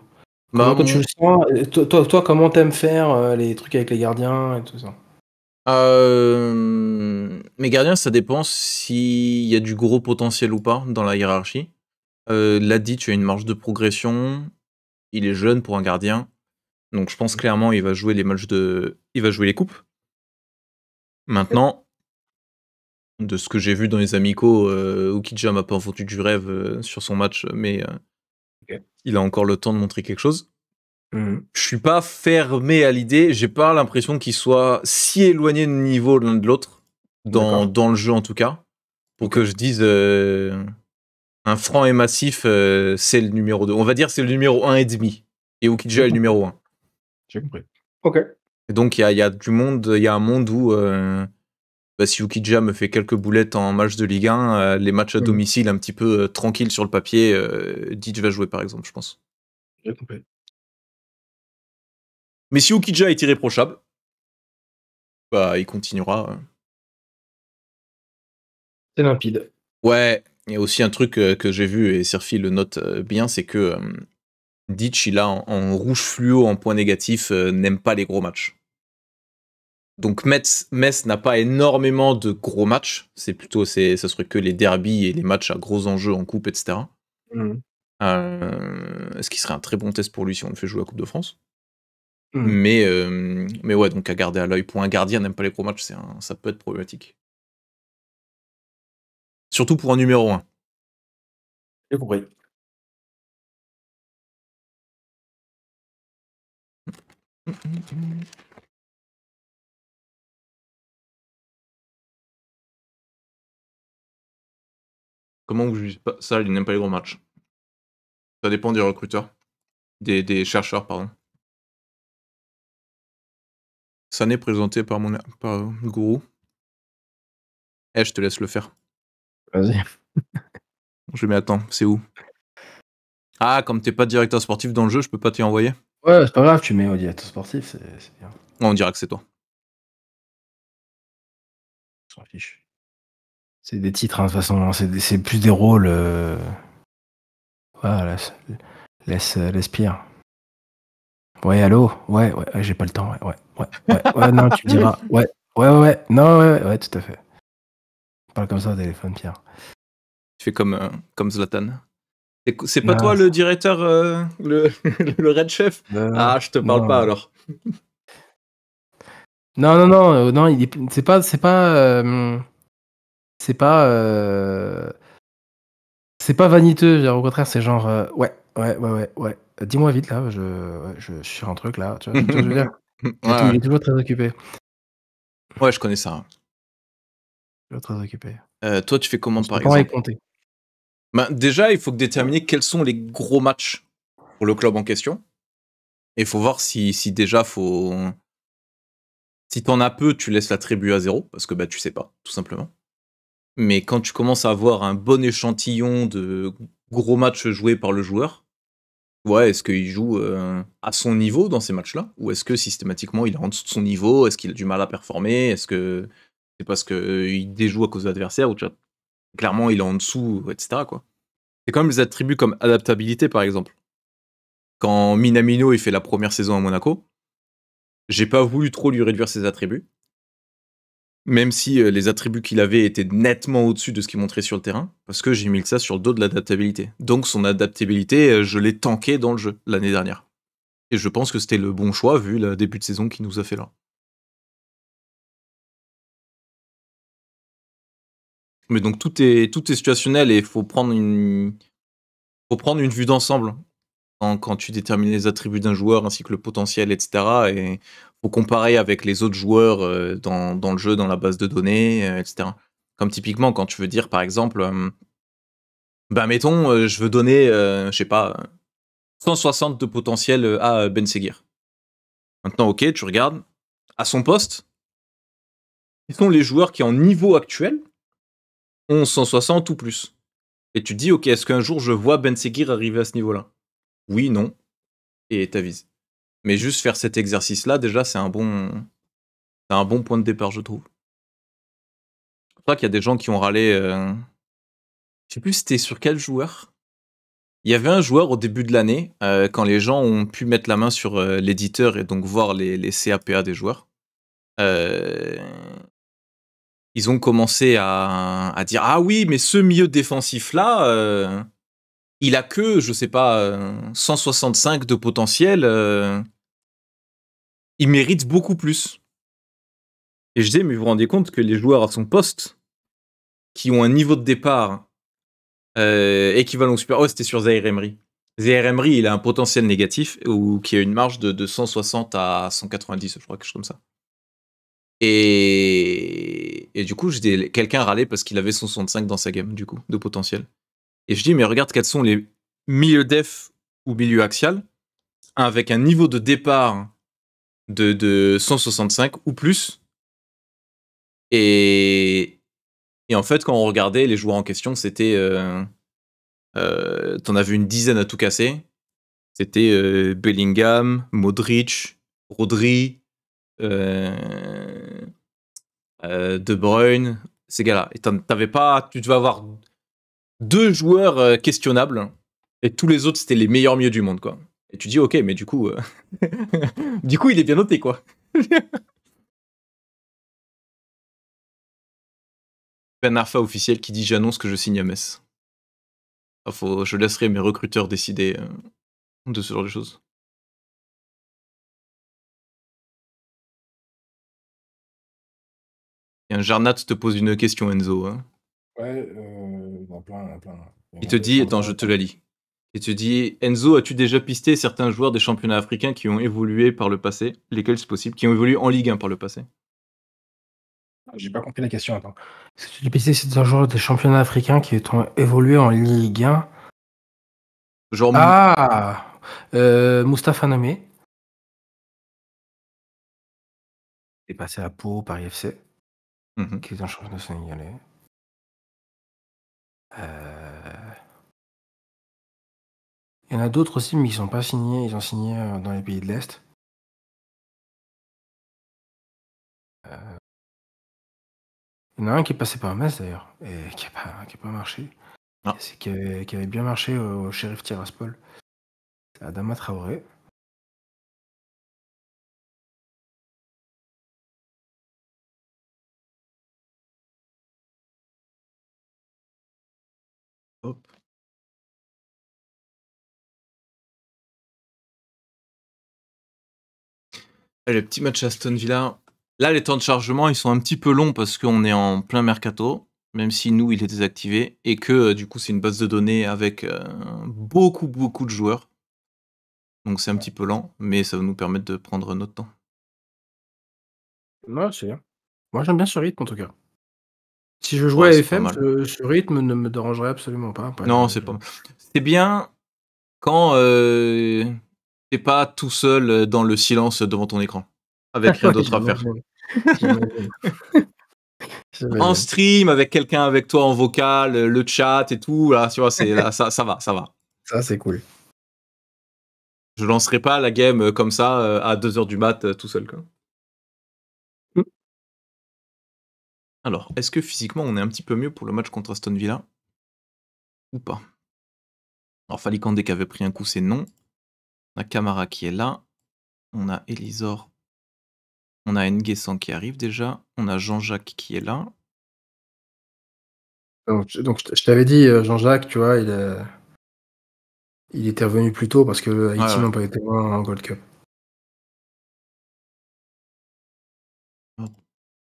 Bah, comment tu le sens? Toi, toi, comment t'aimes faire euh, les trucs avec les gardiens et tout ça? Euh, mes gardiens, ça dépend s'il y a du gros potentiel ou pas dans la hiérarchie. Euh, L'a dit, tu as une marge de progression. Il est jeune pour un gardien. Donc je pense clairement il va jouer les matchs de. Il va jouer les coupes. Maintenant, de ce que j'ai vu dans les amicaux, euh, Ukidja m'a pas vendu du rêve euh, sur son match, mais euh, il a encore le temps de montrer quelque chose Mhm. je suis pas fermé à l'idée. J'ai pas l'impression qu'ils soient si éloignés de niveau l'un de l'autre, dans, dans le jeu en tout cas, pour que je dise euh, un franc et massif, euh, c'est le numéro 2. On va dire c'est le numéro 1 et demi. Et Ukidja est le numéro 1. J'ai compris. Ok. Et donc il y a, il y a du monde, il y a un monde où euh, bah, si Ukidja me fait quelques boulettes en match de Ligue 1, euh, les matchs à Mhm. domicile un petit peu euh, tranquilles sur le papier, euh, Ditch va jouer par exemple, je pense. J'ai compris. Mais si Ukidja est irréprochable, bah il continuera. euh. C'est limpide. Ouais, il y a aussi un truc euh, que j'ai vu, et Serfi le note euh, bien, c'est que Ditch, il a en, en rouge fluo, en point négatif, euh, n'aime pas les gros matchs. Donc Metz, Metz n'a pas énormément de gros matchs, c'est plutôt, c'est, ça serait que les derbies et les matchs à gros enjeux en coupe, etc. Mhm. Euh, ce qui serait un très bon test pour lui si on le fait jouer à Coupe de France. Mhm. Mais, euh, mais ouais, donc à garder à l'œil. Pour un gardien, n'aime pas les gros matchs, c'est un- ça peut être problématique. Surtout pour un numéro 1. J'ai compris. Comment vous jugez? Ça Il n'aime pas les gros matchs. Ça dépend des recruteurs. Des, des chercheurs, pardon. Ça n'est présenté par mon par gourou. Eh, je te laisse le faire. Vas-y. Je mets attends, c'est où? Ah, comme t'es pas directeur sportif dans le jeu, je peux pas t'y envoyer? Ouais, c'est pas grave, tu mets au directeur sportif, c'est bien. On dirait que c'est toi. S'en fiche. C'est des titres, hein, de toute façon, hein, c'est plus des rôles. euh, Voilà, laisse, laisse, laisse pire. Ouais, allô? Ouais, ouais, ouais, j'ai pas le temps, ouais, ouais, ouais, ouais, ouais, non, tu diras. Ouais, ouais, ouais, ouais, non, ouais, ouais, ouais, tout à fait. Parle comme ça au téléphone, Pierre. Tu fais comme, euh, comme Zlatan. C'est pas Non, toi le directeur, euh, le, le red chef? Euh, Ah, je te parle non. pas alors. Non, non, non, euh, non, il est, c'est pas, c'est pas, euh, c'est pas, euh, c'est pas vaniteux. je veux dire, Au contraire, c'est genre, euh, ouais, ouais, ouais, ouais, ouais. Dis-moi vite là, je, je, je suis sur un truc là. Tu vois, je veux dire? Ouais, il est toujours très occupé. ouais, je connais ça. Toujours très occupé. Euh, toi, tu fais comment par exemple? compté. Ben, Déjà, il faut déterminer quels sont les gros matchs pour le club en question. Et il faut voir si, si déjà faut. Si t'en as peu, tu laisses la tribu à zéro, parce que bah, tu sais pas, tout simplement. Mais quand tu commences à avoir un bon échantillon de gros matchs joués par le joueur, ouais, est-ce qu'il joue euh, à son niveau dans ces matchs-là? Ou est-ce que systématiquement il est en dessous de son niveau? Est-ce qu'il a du mal à performer? Est-ce que c'est parce qu'il déjoue à cause de l'adversaire? Ou tu clairement il est en dessous, etc. quoi. C'est comme les attributs comme adaptabilité par exemple. quand Minamino il fait la première saison à Monaco, j'ai pas voulu trop lui réduire ses attributs. Même si euh, les attributs qu'il avait étaient nettement au-dessus de ce qu'il montrait sur le terrain, parce que j'ai mis ça sur le dos de l'adaptabilité. Donc son adaptabilité, euh, je l'ai tanké dans le jeu l'année dernière. Et je pense que c'était le bon choix vu le début de saison qu'il nous a fait là. Mais donc tout est, tout est situationnel et il faut prendre une, faut prendre une vue d'ensemble quand, tu détermines les attributs d'un joueur ainsi que le potentiel, etc. Et faut comparer avec les autres joueurs euh, dans, le jeu, dans la base de données, euh, etc. Comme typiquement quand tu veux dire par exemple, bah mettons, je veux donner, je sais pas, 160 de potentiel à Ben Seguir. Maintenant, ok, tu regardes, à son poste, ils sont les joueurs qui en niveau actuel ont 160 ou plus. Et tu te dis, ok, est-ce qu'un jour je vois Ben Seguir arriver à ce niveau-là? Oui, non. Et t'avises. Mais juste faire cet exercice-là, déjà, c'est un bon, point de départ, je trouve. Pour ça qu'il y a des gens qui ont râlé. Euh... Je sais plus c'était sur quel joueur. Il y avait un joueur au début de l'année, euh, quand les gens ont pu mettre la main sur euh, l'éditeur et donc voir les, les, CAPA des joueurs. Euh, ils ont commencé à, dire ah oui mais ce milieu défensif là euh, il a que je sais pas 165 de potentiel il mérite beaucoup plus. Et je disais mais vous vous rendez compte que les joueurs à son poste qui ont un niveau de départ euh, équivalent au super oh c'était sur Zaire Emery. Zaire Emery il a un potentiel négatif ou qui a une marge de, de 160 à 190 je crois quelque chose comme ça. Et, et du coup, quelqu'un râlait parce qu'il avait son 65 dans sa gamme, du coup, de potentiel. Et je dis, mais regarde quels sont les milieux def ou milieux axial avec un niveau de départ de, de 165 ou plus. Et, et en fait, quand on regardait les joueurs en question, c'était. Euh, euh, T'en avais une dizaine à tout casser. C'était euh, Bellingham, Modric, Rodri, euh, euh, De Bruyne, ces gars-là. Et t'avais pas, tu devais avoir deux joueurs questionnables et tous les autres c'était les meilleurs milieux du monde, quoi. Et tu dis ok, mais du coup, du coup il est bien noté, quoi. Ben Arfa officiel qui dit j'annonce que je signe à Metz. faut, je laisserai mes recruteurs décider de ce genre de choses. Et un Jarnat te pose une question, Enzo. Hein. Ouais, euh, plein, plein. Il te dit, attends, je te la lis. Il te dit, Enzo, as-tu déjà pisté certains joueurs des championnats africains qui ont évolué par le passé? Lesquels c'est possible Qui ont évolué en Ligue 1 par le passé? Ah, J'ai pas compris la question, attends. Est-ce que tu pisté certains joueurs des championnats africains qui ont évolué en Ligue 1 Genre... Ah euh, Moustapha Namé. est passé à Pau, Paris FC. Mmh qui est un championnat sénégalais. Euh... Il y en a d'autres aussi, mais ils sont pas signés. Ils ont signé euh, dans les pays de l'Est. Euh... Il y en a un qui est passé par Metz d'ailleurs, et qui n'a pas, qui a pas marché. Ah. C'est qui, qui, avait bien marché au shérif Tiraspol. C'est Adama Traoré. Le petit match Aston Villa. Là, les temps de chargement, ils sont un petit peu longs parce qu'on est en plein mercato, même si nous, il est désactivé, et que euh, du coup, c'est une base de données avec euh, beaucoup, beaucoup de joueurs. Donc c'est un petit peu lent, mais ça va nous permettre de prendre notre temps. Ouais, c'est bien. Moi, j'aime bien ce rythme en tout cas. Si je jouais à FM, ce, rythme ne me dérangerait absolument pas. non, c'est pas. C'est bien quand euh, t'es pas tout seul euh, dans le silence devant ton écran, avec rien d'autre à faire. en stream, avec quelqu'un avec toi en vocal, le chat et tout, là, tu vois, c'est là, ça, ça va, ça va. Ça, c'est cool. Je lancerai pas la game euh, comme ça à 2h du mat tout seul. Quoi. Alors, est-ce que physiquement on est un petit peu mieux pour le match contre Aston Villa? Ou pas? Alors, Falikandé qui avait pris un coup, c'est non. On a Camara qui est là. On a Elisor. On a Nguessan qui arrive déjà. On a Jean-Jacques qui est là. Donc, donc, je t'avais dit, euh, Jean-Jacques, tu vois, il, est... il était revenu plus tôt parce que Haïti ouais. n'a pas été loin en Gold Cup.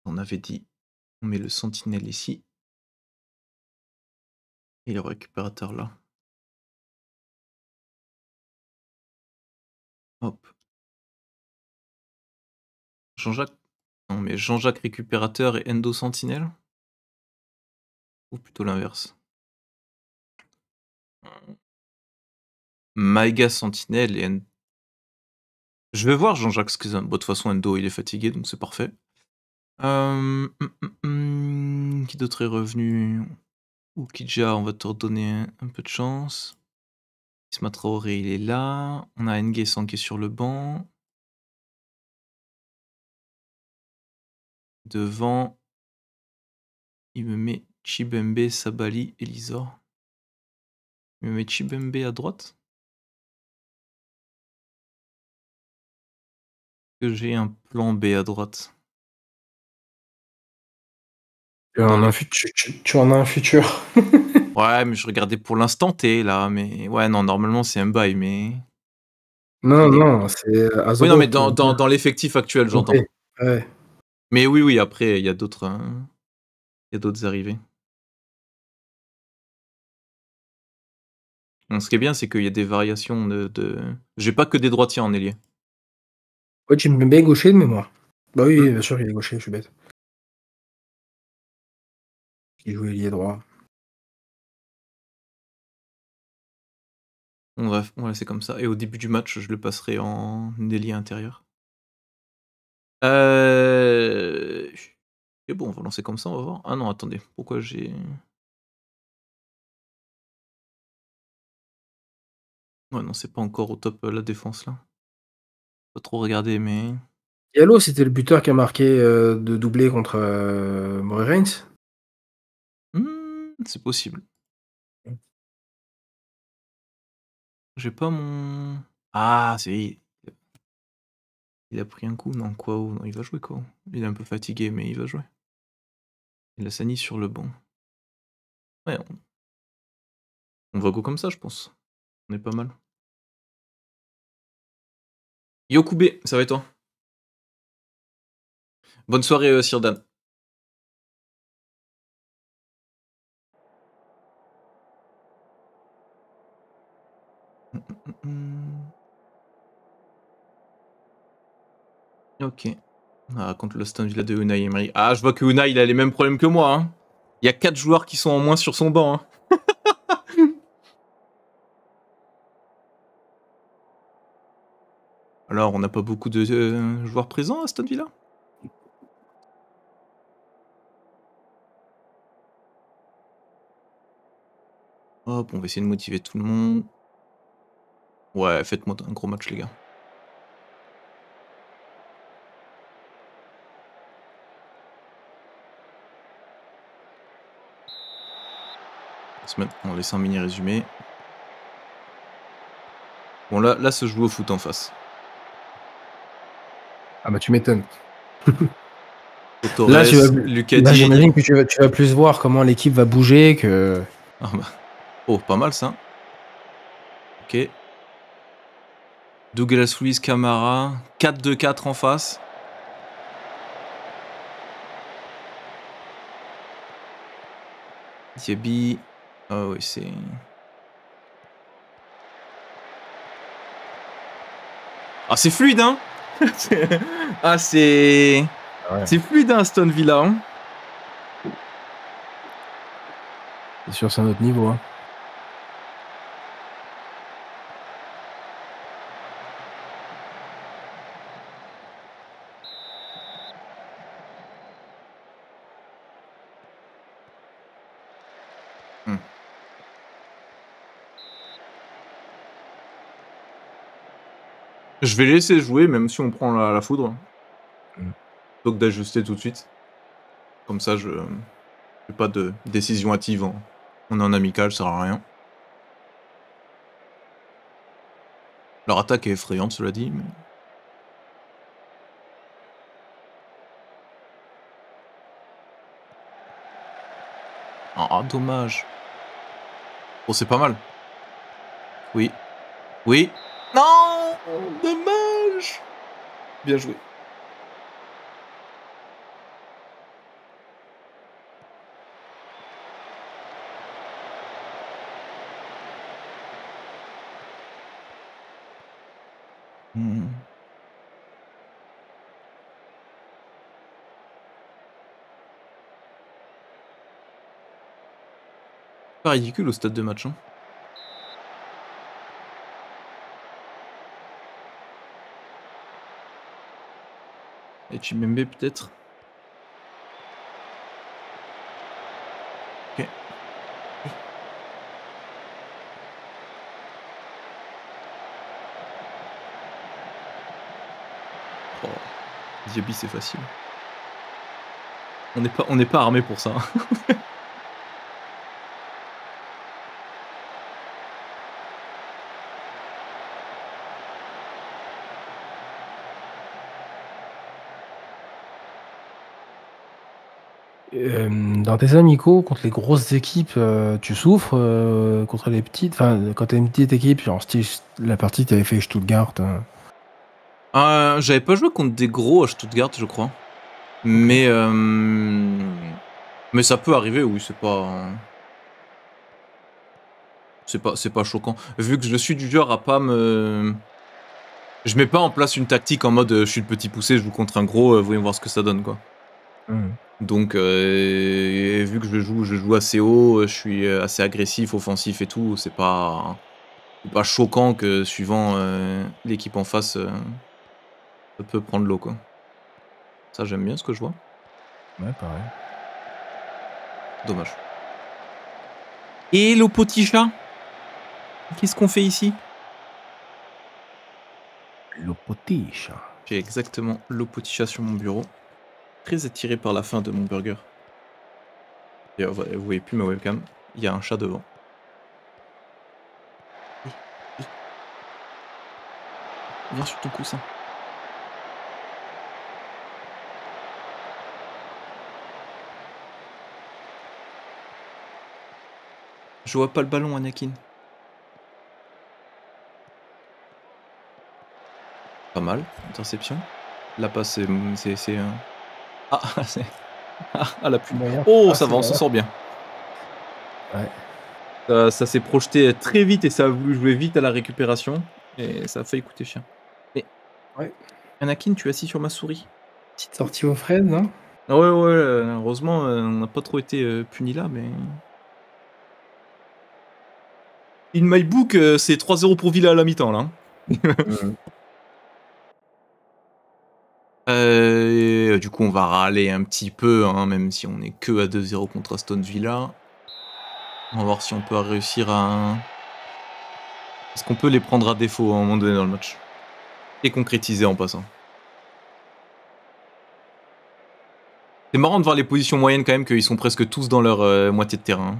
On avait dit, on met le sentinelle ici. Et le récupérateur là. Hop. Jean-Jacques. Non, mais Jean-Jacques récupérateur et Endo sentinelle? Ou plutôt l'inverse? Maïga sentinelle et Endo. Je vais voir Jean-Jacques Skizan. Bon, de toute façon, Endo il est fatigué donc c'est parfait. Hum, hum, hum, Qui d'autre est revenu? Ou Kidja, on va te redonner un peu de chance. Isma Traoré, il est là. On a Nguessan qui sur le banc. Devant, il me met Chibembe, Sabali, Elisor. Il me met Chibembe à droite. Que j'ai un plan B à droite? Tu en, as un futur, tu, tu en as un futur. ouais, mais je regardais pour l'instant T là, mais ouais, non, normalement c'est un bail, mais. Non, non, c'est Oui, non, mais dans, dans, dans l'effectif actuel, j'entends. Ouais. Mais oui, oui, après, il y a d'autres. hein, Il y a d'autres arrivées. Ce qui est bien, c'est qu'il y a des variations de. de... J'ai pas que des droitiers en ailier. Ouais, tu me mets gaucher de mémoire. Bah oui, bien sûr, il est gaucher, je suis bête. Il joue ailier droit. On va, on va laisser comme ça. Et au début du match, je le passerai en ailier intérieur. Euh... Et bon, on va lancer comme ça, on va voir. Ah non, attendez, pourquoi j'ai... Ouais, non, c'est pas encore au top euh, la défense là. Pas trop regarder, mais... Diallo, c'était le buteur qui a marqué euh, de doublé contre euh, Murray Reigns c'est possible. J'ai pas mon... Ah, c'est... Il a pris un coup Non, quoi Non, il va jouer quoi Il est un peu fatigué, mais il va jouer. Il a Sani sur le banc. Ouais, on... on va go comme ça, je pense. On est pas mal. Yokube, ça va et toi? Bonne soirée, euh, Sirdan. Ok. Ah, contre le Stone Villa de Unai Emery. Ah, je vois que Unai, il a les mêmes problèmes que moi. Hein. Il y a 4 joueurs qui sont en moins sur son banc. Hein. Alors, on n'a pas beaucoup de euh, joueurs présents à Stone Villa Hop, on va essayer de motiver tout le monde. Ouais, faites-moi un gros match, les gars. On laisse un mini résumé. Bon, là, là, se joue au foot en face. Ah bah tu m'étonnes. Là, tu vas- Là, j'imagine que tu vas, tu vas plus voir comment l'équipe va bouger que. Ah bah. Oh, pas mal ça. Ok. Douglas Luiz Camara. 4-2-4 en face. Diaby. Ah oui, c'est. Ah, c'est fluide, hein Ah, c'est. Ouais. C'est fluide, hein, Aston Villa. hein. C'est sûr, c'est un autre niveau. hein. Vais laisser jouer, même si on prend la, la foudre. Mm. Que d'ajuster tout de suite. Comme ça, je fais pas de décision hâtive. en- On est en amical, ça sert à rien. Leur attaque est effrayante, cela dit. mais- Ah, dommage. Oh, c'est pas mal. Oui. Oui. Non Dommage Bien joué. Hmm. Pas ridicule au stade de match. Hein. Et Chimembe peut-être Ok. Oh, Diaby c'est facile. On n'est pas, on n'est pas armé pour ça. hein. Euh, dans tes amicaux, contre les grosses équipes, euh, tu souffres euh, contre les petites. Enfin, quand t'as une petite équipe, genre style la partie que t'avais fait Stuttgart. hein. J'avais pas joué contre des gros à Stuttgart, je crois. Mais mais ça peut arriver, oui, c'est pas c'est pas c'est pas choquant. Vu que je suis du genre à pas me je mets pas en place une tactique en mode je suis le petit poussé, je joue contre un gros, voyons voir ce que ça donne quoi. Mhm. Donc euh, vu que je joue je joue assez haut, je suis euh, assez agressif, offensif et tout, c'est pas c'est pas choquant que suivant euh, l'équipe en face euh, ça peut prendre l'eau quoi. Ça j'aime bien ce que je vois. Ouais, pareil. Dommage. Et le petit chat? Qu'est-ce qu'on fait ici? Le potiche. J'ai exactement le petit chat sur mon bureau. Très attiré par la fin de mon burger. Et euh, vous voyez plus ma webcam, il y a un chat devant. Viens sur ton coussin. Je vois pas le ballon, Anakin. Pas mal, interception. La passe, c'est. C'est, Ah, c'est. Ah, la pub. Moyen. Oh, Ah, ça va, on s'en sort bien. Ouais. Ça, ça s'est projeté très vite et ça a voulu jouer vite à la récupération. Et ça a failli coûter cher. Mais. Ouais. Anakin, tu es assis sur ma souris. Petite sortie aux fraises, non? Ah ouais, ouais, euh, heureusement, euh, on n'a pas trop été euh, puni là, mais. In my book, c'est 3-0 pour Villa à la mi-temps là. hein. Euh, et, du coup, on va râler un petit peu, hein, même si on est que à 2-0 contre Aston Villa. On va voir si on peut réussir à. Est-ce qu'on peut les prendre à défaut à un moment donné dans le match Et concrétiser en passant? C'est marrant de voir les positions moyennes quand même, qu'ils sont presque tous dans leur euh, moitié de terrain.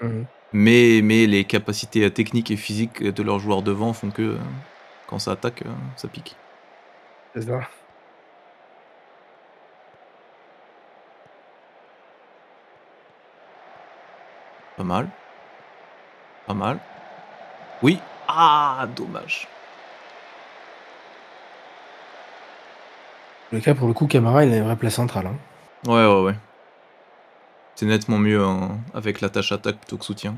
hein. Mhm. Mais, mais les capacités euh, techniques et physiques de leurs joueurs devant font que euh, quand ça attaque, euh, ça pique. C'est ça. Pas mal. Pas mal. Oui. Ah, dommage. Le cas, pour le coup, Camara, il a une vraie place centrale. Hein. Ouais, ouais, ouais. C'est nettement mieux hein, avec la tâche attaque plutôt que soutien.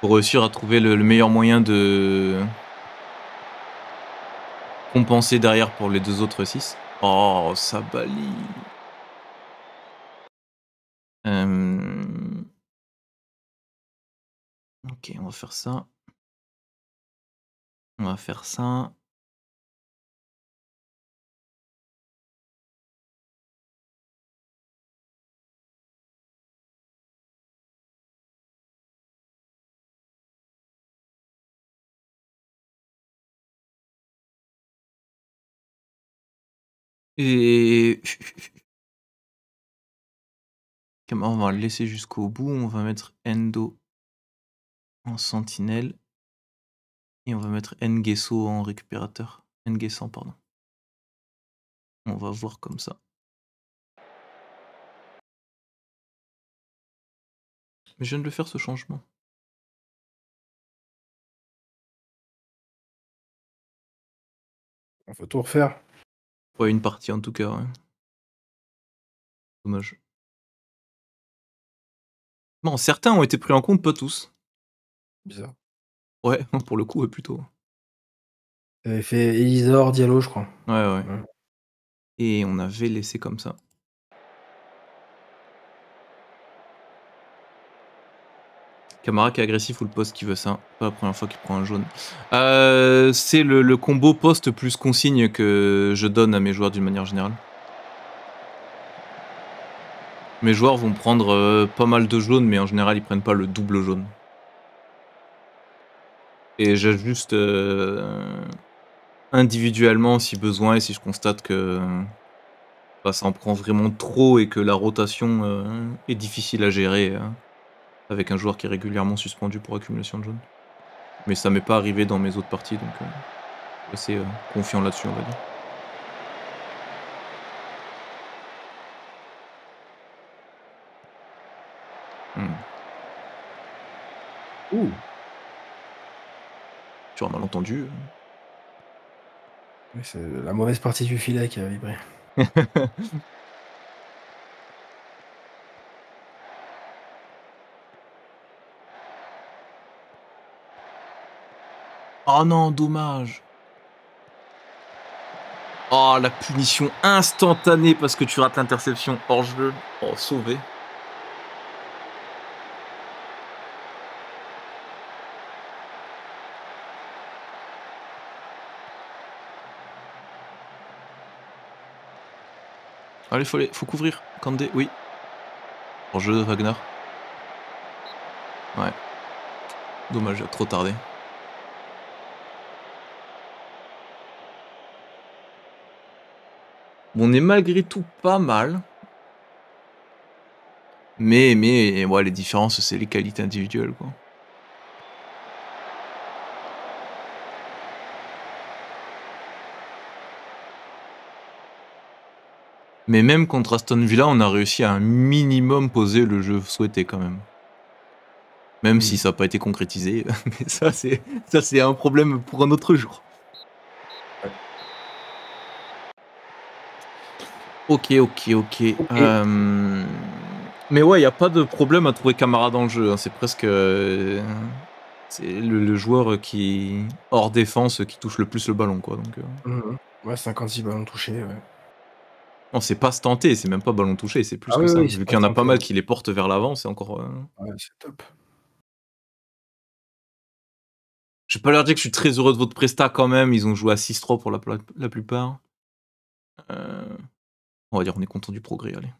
Pour réussir à trouver le, le meilleur moyen de compenser derrière pour les deux autres 6. Oh, ça balie. On va faire ça. On va faire ça. Et Camara, on va le laisser jusqu'au bout. On va mettre Endo en sentinelle. Et on va mettre Nguesso en récupérateur. Nguessan, pardon. On va voir comme ça. Mais je viens de le faire ce changement. On faut tout refaire. Ouais, une partie en tout cas, ouais. Dommage. Bon, certains ont été pris en compte, pas tous. Bizarre. Ouais, pour le coup, plutôt. T'avais fait Elisor, Diallo, je crois. Ouais, ouais. Ouais. Et on avait laissé comme ça. Camara qui est agressif ou le poste qui veut ça Pas la première fois qu'il prend un jaune. Euh, c'est le, le combo poste plus consigne que je donne à mes joueurs d'une manière générale. Mes joueurs vont prendre euh, pas mal de jaunes, mais en général ils prennent pas le double jaune. Et j'ajuste euh, individuellement si besoin et si je constate que bah, ça en prend vraiment trop et que la rotation euh, est difficile à gérer euh, avec un joueur qui est régulièrement suspendu pour accumulation de jaune. Mais ça m'est pas arrivé dans mes autres parties, donc euh, assez confiant là-dessus, on va dire. Hmm. Ouh. Sur un malentendu. Oui, c'est la mauvaise partie du filet qui a vibré. Oh non, dommage. Oh, la punition instantanée parce que tu rates l'interception hors jeu. Oh, sauvé. Allez, faut, faut couvrir. Kandé, oui. Hors jeu, Wagner. Ouais. Dommage, trop tardé. Bon, on est malgré tout pas mal. Mais, mais, ouais, les différences, c'est les qualités individuelles, quoi. Mais même contre Aston Villa, on a réussi à un minimum poser le jeu souhaité quand même. Même si ça n'a pas été concrétisé. Mais ça, c'est ça, c'est un problème pour un autre jour. Ok, ok, ok. Euh, Mais ouais, il n'y a pas de problème à trouver Camara dans le jeu. hein. C'est presque. euh, C'est le, le joueur qui, hors défense, qui touche le plus le ballon, quoi. Donc, euh, Mhm. Ouais, 56 ballons touchés, ouais. Non, c'est pas se tenter, c'est même pas ballon touché, c'est plus Ah que oui, ça. oui, Vu qu'il y en a pas mal qui les portent vers l'avant, c'est encore. euh, Ouais, c'est top. Je vais pas leur dire que je suis très heureux de votre presta quand même. Ils ont joué à 6-3 pour la, plupart. Euh, On va dire qu'on est content du progrès, allez.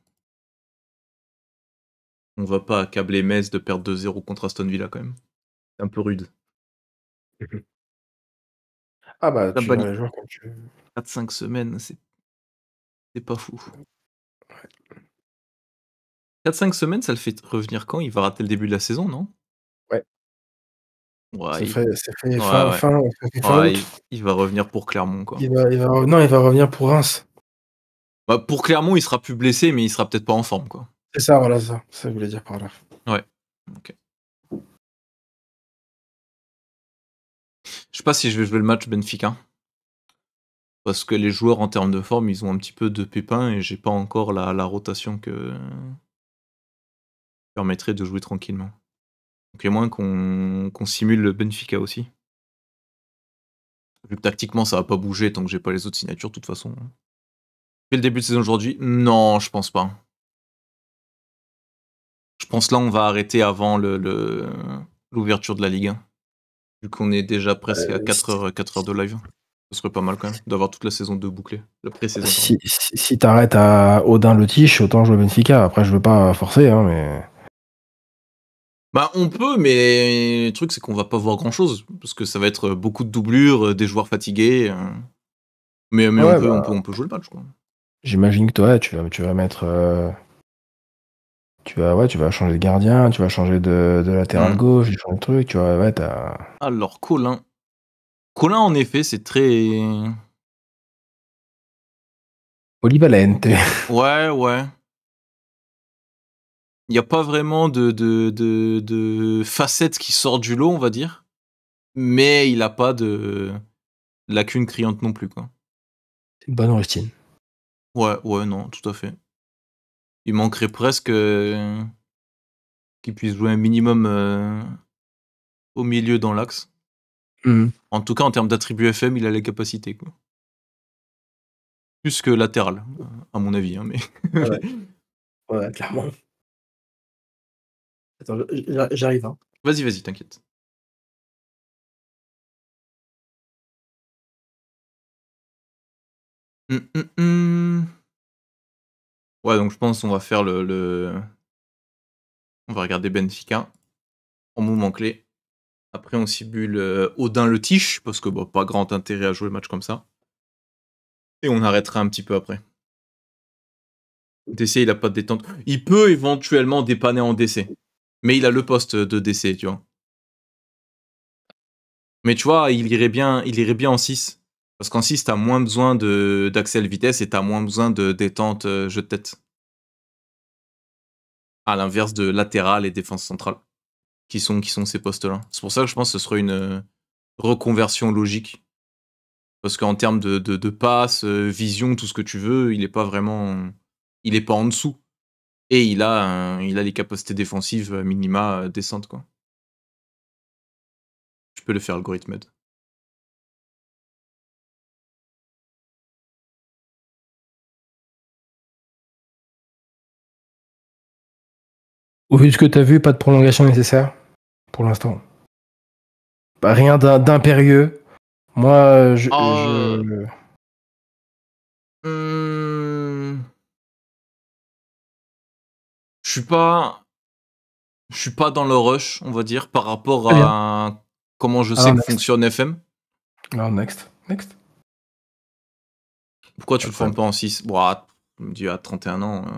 On va pas accabler Metz de perdre 2-0 contre Aston Villa quand même. C'est un peu rude. Ah bah, tu les joueurs quand tu... 4-5 semaines, c'est c'est pas fou. 4-5 semaines, ça le fait revenir quand? Il va rater le début de la saison, non? Ouais. Ouais, c'est il... fait, c'est fait Ouais, fin, ouais. fin, ça fait fin ouais, août. il- il va revenir pour Clermont, quoi. Il va, il va, re- non, il va revenir pour Reims. Bah, pour Clermont, il sera plus blessé, mais il sera peut-être pas en forme, quoi. C'est ça, voilà, ça. Ça voulais dire par là. Je sais pas si je vais jouer le match Benfica. Parce que les joueurs en termes de forme, ils ont un petit peu de pépins et j'ai pas encore la, la rotation que permettrait de jouer tranquillement. Donc il y a moins qu'on simule le Benfica aussi. Vu que tactiquement ça va pas bouger tant que j'ai pas les autres signatures de toute façon. Fait le début de saison aujourd'hui Non, je pense pas. Je pense là on va arrêter avant le- le- l'ouverture de la Ligue 1. Vu qu'on est déjà presque à Euh, 4 heures, 4 heures de live. Ce serait pas mal quand même d'avoir toute la saison 2 bouclée. La pré-saison. Si, si, si t'arrêtes à Odin Lotiche, autant jouer Benfica. Après, je veux pas forcer, hein, mais. Bah on peut, mais le truc c'est qu'on va pas voir grand chose. Parce que ça va être beaucoup de doublures, euh, des joueurs fatigués. euh. Mais, mais Ouais, on, peut, bah. on, peut, on peut jouer le match quoi. J'imagine que toi, tu vas, tu vas mettre. euh, Tu vas, ouais, tu vas changer de gardien, tu vas changer de, de latéral Mm. gauche, tu vas changer de truc, tu vas, ouais, t'as. Alors Colin. Colin, en effet, c'est très. Polyvalente. Ouais, ouais. Il n'y a pas vraiment de, de, de, de facettes qui sortent du lot, on va dire. Mais il n'a pas de lacune criante non plus, quoi. C'est une bonne rustine. Ouais, ouais, non, tout à fait. Il manquerait presque euh, qu'il puisse jouer un minimum euh, au milieu dans l'axe. Mhm. En tout cas, en termes d'attributs FM, il a les capacités, quoi. Plus que latéral, à mon avis, hein, mais. Ouais. Ouais, clairement. Attends, j'arrive. Hein. Vas-y, vas-y, t'inquiète. Hum, hum, hum. Ouais, donc je pense qu'on va faire le, le- On va regarder Benfica en mouvement clé. Après, on cibule euh, Odin le Tiche, parce que pas grand intérêt à jouer le match comme ça. Et on arrêtera un petit peu après. DC, il a pas de détente. Il peut éventuellement dépanner en DC. Mais il a le poste de DC, tu vois. Mais tu vois, il irait bien, il irait bien en 6. Parce qu'en 6, t'as moins besoin de- d'accel vitesse et t'as moins besoin de détente euh, jeu de tête. À l'inverse de latéral et défense centrale. Qui sont, qui sont ces postes-là. C'est pour ça que je pense que ce sera une euh, reconversion logique. Parce qu'en termes de, de, passe, euh, vision, tout ce que tu veux, il est pas vraiment. Il est pas en dessous. Et il a, il a les capacités défensives euh, minima décentes, quoi. Je peux le faire, algorithme. Au vu de ce que tu as vu, pas de prolongation nécessaire pour l'instant? Bah, rien d'im- d'impérieux. Moi, je, Ah, je- Hum. Je suis pas. Je suis pas dans le rush, on va dire, par rapport à comment je sais Alors, que next. fonctionne FM. Alors, next. Next. Pourquoi tu le formes pas en 6 Bon, ah, dis à 31 ans, euh,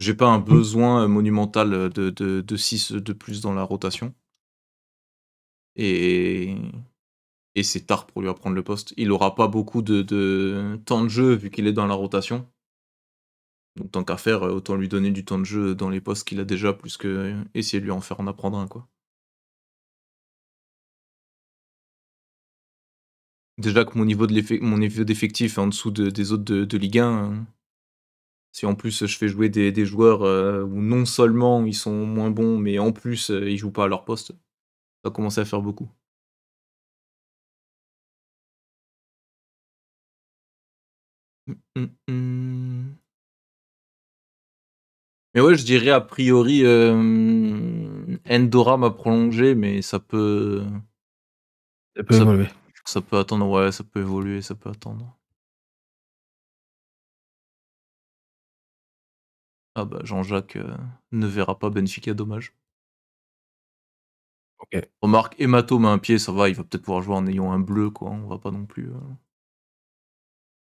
j'ai pas un besoin euh, monumental de, de, de 6 de plus dans la rotation. Et, et c'est tard pour lui apprendre le poste. Il aura pas beaucoup de, de temps de jeu vu qu'il est dans la rotation. Donc tant qu'à faire, euh, autant lui donner du temps de jeu dans les postes qu'il a déjà, plus que euh, essayer de lui en faire en apprendre un, quoi. Déjà que mon niveau d'effectif est en dessous de- des autres de, de Ligue 1. Si en plus je fais jouer des, des joueurs euh, où non seulement ils sont moins bons, mais en plus euh, ils jouent pas à leur poste, ça va commencer à faire beaucoup. Hum, hum, hum. Mais ouais, je dirais a priori euh, Endora m'a prolongé, mais ça peut Ça peut ça peut attendre, ouais, ça peut évoluer, ça peut attendre. Ah bah Jean-Jacques euh, ne verra pas Benfica, dommage. Ok. Remarque, hématome à un pied, ça va, il va peut-être pouvoir jouer en ayant un bleu, quoi. On va pas non plus. euh.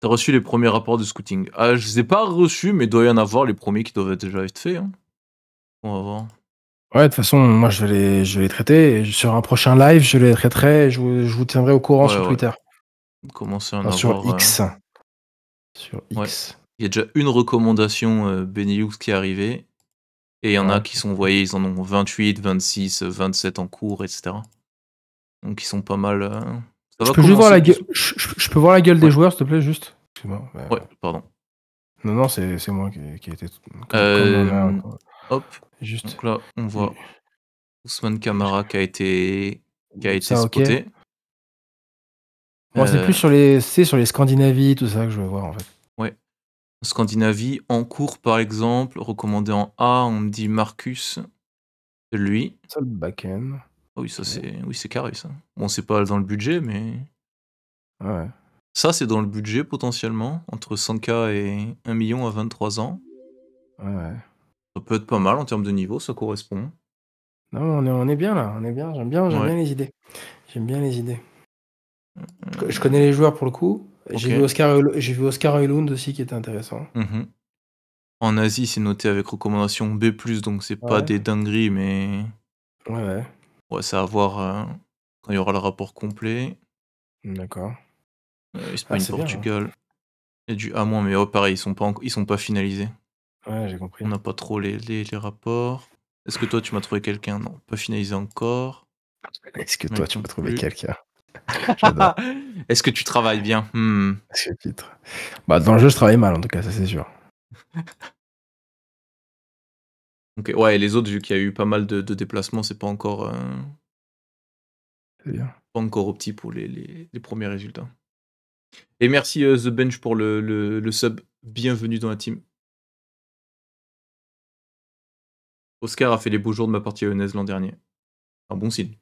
T'as reçu les premiers rapports de scouting? Ah, je les ai pas reçus, mais il doit y en avoir les premiers qui doivent déjà être faits. hein. On va voir. Ouais, de toute façon, moi, je vais les, je vais les traiter. Et sur un prochain live, je les traiterai. Et je, vous, je vous tiendrai au courant Ouais, sur ouais. Twitter. Commencer à en Enfin, sur avoir. euh, X. Sur. X. Il y a déjà une recommandation euh, Benelux qui est arrivée. Et il y en a Ouais. qui sont envoyés, ils en ont 28, 26, 27 en cours, etc. Donc ils sont pas mal. euh, Ça Je va peux, voir la gueule, je, je- je peux voir la gueule Ouais. des joueurs, s'il te plaît, juste Excuse-moi. Ouais. Ouais, pardon. Non, non, c'est moi qui, qui a été. Comme, comme Euh, a- Hop, juste. donc là, on voit Ousmane Kamara qui a été, qui a été Ça, spoté. Moi, c'est Euh, plus sur les, c'est sur les Scandinavies, tout ça que je veux voir en fait. Scandinavie, en cours par exemple, recommandé en A, on me dit Marcus, lui. Ça, le back-end. Ah oui, ça c'est oui, c'est carré ça. Bon, c'est pas dans le budget, mais Ouais. ça c'est dans le budget potentiellement, entre 100K et 1 million à 23 ans. Ouais, ouais. Ça peut être pas mal en termes de niveau, ça correspond. Non, on est, on est bien là, on est bien. J'aime bien, j'aime Ouais. bien les idées. J'aime bien les idées. Je connais les joueurs pour le coup. J'ai vu Oscar, j'ai vu Oscar Eulund aussi qui était intéressant. Mhm. En Asie, c'est noté avec recommandation B+, donc c'est pas des dingueries, mais Ouais, ouais. ouais, c'est à voir euh, quand il y aura le rapport complet. D'accord. Euh, Espagne, c'est bien, hein. Portugal. Il y a du A-, mais oh, pareil, ils sont pas, ils sont pas finalisés. Ouais, j'ai compris. On n'a pas trop les, les, les rapports. Est-ce que toi, tu m'as trouvé quelqu'un? Non, pas finalisé encore. Est-ce que toi, tu trouver plus. quelqu'un? Est-ce que tu travailles bien? Hmm. Titre. Bah, dans le jeu, je travaille mal, en tout cas, ça c'est sûr. Ok, ouais, et les autres, vu qu'il y a eu pas mal de, de déplacements, c'est pas encore, euh, C'est bien. pas encore opti pour les, les, les premiers résultats. Et merci euh, The Bench pour le, le, le sub. Bienvenue dans la team. Oscar a fait les beaux jours de ma partie lyonnaise l'an dernier. Un bon signe.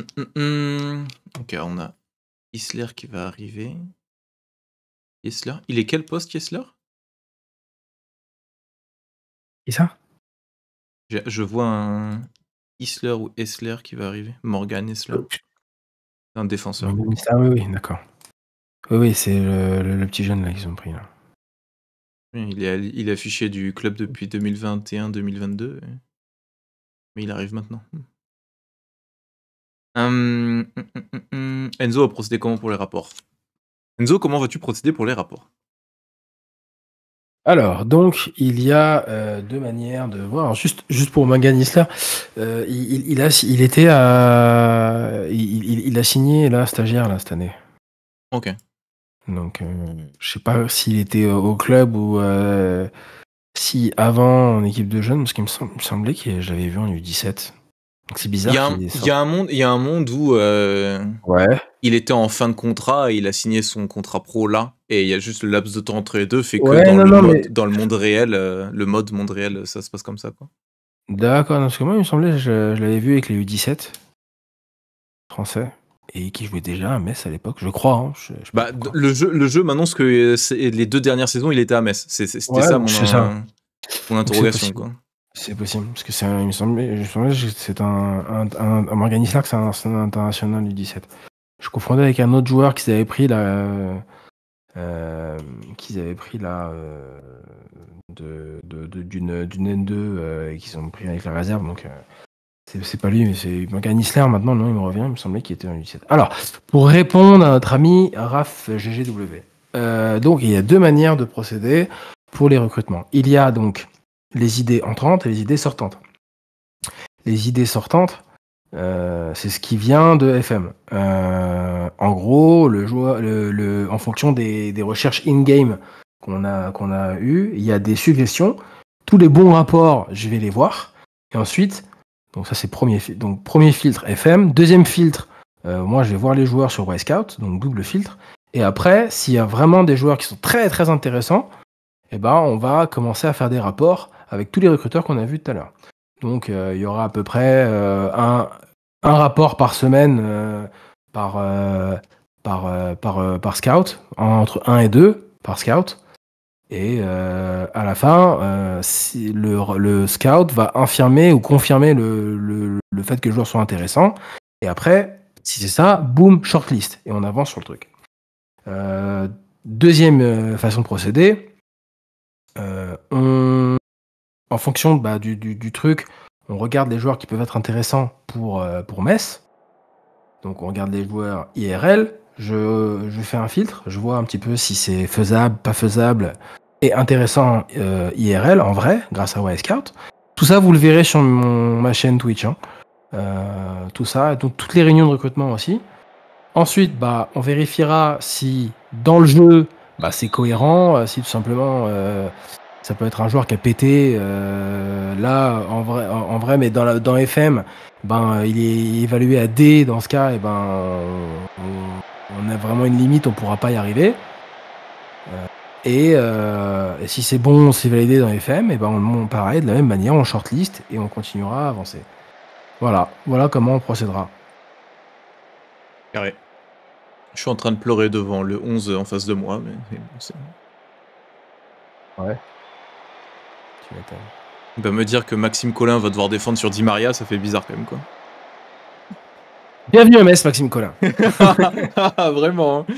Hum, hum, hum. Ok, on a Isler qui va arriver. Isler Il est quel poste, Isler? Et ça? Je, je vois un Isler ou Esler qui va arriver. Morgan Isler. Un défenseur. Ah oui, oui, d'accord. Oui, oui, c'est le, le- le petit jeune là qu'ils ont pris là. Il est, il est affiché du club depuis 2021-2022. et- Mais il arrive maintenant. Hum, hum, hum. Enzo a procédé comment pour les rapports? Enzo, comment vas-tu procéder pour les rapports? Alors, donc, il y a euh, deux manières de voir. Alors, juste, juste pour Morgan Isler, euh, il, a, il était à, il, a signé là stagiaire là cette année. Ok. Donc, euh, je sais pas s'il était au club ou euh, si avant en équipe de jeunes, parce qu'il me semblait que je l'avais vu en U17. C'est Il bizarre. y, a un, qu'il ait il y a un monde, il y a un monde où euh, Ouais. il était en fin de contrat et il a signé son contrat pro là. Et il y a juste le laps de temps entre les deux fait que Ouais, dans, non, le non, mode, mais- dans le monde réel, euh, le mode monde réel, ça se passe comme ça. Quoi. D'accord, parce que moi, il me semblait, je, je l'avais vu avec les U17 français et qui jouait déjà à Metz à l'époque, je crois. hein, je- je Bah, le jeu, le jeu maintenant, ce que euh, les deux dernières saisons, il était à Metz. C'était Ouais, ça, mon, ça. mon interrogation. Quoi. C'est possible, parce que c'est il me semblait, je c'est un, un, un, un Morgan c'est un, un international U17. Je confondais avec un autre joueur qu'ils avaient pris là, euh, euh, qu'ils pris là euh, de, de, d'une, d'une N2 euh, et qu'ils ont pris avec la réserve, donc c'est, c'est pas lui, mais c'est Morgan Isler maintenant, non, il me revient, il me semblait qu'il était en U17. Alors, pour répondre à notre ami Raph GGW, donc il y a deux manières de procéder pour les recrutements. Il y a donc les idées entrantes et les idées sortantes. Les idées sortantes, euh, c'est ce qui vient de FM. Euh, en gros, le joueur, en fonction des, recherches in-game qu'on a, a eues, il y a des suggestions. Tous les bons rapports, je vais les voir. Et ensuite, donc ça c'est premier, donc premier filtre FM. Deuxième filtre, euh, moi je vais voir les joueurs sur Scout, donc double filtre. Et après, s'il y a vraiment des joueurs qui sont très très intéressants, eh ben, on va commencer à faire des rapports avec tous les recruteurs qu'on a vus tout à l'heure. Donc, euh, il y aura à peu près euh, un, un rapport par semaine euh, par, par, par, par scout, entre 1 et 2 par scout. Et à la fin, le, le scout va infirmer ou confirmer le, le, le fait que le joueur soit intéressant. Et après, si c'est ça, boum, shortlist. Et on avance sur le truc. Deuxième façon de procéder, on, en fonction bah, du, truc, on regarde les joueurs qui peuvent être intéressants pour, euh, pour Metz. Donc on regarde les joueurs IRL, je, fais un filtre, je vois un petit peu si c'est faisable, pas faisable et intéressant euh, IRL en vrai, grâce à Scout. Tout ça, vous le verrez sur mon, ma chaîne Twitch. hein. Euh, tout ça, donc toutes les réunions de recrutement aussi. Ensuite, bah, on vérifiera si dans le jeu, bah, c'est cohérent, euh, si tout simplement ça peut être un joueur qui a pété euh, là en vrai, en, en vrai, mais dans, la, dans FM, ben il est évalué à D. Dans ce cas, et ben on, on a vraiment une limite, on pourra pas y arriver. Euh, et, euh, et si c'est bon, c'est validé dans FM, et ben on, on- pareil de la même manière, on shortlist et on continuera à avancer. Voilà, voilà comment on procédera. Carré. Je suis en train de pleurer devant le 11 en face de moi, mais mais bon, c'est- M'étonnes. Bah, me dire que Maxime Collin va devoir défendre sur Di Maria, ça fait bizarre quand même, quoi. Bienvenue à Metz, Maxime Collin. Vraiment. hein.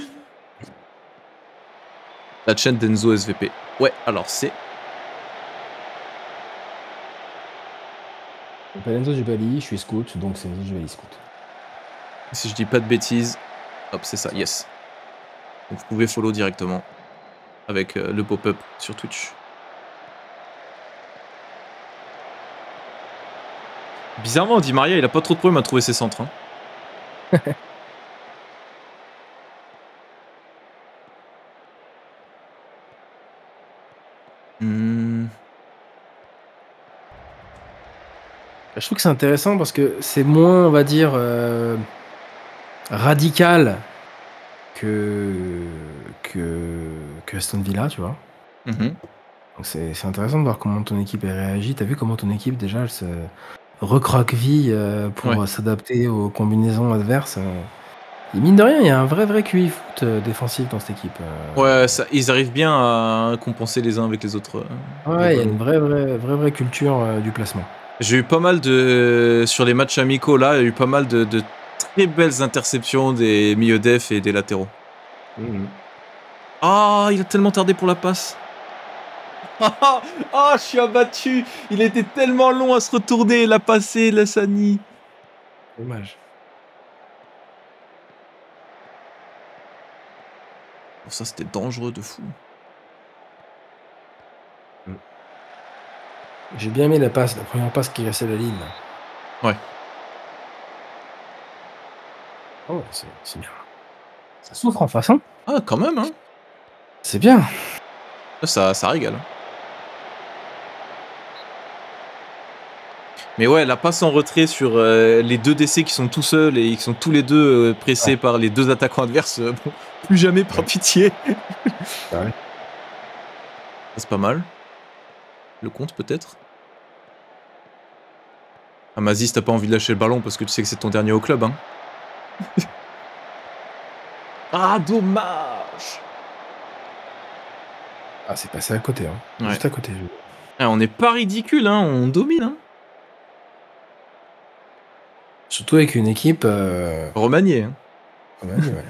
La chaîne d'Enzo SVP. Ouais, alors c'est. M'appelle Enzo Jubali, je suis scout, donc c'est Enzo Jubali scout. Si je dis pas de bêtises. Hop, c'est ça, yes. Donc vous pouvez follow directement avec euh, le pop-up sur Twitch. Bizarrement, Di Maria, il a pas trop de problème à trouver ses centres. hein. Hmm, Je trouve que c'est intéressant parce que c'est moins, on va dire, euh, radical que, que, que Aston Villa, tu vois. Donc c'est intéressant de voir comment ton équipe a réagi. T'as vu comment ton équipe déjà elle se recroqueville euh, pour Ouais. s'adapter aux combinaisons adverses. euh. Et mine de rien, il y a un vrai vrai QI foot euh, défensif dans cette équipe. euh. Ouais, ça, ils arrivent bien à compenser les uns avec les autres. euh. Ouais, il y a une vraie vraie vraie vraie culture euh, du placement. J'ai eu pas mal de. Sur les matchs amicaux là, il y a eu pas mal de, de très belles interceptions des milieux def et des latéraux. Ah, il a tellement tardé pour la passe. Ah, ah, je suis abattu. Il était tellement long à se retourner, la passer, la Sani. Dommage. Oh, ça, c'était dangereux de fou. J'ai bien aimé la passe, la première passe qui restait la ligne. là. Ouais. Oh, c'est c'est bien. Ça souffre en face, hein? Ah, quand même, hein. C'est bien. Ça, ça régale. Mais ouais, la passe en retrait sur euh, les deux DC qui sont tout seuls et qui sont tous les deux euh, pressés par les deux attaquants adverses, euh, bon, plus jamais par pitié. Ouais. C'est pas mal. Le compte peut-être Amazis, t'as pas envie de lâcher le ballon parce que tu sais que c'est ton dernier au club, hein Ah, dommage Ah, c'est passé à côté, hein. Juste à côté. Ah, On n'est pas ridicule, hein on domine, hein Surtout avec une équipe. Euh... Remanié, hein ouais, ouais.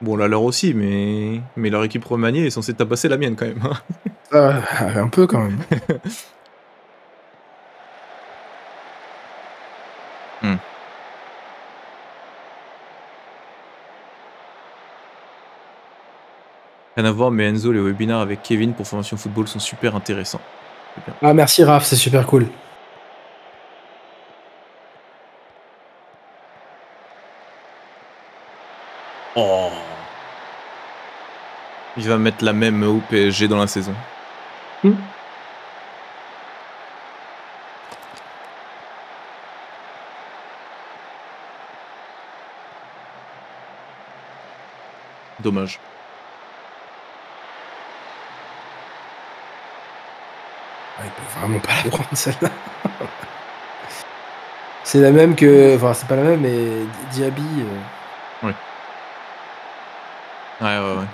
Bon, la leur aussi, mais, mais leur équipe remaniée est censée tabasser la mienne quand même. Ah, un peu quand même. Rien à voir, mais Enzo, les webinaires avec Kevin pour Formation Football sont super intéressants. Ah, merci Raph, c'est super cool. Oh Il va mettre la même au PSG dans la saison. Hmm. Dommage. Ah, il peut vraiment pas la prendre celle-là. c'est la même que. Enfin, c'est pas la même, mais Diaby. euh, Ouais, ouais, ouais.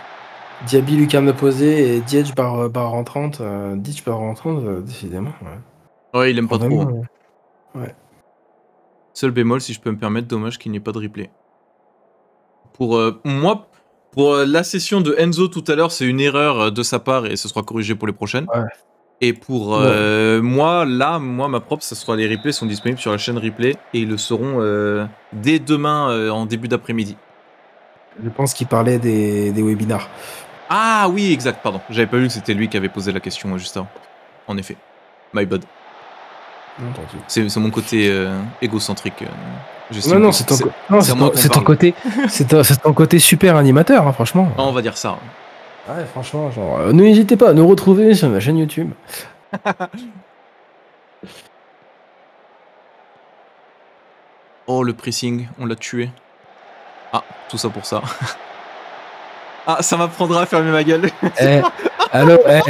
Diaby, lucarne opposée et Diedge par, par en 30. Euh, Diedge par en 30, euh, décidément. Ouais. Ouais, il aime pas trop. Hein. ouais. Seul bémol, si je peux me permettre, dommage qu'il n'y ait pas de replay. Pour euh, moi, pour euh, la session de Enzo tout à l'heure, c'est une erreur euh, de sa part et ce sera corrigé pour les prochaines. Ouais. Et pour euh, moi, là, moi, ma propre, ce sera les replays sont disponibles sur la chaîne replay et ils le seront euh, dès demain euh, en début d'après-midi. Je pense qu'il parlait des, des webinars. Ah oui, exact, pardon. J'avais pas vu que c'était lui qui avait posé la question juste avant. En effet. My bad. C'est mon côté égocentrique. Non, non, c'est ton, co- ton, côté, ton côté super animateur, hein, franchement. Ah, on va dire ça. Ouais, franchement, genre, euh, n'hésitez pas à nous retrouver sur ma chaîne YouTube. Oh, le pressing, on l'a tué. Ah, tout ça pour ça. ah, ça m'apprendra à fermer ma gueule. Eh, allô, eh,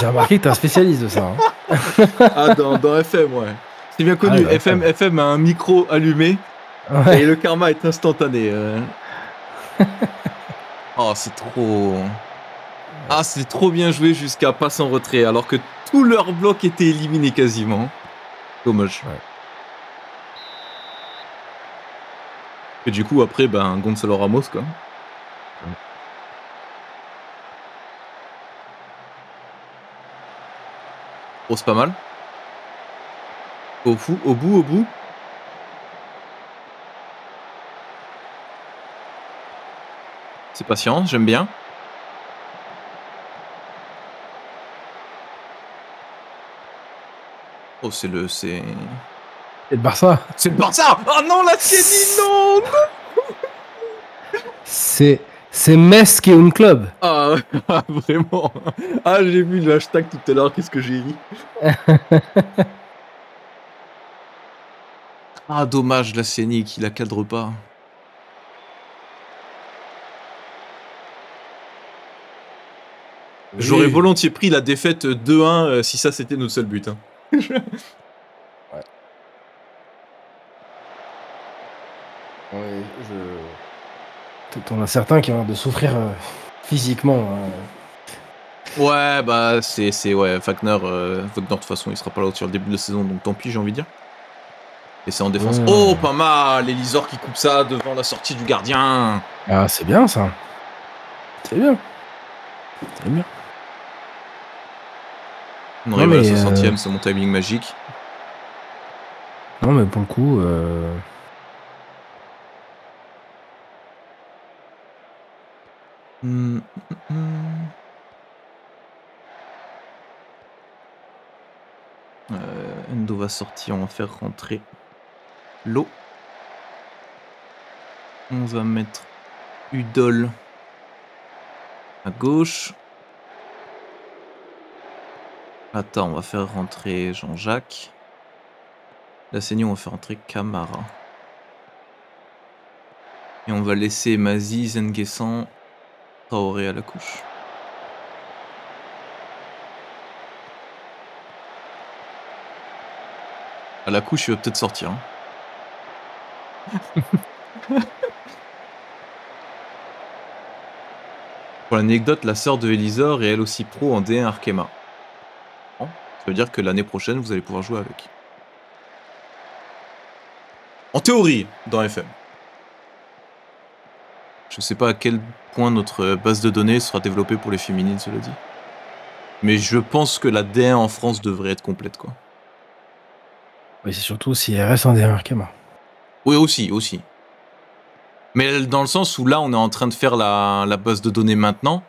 j'ai remarqué que t'es un spécialiste de ça. hein. ah, dans, dans FM, ouais. C'est bien connu. Ah, FM, FM a un micro allumé Ouais. et le karma est instantané. euh. oh, c'est trop. Ah, c'est trop bien joué jusqu'à passer en retrait, alors que tout leur bloc était éliminé quasiment. Dommage. Ouais. Et du coup, après, ben, Gonzalo Ramos, quoi. Oh, c'est pas mal. Au, fou, au bout, au bout. C'est patient, j'aime bien. Oh, c'est le. C'est. Et le Barça, C'est le Barça Oh non, la Tieni, non, non c'est c'est Metz qui est un club. ah, ah, vraiment Ah, j'ai vu le hashtag tout à l'heure, qu'est-ce que j'ai ri Ah, dommage, la Sieni qui la cadre pas. J'aurais volontiers pris la défaite 2-1 euh, si ça c'était notre seul but. hein. Ouais, je... T'en as certains qui ont l'air de souffrir euh, physiquement. hein. Ouais, bah c'est c'est- ouais, Wagner, euh, Wagner de toute façon il sera pas là sur le début de la saison donc tant pis j'ai envie de dire. Et c'est en défense. Ouais. Oh pas mal, Elisor qui coupe ça devant la sortie du gardien. Ah, c'est bien ça. C'est bien. C'est bien. On Non, arrive à la mais, euh, 60ème, c'est mon timing magique. Non, mais pour le coup, euh, Hmm, hmm, hmm. Euh, Endo va sortir, on va faire rentrer l'eau. On va mettre Udol à gauche. Attends, on va faire rentrer Jean-Jacques. La saignée, on va faire rentrer Camara. Et on va laisser Mazi, Zenguessan, Traoré à la couche. À la couche, il va peut-être sortir. hein. Pour l'anecdote, la sœur de Elisor est elle aussi pro en D1 Arkema. Ça veut dire que l'année prochaine, vous allez pouvoir jouer avec. En théorie, dans FM. Je sais pas à quel point notre base de données sera développée pour les féminines, cela dit. Mais je pense que la D1 en France devrait être complète, quoi. oui, c'est surtout si elle reste en dernier Arkema. Oui, aussi, aussi. Mais dans le sens où là, on est en train de faire la, la base de données maintenant.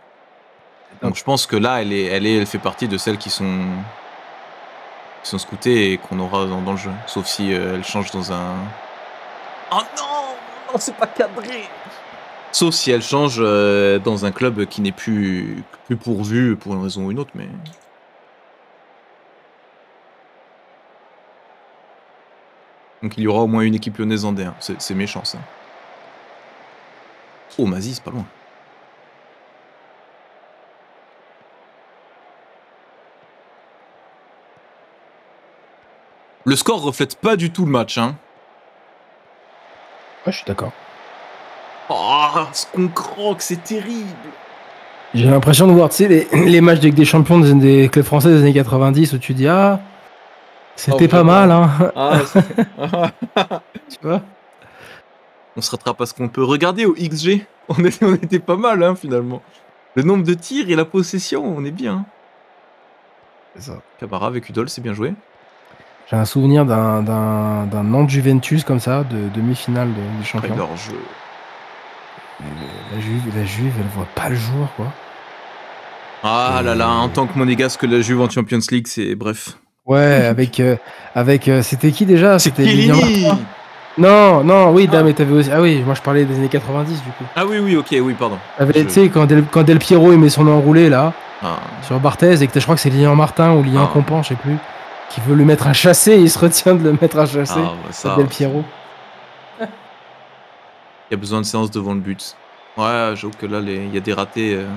Donc je pense que là, elle, est, elle, est, elle fait partie de celles qui sont, qui sont et qu'on aura dans, dans le jeu. Sauf si euh, elle change dans un... Oh non Non, c'est pas cadré Sauf si elle change euh, dans un club qui n'est plus, plus pourvu pour une raison ou une autre, mais... Donc il y aura au moins une équipe lyonnaise en D1. C'est méchant ça. Oh, Mazi, c'est pas loin. Le score reflète pas du tout le match, hein. Ouais, je suis d'accord. Oh, ce qu'on croque, c'est terrible. J'ai l'impression de voir, tu sais, les, les matchs avec des champions des, des clubs français des années 90 où tu dis Ah, c'était Oh, pas mal, hein. Ah, tu vois? On se rattrape à ce qu'on peut. Regardez au XG, on était, on était pas mal, hein, finalement. Le nombre de tirs et la possession, on est bien. C'est ça. Camara avec Udol, c'est bien joué. J'ai un souvenir d'un- d'un d'un Nantes Juventus comme ça, de demi-finale de- du Après, champion. leur jeu. La Juve, la Juve, elle voit pas le jour, quoi. Ah là là, en tant que monégasque, la Juve en Champions League, c'est bref. Ouais, avec, euh, avec, euh, c'était qui déjà? C'était. Non, non, oui, non, mais t'avais aussi. Ah oui, moi je parlais des années 90 du coup. Ah oui, oui, ok, oui, pardon. Je- Tu sais, quand Del, quand Del Piero il met son enroulé là, Ah, sur Barthez, et que t'as- je crois que c'est Lilian Martin ou Lilian Ah. Compan, je sais plus, qui veut le mettre à chasser, et il se retient de le mettre à chasser. ah, bah, ça, Del Piero. il y a besoin de séance devant le but. Ouais, j'avoue que là, les- il y a des ratés. euh,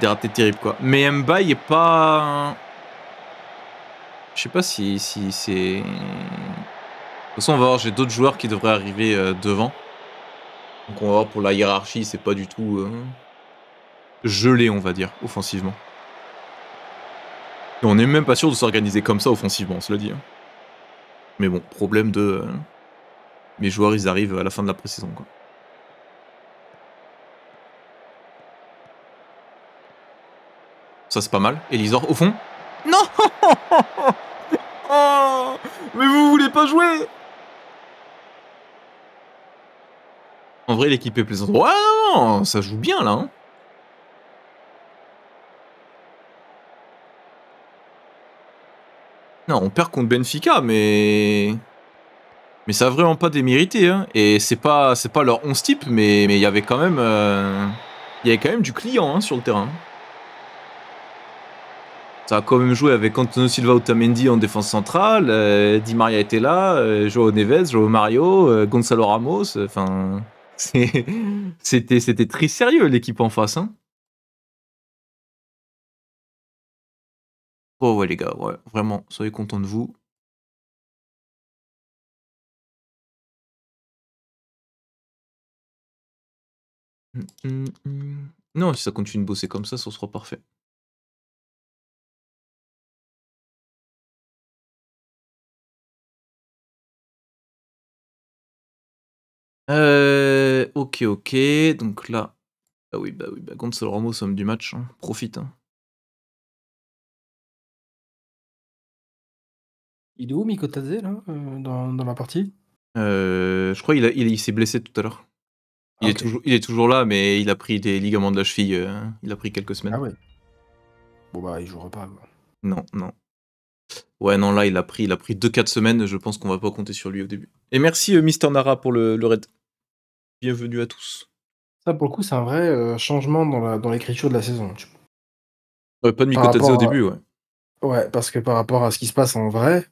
Des ratés terribles, quoi. Mais Mba, il est pas. Je sais pas si, si c'est. De toute façon, on va voir, j'ai d'autres joueurs qui devraient arriver euh, devant. Donc on va voir pour la hiérarchie, c'est pas du tout. euh, gelé, on va dire, offensivement. Et on n'est même pas sûr de s'organiser comme ça offensivement, on se le dit. Hein. Mais bon, problème de. Euh, mes joueurs, ils arrivent à la fin de la pré-saison. Quoi. Ça, c'est pas mal. Elisor, au fond? Non oh Mais vous voulez pas jouer En vrai, l'équipe est plaisante. Ouais, non, ça joue bien là. Hein. Non, on perd contre Benfica, mais. Mais ça a vraiment pas démérité. Hein. Et c'est pas, pas leur 11 type, mais il y avait quand même. Euh, y avait quand même du client hein, sur le terrain. Ça a quand même joué avec Antonio Silva Otamendi en défense centrale. Euh, Di Maria était là, euh, Joao Neves, Joao Mario, Gonzalo Ramos. C'était très sérieux l'équipe en face. Hein. Oh ouais les gars, ouais, vraiment, soyez contents de vous. Hum, hum, hum. Non, si ça continue de bosser comme ça, ça sera parfait. Euh, ok, ok. Donc là, ah oui, bah oui, bah Gonzalo Ramos, somme du match, hein. profite. Hein. Il est où Mikotadze là euh, dans, dans, la partie? Euh, Je crois qu'il il, s'est blessé tout à l'heure. Il, est toujours, il est toujours là, mais il a pris des ligaments de la cheville. Euh, il a pris quelques semaines. Ah ouais. Bon bah il jouera pas. Non, non. Ouais, non, là il a pris, il a pris 2-4 semaines. Je pense qu'on va pas compter sur lui au début. Et merci Mister Nara pour le, le raid. Bienvenue à tous. Ça pour le coup c'est un vrai changement dans l'écriture dans de la saison. Ouais, pas de Mikotadze au début, ouais. Ouais, parce que par rapport à ce qui se passe en vrai,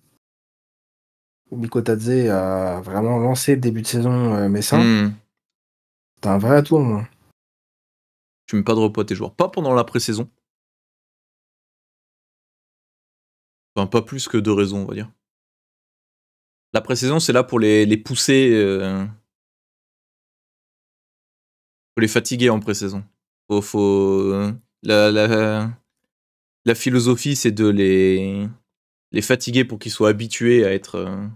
où Mikotadze a vraiment lancé le début de saison euh, Messin, hmm. c'est un vrai atout moi. Tu mets pas de repos à tes joueurs. Pas pendant la pré-saison. Enfin, pas plus que deux raisons, on va dire. La pré-saison, c'est là pour les, les pousser. Euh... Faut les fatiguer en pré-saison. Faut, faut... La, la, la philosophie, c'est de les, les fatiguer pour qu'ils soient habitués à être euh,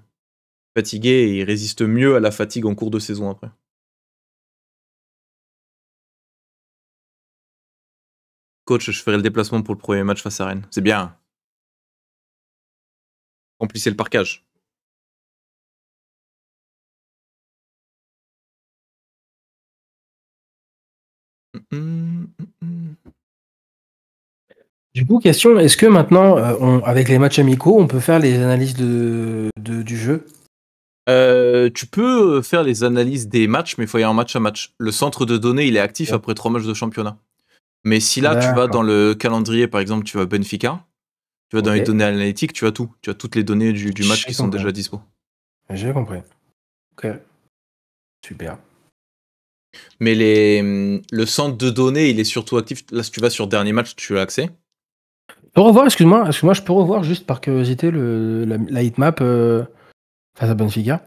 fatigués et ils résistent mieux à la fatigue en cours de saison après. Coach, je ferai le déplacement pour le premier match face à Rennes. C'est bien. Remplissez le parcage. Hum, hum, hum, du coup, question, est-ce que maintenant, euh, avec les matchs amicaux, on peut faire les analyses de, du jeu? Euh, tu peux faire les analyses des matchs, mais il faut y aller en match à match. Le centre de données, il est actif après trois matchs de championnat. Mais si là, tu vas dans le calendrier, par exemple, tu vas Benfica, tu vas dans les données analytiques, tu as tout. Tu as toutes les données du, match qui sont déjà dispo. J'ai compris. Ok. Super. Mais les, le centre de données, il est surtout actif. Là, si tu vas sur dernier match, tu as accès. Je peux revoir, excuse-moi, excuse-moi, je peux revoir juste par curiosité le, la, la heatmap euh, face à Benfica.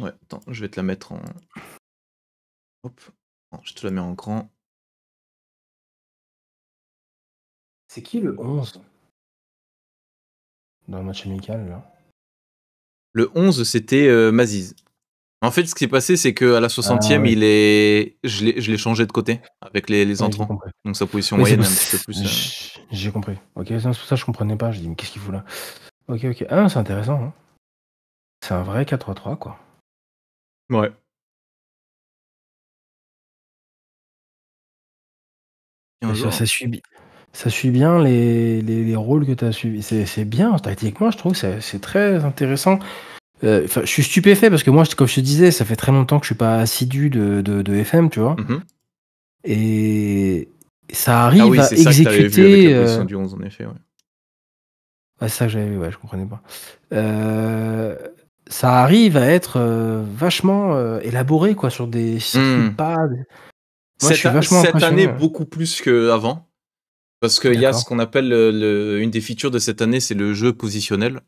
Ouais, attends, je vais te la mettre en. Hop, je te la mets en grand. C'est qui le 11 Dans le match amical, là? Le 11, c'était euh, Maziz. En fait, ce qui s'est passé, c'est qu'à la 60e, ah, il est... je l'ai changé de côté avec les, les entrants. Donc sa position moyenne est un petit peu plus. Euh, j'ai compris. Ok, c'est pour ça que je comprenais pas. Je dis, mais qu'est-ce qu'il fout là? Ok, ok. Ah, c'est intéressant. Hein. C'est un vrai 4-3-3, quoi. Ouais. Ça, ça, suit, ça suit bien les, les, les rôles que tu as suivis. C'est bien, tactiquement, je trouve que c'est très intéressant. Euh, je suis stupéfait parce que moi, comme je te disais, ça fait très longtemps que je suis pas assidu de, de, FM, tu vois. Mm-hmm. Et ça arrive ah oui, à exécuter. Ça avec la du 11, en effet, ouais. c'est ça que j'avais vu, ouais, je comprenais pas. Euh, ça arrive à être euh, vachement élaboré, quoi, sur des mm. pads. Moi, cette, vachement cette année, beaucoup plus qu'avant. Parce qu'il y a ce qu'on appelle une des features de cette année, c'est le jeu positionnel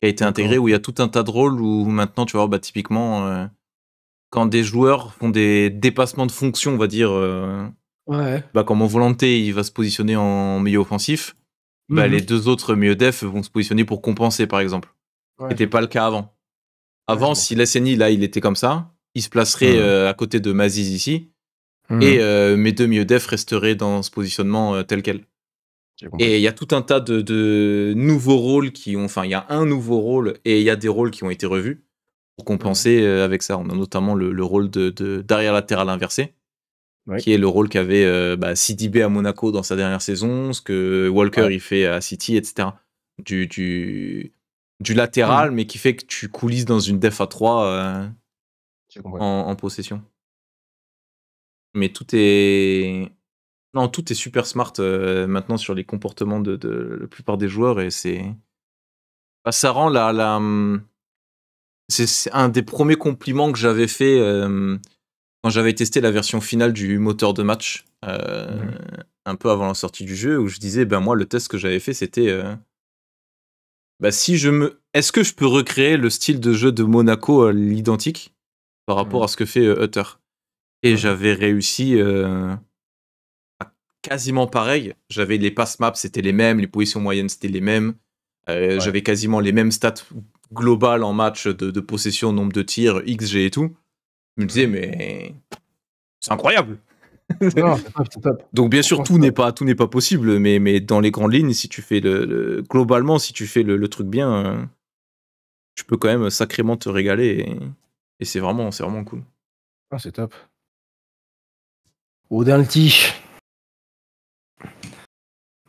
qui a été intégré où il y a tout un tas de rôles où maintenant, tu vois, bah, typiquement, euh, quand des joueurs font des dépassements de fonction, on va dire, euh, Ouais. bah, comme en volonté, il va se positionner en milieu offensif, bah, Mhm. les deux autres milieux def vont se positionner pour compenser, par exemple. Ouais. C'était pas le cas avant. Avant, Ouais, si l'SNI, là, il était comme ça, il se placerait Mhm. euh, à côté de Maziz ici, Mhm. et mes deux milieux def resteraient dans ce positionnement tel quel. Et il y a tout un tas de, de nouveaux rôles qui ont. Enfin, il y a un nouveau rôle et il y a des rôles qui ont été revus pour compenser euh, avec ça. On a notamment le, le rôle de, de- d'arrière latéral inversé, Ouais. qui est le rôle qu'avait euh, bah, Sidibé à Monaco dans sa dernière saison, ce que Walker Ouais. il fait à City, etc. Du, du, du latéral, mais qui fait que tu coulisses dans une def à 3 euh, en possession. Mais tout est. Non, tout est super smart euh, maintenant sur les comportements de, de la plupart des joueurs et c'est. Bah, ça rend la. la... hum, C'est un des premiers compliments que j'avais fait euh, quand j'avais testé la version finale du moteur de match, euh, Mhm. un peu avant la sortie du jeu, où je disais, ben moi, le test que j'avais fait, c'était. bah, si je me. Est-ce que je peux recréer le style de jeu de Monaco à l'identique par rapport Mhm. à ce que fait Hutter? Et Mhm. j'avais réussi quasiment pareil. J'avais les pass maps, c'était les mêmes, les positions moyennes, c'était les mêmes. Euh, Ouais. J'avais quasiment les mêmes stats globales en match de, de possession, nombre de tirs, XG et tout. Je me disais, mais c'est incroyable. Non, top. Donc bien sûr, tout n'est pas tout n'est pas possible, mais mais dans les grandes lignes, si tu fais le, le- globalement, si tu fais le, le truc bien, euh, tu peux quand même sacrément te régaler et, et c'est vraiment c'est vraiment cool. Ah, c'est top. Le tige.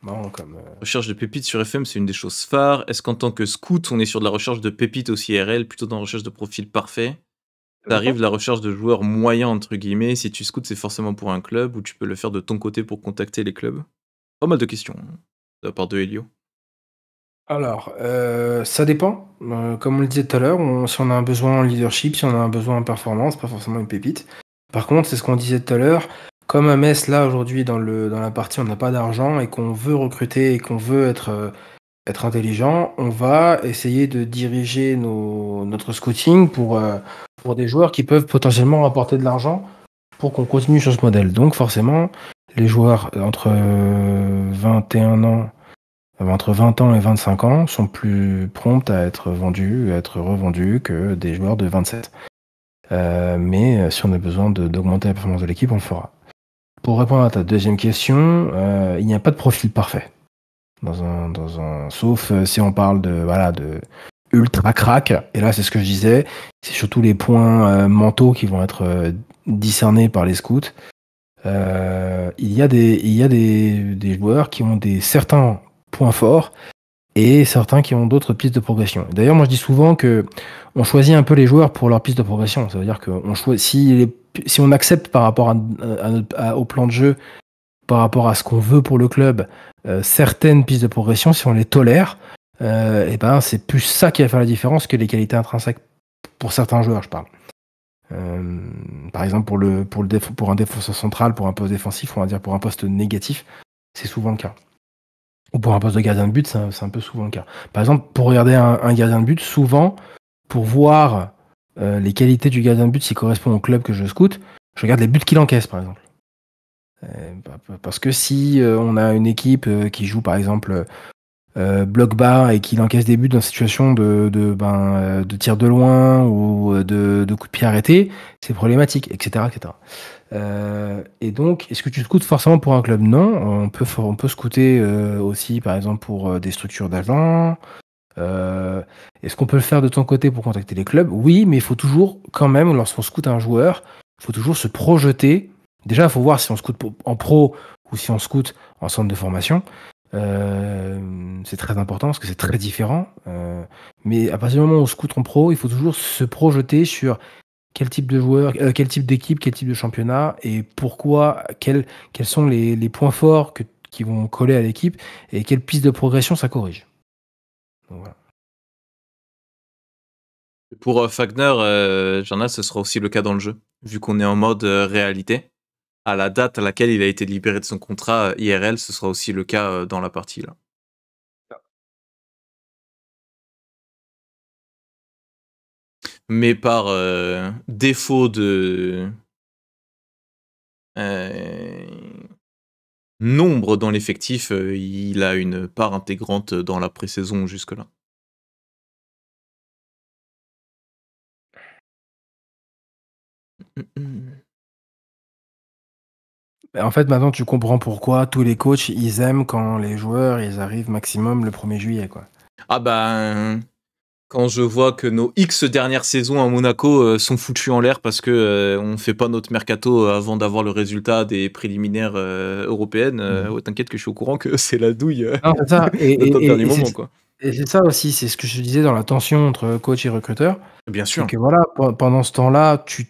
Marrant comme. euh, Recherche de pépites sur FM, c'est une des choses phares. Est-ce qu'en tant que scout, on est sur de la recherche de pépites aussi IRL, plutôt dans la recherche de profil parfait Ça arrive de la recherche de joueurs moyens entre guillemets. Si tu scouts, c'est forcément pour un club ou tu peux le faire de ton côté pour contacter les clubs? Pas mal de questions hein, de la part de Helio. Alors, euh, ça dépend. Euh, comme on le disait tout à l'heure, on- si on a un besoin en leadership, si on a un besoin en performance, pas forcément une pépite. Par contre, c'est ce qu'on disait tout à l'heure. Comme à Metz, là, aujourd'hui, dans, dans la partie, on n'a pas d'argent et qu'on veut recruter et qu'on veut être, euh, être intelligent, on va essayer de diriger notre scouting pour, euh, pour des joueurs qui peuvent potentiellement rapporter de l'argent pour qu'on continue sur ce modèle. Donc, forcément, les joueurs entre euh, 21 ans entre 20 ans et 25 ans sont plus promptes à être vendus, à être revendus que des joueurs de 27. Euh, mais euh, si on a besoin d'augmenter la performance de l'équipe, on le fera. Pour répondre à ta deuxième question, euh, il n'y a pas de profil parfait. Dans un, dans un, sauf euh, si on parle de, voilà, de ultra crack. Et là, c'est ce que je disais. C'est surtout les points euh, mentaux qui vont être discernés par les scouts. Il y a des, il y a des, des joueurs qui ont des certains points forts et certains qui ont d'autres pistes de progression. D'ailleurs, moi je dis souvent que on choisit un peu les joueurs pour leur piste de progression. Ça veut dire que on choisit, si, si on accepte par rapport au plan de jeu, par rapport à ce qu'on veut pour le club, euh, certaines pistes de progression, si on les tolère, euh, et ben c'est plus ça qui va faire la différence que les qualités intrinsèques pour certains joueurs, je parle. Euh, par exemple, pour, le, pour, pour un défenseur central, pour un poste défensif, on va dire pour un poste négatif, c'est souvent le cas. Ou pour un poste de gardien de but, c'est un, peu souvent le cas. Par exemple, pour regarder un gardien de but, souvent, pour voir euh, les qualités du gardien de but s'il correspond au club que je scoute, je regarde les buts qu'il encaisse, par exemple. Euh, pa- pa- parce que si euh, on a une équipe qui joue, par exemple, bloc bas et qu'il encaisse des buts dans une situation ben, de tir de loin ou de, coup de pied arrêté, c'est problématique, etc. etc. Et donc, est-ce que tu scoutes forcément pour un club? Non, on peut, on peut scouter aussi, par exemple, pour des structures d'agents. Euh, est-ce qu'on peut le faire de ton côté pour contacter les clubs? Oui, mais il faut toujours, quand même, lorsqu'on scoute un joueur, il faut toujours se projeter. Déjà, il faut voir si on scoute en pro ou si on scoute en centre de formation. Euh, c'est très important parce que c'est très différent. Euh, mais à partir du moment où on scoute en pro, il faut toujours se projeter sur quel type de joueur, euh, quel type d'équipe, quel type de championnat et pourquoi, quels, quels sont les, les points forts que- qui vont coller à l'équipe et quelle piste de progression ça corrige. Pour euh, Fagner, euh, Jana, ce sera aussi le cas dans le jeu, vu qu'on est en mode euh, réalité. À la date à laquelle il a été libéré de son contrat IRL, ce sera aussi le cas dans la partie là. Mais par défaut de nombre dans l'effectif, euh, il a une part intégrante dans la pré-saison jusque-là. En fait, maintenant, tu comprends pourquoi tous les coachs, ils aiment quand les joueurs, ils arrivent maximum le 1er juillet, quoi. Ah ben, quand je vois que nos X dernières saisons à Monaco euh, sont foutues en l'air parce que euh, on fait pas notre mercato avant d'avoir le résultat des préliminaires euh, européennes, Mhm. ouais, t'inquiète que je suis au courant que c'est la douille Non, c'est ça. Et, au et- dernier et moment, quoi. et c'est ça aussi, c'est ce que je disais dans la tension entre coach et recruteur. Bien sûr. que voilà, pe- pendant ce temps-là, tu,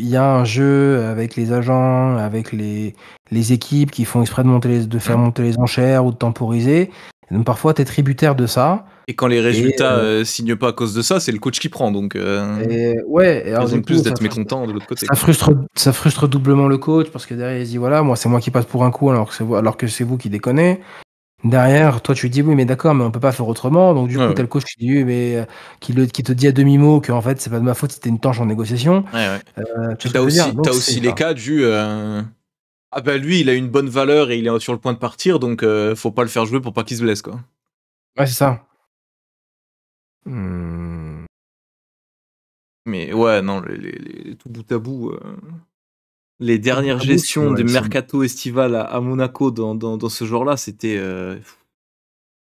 il y a un jeu avec les agents, avec les, les équipes qui font exprès de, monter les- de faire Mhm. monter les enchères ou de temporiser. Et donc parfois, tu es tributaire de ça. Et quand les résultats euh, euh, signent pas à cause de ça, c'est le coach qui prend, donc euh, Et ouais, et alors, plus d'être mécontent de l'autre côté. Ça frustre, ça frustre doublement le coach parce que derrière il se dit voilà, moi c'est moi qui passe pour un coup alors que c'est vous, alors que c'est vous qui déconnez. Derrière, toi tu dis oui, mais d'accord, mais on peut pas faire autrement. Donc du Ouais, coup, ouais. t'as le coach qui dit mais euh, qui, le, qui te dit à demi mot que en fait c'est pas de ma faute, c'était une tâche en négociation. Ouais. Euh, tu veux aussi, c'est aussi les cas du euh, ah bah lui il a une bonne valeur et il est sur le point de partir donc euh, faut pas le faire jouer pour pas qu'il se blesse quoi. Ouais, c'est ça. Hmm. Mais ouais non les, les- les- tout bout à bout euh, les dernières bout gestions ouais, c'est- mercato estival à, à Monaco dans, dans, dans ce genre là c'était euh,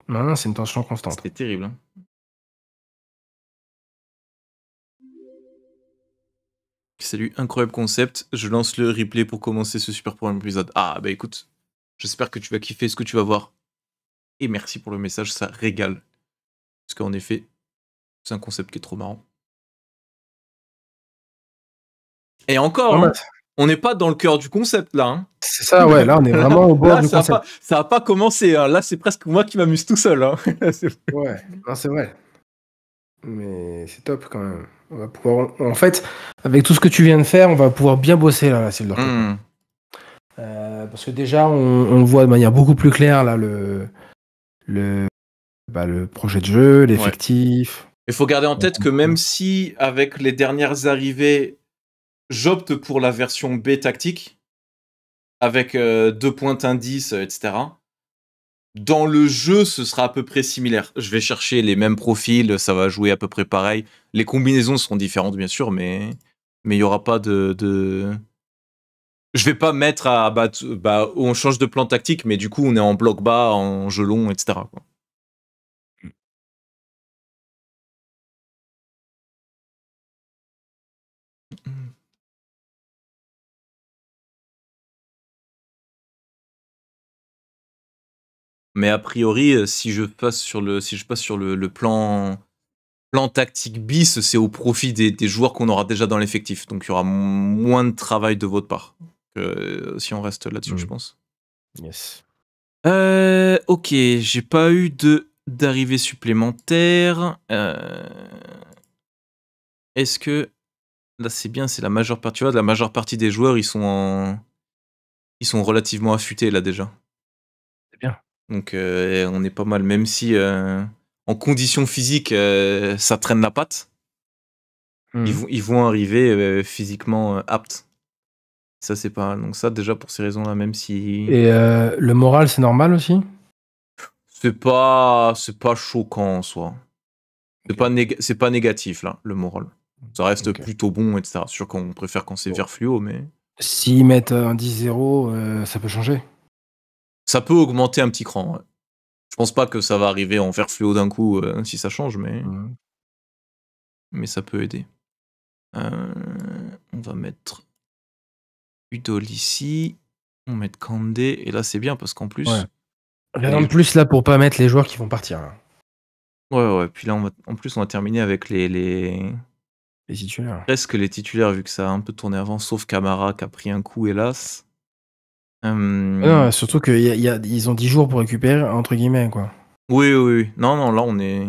Non, non, c'est une tension constante. c'était terrible. hein. Salut, incroyable concept. Je lance le replay pour commencer ce super premier épisode. Ah bah écoute, j'espère que tu vas kiffer ce que tu vas voir. Et merci pour le message, ça régale. Parce qu'en effet, c'est un concept qui est trop marrant. Et encore, hein, on n'est pas dans le cœur du concept là. hein. C'est ça, ouais, là on est vraiment au bord Là, du ça, a concept. pas, ça a pas commencé. hein. Là, c'est presque moi qui m'amuse tout seul. C'est- Ouais, c'est vrai. Mais c'est top quand même. On va pouvoir, en fait, avec tout ce que tu viens de faire, on va pouvoir bien bosser là, de recrutement. Hmm. Euh, parce que déjà, on, voit de manière beaucoup plus claire là, le, le, bah, le projet de jeu, l'effectif. Il faut garder en tête que même si, avec les dernières arrivées, j'opte pour la version B tactique, avec euh, deux points indices, etc., dans le jeu, ce sera à peu près similaire. Je vais chercher les mêmes profils, ça va jouer à peu près pareil. Les combinaisons seront différentes, bien sûr, mais mais il n'y aura pas de, de... Je vais pas mettre à... Bah, bah, on change de plan tactique, mais du coup, on est en bloc bas, en jeu long, etc. Mais a priori, euh, si je passe sur le, si je passe sur le, le plan, plan tactique bis, c'est au profit des, des joueurs qu'on aura déjà dans l'effectif. Donc il y aura moins de travail de votre part euh, si on reste là-dessus, je pense. Yes. Euh, ok, j'ai pas eu de d'arrivée supplémentaire. Euh, Est-ce que là c'est bien, c'est la majeure partie, tu vois, la majeure partie des joueurs ils sont en, ils sont relativement affûtés là déjà. Donc euh, on est pas mal, même si euh, en conditions physiques euh, ça traîne la patte, Mhm. ils, vont, ils vont arriver physiquement aptes. Ça c'est pas mal. Donc ça déjà pour ces raisons-là, même si Et le moral, c'est normal aussi? C'est pas pas choquant en soi. C'est pas néga- pas négatif là le moral. Ça reste plutôt bon etc. C'est sûr qu'on préfère quand c'est Bon. vert fluo, mais S'ils mettent un 10-0, euh, ça peut changer. Ça peut augmenter un petit cran. ouais. Je pense pas que ça va arriver en vert fluo d'un coup euh, si ça change, mais Mhm. mais ça peut aider. Euh, on va mettre Udol ici. On va mettre Kandé. Et là, c'est bien parce qu'en plus. Ouais. Rien de plus là pour pas mettre les joueurs qui vont partir. là. Ouais, ouais. Puis là, on va, en plus, on va terminer avec les, les. Les titulaires. Presque les titulaires, vu que ça a un peu tourné avant, sauf Camara qui a pris un coup, hélas. Hum, Non, surtout qu'ils ont 10 jours pour récupérer, entre guillemets, quoi. Oui, oui, oui. Non, non, là, on est.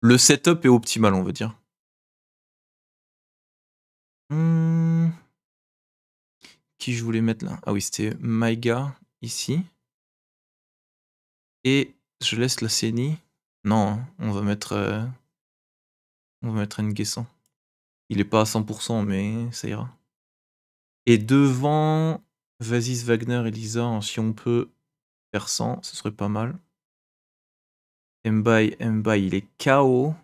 Le setup est optimal, on va dire. Hum, Qui je voulais mettre là? Ah oui, c'était Maïga, ici. Et je laisse la CNI. Non, on va mettre. euh, On va mettre Nguessan. Il est pas à 100%, mais ça ira. Et devant, Vasis, Wagner et Lisa, si on peut Persan, ce serait pas mal. Mbaye, Mbaye, il est KO.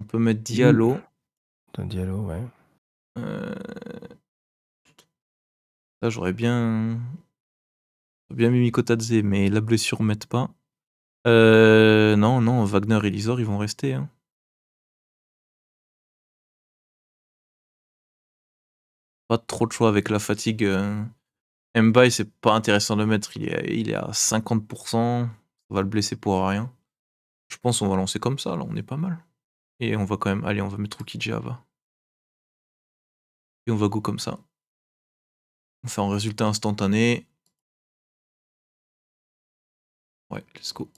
On peut mettre Diallo. D'un Diallo, ouais. Euh, Ça, j'aurais bien. j'aurais bien mis Mikotadze, mais la blessure m'aide pas. Euh, Non, non, Wagner et Lisor, ils vont rester. hein. Pas trop de choix avec la fatigue. euh. Mbaye, c'est pas intéressant de mettre. Il est, à 50%. Ça va le blesser pour rien. Je pense qu'on va lancer comme ça, là. On est pas mal. Et on va quand même. Allez, on va mettre Java. Et on va go comme ça. On fait un résultat instantané. Ouais, let's go.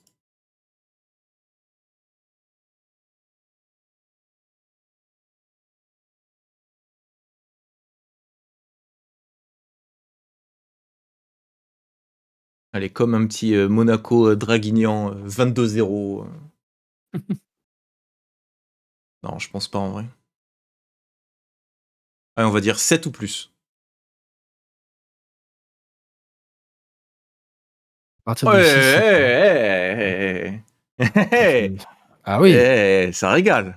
Allez, comme un petit euh, Monaco euh, Draguignan euh, 22-0. euh. non, je pense pas en vrai. Allez, on va dire 7 ou plus. À partir de Ouais. Ah oui, Eh, ça régale.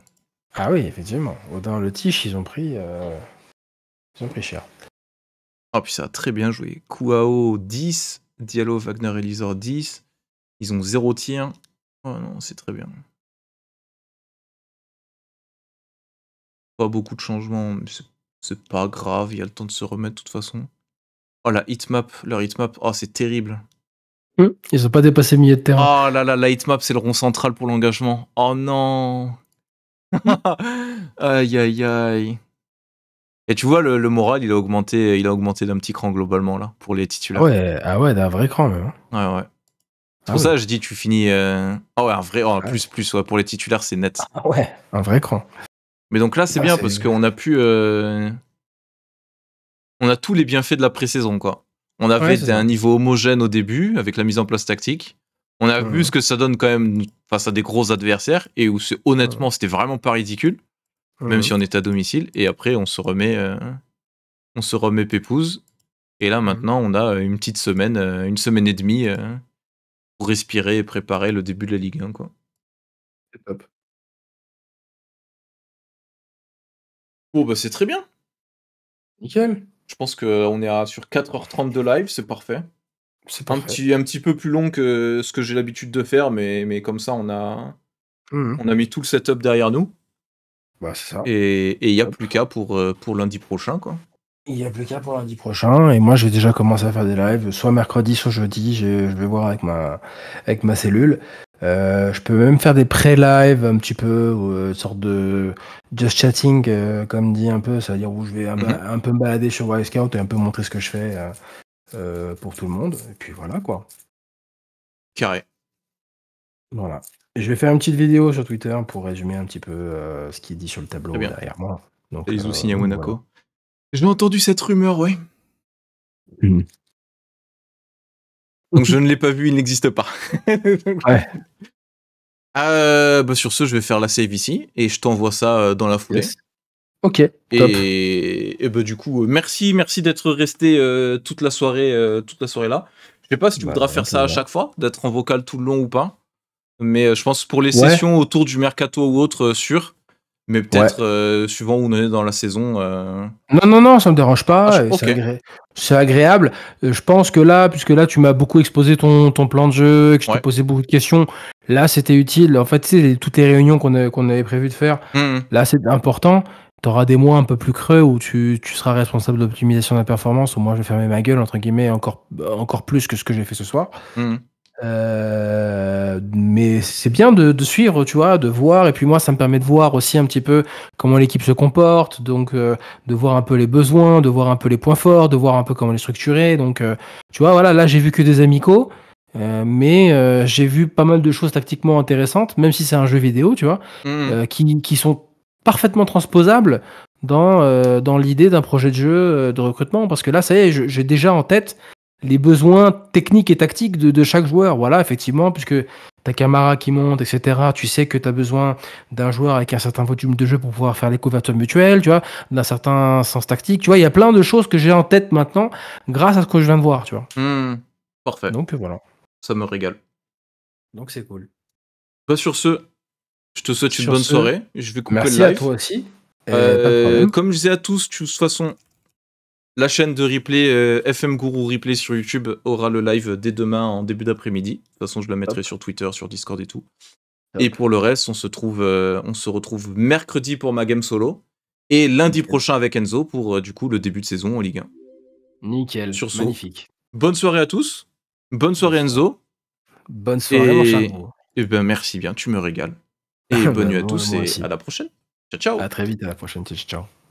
ah oui, effectivement. Dans le Tiche, ils ont pris, euh, ils ont pris cher. Oh, puis ça a très bien joué. Kouao 10, Diallo, Wagner et Lisor 10. Ils ont 0 tir. Oh non, c'est très bien. Pas beaucoup de changements, mais c'est- pas grave, il y a le temps de se remettre de toute façon. Oh la hitmap, leur hitmap, oh c'est terrible. Hum, Ils ont pas dépassé le milieu de terrain. Oh là là, la hitmap c'est le rond central pour l'engagement. Oh non Aïe aïe aïe. Et tu vois, le, le moral il a augmenté, il a augmenté d'un petit cran globalement là, pour les titulaires. ouais, ah ouais, d'un vrai cran même. hein. Ouais, ouais. C'est Ah pour oui. ça que je dis, tu finis. euh, Ah ouais, un vrai. oh, Ouais. plus, plus, ouais, pour les titulaires, c'est net. Ah ouais, un vrai cran. Mais donc là, c'est Ah, bien parce qu'on a pu. euh, On a tous les bienfaits de la pré-saison, quoi. On avait Ouais, c'est ça. un niveau homogène au début avec la mise en place tactique. On a Mhm. vu ce que ça donne quand même face à des gros adversaires et où c'est honnêtement, c'était vraiment pas ridicule, même si on est à domicile. Et après, on se remet, euh, on se remet pépouze. Et là, maintenant, on a une petite semaine, euh, une semaine et demie euh, pour respirer et préparer le début de la Ligue 1, quoi. C'est top. Bon, bah c'est très bien. Nickel. Je pense qu'on est à, sur 4h30 de live, c'est parfait. C'est Un petit, un petit peu plus long que ce que j'ai l'habitude de faire, mais, mais comme ça, on a, Mhm. on a mis tout le setup derrière nous. Bah, ça. Et il n'y a plus qu'à pour, euh, pour lundi prochain, quoi. Il n'y a plus qu'à pour lundi prochain. Et moi, je vais déjà commencer à faire des lives, soit mercredi, soit jeudi. Je, vais voir avec ma, avec ma cellule. Euh, je peux même faire des pré-lives un petit peu, euh, une sorte de just chatting, euh, comme dit un peu, c'est-à-dire où je vais un, Mhm. un peu me balader sur Wild Scout et un peu montrer ce que je fais pour tout le monde. Et puis voilà, quoi. Carré. Voilà. Je vais faire une petite vidéo sur Twitter pour résumer un petit peu euh, ce qui est dit sur le tableau bien. derrière moi. Donc, Les euh, signes à Monaco. J'ai entendu cette rumeur, ouais. Donc je ne l'ai pas vu, il n'existe pas. Ouais. Euh, bah sur ce, je vais faire la save ici et je t'envoie ça euh, dans la foulée. Yes. Ok, top. Et, bah, du coup, merci, merci d'être resté euh, toute la soirée, euh, toute la soirée là. Je sais pas si tu Bah, voudras faire ça à chaque fois, d'être en vocal tout le long ou pas. Mais euh, je pense pour les Ouais. sessions autour du mercato ou autre, euh, sûr. Mais peut-être euh, suivant où on est dans la saison. euh, Non, non, non, ça me dérange pas. Ah, C'est agré- agréable. Je pense que là, puisque là, tu m'as beaucoup exposé ton, ton plan de jeu, que je Ouais. t'ai posé beaucoup de questions, là, c'était utile. En fait, tu sais, toutes les réunions qu'on qu'on avait prévu de faire, hum, là, c'est important. Tu auras des mois un peu plus creux où tu, tu seras responsable d'optimisation de la performance, où moi, je vais fermer ma gueule, entre guillemets, encore, encore plus que ce que j'ai fait ce soir. hum. Euh, mais c'est bien de, de suivre, tu vois, de voir. Et puis moi, ça me permet de voir aussi un petit peu comment l'équipe se comporte, donc euh, de voir un peu les besoins, de voir un peu les points forts, de voir un peu comment les structurer. Donc, euh, tu vois, voilà, là, j'ai vu que des amicaux, mais j'ai vu pas mal de choses tactiquement intéressantes, même si c'est un jeu vidéo, tu vois, euh, qui, qui sont parfaitement transposables dans, dans l'idée d'un projet de jeu de recrutement. Parce que là, ça y est, j'ai déjà en tête les besoins techniques et tactiques de, de chaque joueur. Voilà, effectivement, puisque ta Camara qui monte, etc., tu sais que tu as besoin d'un joueur avec un certain volume de jeu pour pouvoir faire les couvertures mutuelles, tu vois, d'un certain sens tactique. Tu vois, il y a plein de choses que j'ai en tête maintenant grâce à ce que je viens de voir, tu vois. Hmm. Parfait. Donc voilà. Ça me régale. Donc c'est cool. Bah, sur ce, je te souhaite une bonne ce, soirée. Je vais couper Merci le à toi aussi. Euh, comme je disais à tous, de toute façon, la chaîne de replay euh, FM Guru Replay sur YouTube aura le live dès demain en début d'après-midi. De toute façon, je le mettrai sur Twitter, sur Discord et tout. Et pour le reste, on se trouve, euh, on se retrouve mercredi pour ma game solo et lundi Nickel. prochain avec Enzo pour euh, du coup le début de saison en Ligue 1. Nickel. sur ce. Magnifique. Bonne soirée à tous. Bonne soirée Enzo. Bonne soirée, Et-. Et ben merci bien, tu me régales. Et Bah, bonne nuit à tous et aussi. à la prochaine. Ciao ciao. À très vite, à la prochaine. Ciao. ciao.